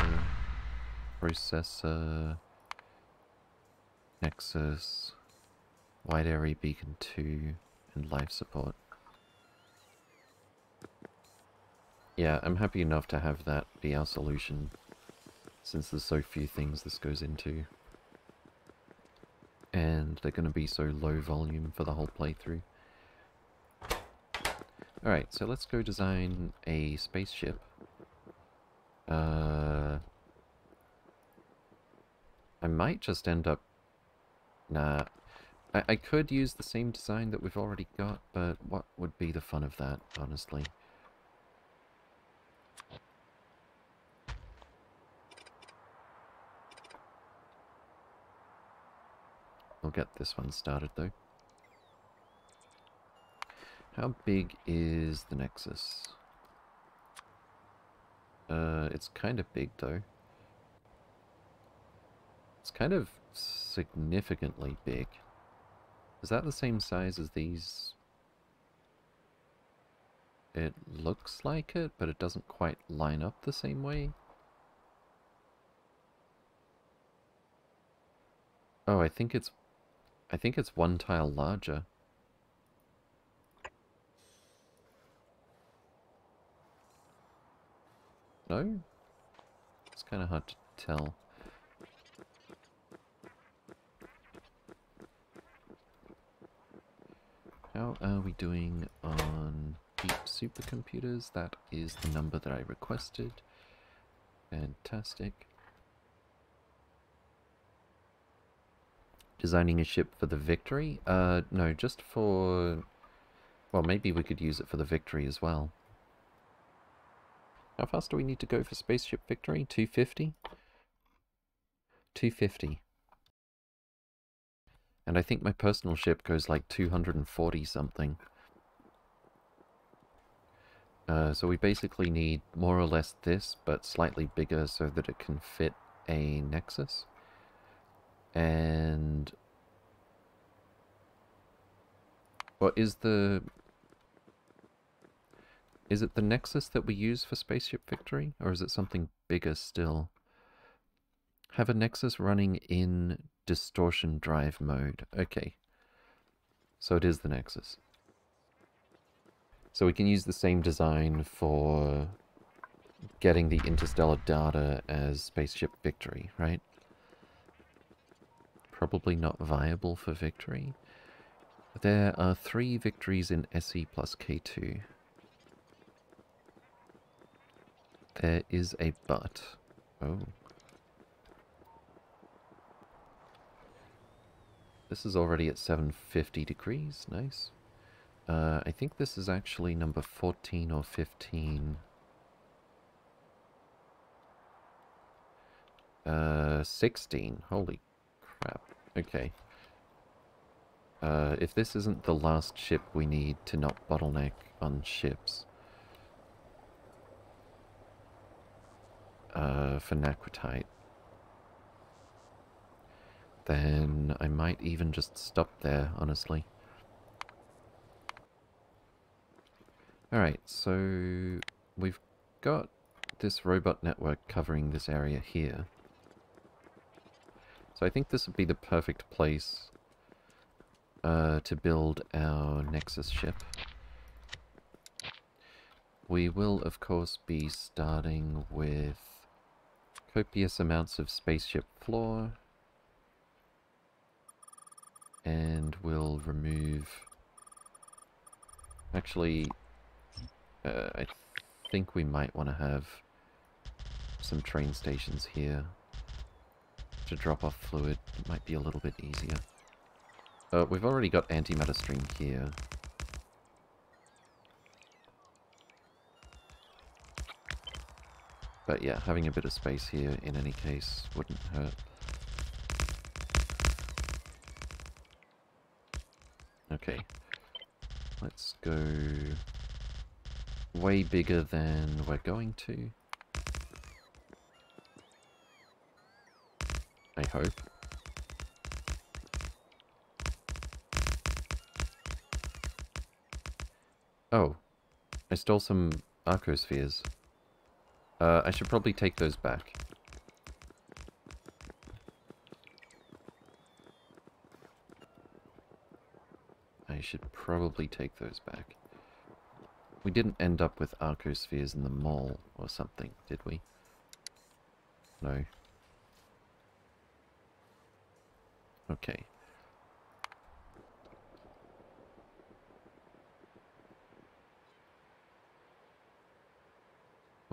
processor, nexus, wide area beacon 2, and life support. Yeah, I'm happy enough to have that be our solution, since there's so few things this goes into. And they're going to be so low volume for the whole playthrough. Alright, so let's go design a spaceship. Uh, I might just end up... Nah. I, I could use the same design that we've already got, but what would be the fun of that, honestly? We'll get this one started, though. How big is the Nexus? Uh, it's kind of big, though. It's kind of significantly big. Is that the same size as these? It looks like it, but it doesn't quite line up the same way. Oh, I think it's... I think it's one tile larger. No? It's kind of hard to tell. How are we doing on deep supercomputers? That is the number that I requested. Fantastic. Designing a ship for the Victory? Uh, no, just for... Well, maybe we could use it for the Victory as well. How fast do we need to go for Spaceship Victory? 250? 250. And I think my personal ship goes like 240 something. Uh, so we basically need more or less this, but slightly bigger so that it can fit a Nexus. And... What is the is it the Nexus that we use for Spaceship Victory, or is it something bigger still? Have a Nexus running in distortion drive mode. Okay. So it is the Nexus. So we can use the same design for getting the interstellar data as Spaceship Victory, right? Probably not viable for Victory. There are three victories in SE plus K2. There is a but. Oh. This is already at 750 degrees. Nice. Uh, I think this is actually number 14 or 15. Uh, 16. Holy crap. Okay. Uh, if this isn't the last ship we need to not bottleneck on ships, uh, for Naquitite, then I might even just stop there, honestly. Alright, so we've got this robot network covering this area here. So I think this would be the perfect place uh, to build our Nexus ship. We will, of course, be starting with copious amounts of spaceship floor. And we'll remove... Actually, uh, I think we might want to have some train stations here to drop off fluid. It might be a little bit easier. Uh, we've already got antimatter stream here. But yeah, having a bit of space here in any case wouldn't hurt. Okay. Let's go way bigger than we're going to. I hope. Oh. I stole some arcospheres. Uh, I should probably take those back. I should probably take those back. We didn't end up with arcospheres in the mall or something, did we? No. Okay.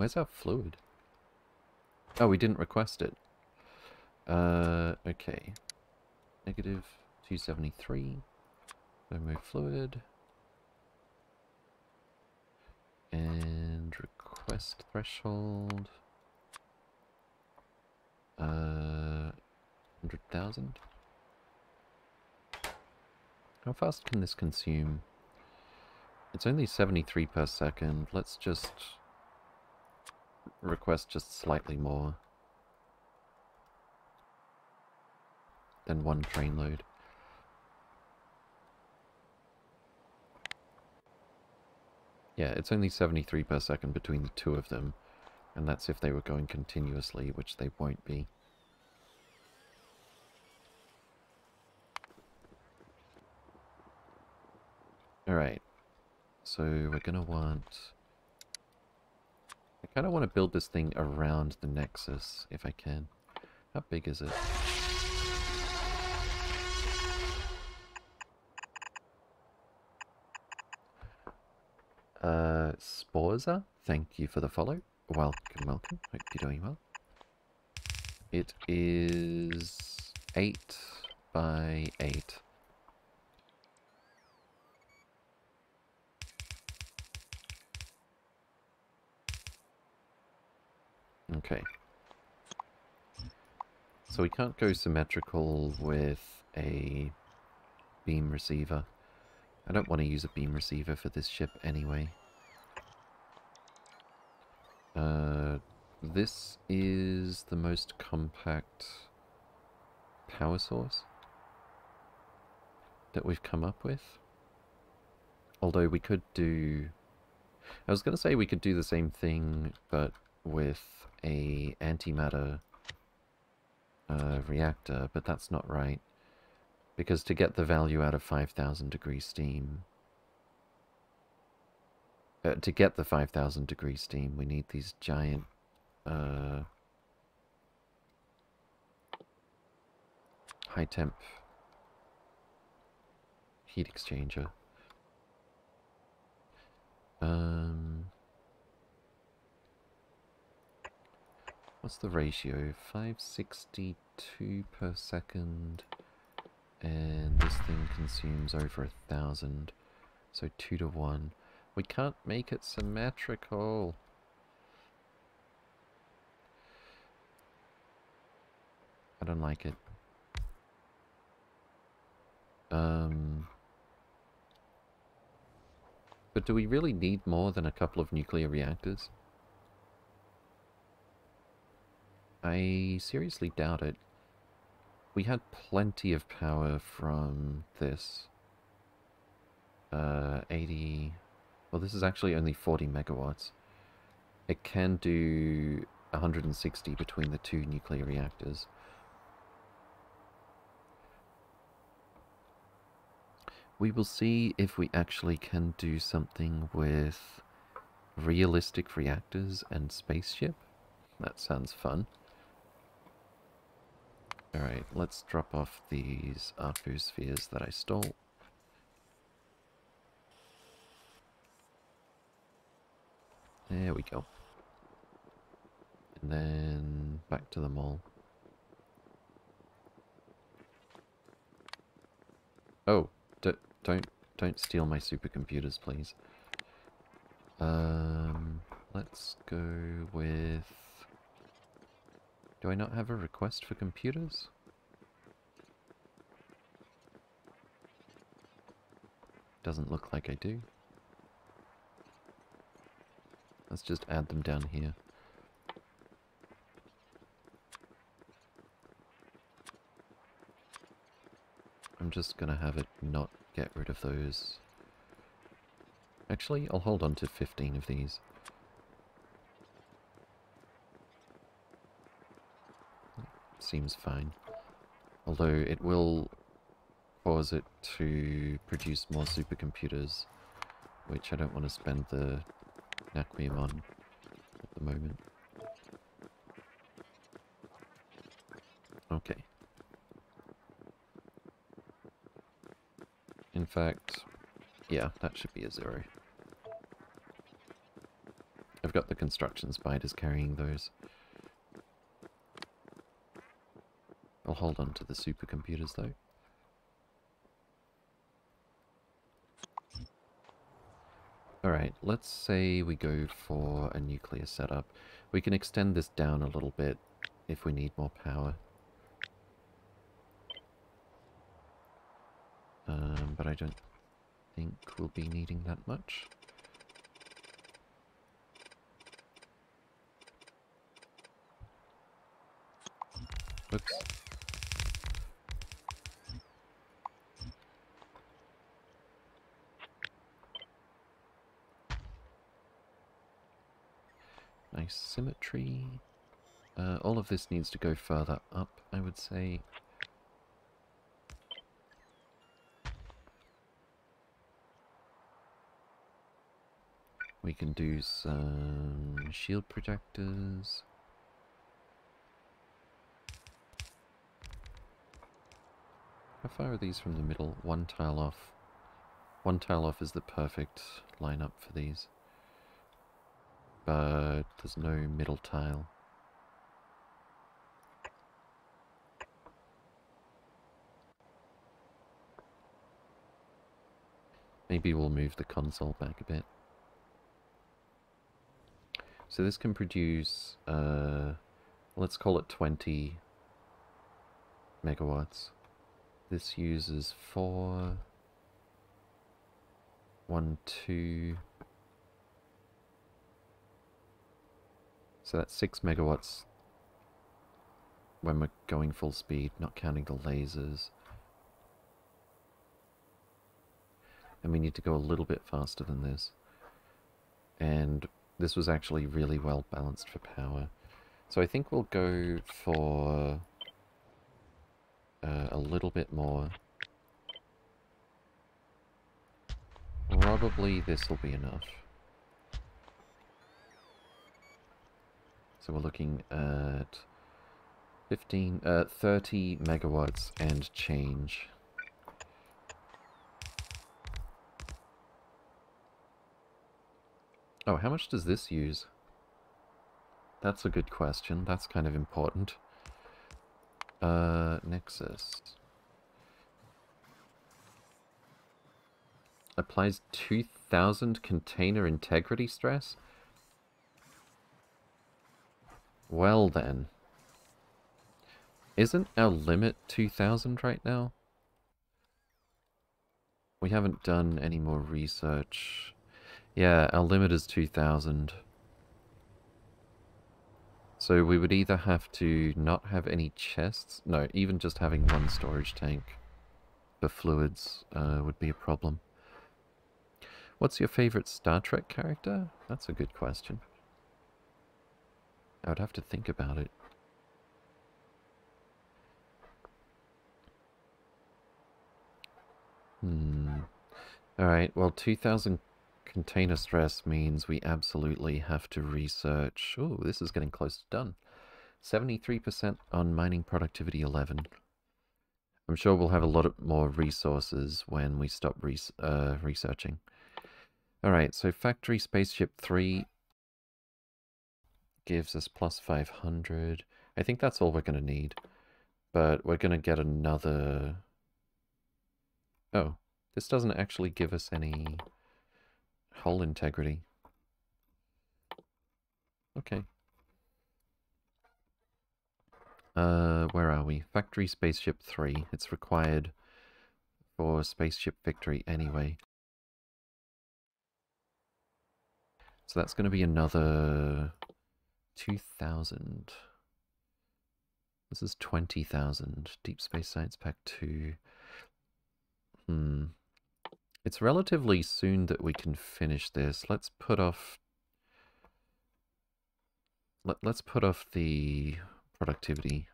Where's our fluid? Oh, we didn't request it. Uh, okay. Negative 273. Thermo fluid. And request threshold. Uh, 100,000. How fast can this consume? It's only 73 per second. Let's just request just slightly more than one train load. Yeah, it's only 73 per second between the two of them, and that's if they were going continuously, which they won't be. Alright, so we're going to want... Kind of want to build this thing around the Nexus, if I can. How big is it? Uh, Sporza, thank you for the follow. Welcome, welcome. Hope you're doing well. It is 8 by 8. Okay. So we can't go symmetrical with a beam receiver. I don't want to use a beam receiver for this ship anyway. Uh, this is the most compact power source that we've come up with. Although we could do... I was going to say we could do the same thing, but with a antimatter uh, reactor, but that's not right. Because to get the value out of 5,000 degree steam... Uh, to get the 5,000 degree steam, we need these giant... Uh, high temp heat exchanger. Um... What's the ratio? 562 per second. And this thing consumes over a thousand. So two to one. We can't make it symmetrical. I don't like it. Um... But do we really need more than a couple of nuclear reactors? I seriously doubt it. We had plenty of power from this. Uh, 80... Well, this is actually only 40 megawatts. It can do 160 between the two nuclear reactors. We will see if we actually can do something with realistic reactors and spaceship. That sounds fun. Alright, let's drop off these arcospheres that I stole. There we go. And then back to the mall. Oh, don't don't steal my supercomputers, please. Um, let's go with do I not have a request for computers? Doesn't look like I do. Let's just add them down here. I'm just gonna have it not get rid of those. Actually, I'll hold on to 15 of these. Seems fine. Although it will cause it to produce more supercomputers, which I don't want to spend the Naquium on at the moment. Okay. In fact, yeah, that should be a zero. I've got the construction spiders carrying those. I'll hold on to the supercomputers though. Alright, let's say we go for a nuclear setup. We can extend this down a little bit if we need more power. Um, but I don't think we'll be needing that much. Oops. Nice symmetry. Uh, all of this needs to go further up, I would say. We can do some shield projectors. How far are these from the middle? One tile off. One tile off is the perfect lineup for these. But there's no middle tile. Maybe we'll move the console back a bit. So this can produce, uh, let's call it 20 megawatts. This uses four, one, two. So that's six megawatts when we're going full speed, not counting the lasers. And we need to go a little bit faster than this. And this was actually really well balanced for power. So I think we'll go for uh, a little bit more. Probably this will be enough. So we're looking at 15, uh, 30 megawatts and change. Oh, how much does this use? That's a good question. That's kind of important. Uh, Nexus. Applies 2000 container integrity stress? Well then. Isn't our limit 2000 right now? We haven't done any more research. Yeah, our limit is 2000. So we would either have to not have any chests, no, even just having one storage tank for fluids uh, would be a problem. What's your favorite Star Trek character? That's a good question. I would have to think about it. Hmm. Alright, well 2000 container stress means we absolutely have to research... Oh, this is getting close to done. 73% on mining productivity 11. I'm sure we'll have a lot of more resources when we stop res uh, researching. Alright, so Factory Spaceship 3 gives us plus 500. I think that's all we're going to need. But we're going to get another... Oh, this doesn't actually give us any hull integrity. Okay. Uh, where are we? Factory Spaceship 3. It's required for Spaceship Victory anyway. So that's going to be another 2,000. This is 20,000. Deep Space Science Pack 2. Hmm. It's relatively soon that we can finish this. Let's put off... Let, let's put off the productivity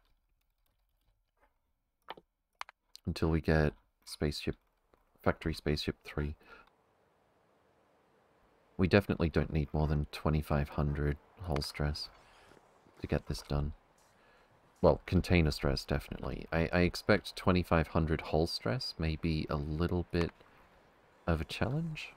until we get spaceship factory spaceship 3 we definitely don't need more than 2500 hull stress to get this done. Well, container stress, definitely. I, I expect 2500 hull stress may be a little bit of a challenge.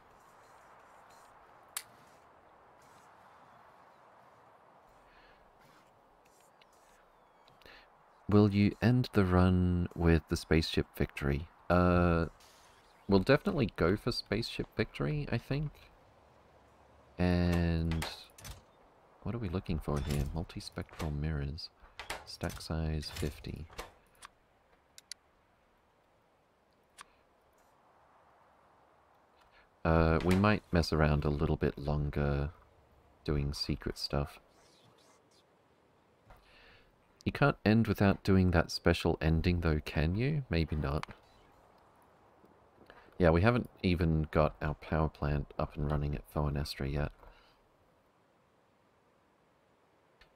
Will you end the run with the spaceship victory? Uh, we'll definitely go for spaceship victory, I think. And what are we looking for here? Multispectral mirrors. Stack size 50. Uh, we might mess around a little bit longer doing secret stuff. You can't end without doing that special ending though, can you? Maybe not. Yeah, we haven't even got our power plant up and running at Foenestra yet.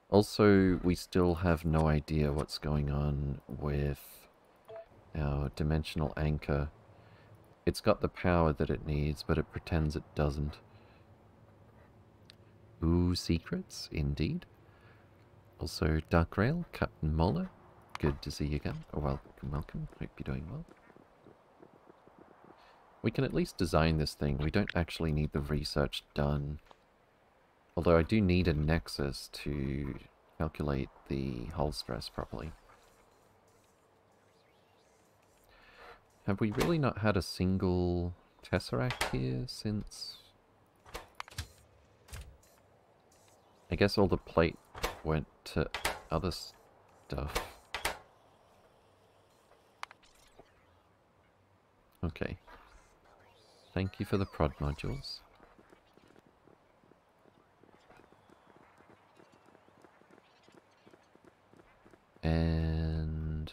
Also, we still have no idea what's going on with our dimensional anchor. It's got the power that it needs, but it pretends it doesn't. Ooh, secrets, indeed. Also, Dark Rail, Captain Mola. Good to see you again. Oh, welcome, welcome. Hope you're doing well. We can at least design this thing. We don't actually need the research done. Although I do need a nexus to calculate the hull stress properly. Have we really not had a single Tesseract here since... I guess all the plate went to other stuff. Okay. Thank you for the prod modules. And...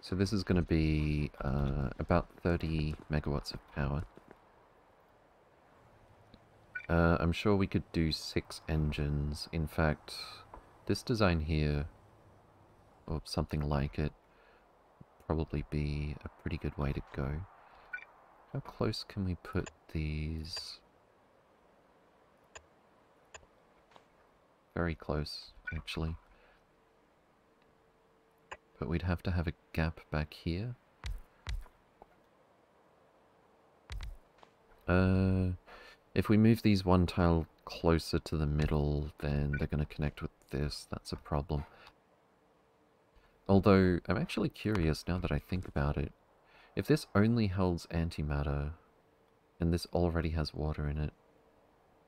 So this is going to be uh, about 30 megawatts of power. Uh, I'm sure we could do six engines. In fact, this design here, or something like it, probably be a pretty good way to go. How close can we put these? Very close, actually. But we'd have to have a gap back here. Uh, if we move these one tile closer to the middle, then they're going to connect with this. That's a problem. Although, I'm actually curious now that I think about it. If this only holds antimatter, and this already has water in it,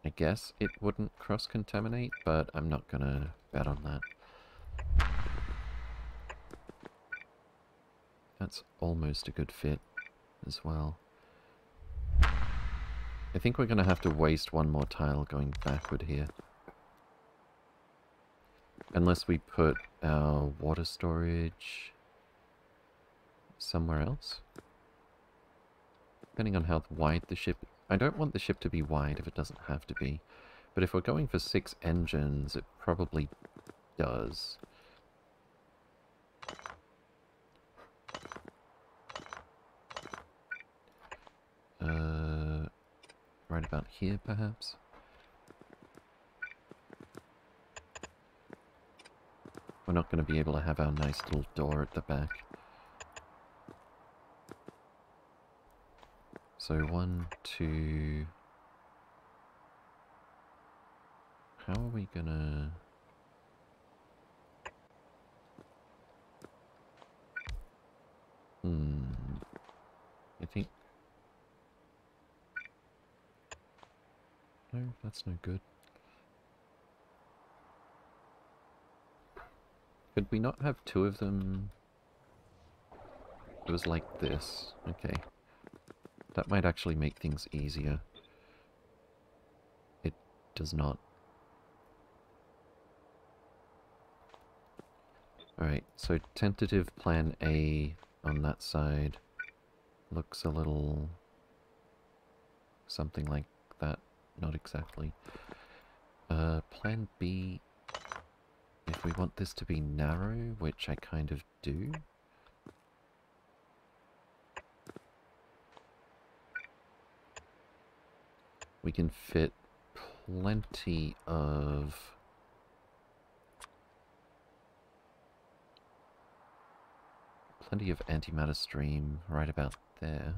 I guess it wouldn't cross-contaminate, but I'm not gonna bet on that. That's almost a good fit as well. I think we're gonna have to waste one more tile going backward here. Unless we put our water storage somewhere else. Depending on how wide the ship I don't want the ship to be wide if it doesn't have to be. But if we're going for six engines, it probably does. Uh, right about here, perhaps? We're not going to be able to have our nice little door at the back. So one, two... How are we gonna... Hmm... I think... No, that's no good. Could we not have two of them? It was like this. Okay. That might actually make things easier. It does not. Alright, so tentative plan A on that side looks a little something like that. Not exactly. Uh, plan B, if we want this to be narrow, which I kind of do, we can fit plenty of plenty of antimatter stream right about there.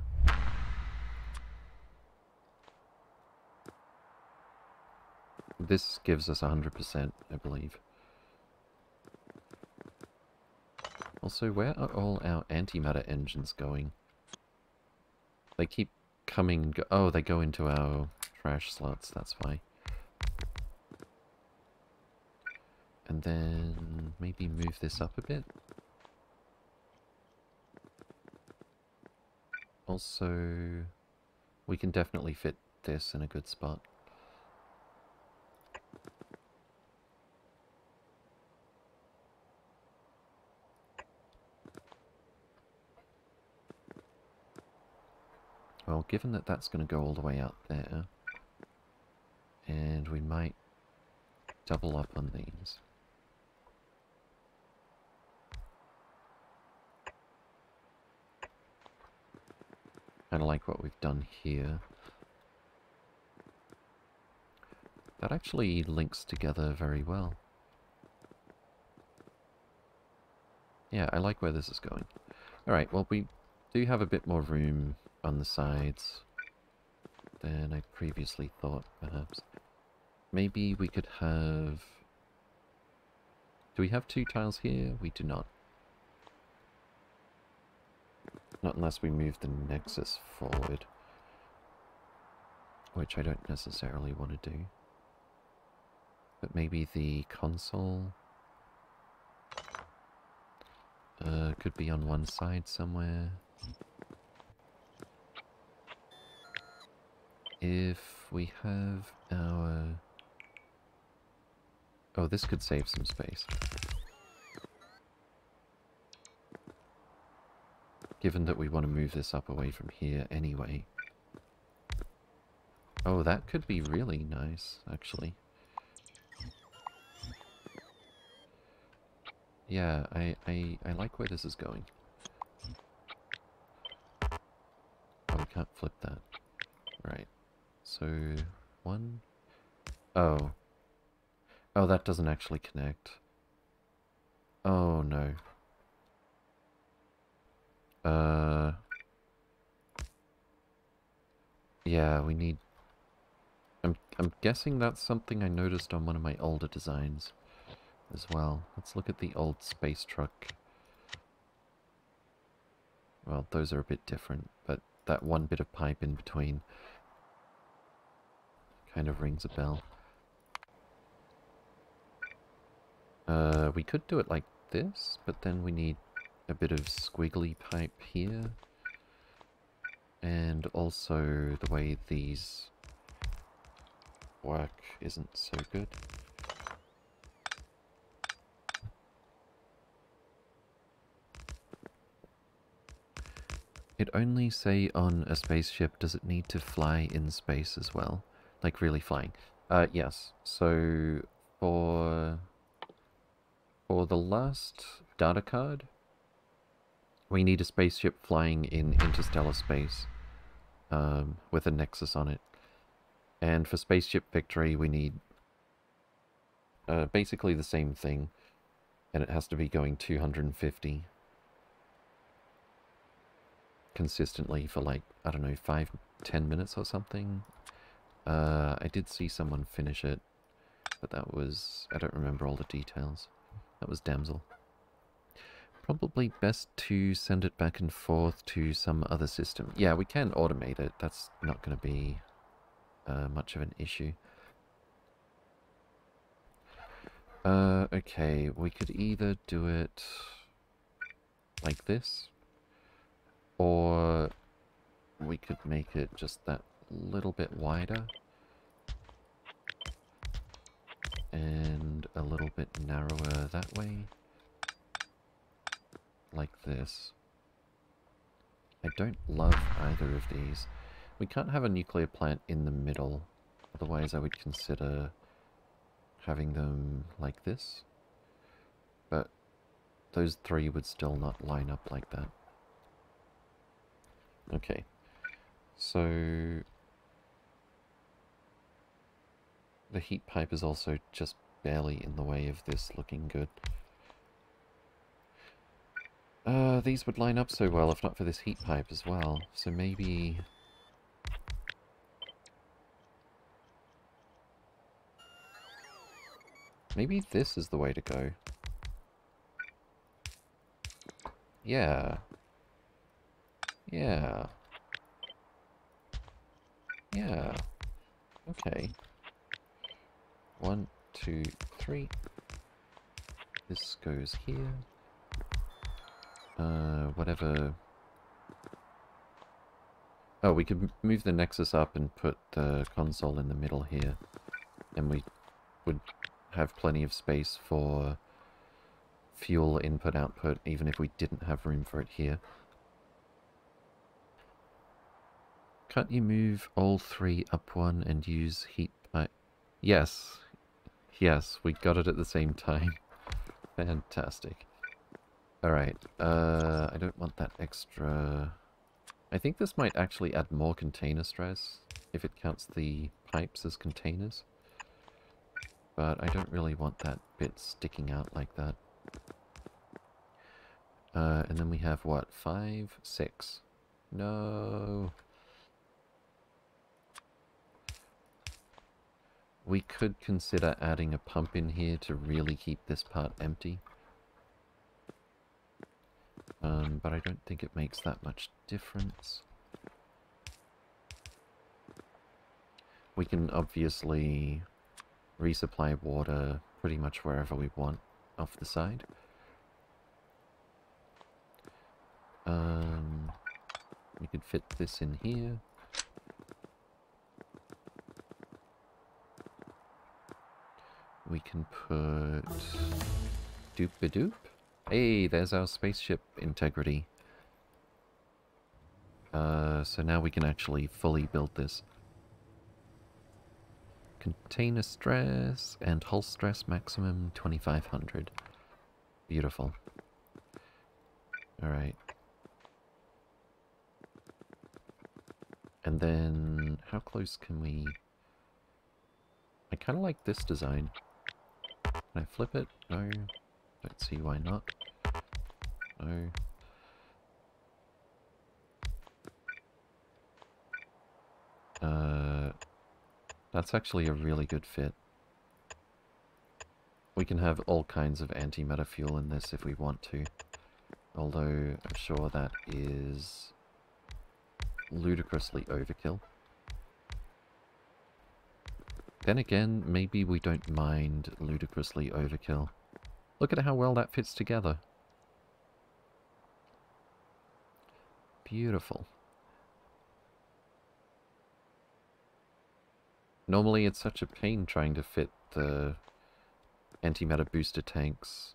this gives us 100%, I believe. Also, where are all our antimatter engines going? They keep coming... Go oh, they go into our trash slots, that's why. And then maybe move this up a bit. Also, we can definitely fit this in a good spot. Well, given that that's going to go all the way out there, and we might double up on these. Kind of like what we've done here. That actually links together very well. Yeah, I like where this is going. Alright, well we do have a bit more room on the sides than I previously thought, perhaps. Maybe we could have... Do we have two tiles here? We do not. Not unless we move the Nexus forward. Which I don't necessarily want to do. But maybe the console... Uh, could be on one side somewhere. If we have our... Oh, this could save some space. Given that we want to move this up away from here anyway. Oh, that could be really nice, actually. Yeah, I, I, I like where this is going. Oh, we can't flip that. Right. So, one... Oh. Oh, that doesn't actually connect. Oh, no. Uh... Yeah, we need... I'm, I'm guessing that's something I noticed on one of my older designs as well. Let's look at the old space truck. Well, those are a bit different, but that one bit of pipe in between kind of rings a bell. Uh, we could do it like this, but then we need a bit of squiggly pipe here. And also the way these work isn't so good. It only say on a spaceship does it need to fly in space as well. Like really flying. Uh, yes. So for for the last data card, we need a spaceship flying in interstellar space um, with a nexus on it. And for Spaceship Victory, we need uh, basically the same thing. And it has to be going 250 consistently for like, I don't know, five, ten minutes or something. Uh, I did see someone finish it, but that was, I don't remember all the details. That was Damsel. Probably best to send it back and forth to some other system. Yeah, we can automate it. That's not going to be uh, much of an issue. Uh, okay, we could either do it like this, or we could make it just that little bit wider and a little bit narrower that way like this. I don't love either of these. We can't have a nuclear plant in the middle, otherwise I would consider having them like this. But those three would still not line up like that. Okay, so the heat pipe is also just barely in the way of this looking good. Uh, these would line up so well if not for this heat pipe as well. So maybe... Maybe this is the way to go. Yeah. Yeah. Yeah. Okay. One, two, three. This goes here. Uh, whatever. Oh, we could move the Nexus up and put the console in the middle here. And we would have plenty of space for fuel input output, even if we didn't have room for it here. Can't you move all three up one and use heat pipe? Yes. Yes, we got it at the same time. Fantastic. Alright, uh, I don't want that extra... I think this might actually add more container stress, if it counts the pipes as containers. But I don't really want that bit sticking out like that. Uh, and then we have, what, five? Six. No... We could consider adding a pump in here to really keep this part empty. Um, but I don't think it makes that much difference. We can obviously resupply water pretty much wherever we want off the side. Um, we could fit this in here. We can put... Doop-a-doop? Hey, there's our spaceship integrity. Uh, so now we can actually fully build this. Container stress and hull stress maximum 2500. Beautiful. Alright. And then, how close can we... I kind of like this design. Can I flip it? No. Don't see why not. No. Uh, that's actually a really good fit. We can have all kinds of antimatter fuel in this if we want to. Although, I'm sure that is ludicrously overkill. Then again, maybe we don't mind ludicrously overkill. Look at how well that fits together. Beautiful. Normally it's such a pain trying to fit the antimatter booster tanks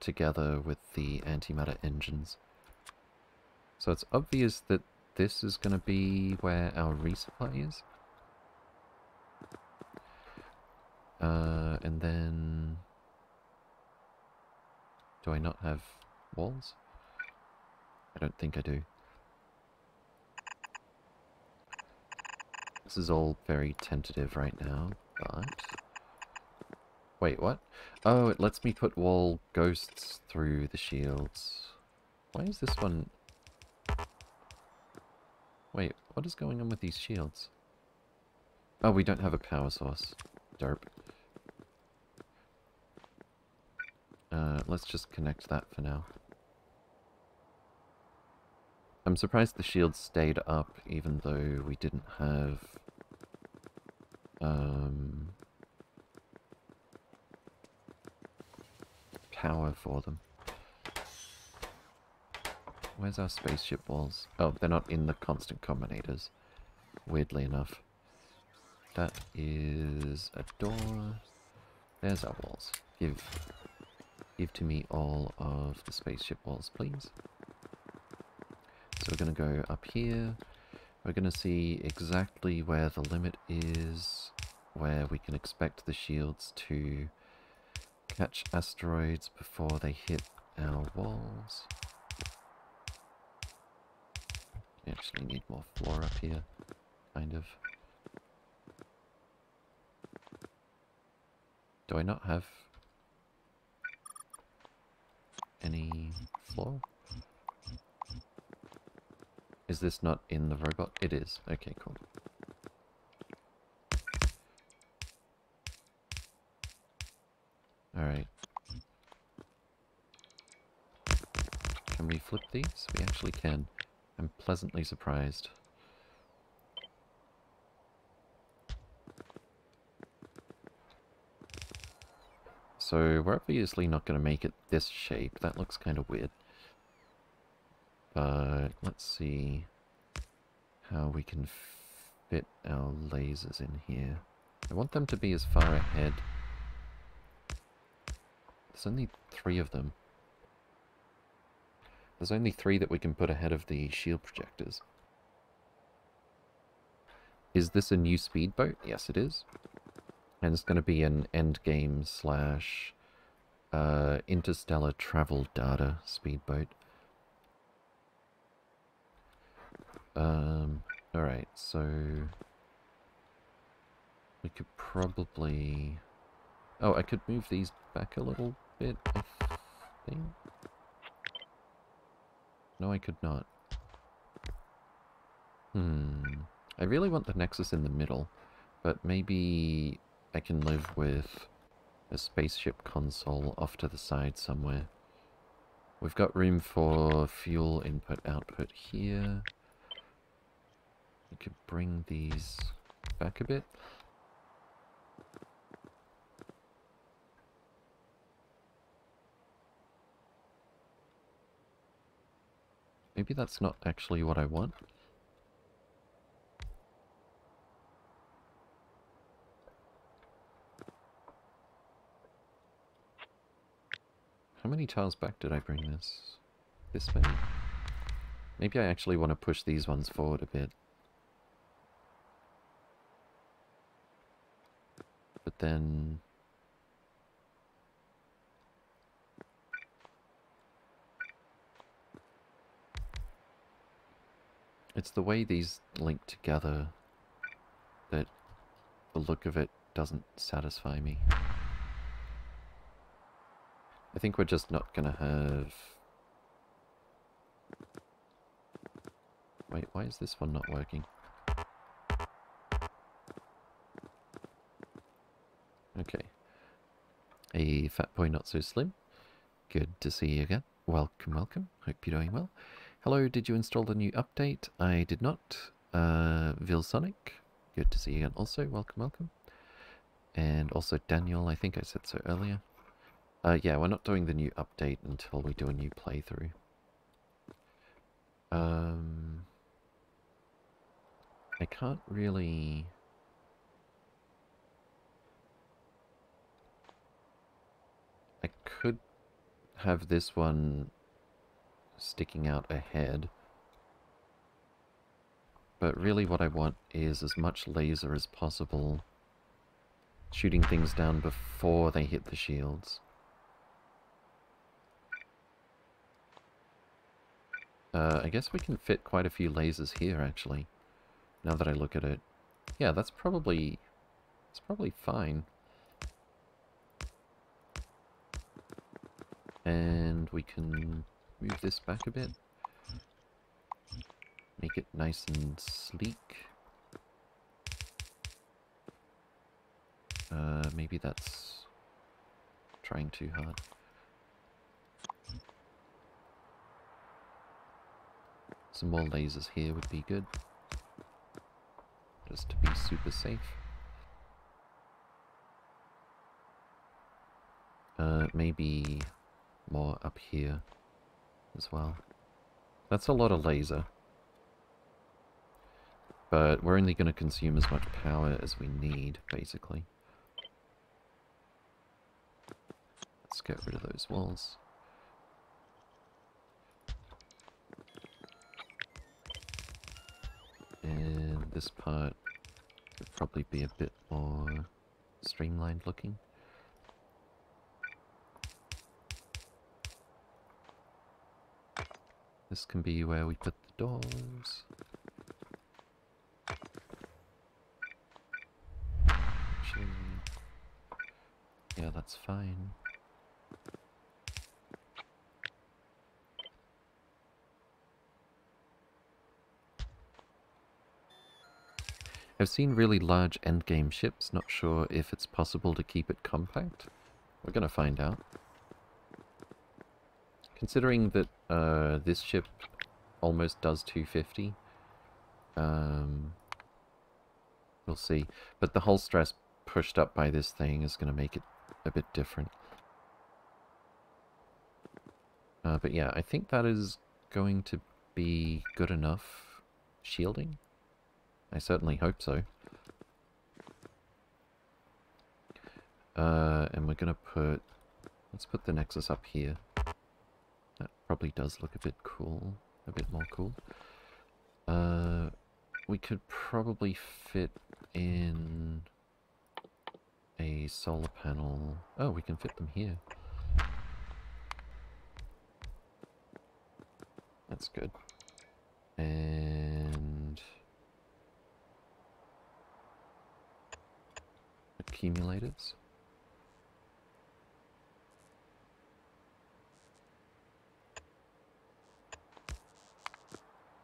together with the antimatter engines. So it's obvious that this is going to be where our resupply is. Uh, and then... Do I not have walls? I don't think I do. This is all very tentative right now, but... Wait, what? Oh, it lets me put wall ghosts through the shields. Why is this one... Wait, what is going on with these shields? Oh, we don't have a power source. Derp. Uh, let's just connect that for now. I'm surprised the shield stayed up even though we didn't have... Um, power for them. Where's our spaceship walls? Oh, they're not in the constant combinators. Weirdly enough. That is a door. There's our walls. Give Give to me all of the spaceship walls, please. So we're going to go up here. We're going to see exactly where the limit is, where we can expect the shields to catch asteroids before they hit our walls. We actually need more floor up here, kind of. Do I not have any floor? Is this not in the robot? It is. Okay, cool. Alright. Can we flip these? We actually can. I'm pleasantly surprised. So we're obviously not going to make it this shape. That looks kind of weird. But let's see how we can fit our lasers in here. I want them to be as far ahead. There's only three of them. There's only three that we can put ahead of the shield projectors. Is this a new speedboat? Yes, it is. And it's going to be an endgame slash uh, interstellar travel data speedboat. Um, alright, so... We could probably... Oh, I could move these back a little bit, I think? No, I could not. Hmm. I really want the Nexus in the middle, but maybe I can live with a spaceship console off to the side somewhere. We've got room for fuel input output here. We could bring these back a bit. Maybe that's not actually what I want. How many tiles back did I bring this? This many? Maybe I actually want to push these ones forward a bit. But then... It's the way these link together that the look of it doesn't satisfy me. I think we're just not gonna have... Wait, why is this one not working? Okay. A fat boy not so slim. Good to see you again. Welcome, welcome. Hope you're doing well. Hello, did you install the new update? I did not. Uh, Vilsonic. Good to see you again. Also, welcome, welcome. And also Daniel, I think I said so earlier. Uh, yeah, we're not doing the new update until we do a new playthrough. Um, I can't really... I could have this one sticking out ahead. But really what I want is as much laser as possible shooting things down before they hit the shields. Uh, I guess we can fit quite a few lasers here, actually. Now that I look at it. Yeah, that's probably... It's probably fine. And we can move this back a bit. Make it nice and sleek. Uh, maybe that's trying too hard. Some more lasers here would be good. Just to be super safe. Uh, maybe more up here as well. That's a lot of laser. But we're only going to consume as much power as we need, basically. Let's get rid of those walls. And this part would probably be a bit more streamlined looking. This can be where we put the doors. Actually, yeah, that's fine. I've seen really large endgame ships, not sure if it's possible to keep it compact. We're gonna find out. Considering that uh, this ship almost does 250, um, we'll see. But the hull stress pushed up by this thing is going to make it a bit different. Uh, but yeah, I think that is going to be good enough shielding. I certainly hope so. Uh, and we're going to put... Let's put the Nexus up here. That probably does look a bit cool. A bit more cool. Uh, we could probably fit in a solar panel. Oh, we can fit them here. That's good. And... Accumulators.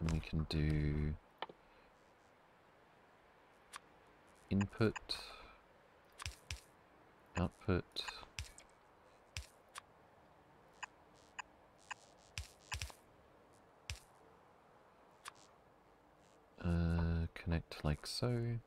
And we can do input, output, uh, connect like so.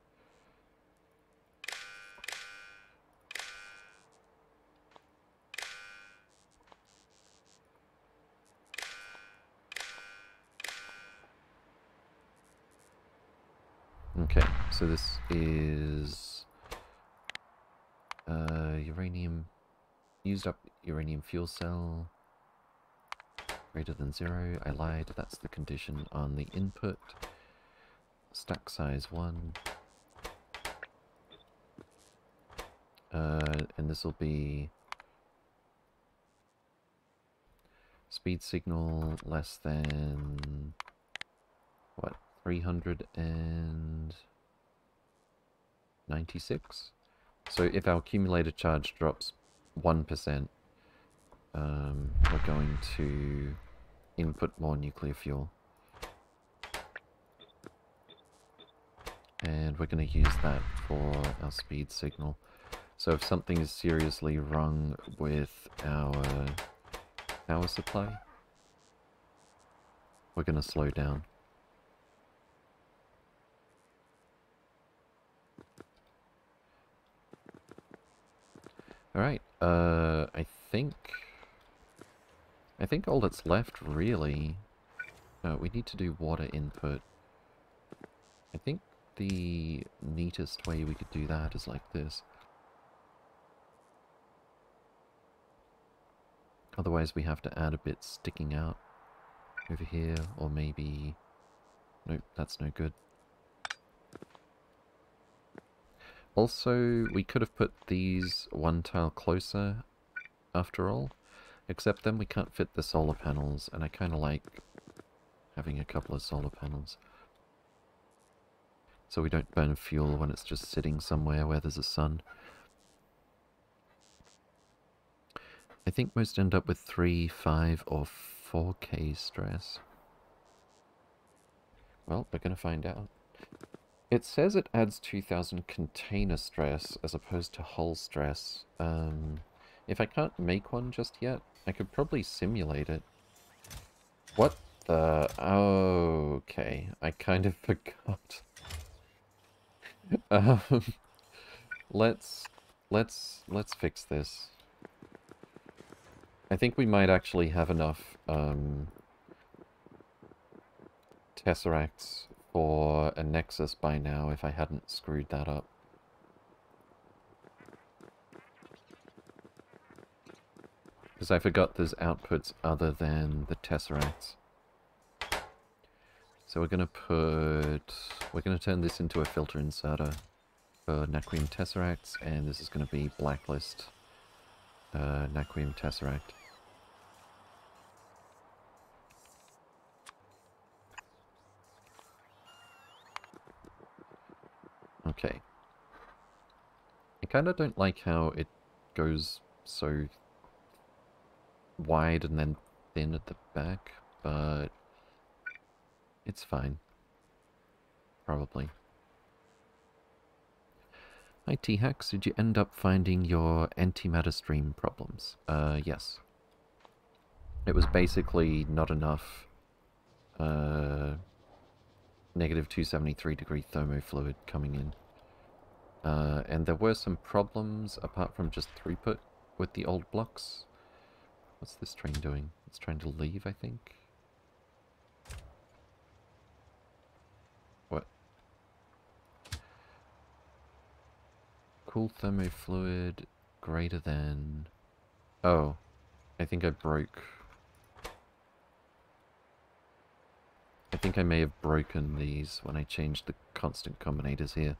Okay, so this is uh, uranium, used up uranium fuel cell, greater than zero. I lied, that's the condition on the input. Stack size one. Uh, and this will be speed signal less than what 396. So if our accumulator charge drops 1%, um, we're going to input more nuclear fuel. And we're going to use that for our speed signal. So if something is seriously wrong with our power supply, we're going to slow down. Alright, uh, I think... I think all that's left, really... Uh, we need to do water input. I think the neatest way we could do that is like this. Otherwise we have to add a bit sticking out over here, or maybe... Nope, that's no good. Also, we could have put these one tile closer, after all. Except then we can't fit the solar panels, and I kind of like having a couple of solar panels. So we don't burn fuel when it's just sitting somewhere where there's a sun. I think most end up with 3, 5, or 4k stress. Well, we're going to find out. It says it adds 2000 container stress as opposed to hull stress. Um, if I can't make one just yet, I could probably simulate it. What the... Okay. I kind of forgot. um, let's... Let's... Let's fix this. I think we might actually have enough, um... Tesseracts for a Nexus by now if I hadn't screwed that up. Because I forgot there's outputs other than the Tesseracts. So we're going to put... We're going to turn this into a filter inserter for Naquium Tesseracts, and this is going to be Blacklist uh, Tesseract. Okay. I kind of don't like how it goes so wide and then thin at the back, but it's fine. Probably. Hi T-Hax, did you end up finding your antimatter stream problems? Uh, yes. It was basically not enough uh, negative 273 degree thermofluid coming in. Uh, and there were some problems apart from just throughput with the old blocks. What's this train doing? It's trying to leave, I think. What? Cool thermofluid greater than... Oh, I think I broke... I think I may have broken these when I changed the constant combinators here.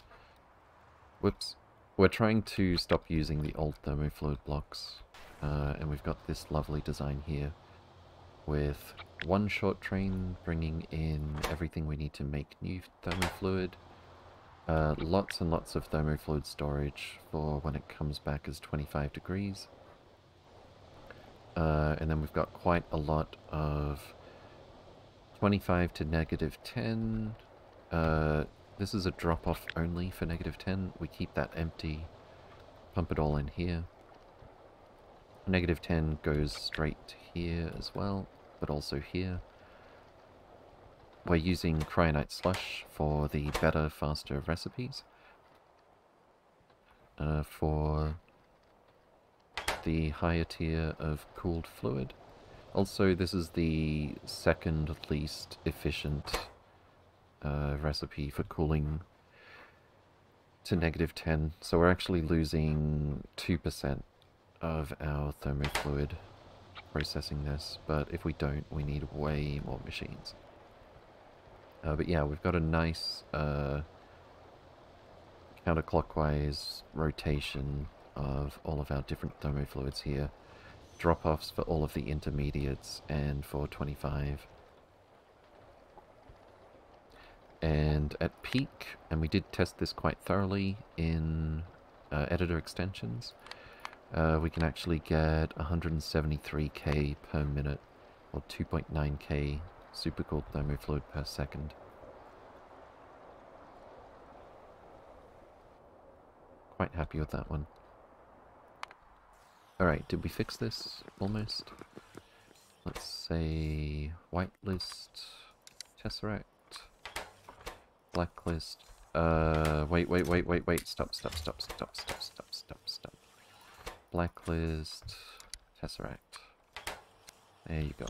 Whoops. We're trying to stop using the old thermofluid blocks, uh, and we've got this lovely design here with one short train bringing in everything we need to make new thermofluid, uh, lots and lots of thermofluid storage for when it comes back as 25 degrees, uh, and then we've got quite a lot of 25 to negative 10, uh, this is a drop-off only for negative 10. We keep that empty, pump it all in here. Negative 10 goes straight here as well, but also here. We're using cryonite slush for the better, faster recipes. Uh, for the higher tier of cooled fluid. Also, this is the second least efficient uh, recipe for cooling to negative 10. So we're actually losing 2% of our thermofluid processing this, but if we don't, we need way more machines. Uh, but yeah, we've got a nice uh, counterclockwise rotation of all of our different thermofluids here. Drop-offs for all of the intermediates and for 25 and at peak, and we did test this quite thoroughly in uh, editor extensions, uh, we can actually get 173k per minute, or 2.9k supercooled thermofluid per second. Quite happy with that one. Alright, did we fix this? Almost. Let's say whitelist Tesseract blacklist. Uh, wait, wait, wait, wait, wait. Stop, stop, stop, stop, stop, stop, stop, stop. Blacklist, Tesseract. There you go.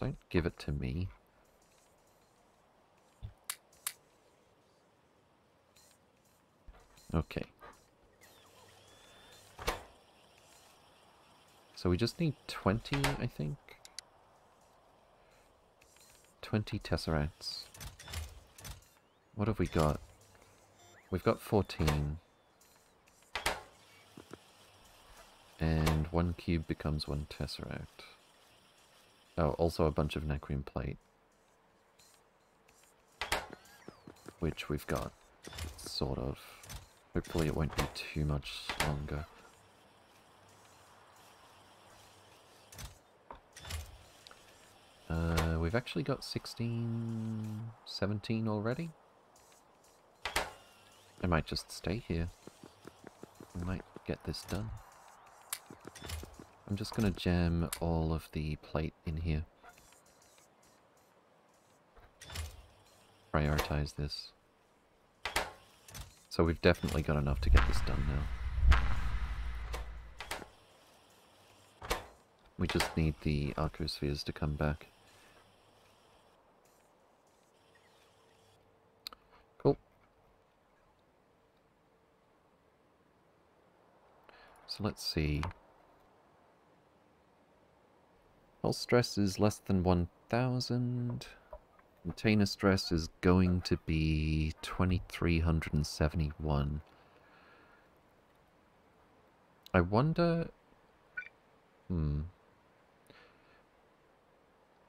Don't give it to me. Okay. So we just need 20, I think. 20 Tesseracts. What have we got? We've got 14. And one cube becomes one tesseract. Oh, also a bunch of Naquium plate. Which we've got, sort of. Hopefully it won't be too much longer. Uh, we've actually got 16, 17 already? I might just stay here. I might get this done. I'm just going to jam all of the plate in here. Prioritize this. So we've definitely got enough to get this done now. We just need the arcospheres to come back. So let's see. Hull stress is less than 1000. Container stress is going to be 2371. I wonder... Hmm.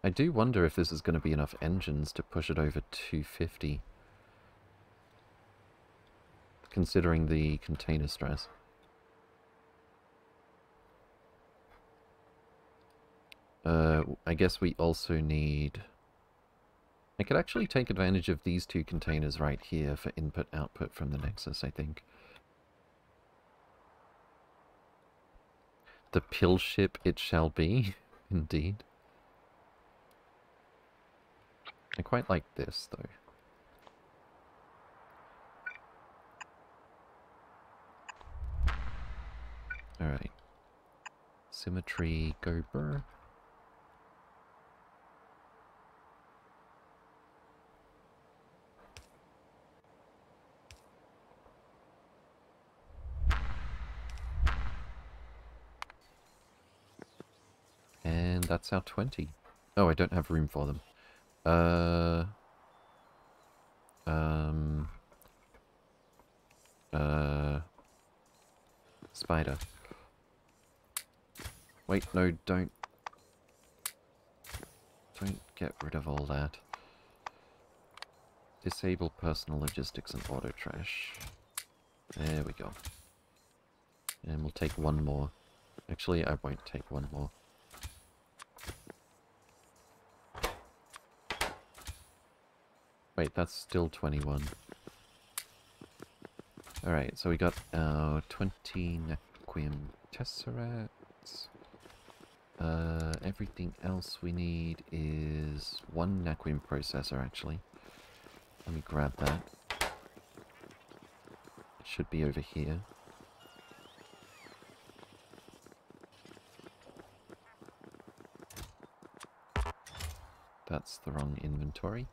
I do wonder if this is going to be enough engines to push it over 250. Considering the container stress. Uh, I guess we also need I could actually take advantage of these two containers right here for input-output from the Nexus, I think. The pill ship it shall be, indeed. I quite like this, though. Alright. Symmetry, go burr. And that's our 20. Oh, I don't have room for them. Uh... Um... Uh... Spider. Wait, no, don't... Don't get rid of all that. Disable personal logistics and auto trash. There we go. And we'll take one more. Actually, I won't take one more. Wait, that's still 21. Alright, so we got our 20 Naquium Tesseracts. Uh, everything else we need is one Naquium processor, actually. Let me grab that. It should be over here. That's the wrong inventory.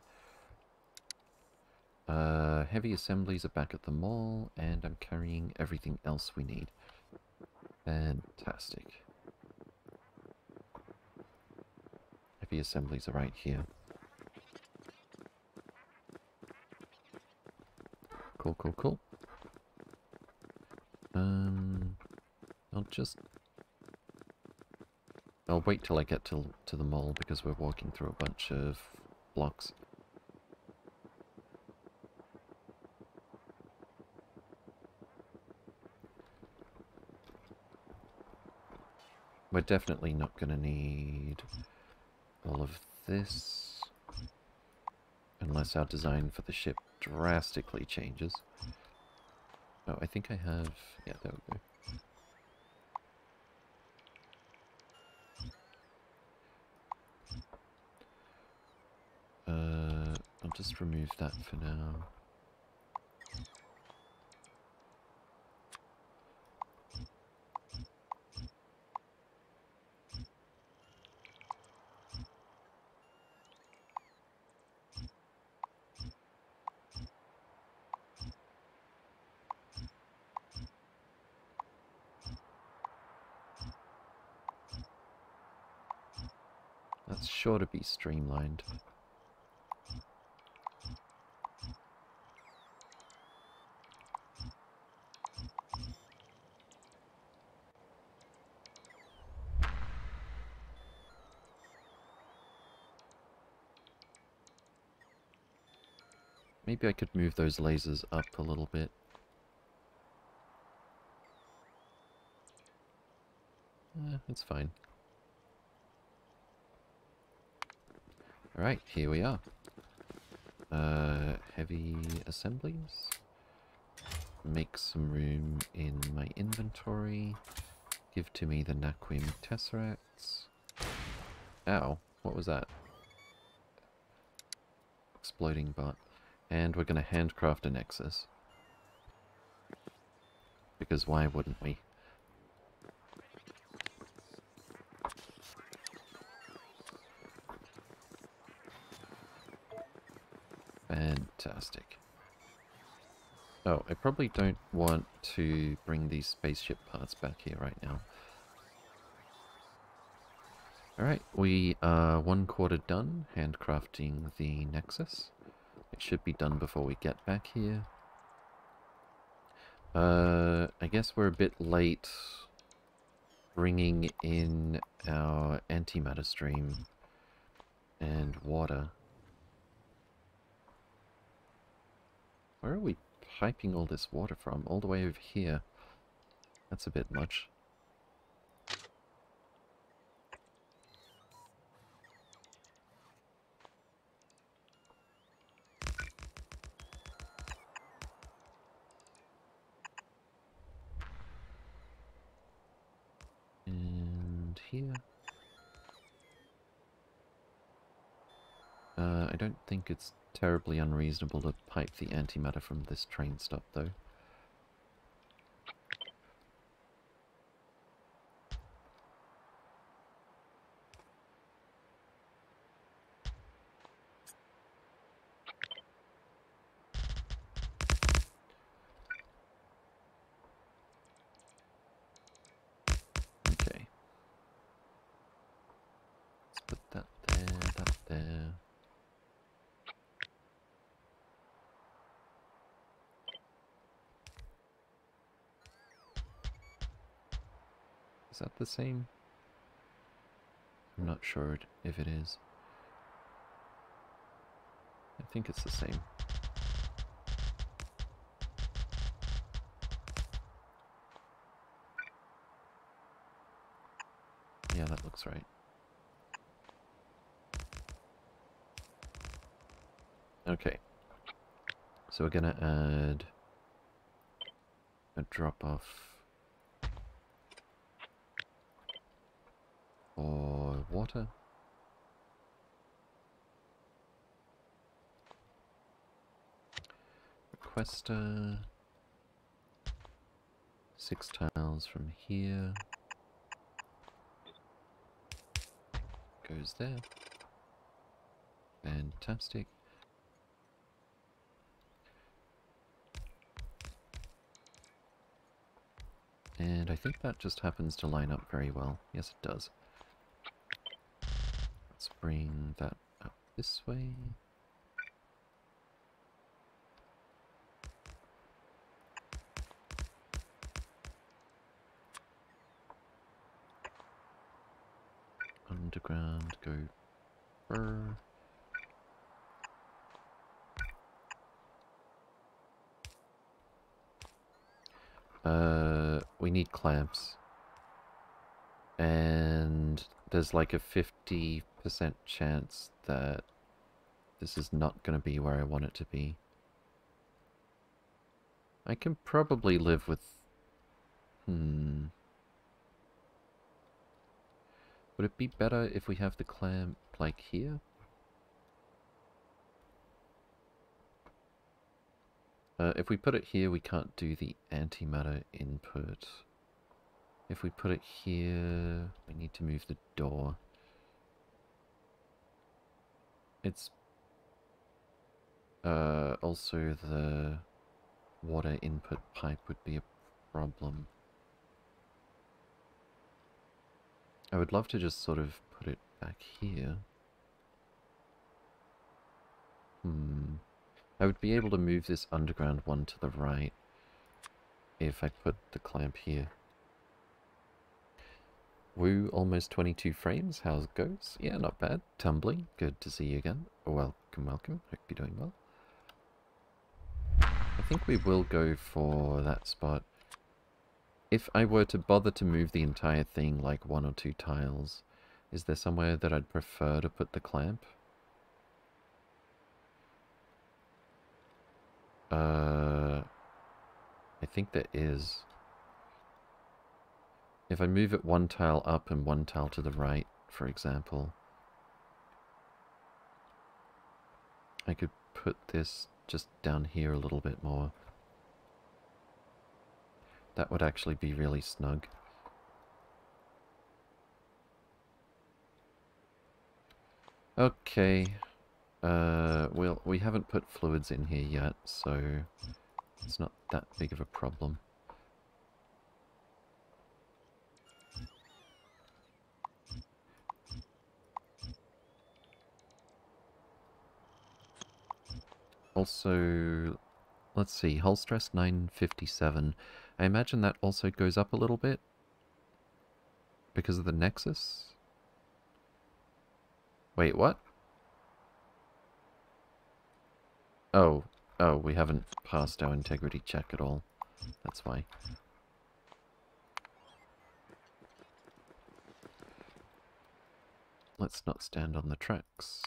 Uh, heavy assemblies are back at the mall, and I'm carrying everything else we need. Fantastic. Heavy assemblies are right here. Cool, cool, cool. Um, I'll just... I'll wait till I get to, to the mall because we're walking through a bunch of blocks. We're definitely not going to need all of this unless our design for the ship drastically changes. Oh, I think I have... Yeah, there we go. Uh, I'll just remove that for now. sure to be Maybe I could move those lasers up a little bit. Eh, it's fine. Alright, here we are. Uh, heavy assemblies. Make some room in my inventory. Give to me the Naquium Tesseracts. Ow, what was that? Exploding bot. And we're going to handcraft a Nexus. Because why wouldn't we? Fantastic. Oh, I probably don't want to bring these spaceship parts back here right now. Alright, we are one quarter done handcrafting the Nexus. It should be done before we get back here. Uh, I guess we're a bit late bringing in our antimatter stream and water. Where are we piping all this water from? All the way over here. That's a bit much. And here. Think it's terribly unreasonable to pipe the antimatter from this train stop, though. Same? I'm not sure if it is. I think it's the same. Yeah, that looks right. Okay. So we're gonna add a drop off for water. Requester. Six tiles from here. Goes there. Fantastic. And I think that just happens to line up very well. Yes, it does. Bring that up this way. Underground, go fur. Uh, we need clamps. And there's like a 50% chance that this is not going to be where I want it to be. I can probably live with... Hmm... Would it be better if we have the clamp, like, here? Uh, if we put it here, we can't do the antimatter input. If we put it here, we need to move the door. It's uh, also the water input pipe would be a problem. I would love to just sort of put it back here. Hmm. I would be able to move this underground one to the right if I put the clamp here. Woo, almost 22 frames. How's it goes? Yeah, not bad. Tumbling. Good to see you again. Welcome, welcome. Hope you're doing well. I think we will go for that spot. If I were to bother to move the entire thing like one or two tiles, is there somewhere that I'd prefer to put the clamp? Uh, I think there is. If I move it one tile up and one tile to the right, for example, I could put this just down here a little bit more. That would actually be really snug. Okay. Uh, well, we haven't put fluids in here yet, so it's not that big of a problem. Also, let's see, hull stress 957. I imagine that also goes up a little bit because of the nexus? Wait, what? Oh, oh, we haven't passed our integrity check at all. That's why. Let's not stand on the tracks.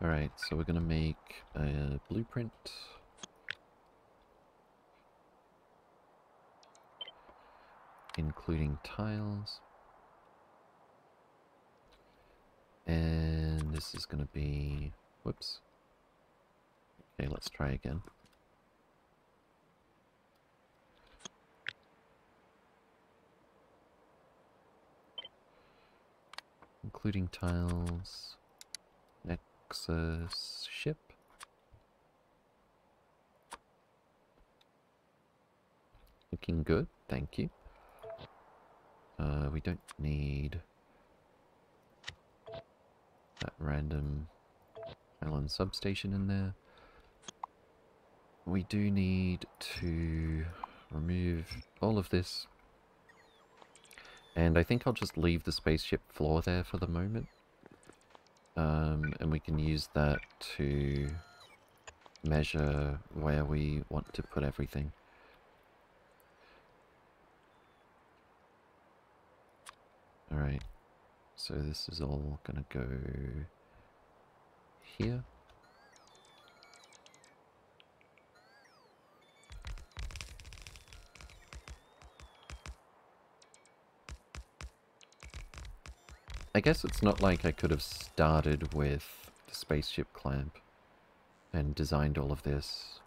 Alright, so we're going to make a blueprint. Including tiles. And this is going to be... Whoops. Okay, let's try again. Including tiles. Nexus ship. Looking good, thank you. Uh, we don't need that random island substation in there. We do need to remove all of this. And I think I'll just leave the spaceship floor there for the moment. Um, and we can use that to measure where we want to put everything. Alright, so this is all gonna go here. I guess it's not like I could have started with the spaceship clamp and designed all of this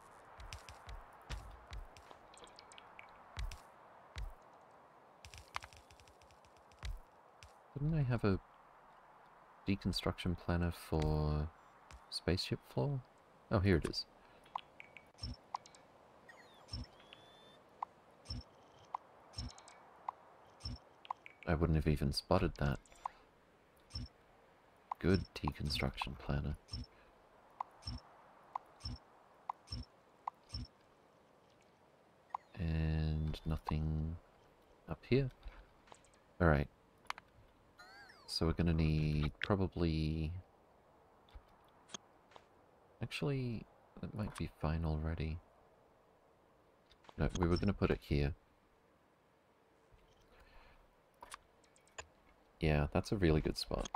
Didn't I have a deconstruction planner for spaceship floor? Oh, here it is. I wouldn't have even spotted that. Good deconstruction planner. And nothing up here. Alright, so we're going to need probably... Actually, that might be fine already. No, we were going to put it here. Yeah, that's a really good spot.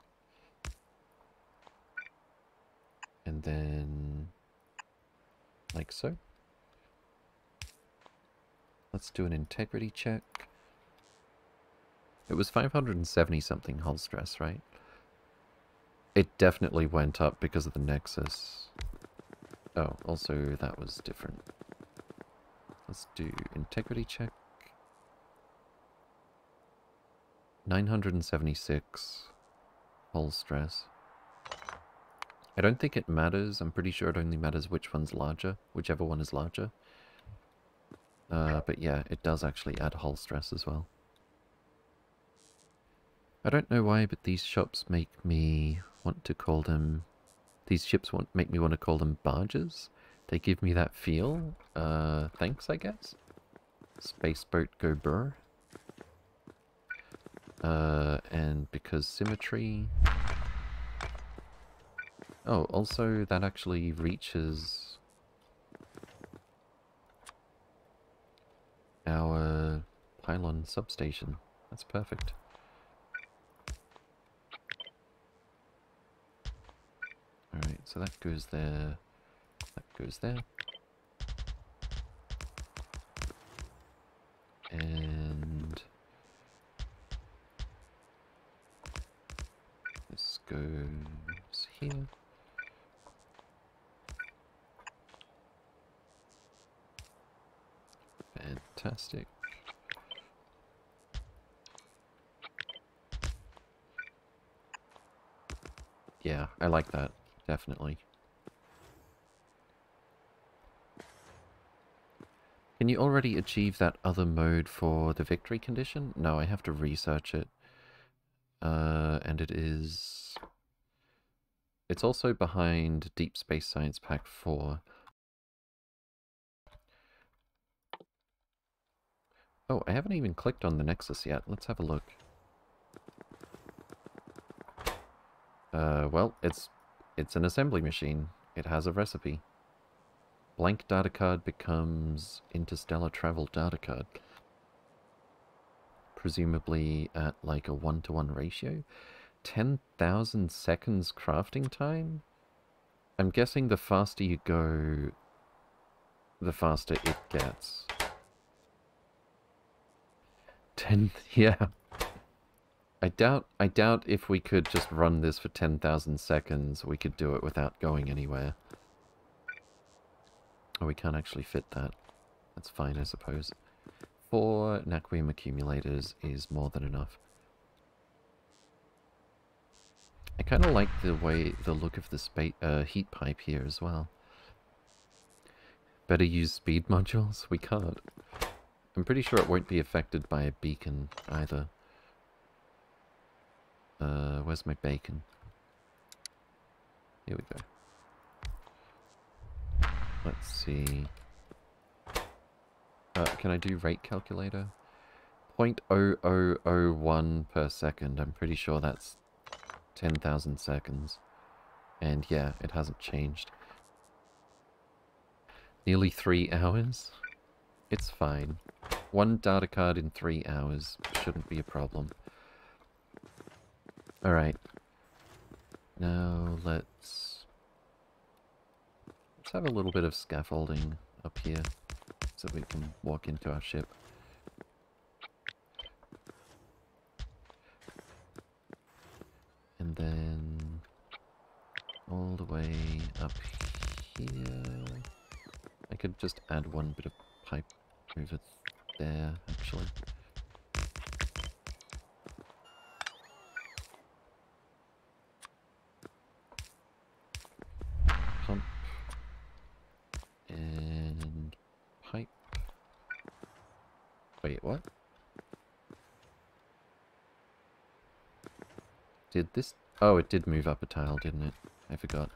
And then... Like so. Let's do an integrity check. It was 570 something hull stress, right? It definitely went up because of the Nexus. Oh, also that was different. Let's do integrity check. 976 hull stress. I don't think it matters. I'm pretty sure it only matters which one's larger, whichever one is larger. Uh, but yeah, it does actually add hull stress as well. I don't know why, but these shops make me want to call them... These ships want make me want to call them barges. They give me that feel. Uh, thanks, I guess. Spaceboat go burr. Uh, and because symmetry... Oh, also that actually reaches our pylon substation. That's perfect. Alright, so that goes there. That goes there. Definitely. Can you already achieve that other mode for the victory condition? No, I have to research it. Uh, and it is... It's also behind Deep Space Science Pack 4. Oh, I haven't even clicked on the Nexus yet. Let's have a look. Uh, well, it's it's an assembly machine. It has a recipe. Blank data card becomes interstellar travel data card. Presumably at like a one-to-one -one ratio. 10,000 seconds crafting time? I'm guessing the faster you go, the faster it gets. 10, yeah. I doubt, I doubt if we could just run this for 10,000 seconds, we could do it without going anywhere. Oh, we can't actually fit that. That's fine, I suppose. Four Naquium accumulators is more than enough. I kind of like the way, the look of the spa uh, heat pipe here as well. Better use speed modules? We can't. I'm pretty sure it won't be affected by a beacon either. Uh, where's my bacon? Here we go. Let's see. Uh, can I do rate calculator? 0.0001 per second. I'm pretty sure that's 10,000 seconds. And yeah, it hasn't changed. Nearly three hours? It's fine. One data card in three hours shouldn't be a problem. Alright. Now let's... Let's have a little bit of scaffolding up here so we can walk into our ship. And then all the way up here. I could just add one bit of pipe over there, actually. Did this... Oh, it did move up a tile, didn't it? I forgot.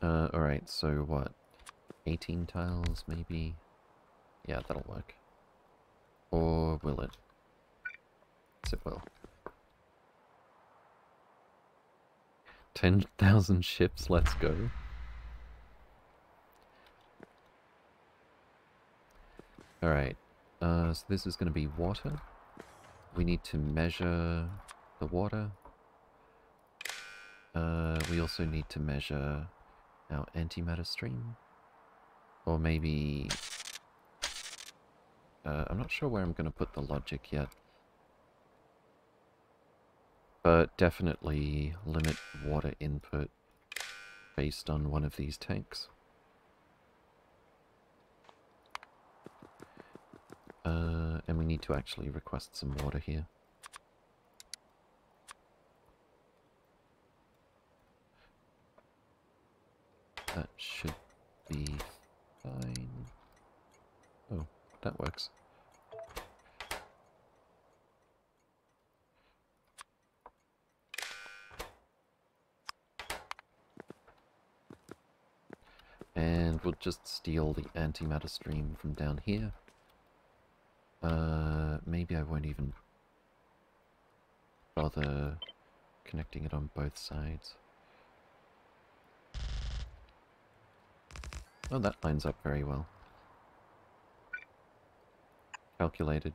Uh, alright, so what? 18 tiles, maybe? Yeah, that'll work. Or will it? Yes, it will. 10,000 ships, let's go. Alright, uh, so this is going to be water. We need to measure the water. Uh, we also need to measure our antimatter stream. Or maybe... Uh, I'm not sure where I'm going to put the logic yet. But definitely limit water input based on one of these tanks. Uh, and we need to actually request some water here. That should be fine. Oh, that works. And we'll just steal the antimatter stream from down here. Uh, maybe I won't even bother connecting it on both sides. Oh, that lines up very well. Calculated.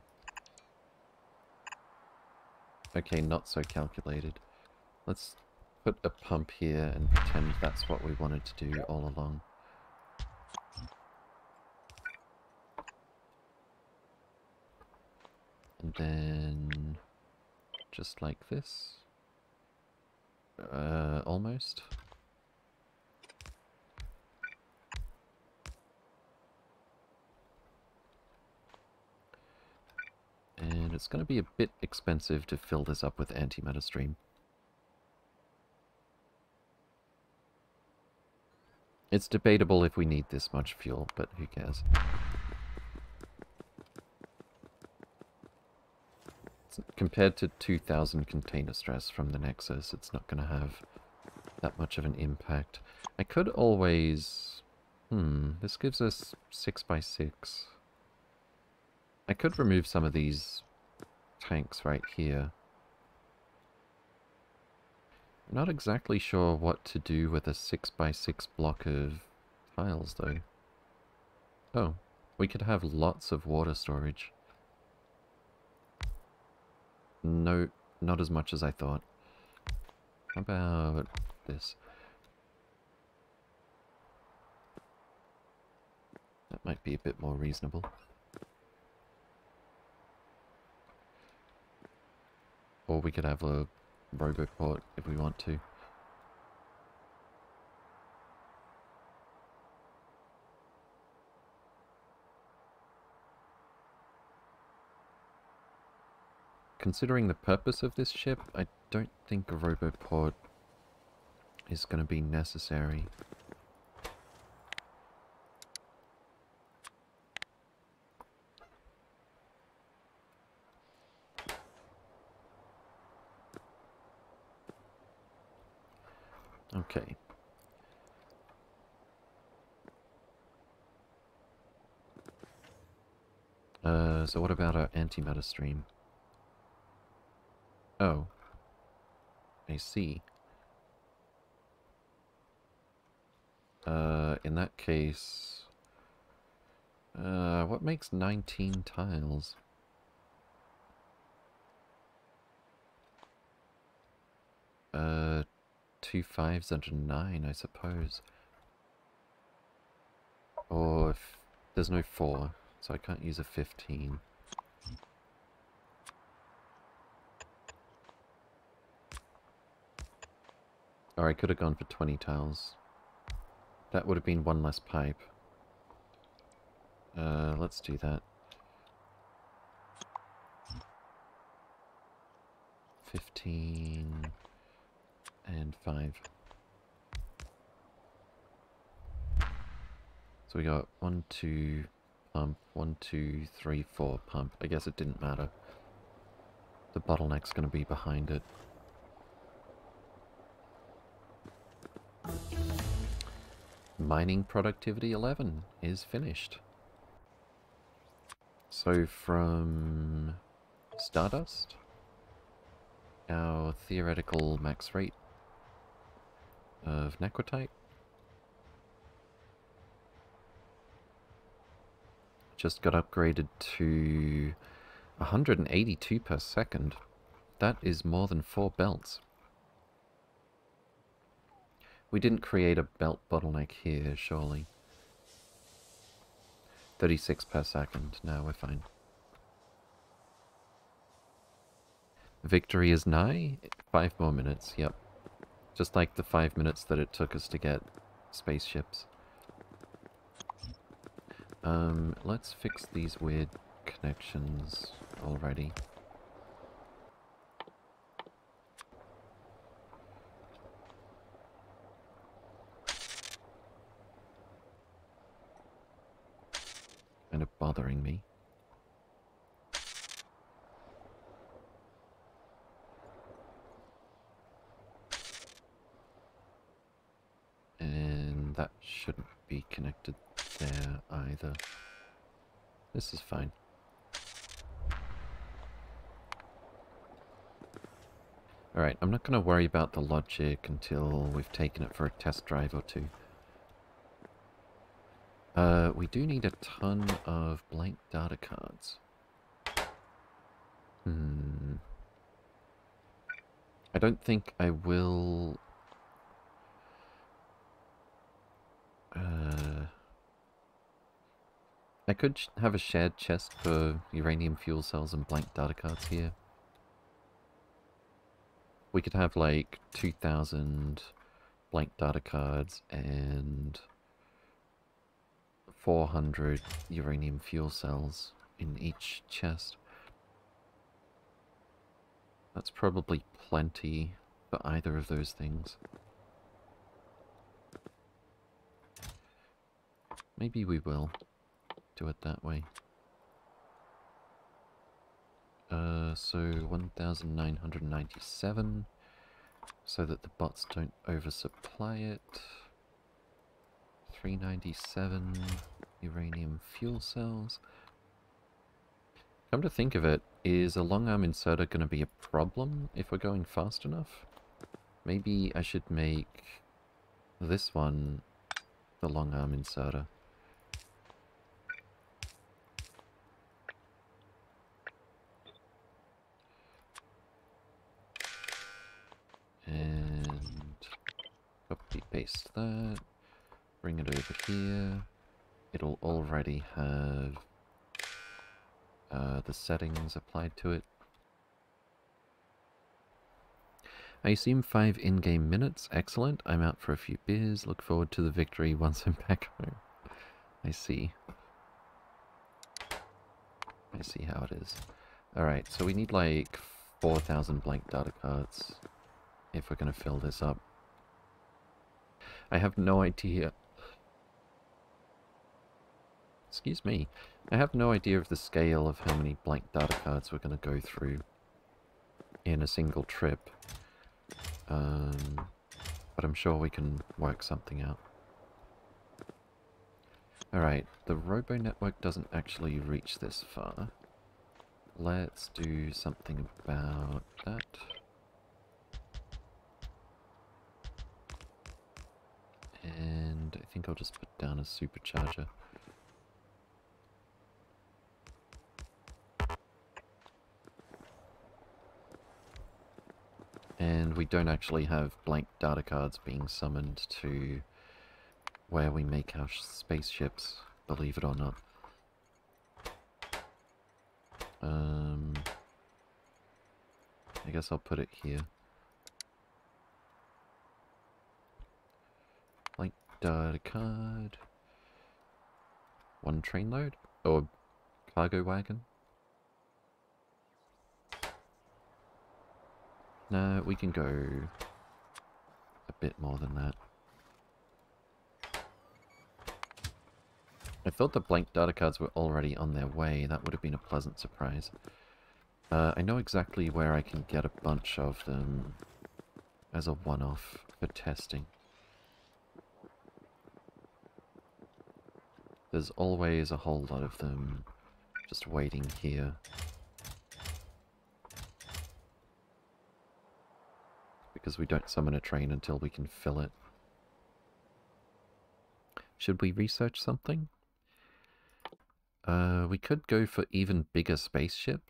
Okay, not so calculated. Let's put a pump here and pretend that's what we wanted to do all along. And then... just like this. Uh, almost. And it's going to be a bit expensive to fill this up with antimatter stream. It's debatable if we need this much fuel, but who cares. Compared to 2000 container stress from the Nexus, it's not going to have that much of an impact. I could always... Hmm, this gives us 6 by 6 I could remove some of these tanks right here. I'm not exactly sure what to do with a 6x6 block of tiles, though. Oh, we could have lots of water storage. No, not as much as I thought. How about this? That might be a bit more reasonable. Or we could have a roboport if we want to. Considering the purpose of this ship, I don't think a roboport is going to be necessary. Okay. Uh, so what about our antimatter stream? Oh. I see. Uh, in that case... Uh, what makes 19 tiles? Uh, two fives and a nine, I suppose. Or if there's no four, so I can't use a 15. Or I could have gone for 20 tiles. That would have been one less pipe. Uh, let's do that. 15 and 5. So we got 1, 2, pump, 1, 2, 3, 4, pump. I guess it didn't matter. The bottleneck's going to be behind it. Mining productivity 11 is finished. So from Stardust, our theoretical max rate of Naquitite. Just got upgraded to 182 per second. That is more than four belts. We didn't create a belt bottleneck here, surely. 36 per second. No, we're fine. Victory is nigh? Five more minutes, yep. Just like the five minutes that it took us to get spaceships. Um, let's fix these weird connections already. Kind of bothering me. And that shouldn't be connected there either. This is fine. Alright, I'm not going to worry about the logic until we've taken it for a test drive or two. Uh, we do need a ton of blank data cards. Hmm. I don't think I will Uh, I could have a shared chest for uranium fuel cells and blank data cards here. We could have like 2,000 blank data cards and 400 uranium fuel cells in each chest. That's probably plenty for either of those things. Maybe we will do it that way. Uh, so 1997 so that the bots don't oversupply it. 397 uranium fuel cells. Come to think of it, is a long arm inserter going to be a problem if we're going fast enough? Maybe I should make this one the long arm inserter. And copy paste that. Bring it over here. It'll already have uh, the settings applied to it. I assume five in-game minutes. Excellent. I'm out for a few beers. Look forward to the victory once I'm back home. I see. I see how it is. Alright, so we need like 4,000 blank data cards if we're going to fill this up. I have no idea. Excuse me. I have no idea of the scale of how many blank data cards we're going to go through in a single trip. Um, but I'm sure we can work something out. Alright, the Robo Network doesn't actually reach this far. Let's do something about that. And I think I'll just put down a supercharger. And we don't actually have blank data cards being summoned to where we make our spaceships, believe it or not. Um, I guess I'll put it here. Blank data card. One train load? Or cargo wagon? No, we can go a bit more than that. I thought the blank data cards were already on their way. That would have been a pleasant surprise. Uh, I know exactly where I can get a bunch of them as a one-off for testing. There's always a whole lot of them just waiting here. Because we don't summon a train until we can fill it. Should we research something? Uh, we could go for even bigger spaceship.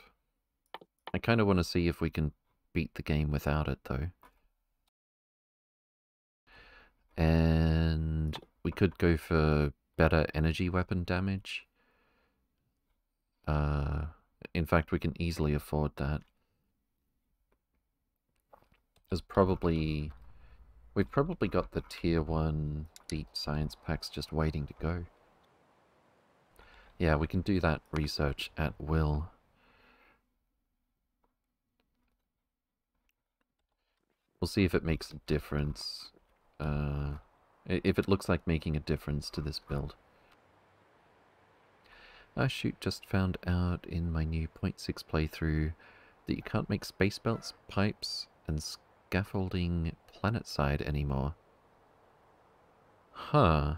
I kind of want to see if we can beat the game without it, though. And we could go for better energy weapon damage. Uh, in fact, we can easily afford that. There's probably... We've probably got the tier 1 deep science packs just waiting to go. Yeah, we can do that research at will. We'll see if it makes a difference. Uh, if it looks like making a difference to this build. I shoot, just found out in my new 0.6 playthrough that you can't make space belts, pipes, and scaffolding planetside anymore. Huh.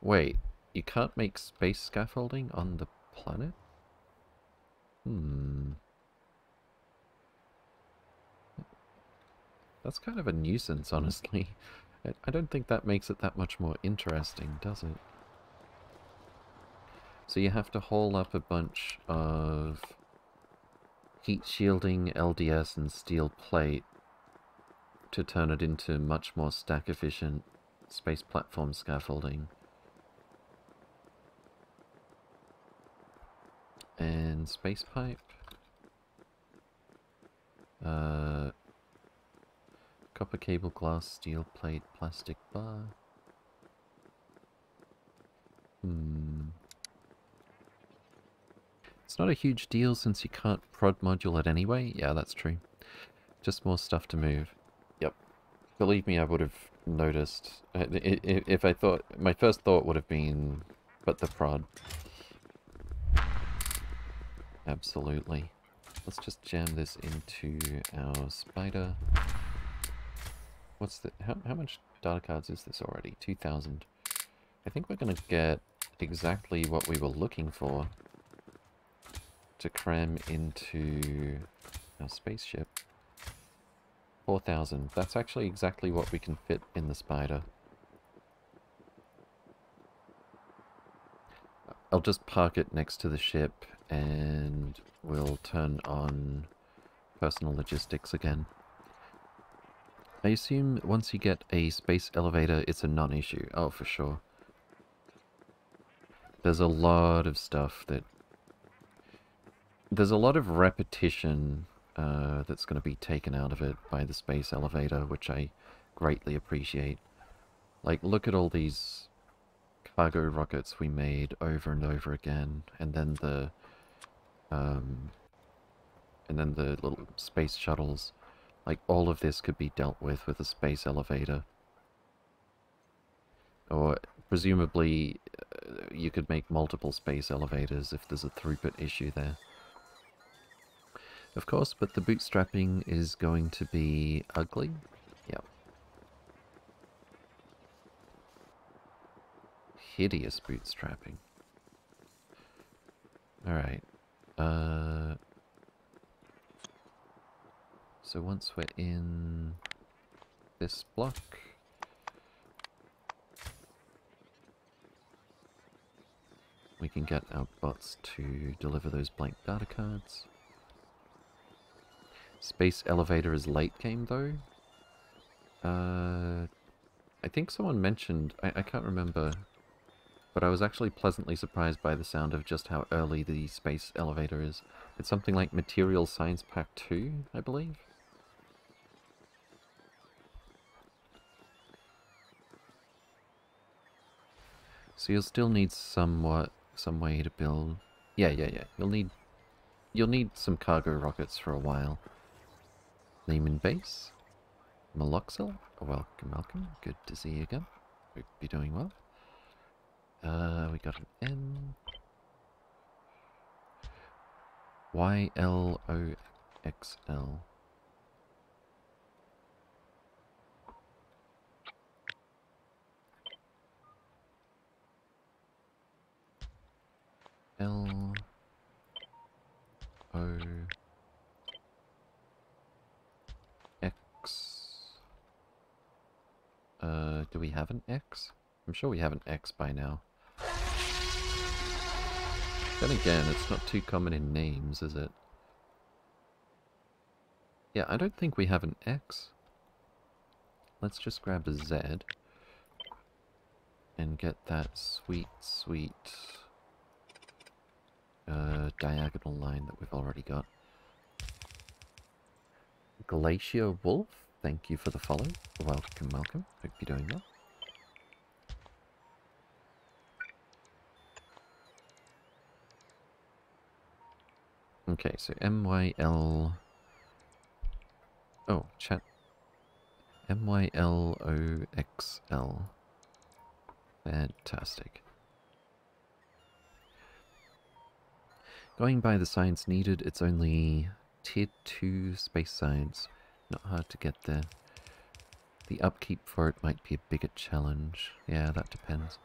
Wait, you can't make space scaffolding on the planet? Hmm. That's kind of a nuisance, honestly. I don't think that makes it that much more interesting, does it? So you have to haul up a bunch of heat shielding, LDS and steel plate to turn it into much more stack efficient space platform scaffolding. And space pipe. Uh, copper cable, glass, steel plate, plastic bar. Hmm. Not a huge deal since you can't prod module it anyway. Yeah, that's true. Just more stuff to move. Yep. Believe me, I would have noticed. Uh, if I thought... My first thought would have been... But the prod. Absolutely. Let's just jam this into our spider. What's the... How, how much data cards is this already? 2,000. I think we're going to get exactly what we were looking for to cram into our spaceship. 4,000. That's actually exactly what we can fit in the spider. I'll just park it next to the ship and we'll turn on personal logistics again. I assume once you get a space elevator, it's a non-issue. Oh, for sure. There's a lot of stuff that there's a lot of repetition uh, that's going to be taken out of it by the space elevator, which I greatly appreciate. Like, look at all these cargo rockets we made over and over again, and then the, um, and then the little space shuttles. Like, all of this could be dealt with with a space elevator. Or, presumably, uh, you could make multiple space elevators if there's a throughput issue there. Of course, but the bootstrapping is going to be ugly. Yep. Hideous bootstrapping. Alright. Uh... So once we're in this block... We can get our bots to deliver those blank data cards. Space Elevator is late game, though. Uh, I think someone mentioned, I, I can't remember, but I was actually pleasantly surprised by the sound of just how early the Space Elevator is. It's something like Material Science Pack 2, I believe? So you'll still need somewhat, some way to build... Yeah, yeah, yeah. You'll need, you'll need some cargo rockets for a while. Lehman Base. Maloxel. Welcome, welcome. Good to see you again. Hope you're doing well. Uh, we got an N. Y L O X L. L O Uh, do we have an X? I'm sure we have an X by now. Then again, it's not too common in names, is it? Yeah, I don't think we have an X. Let's just grab a Z. And get that sweet, sweet uh, diagonal line that we've already got. Glacier Wolf? Thank you for the follow. Welcome, welcome. Hope you're doing well. Okay, so MYL... Oh, chat. MYLOXL. Fantastic. Going by the science needed, it's only tier 2 space science. Not hard to get there. The upkeep for it might be a bigger challenge. Yeah, that depends.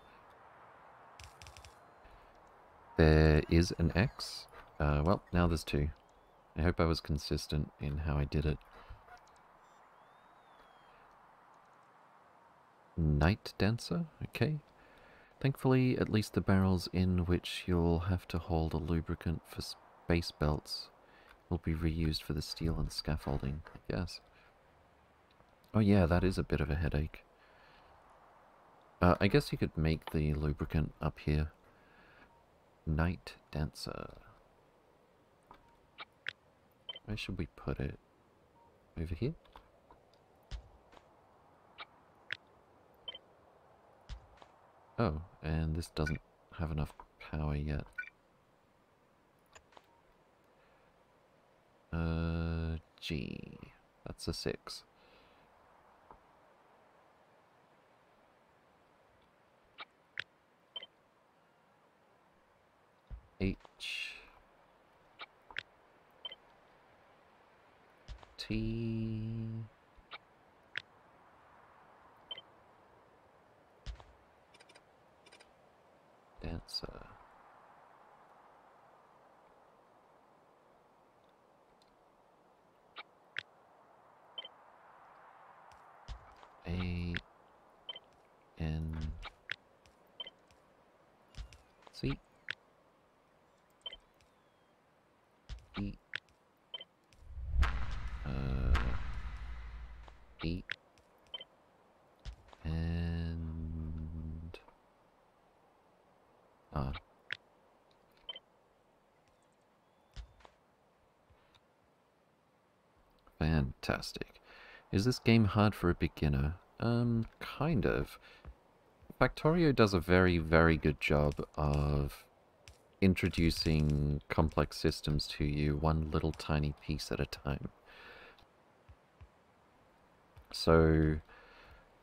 There is an X. Uh, well, now there's two. I hope I was consistent in how I did it. Night Dancer? Okay. Thankfully, at least the barrels in which you'll have to hold a lubricant for space belts will be reused for the steel and scaffolding, I guess. Oh yeah, that is a bit of a headache. Uh, I guess you could make the lubricant up here. Night Dancer. Where should we put it? Over here? Oh, and this doesn't have enough power yet. Uh, G. That's a 6. H. T. Dancer. A N C E uh E and ah Fantastic. Is this game hard for a beginner? Um, kind of. Factorio does a very, very good job of introducing complex systems to you one little tiny piece at a time. So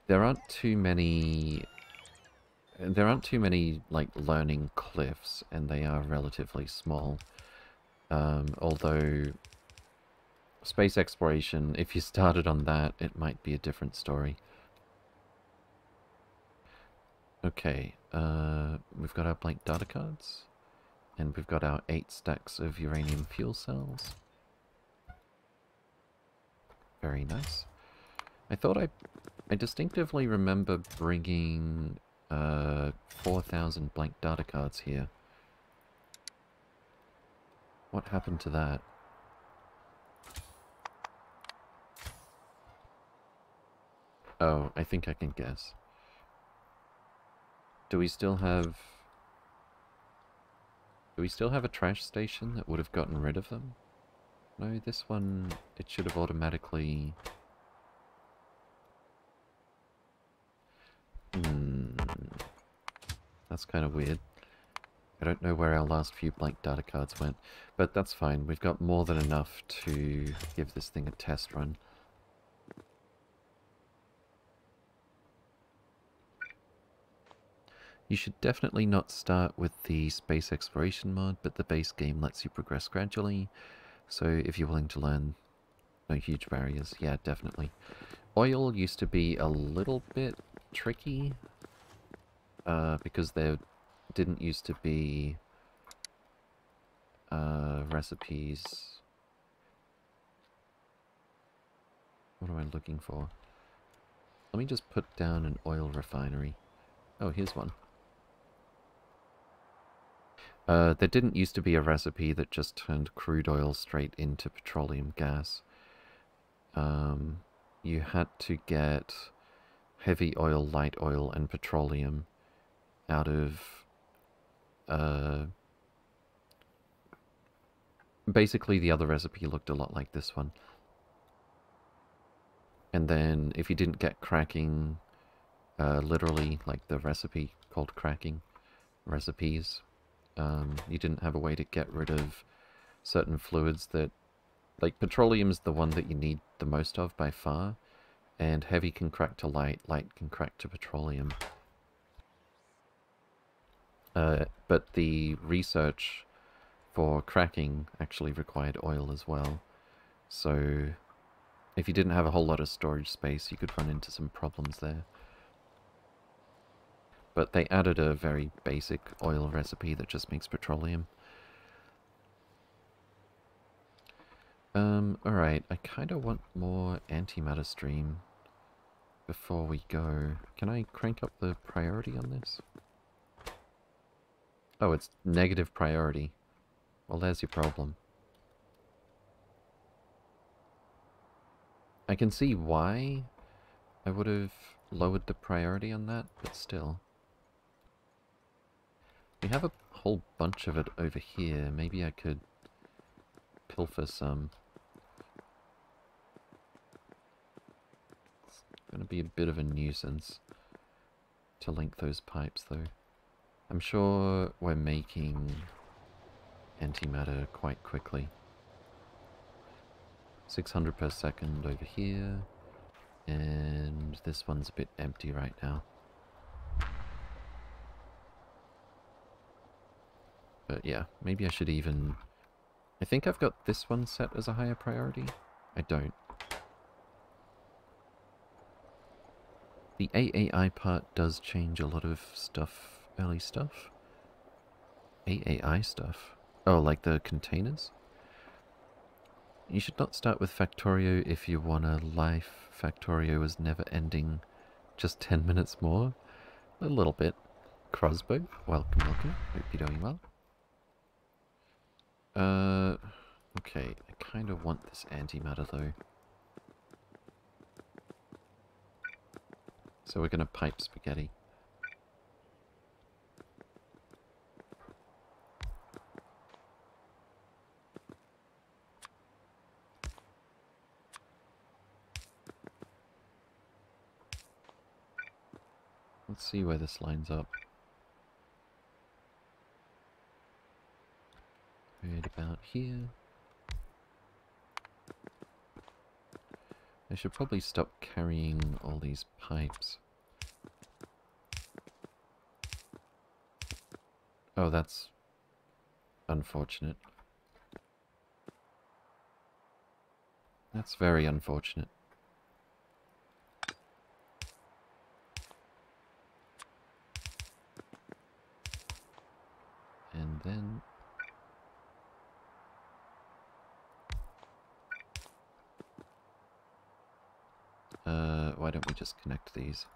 there aren't too many there aren't too many like learning cliffs and they are relatively small. Um, although space exploration, if you started on that, it might be a different story. Okay, uh, we've got our blank data cards. And we've got our eight stacks of uranium fuel cells. Very nice. I thought I... I distinctively remember bringing uh, 4,000 blank data cards here. What happened to that? Oh, I think I can guess. Do we still have... Do we still have a trash station that would have gotten rid of them? No, this one, it should have automatically... Hmm. That's kind of weird. I don't know where our last few blank data cards went, but that's fine. We've got more than enough to give this thing a test run. You should definitely not start with the space exploration mod, but the base game lets you progress gradually. So if you're willing to learn, no huge barriers. Yeah, definitely. Oil used to be a little bit tricky, uh, because there didn't used to be uh, recipes. What am I looking for? Let me just put down an oil refinery. Oh, here's one. Uh, there didn't used to be a recipe that just turned crude oil straight into petroleum gas. Um, you had to get heavy oil, light oil, and petroleum out of... Uh, basically, the other recipe looked a lot like this one. And then, if you didn't get cracking, uh, literally, like the recipe called cracking recipes, um, you didn't have a way to get rid of certain fluids that... Like, petroleum is the one that you need the most of by far, and heavy can crack to light, light can crack to petroleum. Uh, but the research for cracking actually required oil as well. So if you didn't have a whole lot of storage space, you could run into some problems there. But they added a very basic oil recipe that just makes petroleum. Um, alright, I kind of want more antimatter stream before we go. Can I crank up the priority on this? Oh, it's negative priority. Well, there's your problem. I can see why I would have lowered the priority on that, but still. We have a whole bunch of it over here. Maybe I could pilfer some. It's going to be a bit of a nuisance to link those pipes, though. I'm sure we're making antimatter quite quickly. 600 per second over here. And this one's a bit empty right now. But yeah, maybe I should even... I think I've got this one set as a higher priority. I don't. The AAI part does change a lot of stuff, early stuff. AAI stuff? Oh, like the containers? You should not start with Factorio if you want a life. Factorio is never ending. Just 10 minutes more? A little bit. Crosbow, welcome, welcome. Hope you're doing well. Uh, okay, I kind of want this antimatter though. So we're going to pipe spaghetti. Let's see where this lines up. Right about here. I should probably stop carrying all these pipes. Oh, that's unfortunate. That's very unfortunate. And then... Uh, why don't we just connect these?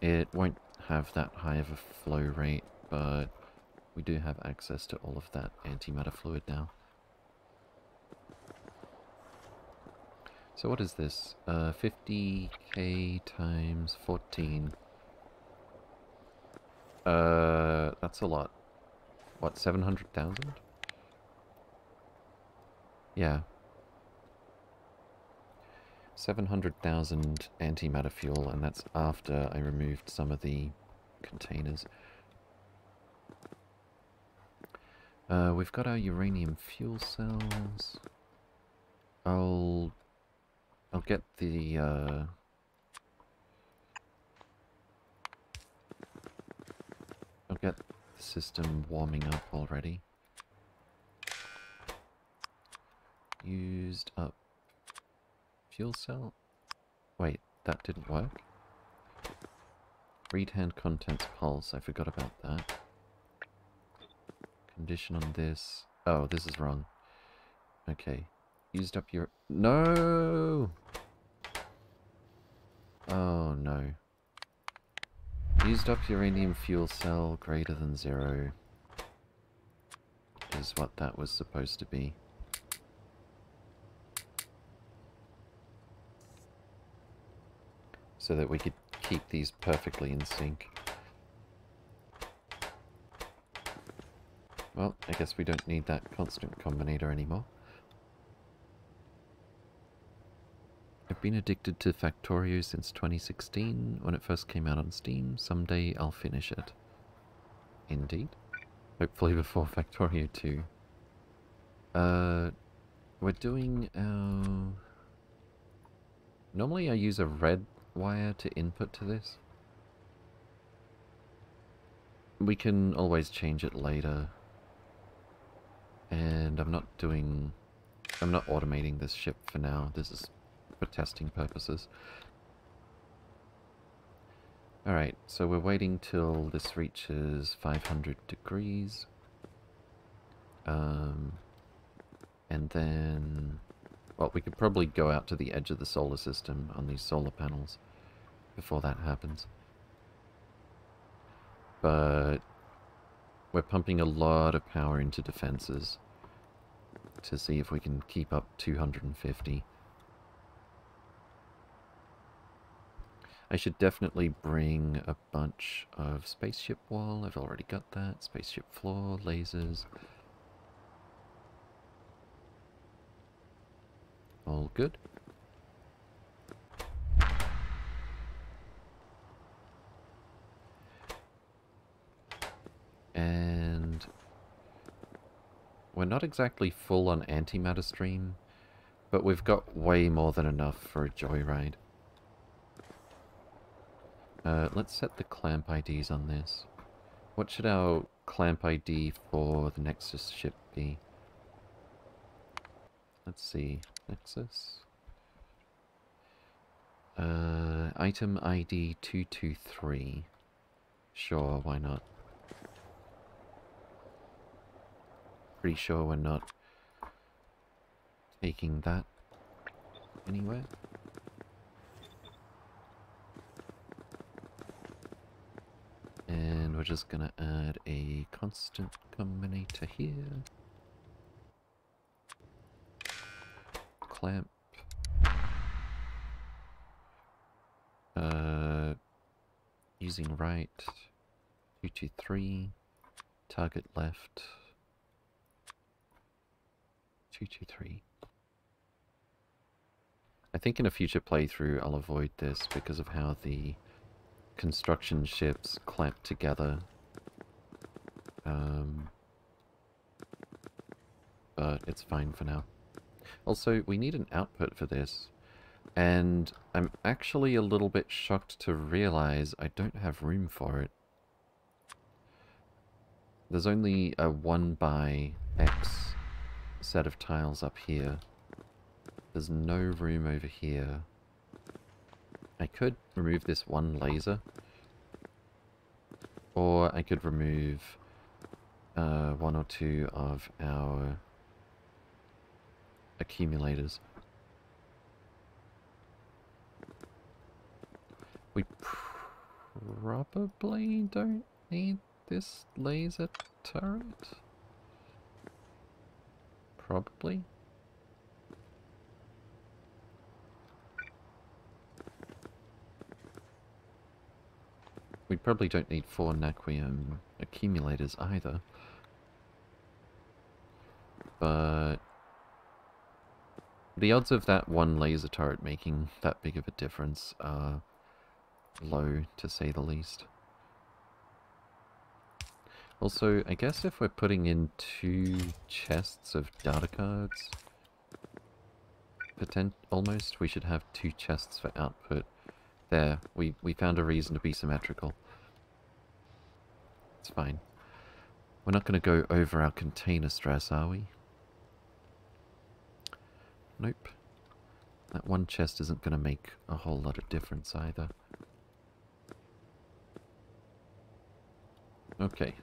It won't have that high of a flow rate, but we do have access to all of that antimatter fluid now. So what is this? Uh, 50k times 14. Uh, that's a lot. What, 700,000? Yeah. 700,000 antimatter fuel, and that's after I removed some of the containers. Uh, we've got our uranium fuel cells. I'll... I'll get the, uh... I'll get system warming up already. Used up fuel cell? Wait, that didn't work? Read hand contents pulse, I forgot about that. Condition on this. Oh, this is wrong. Okay. Used up your... No! Oh, no. Used up uranium fuel cell greater than zero. Is what that was supposed to be. so that we could keep these perfectly in sync. Well, I guess we don't need that constant combinator anymore. I've been addicted to Factorio since 2016, when it first came out on Steam. Someday I'll finish it. Indeed. Hopefully before Factorio 2. Uh, we're doing our... Normally I use a red wire to input to this. We can always change it later. And I'm not doing... I'm not automating this ship for now. This is for testing purposes. Alright, so we're waiting till this reaches 500 degrees. Um, and then well, we could probably go out to the edge of the solar system on these solar panels before that happens. But we're pumping a lot of power into defenses to see if we can keep up 250. I should definitely bring a bunch of spaceship wall. I've already got that. Spaceship floor, lasers, All good. And we're not exactly full on antimatter stream, but we've got way more than enough for a joyride. Uh, let's set the clamp IDs on this. What should our clamp ID for the Nexus ship be? Let's see. Nexus. Uh, item ID 223. Sure, why not? Pretty sure we're not taking that anywhere. And we're just gonna add a constant combinator here. clamp. Uh, using right, 223, target left, 223. I think in a future playthrough I'll avoid this because of how the construction ships clamped together. Um, but it's fine for now. Also, we need an output for this. And I'm actually a little bit shocked to realize I don't have room for it. There's only a 1 by X set of tiles up here. There's no room over here. I could remove this one laser. Or I could remove uh, one or two of our accumulators. We probably don't need this laser turret? Probably. We probably don't need four Naquium accumulators either. But... The odds of that one laser turret making that big of a difference are low, to say the least. Also, I guess if we're putting in two chests of data cards, potent almost, we should have two chests for output. There, we, we found a reason to be symmetrical. It's fine. We're not going to go over our container stress, are we? Nope. That one chest isn't going to make a whole lot of difference either. Okay,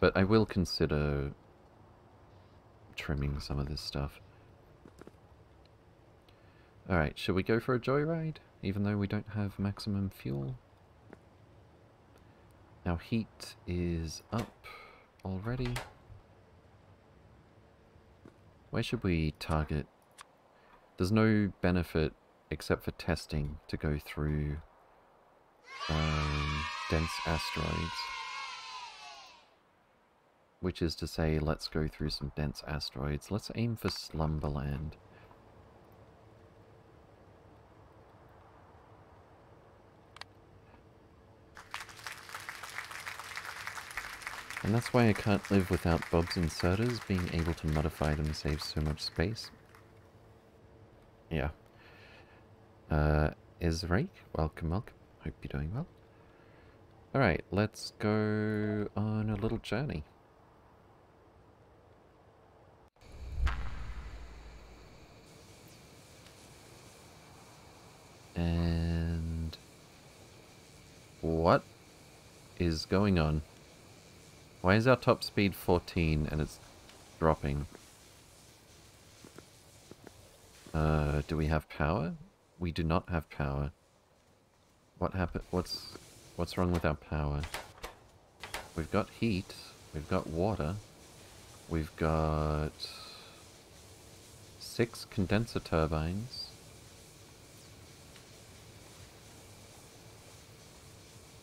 but I will consider trimming some of this stuff. Alright, shall we go for a joyride? Even though we don't have maximum fuel? Our heat is up already. Where should we target? There's no benefit except for testing to go through um, dense asteroids which is to say, let's go through some dense asteroids. Let's aim for Slumberland. And that's why I can't live without Bob's inserters. Being able to modify them saves so much space. Yeah. Uh, Israke, welcome, welcome. Hope you're doing well. Alright, let's go on a little journey. And... What is going on? Why is our top speed 14 and it's dropping? Uh, do we have power? We do not have power. What happened? What's what's wrong with our power? We've got heat. We've got water. We've got six condenser turbines.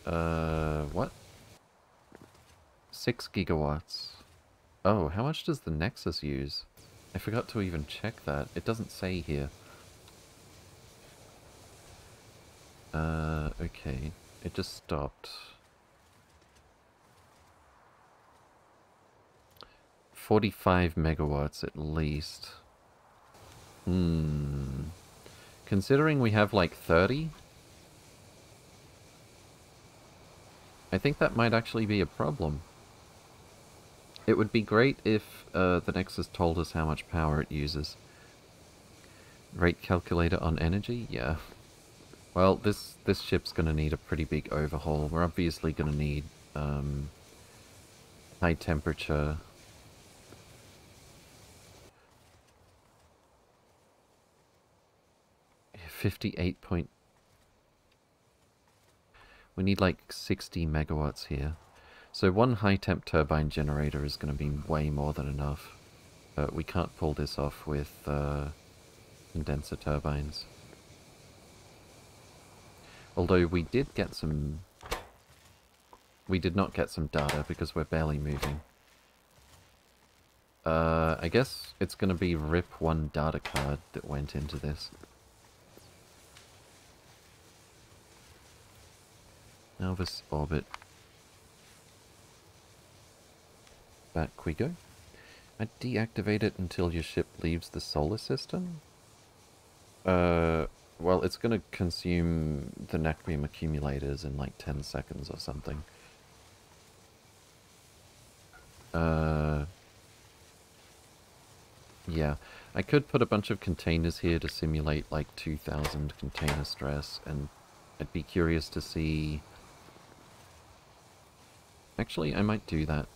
Uh, what? 6 gigawatts. Oh, how much does the Nexus use? I forgot to even check that. It doesn't say here. Uh, okay. It just stopped. Forty-five megawatts at least. Hmm. Considering we have like thirty, I think that might actually be a problem. It would be great if uh, the Nexus told us how much power it uses. Rate calculator on energy? Yeah. Well, this, this ship's going to need a pretty big overhaul. We're obviously going to need um, high temperature... Fifty-eight point we need like 60 megawatts here. So one high temp turbine generator is going to be way more than enough. But we can't pull this off with uh, condenser turbines. Although we did get some... We did not get some data because we're barely moving. Uh, I guess it's going to be rip one data card that went into this. Alvis orbit. Back we go. I deactivate it until your ship leaves the solar system? Uh, well, it's going to consume the Naquium accumulators in like 10 seconds or something. Uh, yeah, I could put a bunch of containers here to simulate like 2000 container stress, and I'd be curious to see... Actually, I might do that.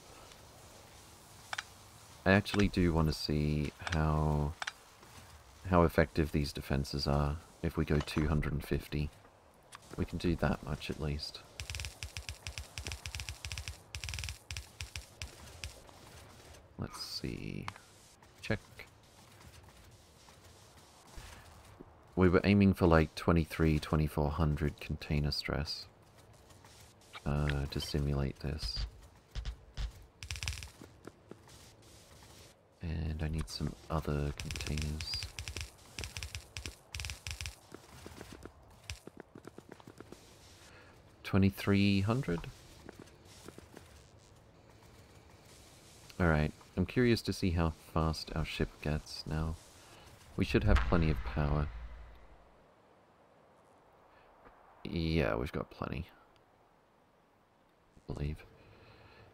I actually do want to see how how effective these defenses are if we go 250. We can do that much at least. Let's see. Check. We were aiming for like 23, 2400 container stress uh, to simulate this. And I need some other containers. Twenty-three hundred? Alright, I'm curious to see how fast our ship gets now. We should have plenty of power. Yeah, we've got plenty. I believe.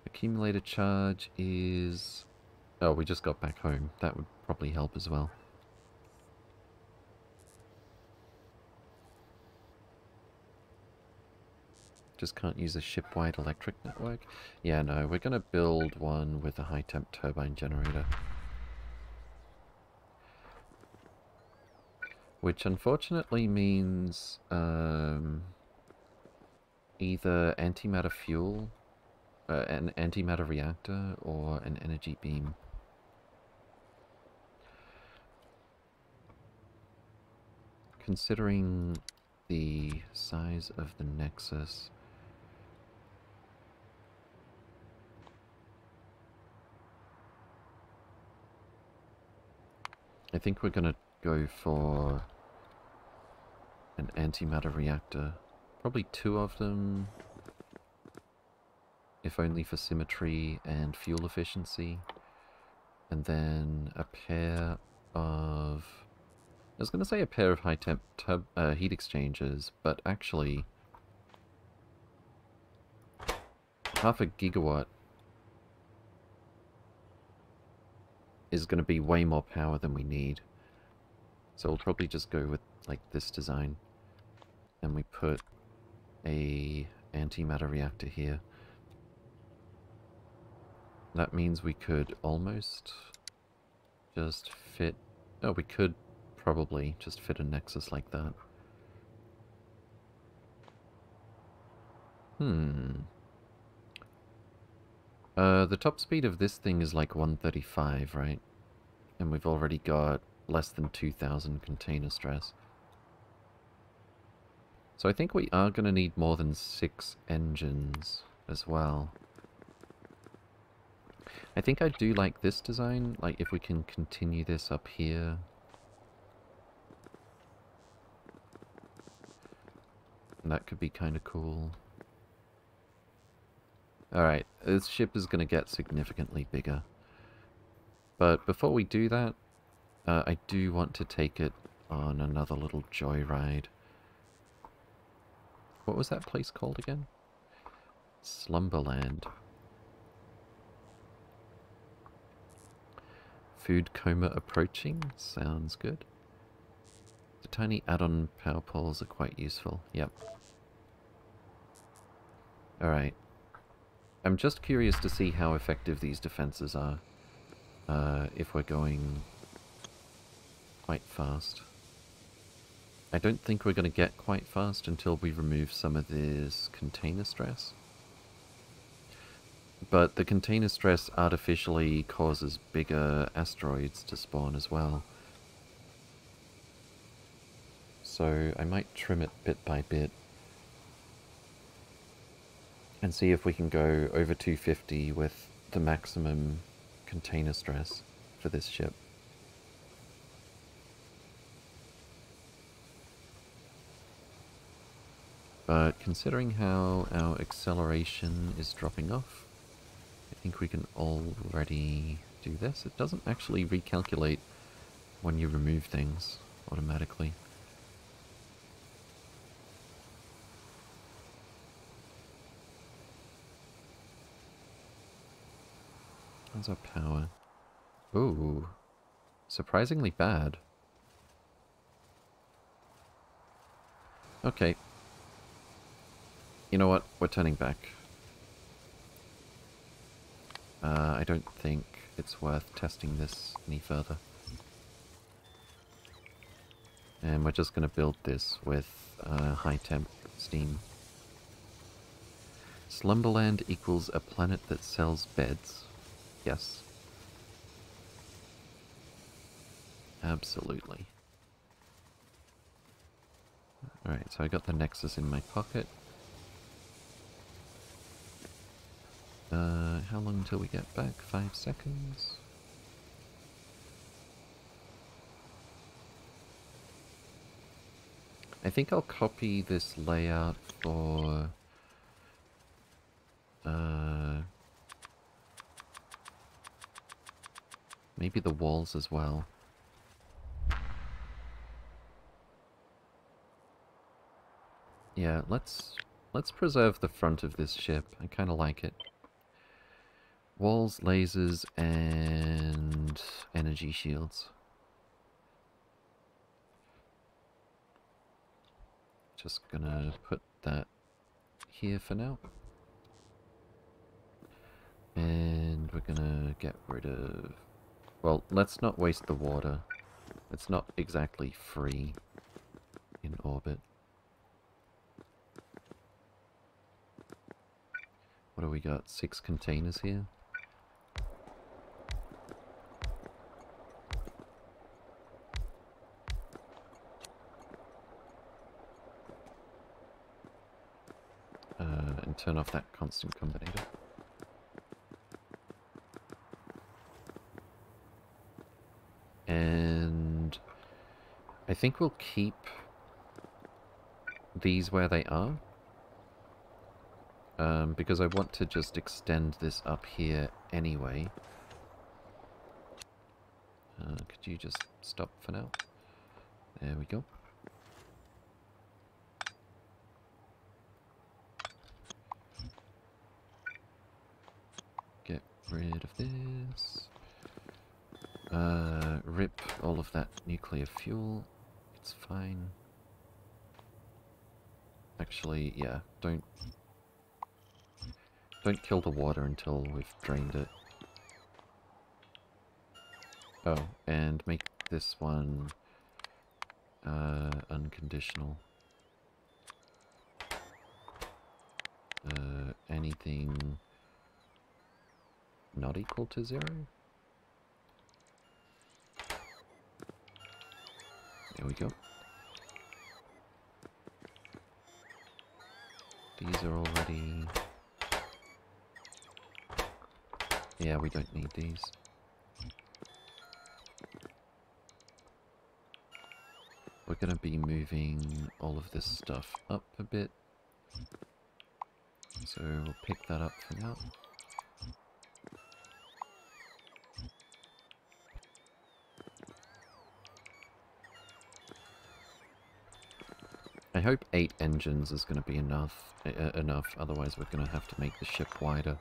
Accumulator charge is Oh, we just got back home. That would probably help as well. Just can't use a ship-wide electric network? Yeah, no, we're going to build one with a high-temp turbine generator. Which unfortunately means um, either antimatter fuel, uh, an antimatter reactor, or an energy beam. Considering the size of the Nexus... I think we're going to go for an antimatter reactor. Probably two of them, if only for symmetry and fuel efficiency. And then a pair of I was going to say a pair of high temp tub, uh, heat exchangers, but actually half a gigawatt is going to be way more power than we need. So we'll probably just go with like this design. And we put a antimatter reactor here. That means we could almost just fit... Oh, we could probably just fit a nexus like that. Hmm. Uh, the top speed of this thing is like 135, right? And we've already got less than 2,000 container stress. So I think we are going to need more than six engines as well. I think I do like this design, like if we can continue this up here That could be kind of cool. Alright, this ship is going to get significantly bigger. But before we do that, uh, I do want to take it on another little joyride. What was that place called again? Slumberland. Food coma approaching? Sounds good. Tiny add-on power poles are quite useful. Yep. Alright. I'm just curious to see how effective these defenses are. Uh, if we're going quite fast. I don't think we're going to get quite fast until we remove some of this container stress. But the container stress artificially causes bigger asteroids to spawn as well. So I might trim it bit by bit and see if we can go over 250 with the maximum container stress for this ship. But considering how our acceleration is dropping off, I think we can already do this. It doesn't actually recalculate when you remove things automatically. How's our power? Ooh, surprisingly bad. Okay. You know what? We're turning back. Uh, I don't think it's worth testing this any further. And we're just going to build this with uh, high temp steam. Slumberland equals a planet that sells beds. Yes. Absolutely. Alright, so I got the Nexus in my pocket. Uh, how long until we get back? Five seconds? I think I'll copy this layout for... Uh, maybe the walls as well. Yeah, let's let's preserve the front of this ship. I kind of like it. Walls, lasers, and energy shields. Just gonna put that here for now. And we're gonna get rid of... Well, let's not waste the water. It's not exactly free in orbit. What do we got? Six containers here? Uh, and turn off that constant combinator. Think we'll keep these where they are. Um, because I want to just extend this up here anyway. Uh, could you just stop for now? There we go. Get rid of this. Uh, rip all of that nuclear fuel. It's fine. Actually, yeah, don't don't kill the water until we've drained it. Oh, and make this one uh, unconditional. Uh, anything not equal to zero? There we go. These are already Yeah, we don't need these. We're going to be moving all of this stuff up a bit. So we'll pick that up for now. Hope eight engines is going to be enough, uh, enough, otherwise we're going to have to make the ship wider.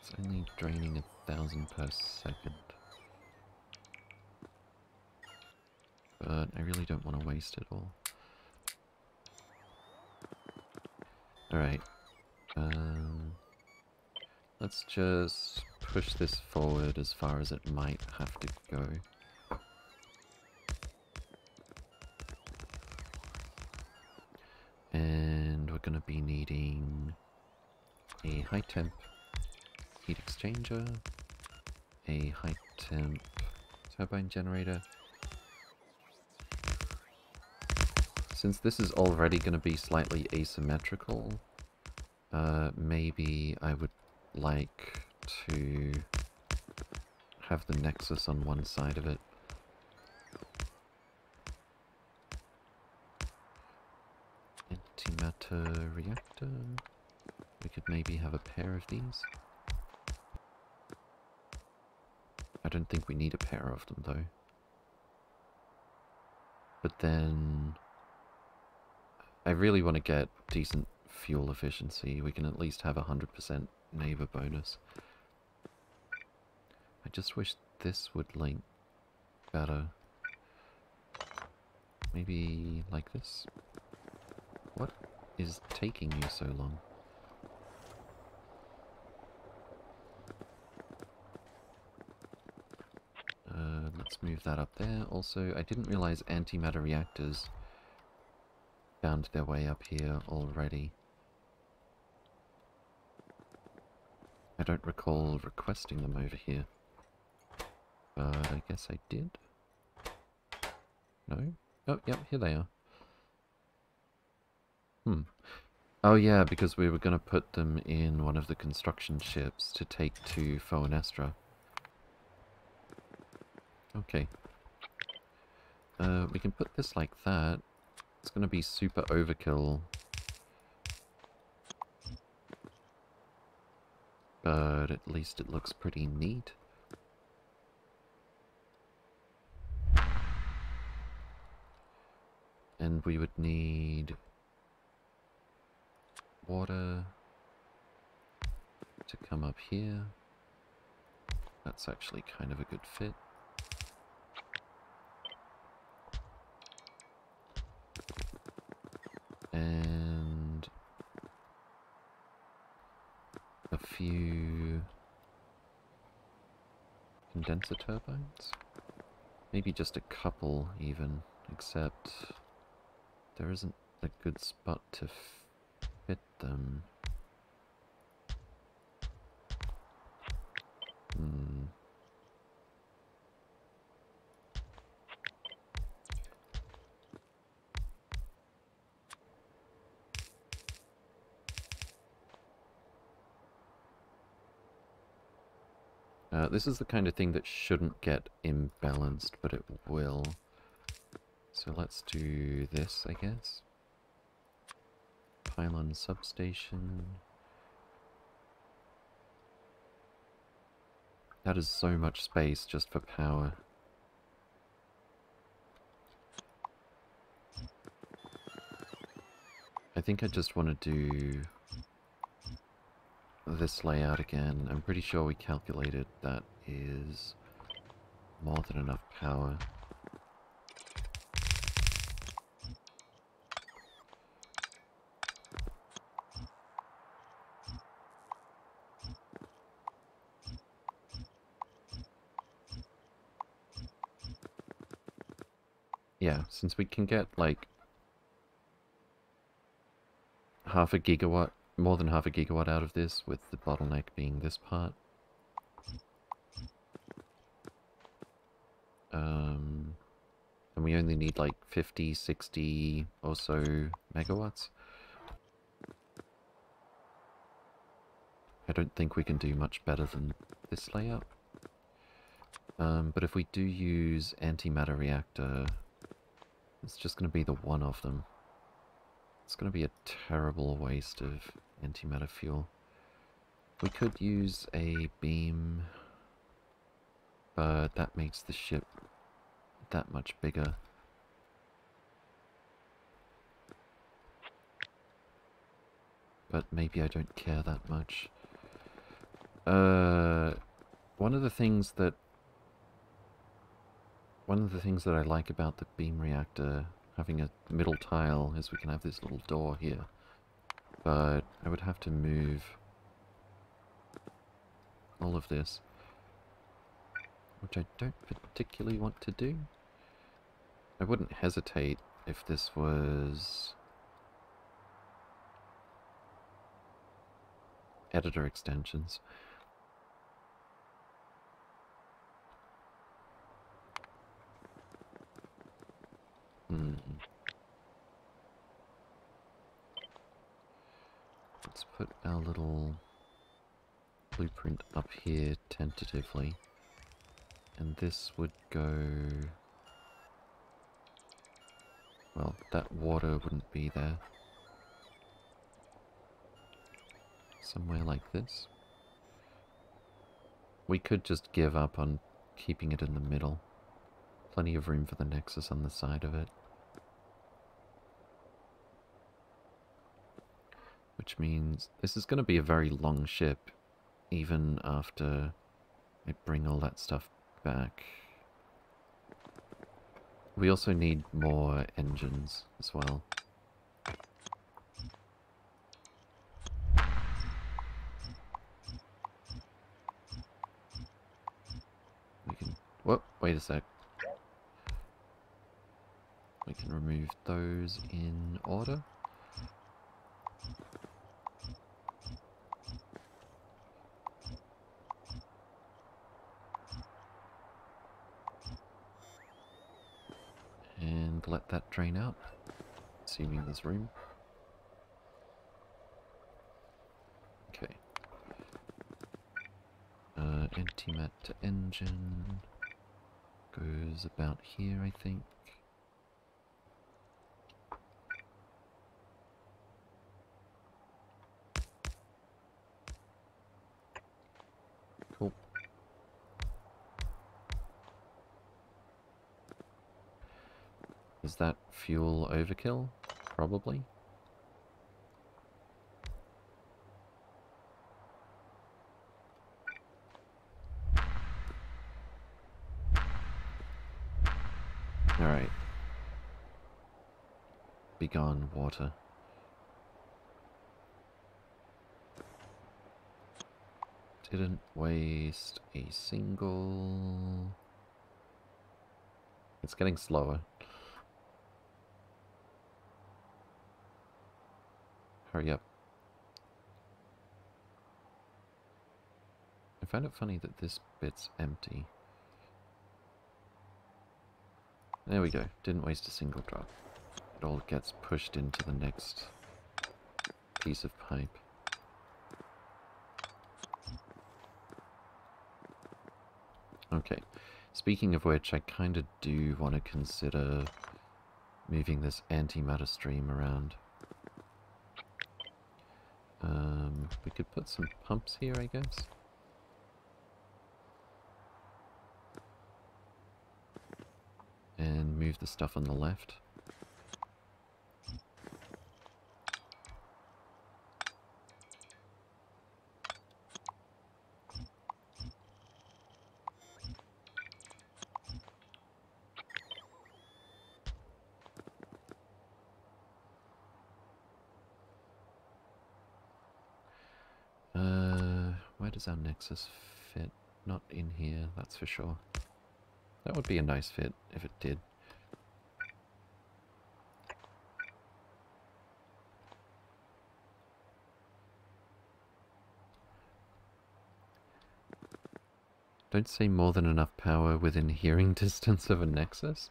It's only draining a thousand per second. But I really don't want to waste it all. Alright. Um, let's just push this forward as far as it might have to go. And we're going to be needing a high temp heat exchanger a high temp, turbine generator. Since this is already going to be slightly asymmetrical, uh, maybe I would like to have the nexus on one side of it. Antimatter reactor. We could maybe have a pair of these. I don't think we need a pair of them though. But then I really want to get decent fuel efficiency. We can at least have a 100% neighbor bonus. I just wish this would link better. Maybe like this? What is taking you so long? Uh, let's move that up there. Also, I didn't realize antimatter reactors found their way up here already. I don't recall requesting them over here. But I guess I did. No? Oh, yep, here they are. Hmm. Oh yeah, because we were going to put them in one of the construction ships to take to Foenestra. Okay. Uh, we can put this like that. It's going to be super overkill. But at least it looks pretty neat. And we would need water to come up here. That's actually kind of a good fit. And a few condenser turbines. Maybe just a couple even, except there isn't a good spot to fit them. Hmm. Uh, this is the kind of thing that shouldn't get imbalanced, but it will. So let's do this, I guess. Pylon substation. That is so much space just for power. I think I just want to do this layout again. I'm pretty sure we calculated that is more than enough power. Yeah, since we can get like half a gigawatt, more than half a gigawatt out of this, with the bottleneck being this part. Um, and we only need like 50, 60 or so megawatts. I don't think we can do much better than this layout. Um, but if we do use antimatter reactor, it's just going to be the one of them. It's going to be a terrible waste of antimatter fuel. We could use a beam, but that makes the ship that much bigger. But maybe I don't care that much. Uh, one of the things that one of the things that I like about the beam reactor having a middle tile is we can have this little door here but I would have to move all of this, which I don't particularly want to do. I wouldn't hesitate if this was editor extensions. Hmm. Put our little blueprint up here tentatively. And this would go... Well, that water wouldn't be there. Somewhere like this. We could just give up on keeping it in the middle. Plenty of room for the nexus on the side of it. Which means this is going to be a very long ship, even after I bring all that stuff back. We also need more engines as well. We can... Whoop, wait a sec. We can remove those in order. And let that drain out, assuming there's room. Okay. Uh, to engine goes about here, I think. That fuel overkill? Probably. Alright. Begone, water. Didn't waste a single... It's getting slower. Hurry up. I find it funny that this bit's empty. There we go. Didn't waste a single drop. It all gets pushed into the next piece of pipe. Okay. Speaking of which, I kind of do want to consider moving this antimatter stream around. Um, we could put some pumps here, I guess. And move the stuff on the left. Uh, where our nexus fit? Not in here, that's for sure. That would be a nice fit if it did. Don't say more than enough power within hearing distance of a nexus.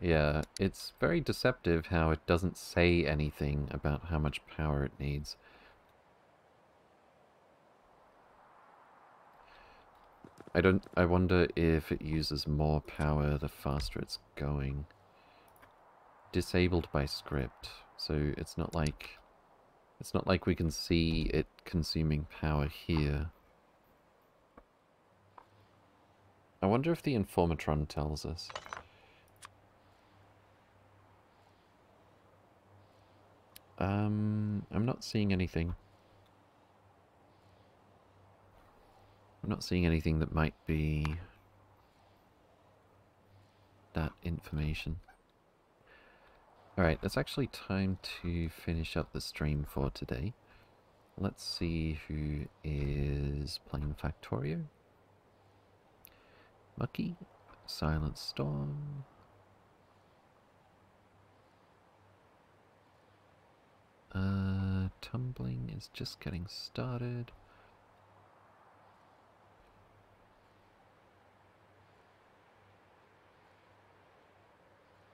Yeah, it's very deceptive how it doesn't say anything about how much power it needs. I don't I wonder if it uses more power the faster it's going. Disabled by script, so it's not like it's not like we can see it consuming power here. I wonder if the Informatron tells us. Um, I'm not seeing anything. I'm not seeing anything that might be that information. Alright, it's actually time to finish up the stream for today. Let's see who is playing Factorio. Mucky, Silent Storm. Uh, tumbling is just getting started.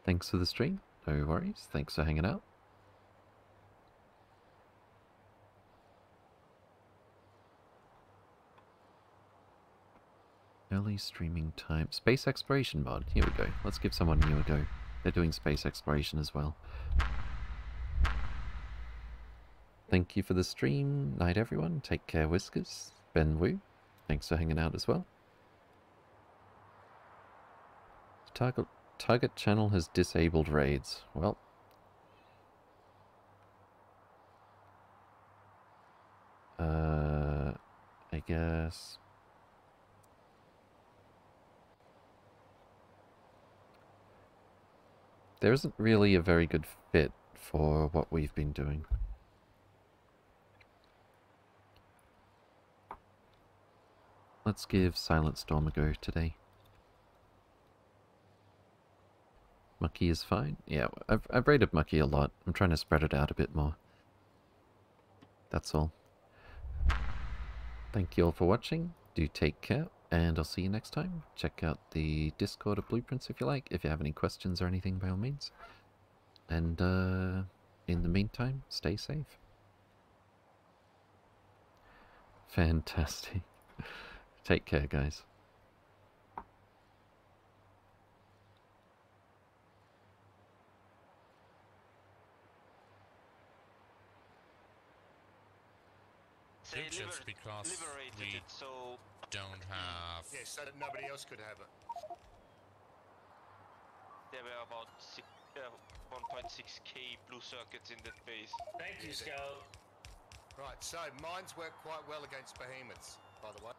Thanks for the stream. No worries. Thanks for hanging out. Early streaming time. Space exploration mod. Here we go. Let's give someone new a go. They're doing space exploration as well. Thank you for the stream. Night, everyone. Take care, Whiskers. Ben Wu. Thanks for hanging out as well. Target target channel has disabled raids. Well. Uh, I guess. There isn't really a very good fit for what we've been doing. Let's give Silent Storm a go today. Mucky is fine. Yeah, I've, I've rated Mucky a lot. I'm trying to spread it out a bit more. That's all. Thank you all for watching. Do take care, and I'll see you next time. Check out the Discord of Blueprints if you like, if you have any questions or anything by all means. And uh, in the meantime, stay safe. Fantastic. Take care, guys. They It's just liber- because liberated we it, so don't have. Yes, so that nobody else could have it. there were about six, uh, 1.6k blue circuits in that base. Thank you, Scout. Right, so mines work quite well against behemoths, by the way.